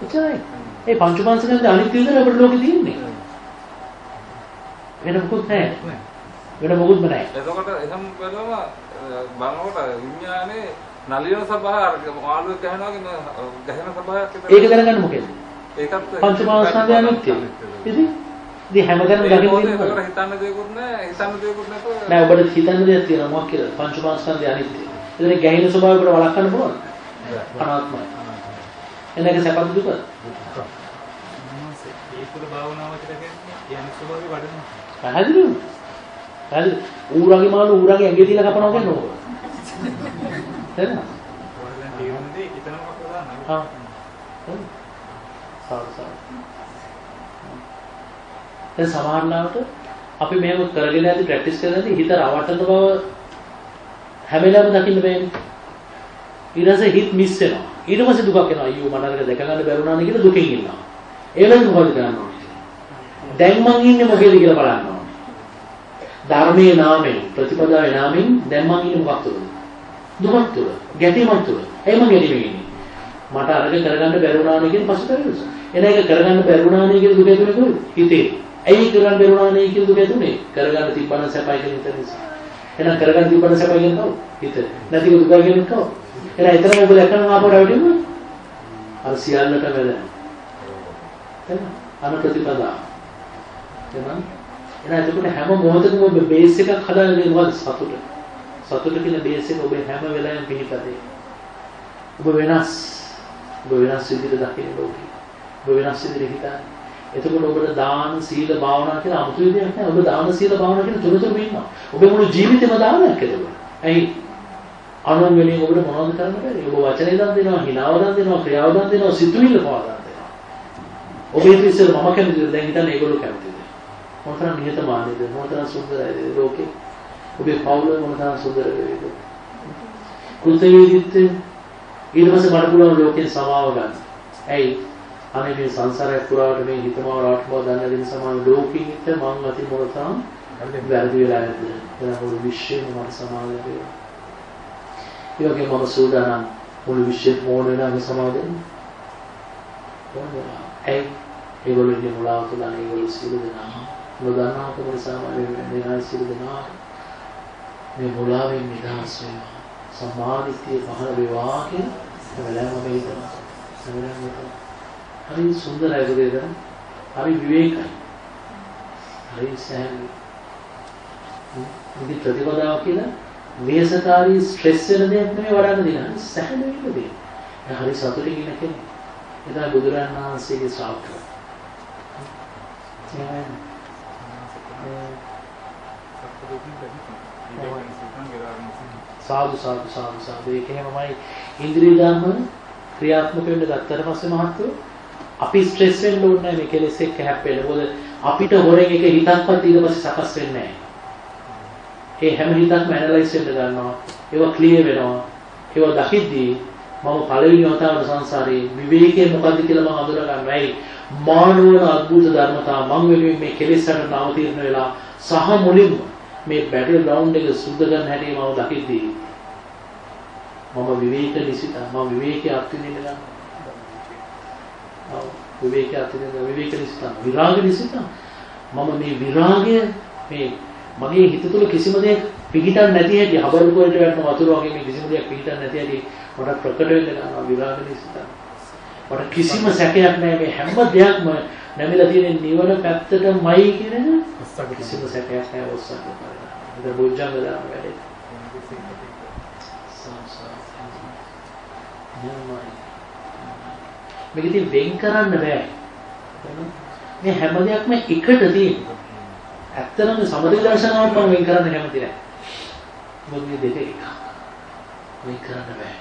එච්චරයි. ඒ පංච පාස්කන්ධය අනිත්‍ය විදිහට අපේ ලෝකේ තියෙන්නේ. වෙන මොකුත් නැහැ. වෙන මොකුත් නැහැ. එතකොට එහෙම බලම බලනකොට විඥානේ නලියන සබහා අර ආලුව ගහනවා කියන ගහන සබහාවක් ඒක දැනගන්න මොකේද? ඒකත් පංච පාස්කන්ධය අනිත්‍ය. ඉතින් ඉතින් හැමදේම දකින්න තියෙනවා. හිතන්න දෙයක්වත් නැහැ හිතන්න දෙයක්වත් නැතුව නෑ ඔබට හිතන්න දෙයක් තියෙනවා මොකක් කියලා පංච පාස්කන්ධය අනිත්‍ය. එතන ගැහින ස්වභාවයකට වළක්වන්න පුළුවන්. අනාත්මයි. එනක සැපද දුක? ඒ තුල භාවනාව කියලා කියන්නේ යන ස්වභාවය වඩනවා. පැහැදිලිද? පැහැදිලි. ඌරගේ මාළු ඌරගේ ඇඟේ තියලා කපනවා කියන්නේ ඕක. තේරෙනවද? ඔයාලා තේරුම් දෙයි හිතනවා කපලා දාන්න. හා. සාරි සාරි. දැන් සමහරවිට අපි මේක කරගෙන යද්දි ප්‍රැක්ටිස් කරද්දි හිත රවටන බව හැම වෙලාවෙම දකින්න බෑනේ. ඊට පස්සේ හිත මිස් වෙනවා. ඊට පස්සේ දුකක් එනවා. අයියෝ මට අරක දැක ගන්න බැරුණා නේ කියලා දුකෙන් ඉන්නවා. ඒ වෙලාවෙ මොකද කරන්න ඕනේ? දැන් මං ඉන්නේ මොකේද කියලා බලන්න ඕනේ. ධර්මයේ නාමයෙන් ප්‍රතිපදාවේ නාමයෙන් දැන් මං ඉන්නේ මොකක් තුළද? දුකක් තුළ, ගැටීමක් තුළ. ඒ මං ගැටීමේ ඉන්නේ. මට අරක කරගන්න බැරුණා නේ කියන පසුතැවිල්ල. එන එක කරගන්න බැරුණා නේ කියන දුක ඇතුලේ කොහෙද? හිතේ. ඇයි කරගන්න බැරුණා නේ කියන දුක ඇතුලේ? කරගන්න තිබ්බන සැපයි කියන හිත නිසා. එහෙනම් කරගන්න තිබ්බන සැපයි කියන කවුද? හිත. නැතිව දුකයි කියන කවුද? එහෙනම් එතන ඔබ දැක්කම ආපහු රැවටෙන්නේ අර සියල්ලට වැදෙන. එහෙනම් අන ප්‍රතිපදා. එහෙනම් එහෙනම් එතකොට හැම මොහොතකම ඔබ බේස් එකක් හදාගෙන මොකද සතුට. සතුට කියන බේස් එක ඔබ හැම වෙලාවෙම පිළිපදේ. ඔබ වෙනස්. ඔබ වෙනස් විදිහට දකින්න ඕකේ. ඔබ වෙනස් විදිහට හිතන්නේ. එතකොට ඔබට දාන සීල භාවනා කියලා 아무තු විදියක් නැහැ. ඔබ දාන සීල භාවනා කියන තුනතුම ඉන්නවා. ඔබ මුළු ජීවිතේම දානයක් එතකොට. ඇයි? අනුන් වෙනින් ඔබට මොනවද කරන්න බැරි? ඔබ වචනේ දන් දෙනවා, හිනාව දන් දෙනවා, ක්‍රියාව දන් දෙනවා, සිතුවිල්ල පවා දන් දෙනවා. ඔබ හිත ඉස්සෙල්ල මම කැමතිද? දැන් හිතන්නේ ඒගොල්ලෝ කැමතිද? මොනතරම් නිහතමානීද? මොනතරම් සුන්දරයිද ලෝකේ? ඔබේ පවුල මොනතරම් සුන්දර වේවිද? කෘතවේදීත්වය ඊට පස්සේ මට පුළුවන් ලෝකෙන් සමාව ගන්න. ඇයි? අනේ මේ සංසාරය පුරාට මේ හිතමාව රාට්ටමාව දන්න දෙන සමාන ලෝකෙිට මං අති මොනතරම් වැරදි වෙලා නැද්ද? එහෙනම් මුළු විශ්වයම මට සමාව ලැබේවා. ඒ වගේම මම සූදානම් මුළු විශ්වෙත් මොන වෙනාම සමාව දෙන්න. ඇයි? ඒගොල්ලෝ ඉන්නේ මුලාව තුළ ඒගොල්ලෝ සියලු දෙනා නොදන්නාකම නිසා මම වෙනා සියලු දෙනා මේ මුලාවෙන් නිදහස් වෙනවා. සම්මාදිට්ඨිය පහළ වේවා කියන හැමලෑම මේ හිතනවා. හැමලෑම හිතනවා. හරි සුන්දරයි බුදේද? හරි විවේකයි. හරි සෑහළු. ඉතින් ප්‍රතිපදාව කියලා වේසකාරී ස්ට්‍රෙස් වෙන දෙයක් නෙමෙයි වඩන්න දෙන. සෑහළු වෙන්න දෙන්න. ඒ හරි සතුටින් ඉන්න කෙනෙක්. එදා බුදුරජාණන් වහන්සේගේ ශ්‍රාවකයා. සාදු සාදු සාදු සාදු ඒක එහෙමමයි ඉන්ද්‍රිය ධර්ම ක්‍රියාත්මක වෙන්න ගත්තට පස්සේ මහත්තයෝ අපි ස්ට්‍රෙස් වෙන්න ඕනේ නැහැ මේ කෙලෙස් එක්ක හැප්පෙන්න. මොකද අපිට හොරෙන් එක හිතක්වත් ඊට පස්සේ සකස් වෙන්නේ නැහැ. ඒ හැම හිතක්ම ඇනලයිස් වෙන්න ගන්නවා. ඒවා ක්ලියර් වෙනවා. ඒවා දකිද්දී මම පළවෙනි වතාවට සංසාරේ විවේකයේ මොකද්ද කියලා මම හඳුනා ගන්නවා. ඇයි? මානවන අద్భుත ධර්මතා මම වෙනුවෙන් මේ කෙලෙස් වලට නවතින වෙලා සහ මුලින්ම මේ බැටල් ග්‍රවුන්ඩ් එක සුද්ධ කරන හැටි මම දකිද්දී මම විවේක නිසිත මම විවේකයේ අත්විඳින්න ගන්නවා. විවේකයේ අත්විඳින්න විවේක නිසිත විරාග නිසිත මම මේ විරාගය මේ මගේ හිත තුළ කිසිම දෙයක් පිහිටන් නැති හැටි හබරු කොල්ට වැටෙන වතුර වගේ මේ කිසිම දෙයක් පිහිටන් නැති හැටි මට ප්‍රකට වෙන්න ගන්නවා විරාග නිසිත. මට කිසිම සැකයක් නැහැ. මේ හැම දෙයක්ම නැමිලා තියෙන නිවන පැත්තටමයි කියන එක කිසිම සැකයක් නැහැ ඔස්සන්න කරලා. ඒක බොජ්ජංග දාන වැඩේ. මේක ඉතින් වෙන් කරන්න බෑ. මේ හැම දෙයක්ම එකට තියෙනවා. ඇත්තටම සමථ දර්ශනාවට මම වෙන් කරන්න කැමති නැහැ. මොකද මේ දෙක එක. වෙන් කරන්න බෑ.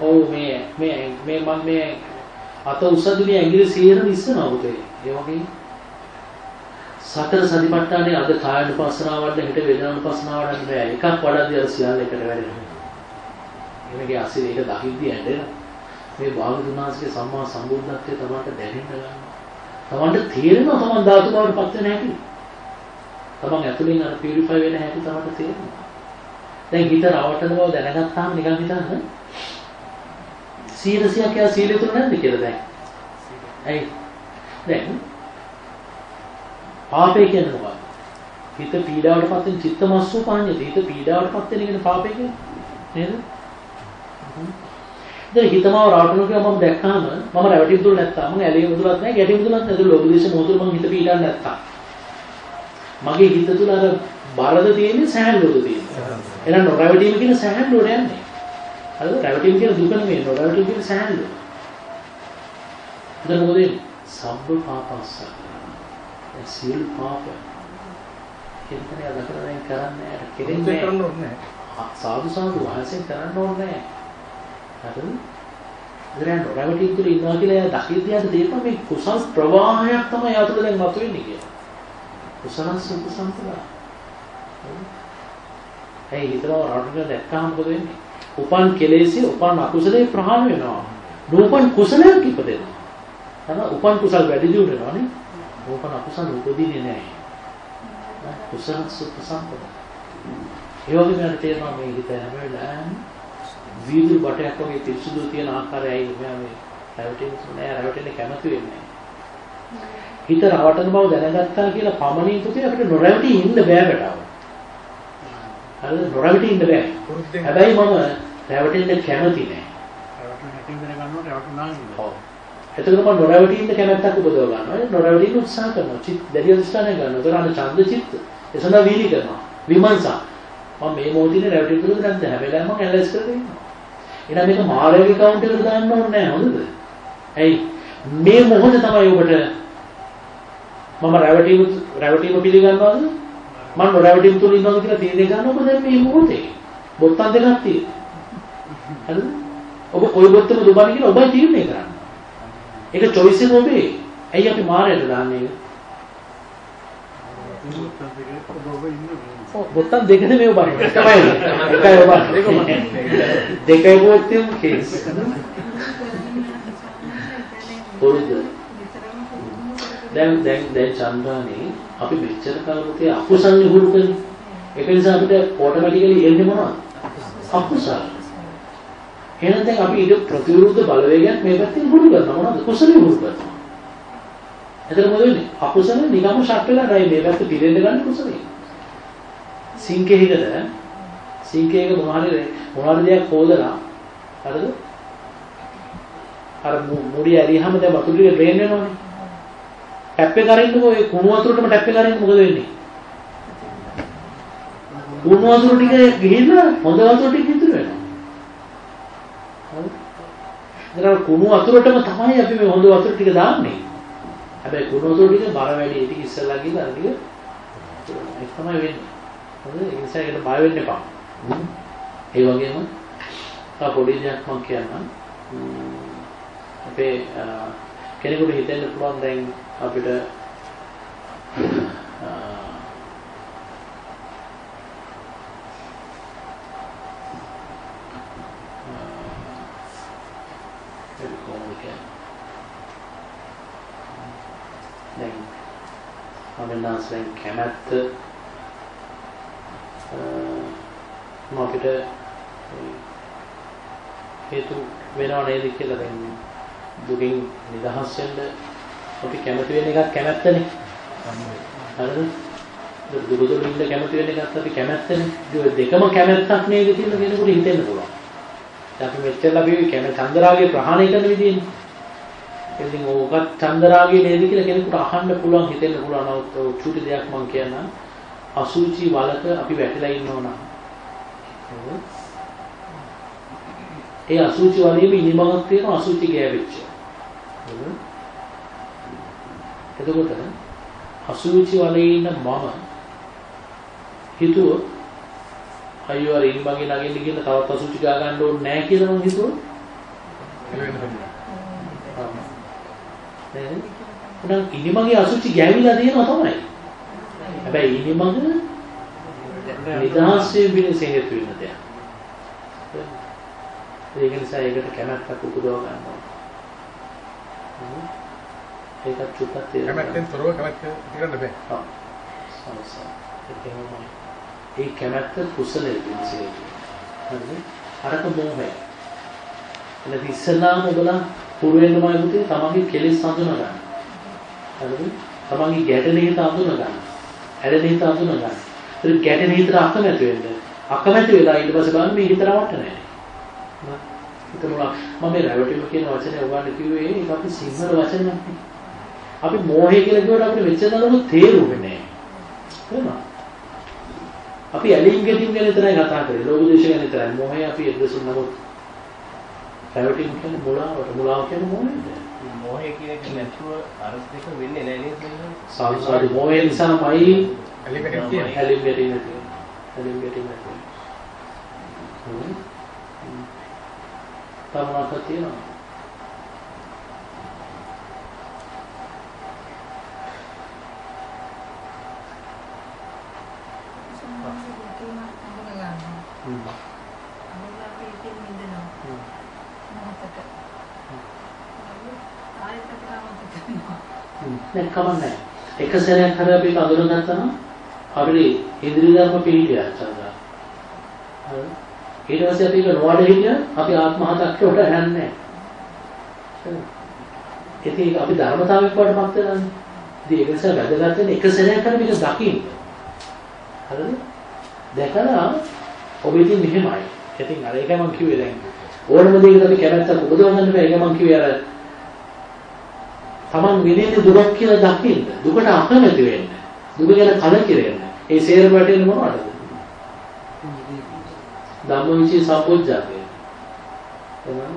ඔව් මේ මේ මේ මම මේ අත උසදිනේ ඇඟිලි 100 ඉස්සනවා පුතේ. ඒ වගේ සතර සතිපට්ඨානේ අද කායනුපස්සනාවට හෙට වේදනානුපස්සනාවට බෑ. එකක් වඩද්දී අර සියල්ල එකට වැඩෙනවා. එනගේ අසිර ඒක දකිද්දී ඇඬෙනවා. මේ භාගතුනාස්ගේ සම්මා සම්බුද්ධත්වයේ තමන්ට දැනෙන්න ගන්නවා. තමන්ට තේරෙනවා තමන් ධාතු බවට පත් වෙන හැටි. තමන් ඇතුලින් අර පියුරිෆයි වෙන හැටි තමන්ට තේරෙනවා. දැන් හිත රවටන බව දැනගත්තාම නිකන් හිතන්න සීලසියක් යා සීලය තුල නැද්ද කියලා දැන්. ඇයි? දැන් පාපේ කියන්නේ මොකක්ද? හිත පීඩාවටපත් වෙන චිත්තමස්සෝ පාඤ්ඤති. හිත පීඩාවටපත් වෙන එක පාපේ කියන්නේ. නේද? දැන් හිතමාව රවටන කියලා මම දැක්කාම මම රැවටි මුදුල නැත්තම් මම ඇලේ මුදුලක් නැහැ ගැටි මුදුලක් නැහැ. ලෝභ දේශ මොහොතේ මම හිත පීඩා නැත්තම්. මගේ හිත තුල අර බරද තියෙන්නේ සෑහලුවද තියෙන්නේ? එහෙනම් නොරැවටීම කියන සෑහලුවට යන්නේ හරිද රැවටීම කියන දුක නෙමෙයි නොරැවටීම කියන සෑහලුව දැන් මොකද සබ්බ පාපස්ස. සියලු පාප. කෙනෙක් අදකරෙන් කරන්නේ නැහැ කෙරෙන්නේ ඕනේ? සාදු සාදු වහන්සේ කරන්න ඕනේ නැහැ හරිද ඉතින් රැවටි තුල ඉන්නවා කියලා එයා දකිද්දියට තේරෙනවා මේ කුසල් ප්‍රවාහයක් තමයි යාතුල දැන් මතුවෙන්නේ කියලා. කුසලස් උපසම්පදා. ඒ හිතනවා රටට දැක්කම මොකද වෙන්නේ? උපන් කෙලෙසි උපන් අකුසලේ ප්‍රහාණය වෙනවා. නූපන් කුසලයක් ඉපදෙනවා. තමයි උපන් කුසල් වැඩි දියුණු වෙනවානේ. නූපන් අකුසල උපදින්නේ නැහැ. කුසලස් උපසම්පදා. ඒ වගේම මට තේරෙනවා මේ හිත හැම වෙලාවෙම වීදුරු බටයක් වගේ පිරිසුදු තියෙන ආකාරයයි මෙයා මේ රැවටෙන්නේ නෑ රැවටෙන්න කැමති වෙන්නේ හිත රවටන බව දැනගත්තා කියලා පමණින් පුතේ අපිට නොරැවටි ඉන්න බෑ බටව හරිද? නොරැවටෙන්න බෑ. පුරුද්දෙන් හැබැයි මම රැවටෙන්න කැමති නෑ. එතකොට මම නොරැවටෙන්න කැමැත්තක් උපදව ගන්නවා. ඒ නොරැවටෙන්න උත්සාහ කරනවා. චිත් දැඩි අධිෂ්ඨානය ගන්නවා. ඒතර අන්න ඡන්ද චිත්ත. සඳහා වීර්ය කරනවා. විමර්ශන. මම මේ මොහොතේ රැවටෙන්නද නැද්ද? හැම වෙලාවෙම ඇනලයිස් කරගෙන ඉන්නවා. එහෙනම් මේක මායාවේ කවුන්ට් එකට දාන්න ඕනේ නැහැ හොඳද? ඇයි? මේ මොහොත තමයි ඔබට මම රැවටීම රැවටීම පිළිගන්නවද? මම නොරැවටීම තුල ඉන්නවද කියලා තීරණය ගන්න ඔබ දැන් මේ මොහොතේ. බොත්තම් දෙකක් තියෙනවා. හරිද? ඔබ කොයි බොත්තම දුබන්නේ කියලා ඔබයි තීරණය කරන්නේ. ඒක choice එක ඔබේ. ඇයි අපි මායයට දාන්නේ? ඔබ ඉන්නේ ඔව් බොත්තම් දෙකද මේ ඔබන්නේ. තමයි. එකයි ඔබන්නේ. දෙකයි බොත්තම් කේස්. පුරුද්ද. දැන් දැන් දැන් චන්ද්‍රානේ අපි මෙච්චර කාලෙක අකුසල් හුරු කරන්නේ. ඒක නිසා අපිට ඔටෝමැටිකලි එන්නේ මොනවද? අකුසල්. එහෙනම් දැන් අපි ඊට ප්‍රතිවිරුද්ධ බලවේගයක් මේ පැත්තෙන් හුරු කරනවා මොනවද? කුසලෙ හුරු කරනවා. එතන මොකද වෙන්නේ? අකුසල නිකම්ම ෂට් වෙලා නැහැ මේ පැත්ත පිරෙන්න ගන්න කුසලෙ. සිංකේහකට සිංකේක මොනවාරි මොනවාරි දෙයක් හොදලා හරිද? අර මුඩි ඇරියාම දැන් වතුර ටික ඩ්‍රේන් වෙනවනේ. ටැප් එක අරින්නකෝ ඒ කුණු වතුරටම ටැප් එක අරින්න මොකද වෙන්නේ? කුණු වතුර ටික ගිහිල්ලා හොඳ වතුර ටික ඉතුරු වෙනවා. හරි? ඒතර කුණු වතුරටම තමයි අපි මේ හොඳ වතුර ටික දාන්නේ. හැබැයි කුණු වතුර ටික බර වැඩි ඒක ඉස්සෙල්ලා ගිහලා අර ටික ඒක තමයි වෙන්නේ. හරිද? ඒ නිසා ඒකට බය වෙන්න එපා. ඒ වගේම තා පොඩි දෙයක් මම කියන්නම්. අපේ කෙනෙකුට හිතෙන්න පුළුවන් දැන් අපිට දැන් අමෙන්නාස්ලෙන් කැමැත්ත මම අපිට හේතු වෙනව නේද කියලා දැන් දුකින් නිදහස් වෙන්න අපි කැමති වෙන එකක් කැමැත්තනේ. හරිද? දුක දුක ඉන්න කැමති වෙන එකත් අපි කැමැත්තනේ. ඒ දෙකම කැමැත්තක් නේද කියලා කෙනෙකුට හිතෙන්න පුළුවන්. දැන් අපි මෙච්චර අපි කැම චන්දරාගේ ප්‍රහාණය කරන විදිහනේ. ඉතින් ඕකත් චන්දරාගේ නේද කියලා කෙනෙකුට අහන්න පුළුවන් හිතෙන්න පුළුවන්. නමුත් චුටි දෙයක් මම කියන්නම්. අසුචි වලක අපි වැටිලා ඉන්නව නම් ඒ අසුචි වලේම ඉනිමගක් තියෙන අසුචි ගෑවිච්ච. එතකොට අසුචි වලේ ඉන්න මම හිතුව අයියෝ අර ඉනිමගේ නගින්න කියලා තවත් අසුචි ගා ගන්න ඕනේ නැහැ කියලා මම හිතුවා. නේද? උනම් ඉනිමගේ අසුචි ගෑවිලා තියෙනවා තමයි. හැබැයි ඉනිමග නිදහස් වීම හේතු වෙන දෙයක්. ඒක නිසා ඒකට කැමැත්තක් උපදව ගන්නවා. ඒකත් චුට්ටක් තේරෙන්න. කැමැත්තෙන් තොරව කැමැත්ත ඉතිරන්න බෑ. ඔව්. ඒකමයි. ඒ කැමැත්ත කුසලයේ හේතු. හරිද? අරක මොහය. එතන ඉස්සලාම ඔබලා පුරු වෙන්නමයි පුතේ තමන්ගේ කෙලෙස් හඳුනා ගන්න. හරිද? තමන්ගේ ගැටෙන හිත හඳුනා ගන්න. ඇලෙන හිත හඳුනා ගන්න. ඒක ගැටෙන හිතට අකමැති වෙන්න. අකමැති වෙලා ඊට පස්සේ බලන්න මේ හිත රවට්ට නැහැ. හිතනවා මම මේ රැවටීම කියන වචනේ ඔයගොල්ලෝ කිව්වේ ඒක අපි සිංහල වචනයක්. අපි මෝහය කියලා කිව්වට අපිට මෙච්චර නරක තේරුන්නේ නැහැ. තේරුණා? අපි ඇලීම් ගැටීම් ගැන විතරයි කතා කරේ. ලෝක දේශ ගැන විතරයි. මෝහය අපි එද්දසුන් නමුත් රැවටීම කියන්නේ මුලාවට. මුලාව කියන්නේ මොනවද? මොහේ කියන එක නැතුව අරස් දෙක වෙන්නේ නැහැ නේද? සංසාරේ මෝහය නිසාමයි ඇලි ගැටීම් තියෙනවා. ඇලීම් ගැටීම් නැති. ඇලීම් ගැටීම් නැති. හ්ම්. තමනක තියෙනවා. හ්ම්. දැන් කමන්නේ. එක සැරයක් හරි අපි අඳුරගත්තා නම් අපිට ඉන්ද්‍රිය ධර්ම පිළිගියා චන්දා. හරි. ඊට පස්සේ අපි ඒක නොවඩ හිටියා අපි ආත්ම හතක් කොට යන්නේ නැහැ. ඒක අපි ධර්මතාවයක් වඩපත් වෙනවානේ. ඉතින් ඒක නිසා වැදගත් වෙන එක සැරයක් හරි මේක දකින්න. හරිද? දැකලා ඔබ ඉතින් මෙහෙමයි. ඉතින් අර ඒක මම කිව්වේ දැන් ඕනම දෙයකට අපි කැමැත්තක් උපදව ගන්න බෑ. ඒක මම කිව්වේ අර Taman විඳින්නේ දුකක් කියලා දකින්න. දුකට අකමැති වෙන්න. දුක ගැන කලකිරෙන්න. ඒ සේරම වැටෙන්නේ මොනවටද? ධම්මවිචේ සම්පෝඥාගේ. එහෙනම්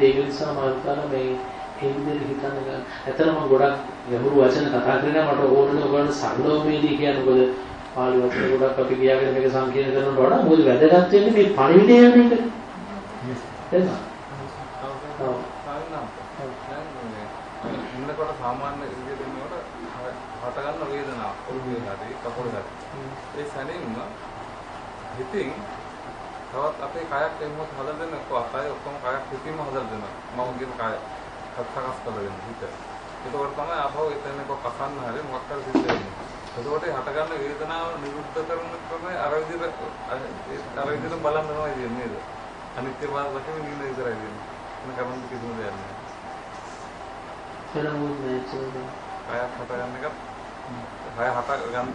ඒක නිසා මම හිතනවා මේ ඒ විදිහට හිතන්න ගන්න. ඇත්තටම මම ගොඩක් ගැඹුරු වචන කතා කරනවා මට ඕනනේ ඔයගොල්ලෝ සරලවමේදී කියන්නේ මොකද පාළි වචන ගොඩක් අපි කියාගෙන මේක සංකීර්ණ කරනවට වඩා මොකද වැදගත් වෙන්නේ මේ පණිවිඩය යන එක. එහෙනම්. ඔව්. ඉන්නකොට සාමාන්‍ය විදිහට ඉන්නකොට හට ගන්න වේදනාව ඔළුවේ හරි කකුලේ හරි ඒ සැනින්ම හිතින් තවත් අපේ කයක් එමුත් හදලා දෙන්න කොහොමද ඔක්කොම කයක් හිතින්ම හදලා දෙන්න මම කියන කය සකස් කරලා දෙන්න හිත එතකොට තමයි ආපහු එතන කො කසන්න හරි මොකක් හරි සිද්ධ වෙන්නේ එතකොට හට ගන්න වේදනාව නිරුද්ධ කරන ක්‍රමය අර විදිහට අර විදිහට බලන්න තමයි තියෙන්නේ නේද නෑ නෑ. කයක් හට ගන්න එකත් කය හට ගන්න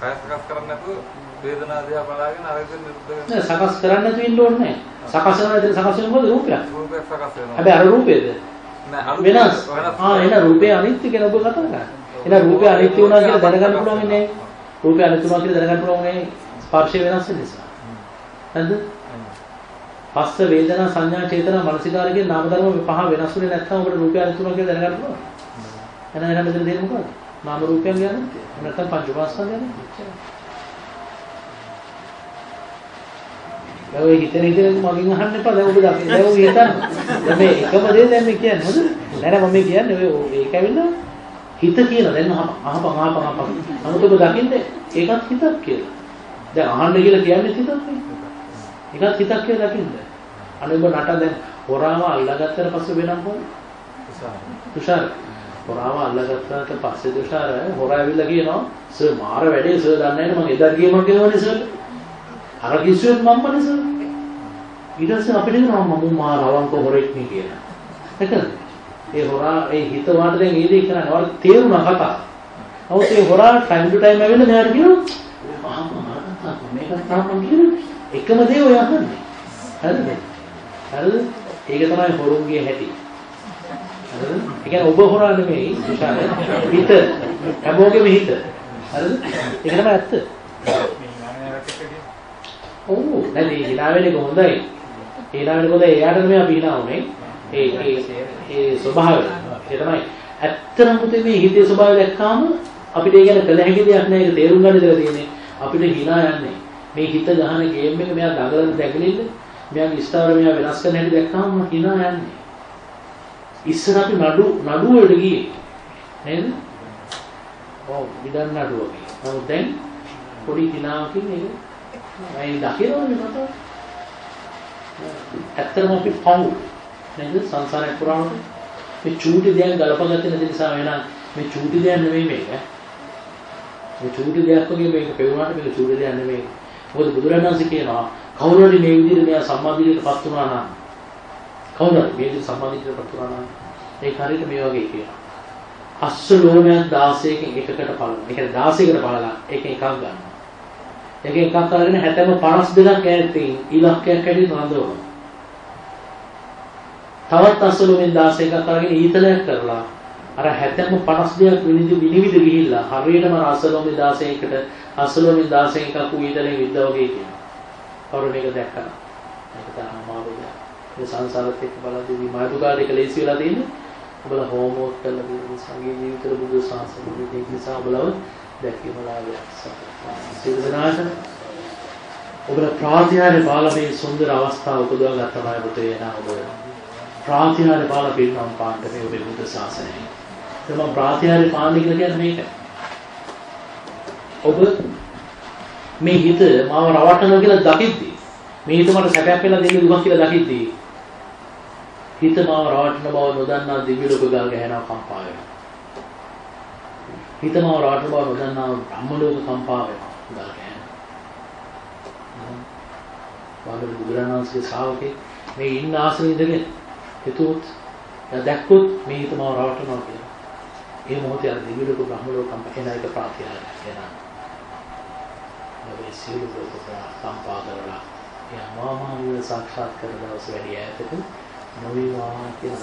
කය සකස් කරන්නේ නැතුව වේදනාව දිහා බලාගෙන අර විදිහට නිරුද්ධ නෑ සකස් කරන්න නැතුව ඉන්න ඕනේ නෑ. සකස් කරන දේ සකස් වෙන මොකද රූපයක්. රූපයක් සකස් වෙනවා හැබැයි අර රූපේද නෑ අලුත් වෙනස්. ආ එන රූපේ අනිත්‍ය කියන ඔබ කතා කරන්නේ. එන රූපේ අනිත්‍ය වුණා කියලා දැනගන්න පුළුවන් ඉන්නේ. රූපේ අනිත්‍ය වුණා කියලා දැනගන්න පුළුවන් මේ ස්පර්ශය වෙනස් වෙන නිසා. හරිද? පස්ස වේදනා සංඥා චේතනා මනසිකාර කියන නාම ධර්ම පහ වෙනස් වෙන්නේ නැත්නම් ඔබට රූපය අනිත්‍ය වුණා කියලා දැනගන්න පුළුවන්. එහෙනම් එහෙනම් මෙතන දෙන්නේ මොකක්ද? නාම රූපයන් ගැන නැත්නම් පංච උපාස්කම් ගැන. දැන් ඔය හිතන හිතන මගෙන් අහන්න එපා දැන් ඔබ දකින්න. දැන් ඔබ හිතන්න. දැන් මේ එකම දේ දැන් මේ කියන්නේ හොඳ. නෑ නෑ මම මේ කියන්නේ ඔය ඒක ඇවිල්ලා හිත කියලා දැන් අහපන් අහපන් අහපන් අහපන්. නමුත් ඔබ දකින්නේ ඒකත් හිතක් කියලා. දැන් අහන්න කියලා කියන්නේ හිතක් නේ. ඒකත් හිතක් කියලා දකින්න. අනේ ඔබ නට දැන් හොරාම අල්ලගත්තට පස්සේ වෙනම් මොකද? තුෂාර. හොරාම අල්ලගත්තාට පස්සේ තුෂාර හොරා ඇවිල්ලා කියනවා සර් මාර වැඩේ සර් දන්නේ නැහැ මම එදා ගියම කියවනේ සර්. අර කිව්වෙත් මම්මනේ සර්. ඊට පස්සේ අපිට කියනවා මම මාර අවංක හොරෙක් නේ කියලා. එතන ඒ හොරා ඒ හිත වාට දැන් ඒ දේ කරන්නේ වල තේරුණා කතා. නමුත් ඒ හොරා ටයිම් ටු ටයිම් ඇවිල්ලා මෙයාට කියනවා ආ මම මේක තාම කියන එකම දේ ඔය අහන්නේ. හරිද? හරිද? ඒක තමයි හොරුන්ගේ හැටි. හරිද? ඒ කියන්නේ ඔබ හොරා නෙමෙයි විශාල හිත. හැමෝගෙම හිත. හරිද? ඒක තමයි ඇත්ත. ඔව් නැති hina වෙන එක හොඳයි. hina වෙන කොට එයාට නෙමෙයි අපි hina උනේ. ඒ ඒ ඒ ස්වභාවය. ඒ තමයි ඇත්තම පුතේ මේ හිතේ ස්වභාවය දැක්කාම අපිට ඒ ගැන කළ හැකි දෙයක් නෑ ඒක තේරුම් ගන්න දෙලා තියෙන්නේ. අපිට hina යන්නේ. මේ හිත ගහන ගේම් එක මෙයා දඟලන දැකලිල්ල මෙයාගේ ස්ථාවර මෙයා වෙනස් කරන හැටි දැක්කම hina යන්නේ. ඉස්සර අපි නඩු නඩුව වලට ගියේ. නේද? ඔව් ඉදන් නඩුව වගේ. නමුත් දැන් පොඩි hinaකින් ඒක මම දකිනවනේ මට. ඇත්තටම අපි පව් නේද සංසාරේ පුරාම මේ චූටි දෙයක් ගලපගත්තේ නැති නිසා වෙනා මේ චූටි දෙයක් නෙමෙයි මේක. මේ චූටි දෙයක් වගේ මේක පෙවුනාට මේක චූටි දෙයක් නෙමෙයි. මොකද බුදුරජාණන් වහන්සේ කියනවා කවුරු හරි මේ විදිහට මෙයා සම්මාදිටපත් වුණා නම් කවුරු හරි මේ විදිහට සම්මාදිටපත් වුණා නම් ඒක හරියට මේ වගේ කියනවා. අස්ස ලෝණයක් 16කින් එකකට පලනවා. ඒ කියන්නේ 16කට පලලා ඒකෙන් එකක් ගන්නවා. ඒකෙන් එකක් අරගෙන හැතැම්ම 52ක් ඈතින් ඉලක්කයක් හැටියට රඳවනවා. තවත් අස්සලුමින් 16ක් අරගෙන ඊතලයක් කරලා අර හැතැම්ම 52ක් විනිදි විනිවිද ගිහිල්ලා හරියටම අස්සලුමින් 16කට අස්සලුමින් 16ක කුඊතලෙන් විද්දා වගේ කියනවා. කවුරු මේක දැක්කම. මේක තමයි අමාරුයි. මේ සංසාරත් එක්ක බලද්දී මාතුකාට එක ලේසි වෙලා තියෙන්නේ. ඔබලා හෝම්වර්ක් කරලා තියෙන සංගීත ජීවිතවල බුදු සාසනෙ දෙක නිසා ඔබලව දැකීම ලාභයක් සිදු වෙනාට ඔබලා ප්‍රාතිහාර්ය බාලමේ සුන්දර අවස්ථාව උපදවා ගන්නමයි පුතේ නා ඔබ ප්‍රාතිහාර්ය බාල පිරිනම් පාන්න මේ ඔබේ බුදු සාසනය. එතම ප්‍රාතිහාර්ය පාන්න කියලා කියන්නේ මේක. ඔබ මේ හිත මාව රවටනවා කියලා දකිද්දී මේ හිත මට සැපයක් වෙලා දෙන්නේ දුකක් කියලා දකිද්දී හිත මාව රවටන බව නොදන්නා දිව්‍ය ලෝක ගල් ගැහෙනවා කම්පා වෙනවා. හිත මාව රවටන බව නොදන්නා බ්‍රහ්ම ලෝක කම්පා වෙනවා ගල් ගැහෙනවා. වාග්ය බුදුරණන්සේ ශාවකේ මේ ඉන්න ආසනෙ ඉඳගෙන හිතුවොත් දැක්කොත් මේ හිත මාව රවටනවා කියලා. ඒ මොහොතේ අර දිව්‍ය ලෝක බ්‍රහ්ම ලෝකම් එන එක ප්‍රාතිහාර්ය වෙනවා. මේ සියලු ලෝක සම්පා කරලා ඒ අමාමහ නිවන සාක්ෂාත් කරන දවස් වැඩි ඈතක නොවේවා කියන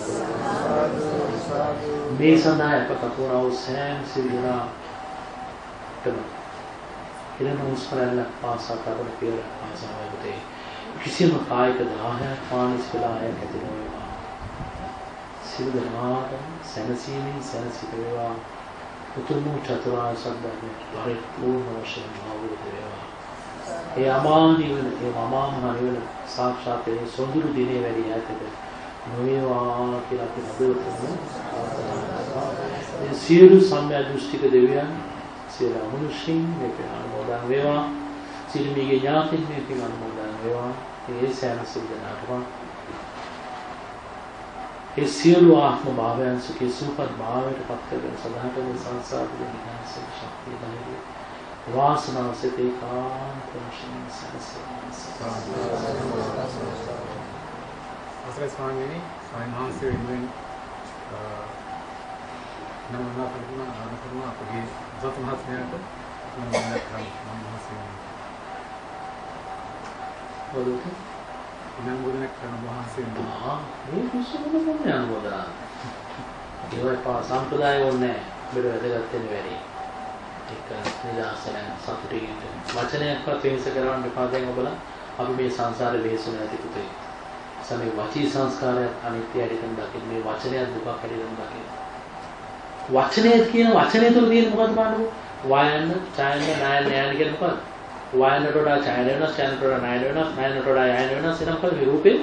මේ සඳහා අප කපුරා වූ සෑම සිවිලාටම ඉරණ උස්පරල්ල පාසා කරන පියවර පාසාවකදී කිසිම කායික දාහයක් මානසික දාහයක් ඇති නොවේවා. සියලු දෙනාටම සැනසීමෙන් සැනසීම වේවා. උතුම් චතුරාර්ය සත්‍ය පරිපූර්ණ වශයෙන් අවබෝධ වේවා ඒ අමා නිවන ඒ අමා මහ නිවන සාක්ෂාත් ඒ සොඳුරු දිනේ වැඩි ඈතක නොවේවා කියලා අපි හදවතින්ම ඒ සියලු සම්මිය දෘෂ්ටික දෙවියන් සියලු අමනුෂ්‍යයන් මේක අනුමෝදන් වේවා. සියලු මේගේ ඥාතින් මේක අනුමෝදන් වේවා. ඒ සෑම සිද්ධාටම ඒ සියලු ආත්ම භාවයන් සුඛී සුවපත් භාවයට පත් කරගෙන සදාටම සංසාරේ විනාශ ශක්තිය ධෛර්යය වාසනාව සිතේ කාන්ත වශයෙන් අවසරයි ස්වාමීනි ස්වාමීන් වහන්සේ වෙනුවෙන් නම් මම කරන අනුකරණ අපගේ සත් මහත්මයාට මම කරන මම වහන්සේ වලුත් ඉනම් ගුණයක් කරන වහන්සේ ආ මේ කිසිම මොන්නේ අනුමෝදනා ඒවයි පා සම්ප්‍රදාය ඕනේ බෙර වැදගත් වෙන වැඩි එක නිදාසන සතුටින් වචනයක්වත් වෙනස කරවන්න එපා දැන් ඔබලා. අපි මේ සංසාරේ වෙහසුන නැති පුතේ සමේ වචී සංස්කාරයක් අනිත්‍ය හැටියට දකින්න. මේ වචනයක් දුකක් හැටියට දකින්න. වචනය කියන වචනය තුළ තියෙන මොකද්ද බලන්නකෝ වයන්න ඡායන්න නායන්න යන්න කියන මොකද්ද? වයන්නට වඩා ඡායන වෙනස් ඡායනට වඩා නායන වෙනස් නායනට වඩා යයන වෙනස් එනම් කල මේ රූපේ?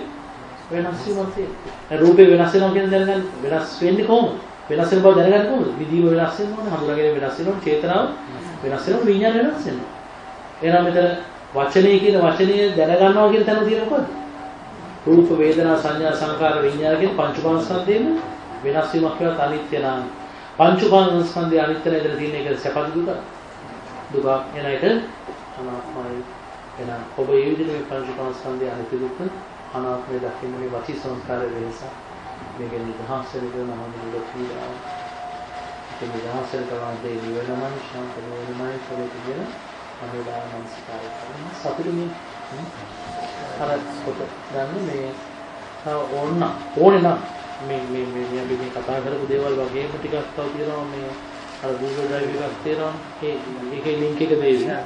වෙනස් වීමක් තියෙනවා රූපේ වෙනස් වෙනවා කියන දැනගන්න වෙනස් වෙන්නේ කොහොමද? වෙනස් වෙන බව දැනගන්න කොහොමද? විදීම වෙනස් වෙන්න ඕනේ හඳුනාගෙන වෙනස් වෙනවා චේතනාව වෙනස් වෙනවා විඥාන වෙනස් වෙනවා. එහෙනම් මෙතන වචනේ කියන වචනේ දැනගන්නවා කියන තැන තියෙන මොකද්ද? රූප වේදනා සංඥා සංකාර විඥාන කියන පංච උපාස්කන්ධයේම වෙනස් වීමක් කියලා අනිත්‍ය නම්. පංච උපාස්කන්ධය අනිත්‍ය නේද තියෙන එක සැපද දුක. දුක එන එක අනාත්මයි එන ඔබ මේ විදිහට මේ පංච උපාස්කන්ධය අනිත්‍ය දුක අනාත්මය දකින්න මේ වචී සංස්කාර වෙනස. මේක නිදහස් වෙන නම නිල පීඩාව ඒක නිදහස් වෙන කරන දේ නිවනමයි ශාන්ත නිවනමයි කියලා අනුදාන මනස්කාරය කරන සතුටුමින් අර කොට ගන්න මේ ඕන්න ඕනේ නම් මේ මේ මේ අපි මේ කතා කරපු දේවල් වගේම ටිකක් තව තියෙනවා මේ අර Google Drive එකක් තියෙනවා ඒ ඒකේ link එක දෙන්න ඒක share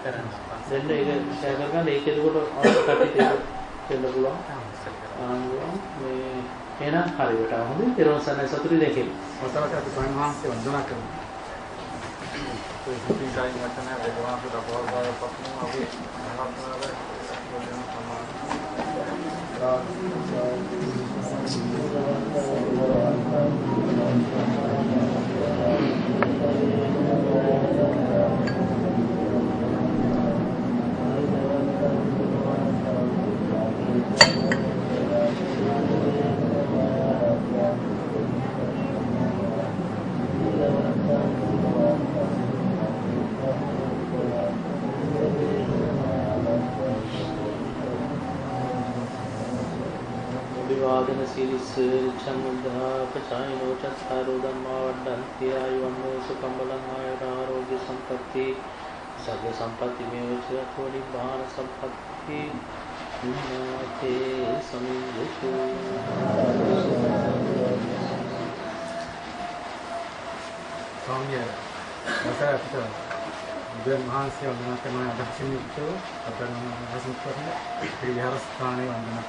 කරගන්න ඒක එතකොට කට්ටියට දෙන්න පුළුවන් මේ එහෙනම් හරියට හොඳයි ඊළඟ සැරේ සතුටු දෙකේ අවසරයි අපි ස්වාමීන් වහන්සේ වන්දනා කරමු. ඒ සිතින් කායින් වචනය දෙකවන්ත දපවල් බව පස්ම අපි මහත්මයාගේ සම්පatti සග්ග සම්පatti මේවච අතෝ නිබ්බාන සම්පatti නාතේ සමිඤ්ඤතු ස්වාමීන් වහන්සේ අපිට බුදුන් වහන්සේ වන්දනා කරන අදහසින් යුක්තව අපේ අදහසින් කරන ක්‍රියාස්ථානයේ වන්දනා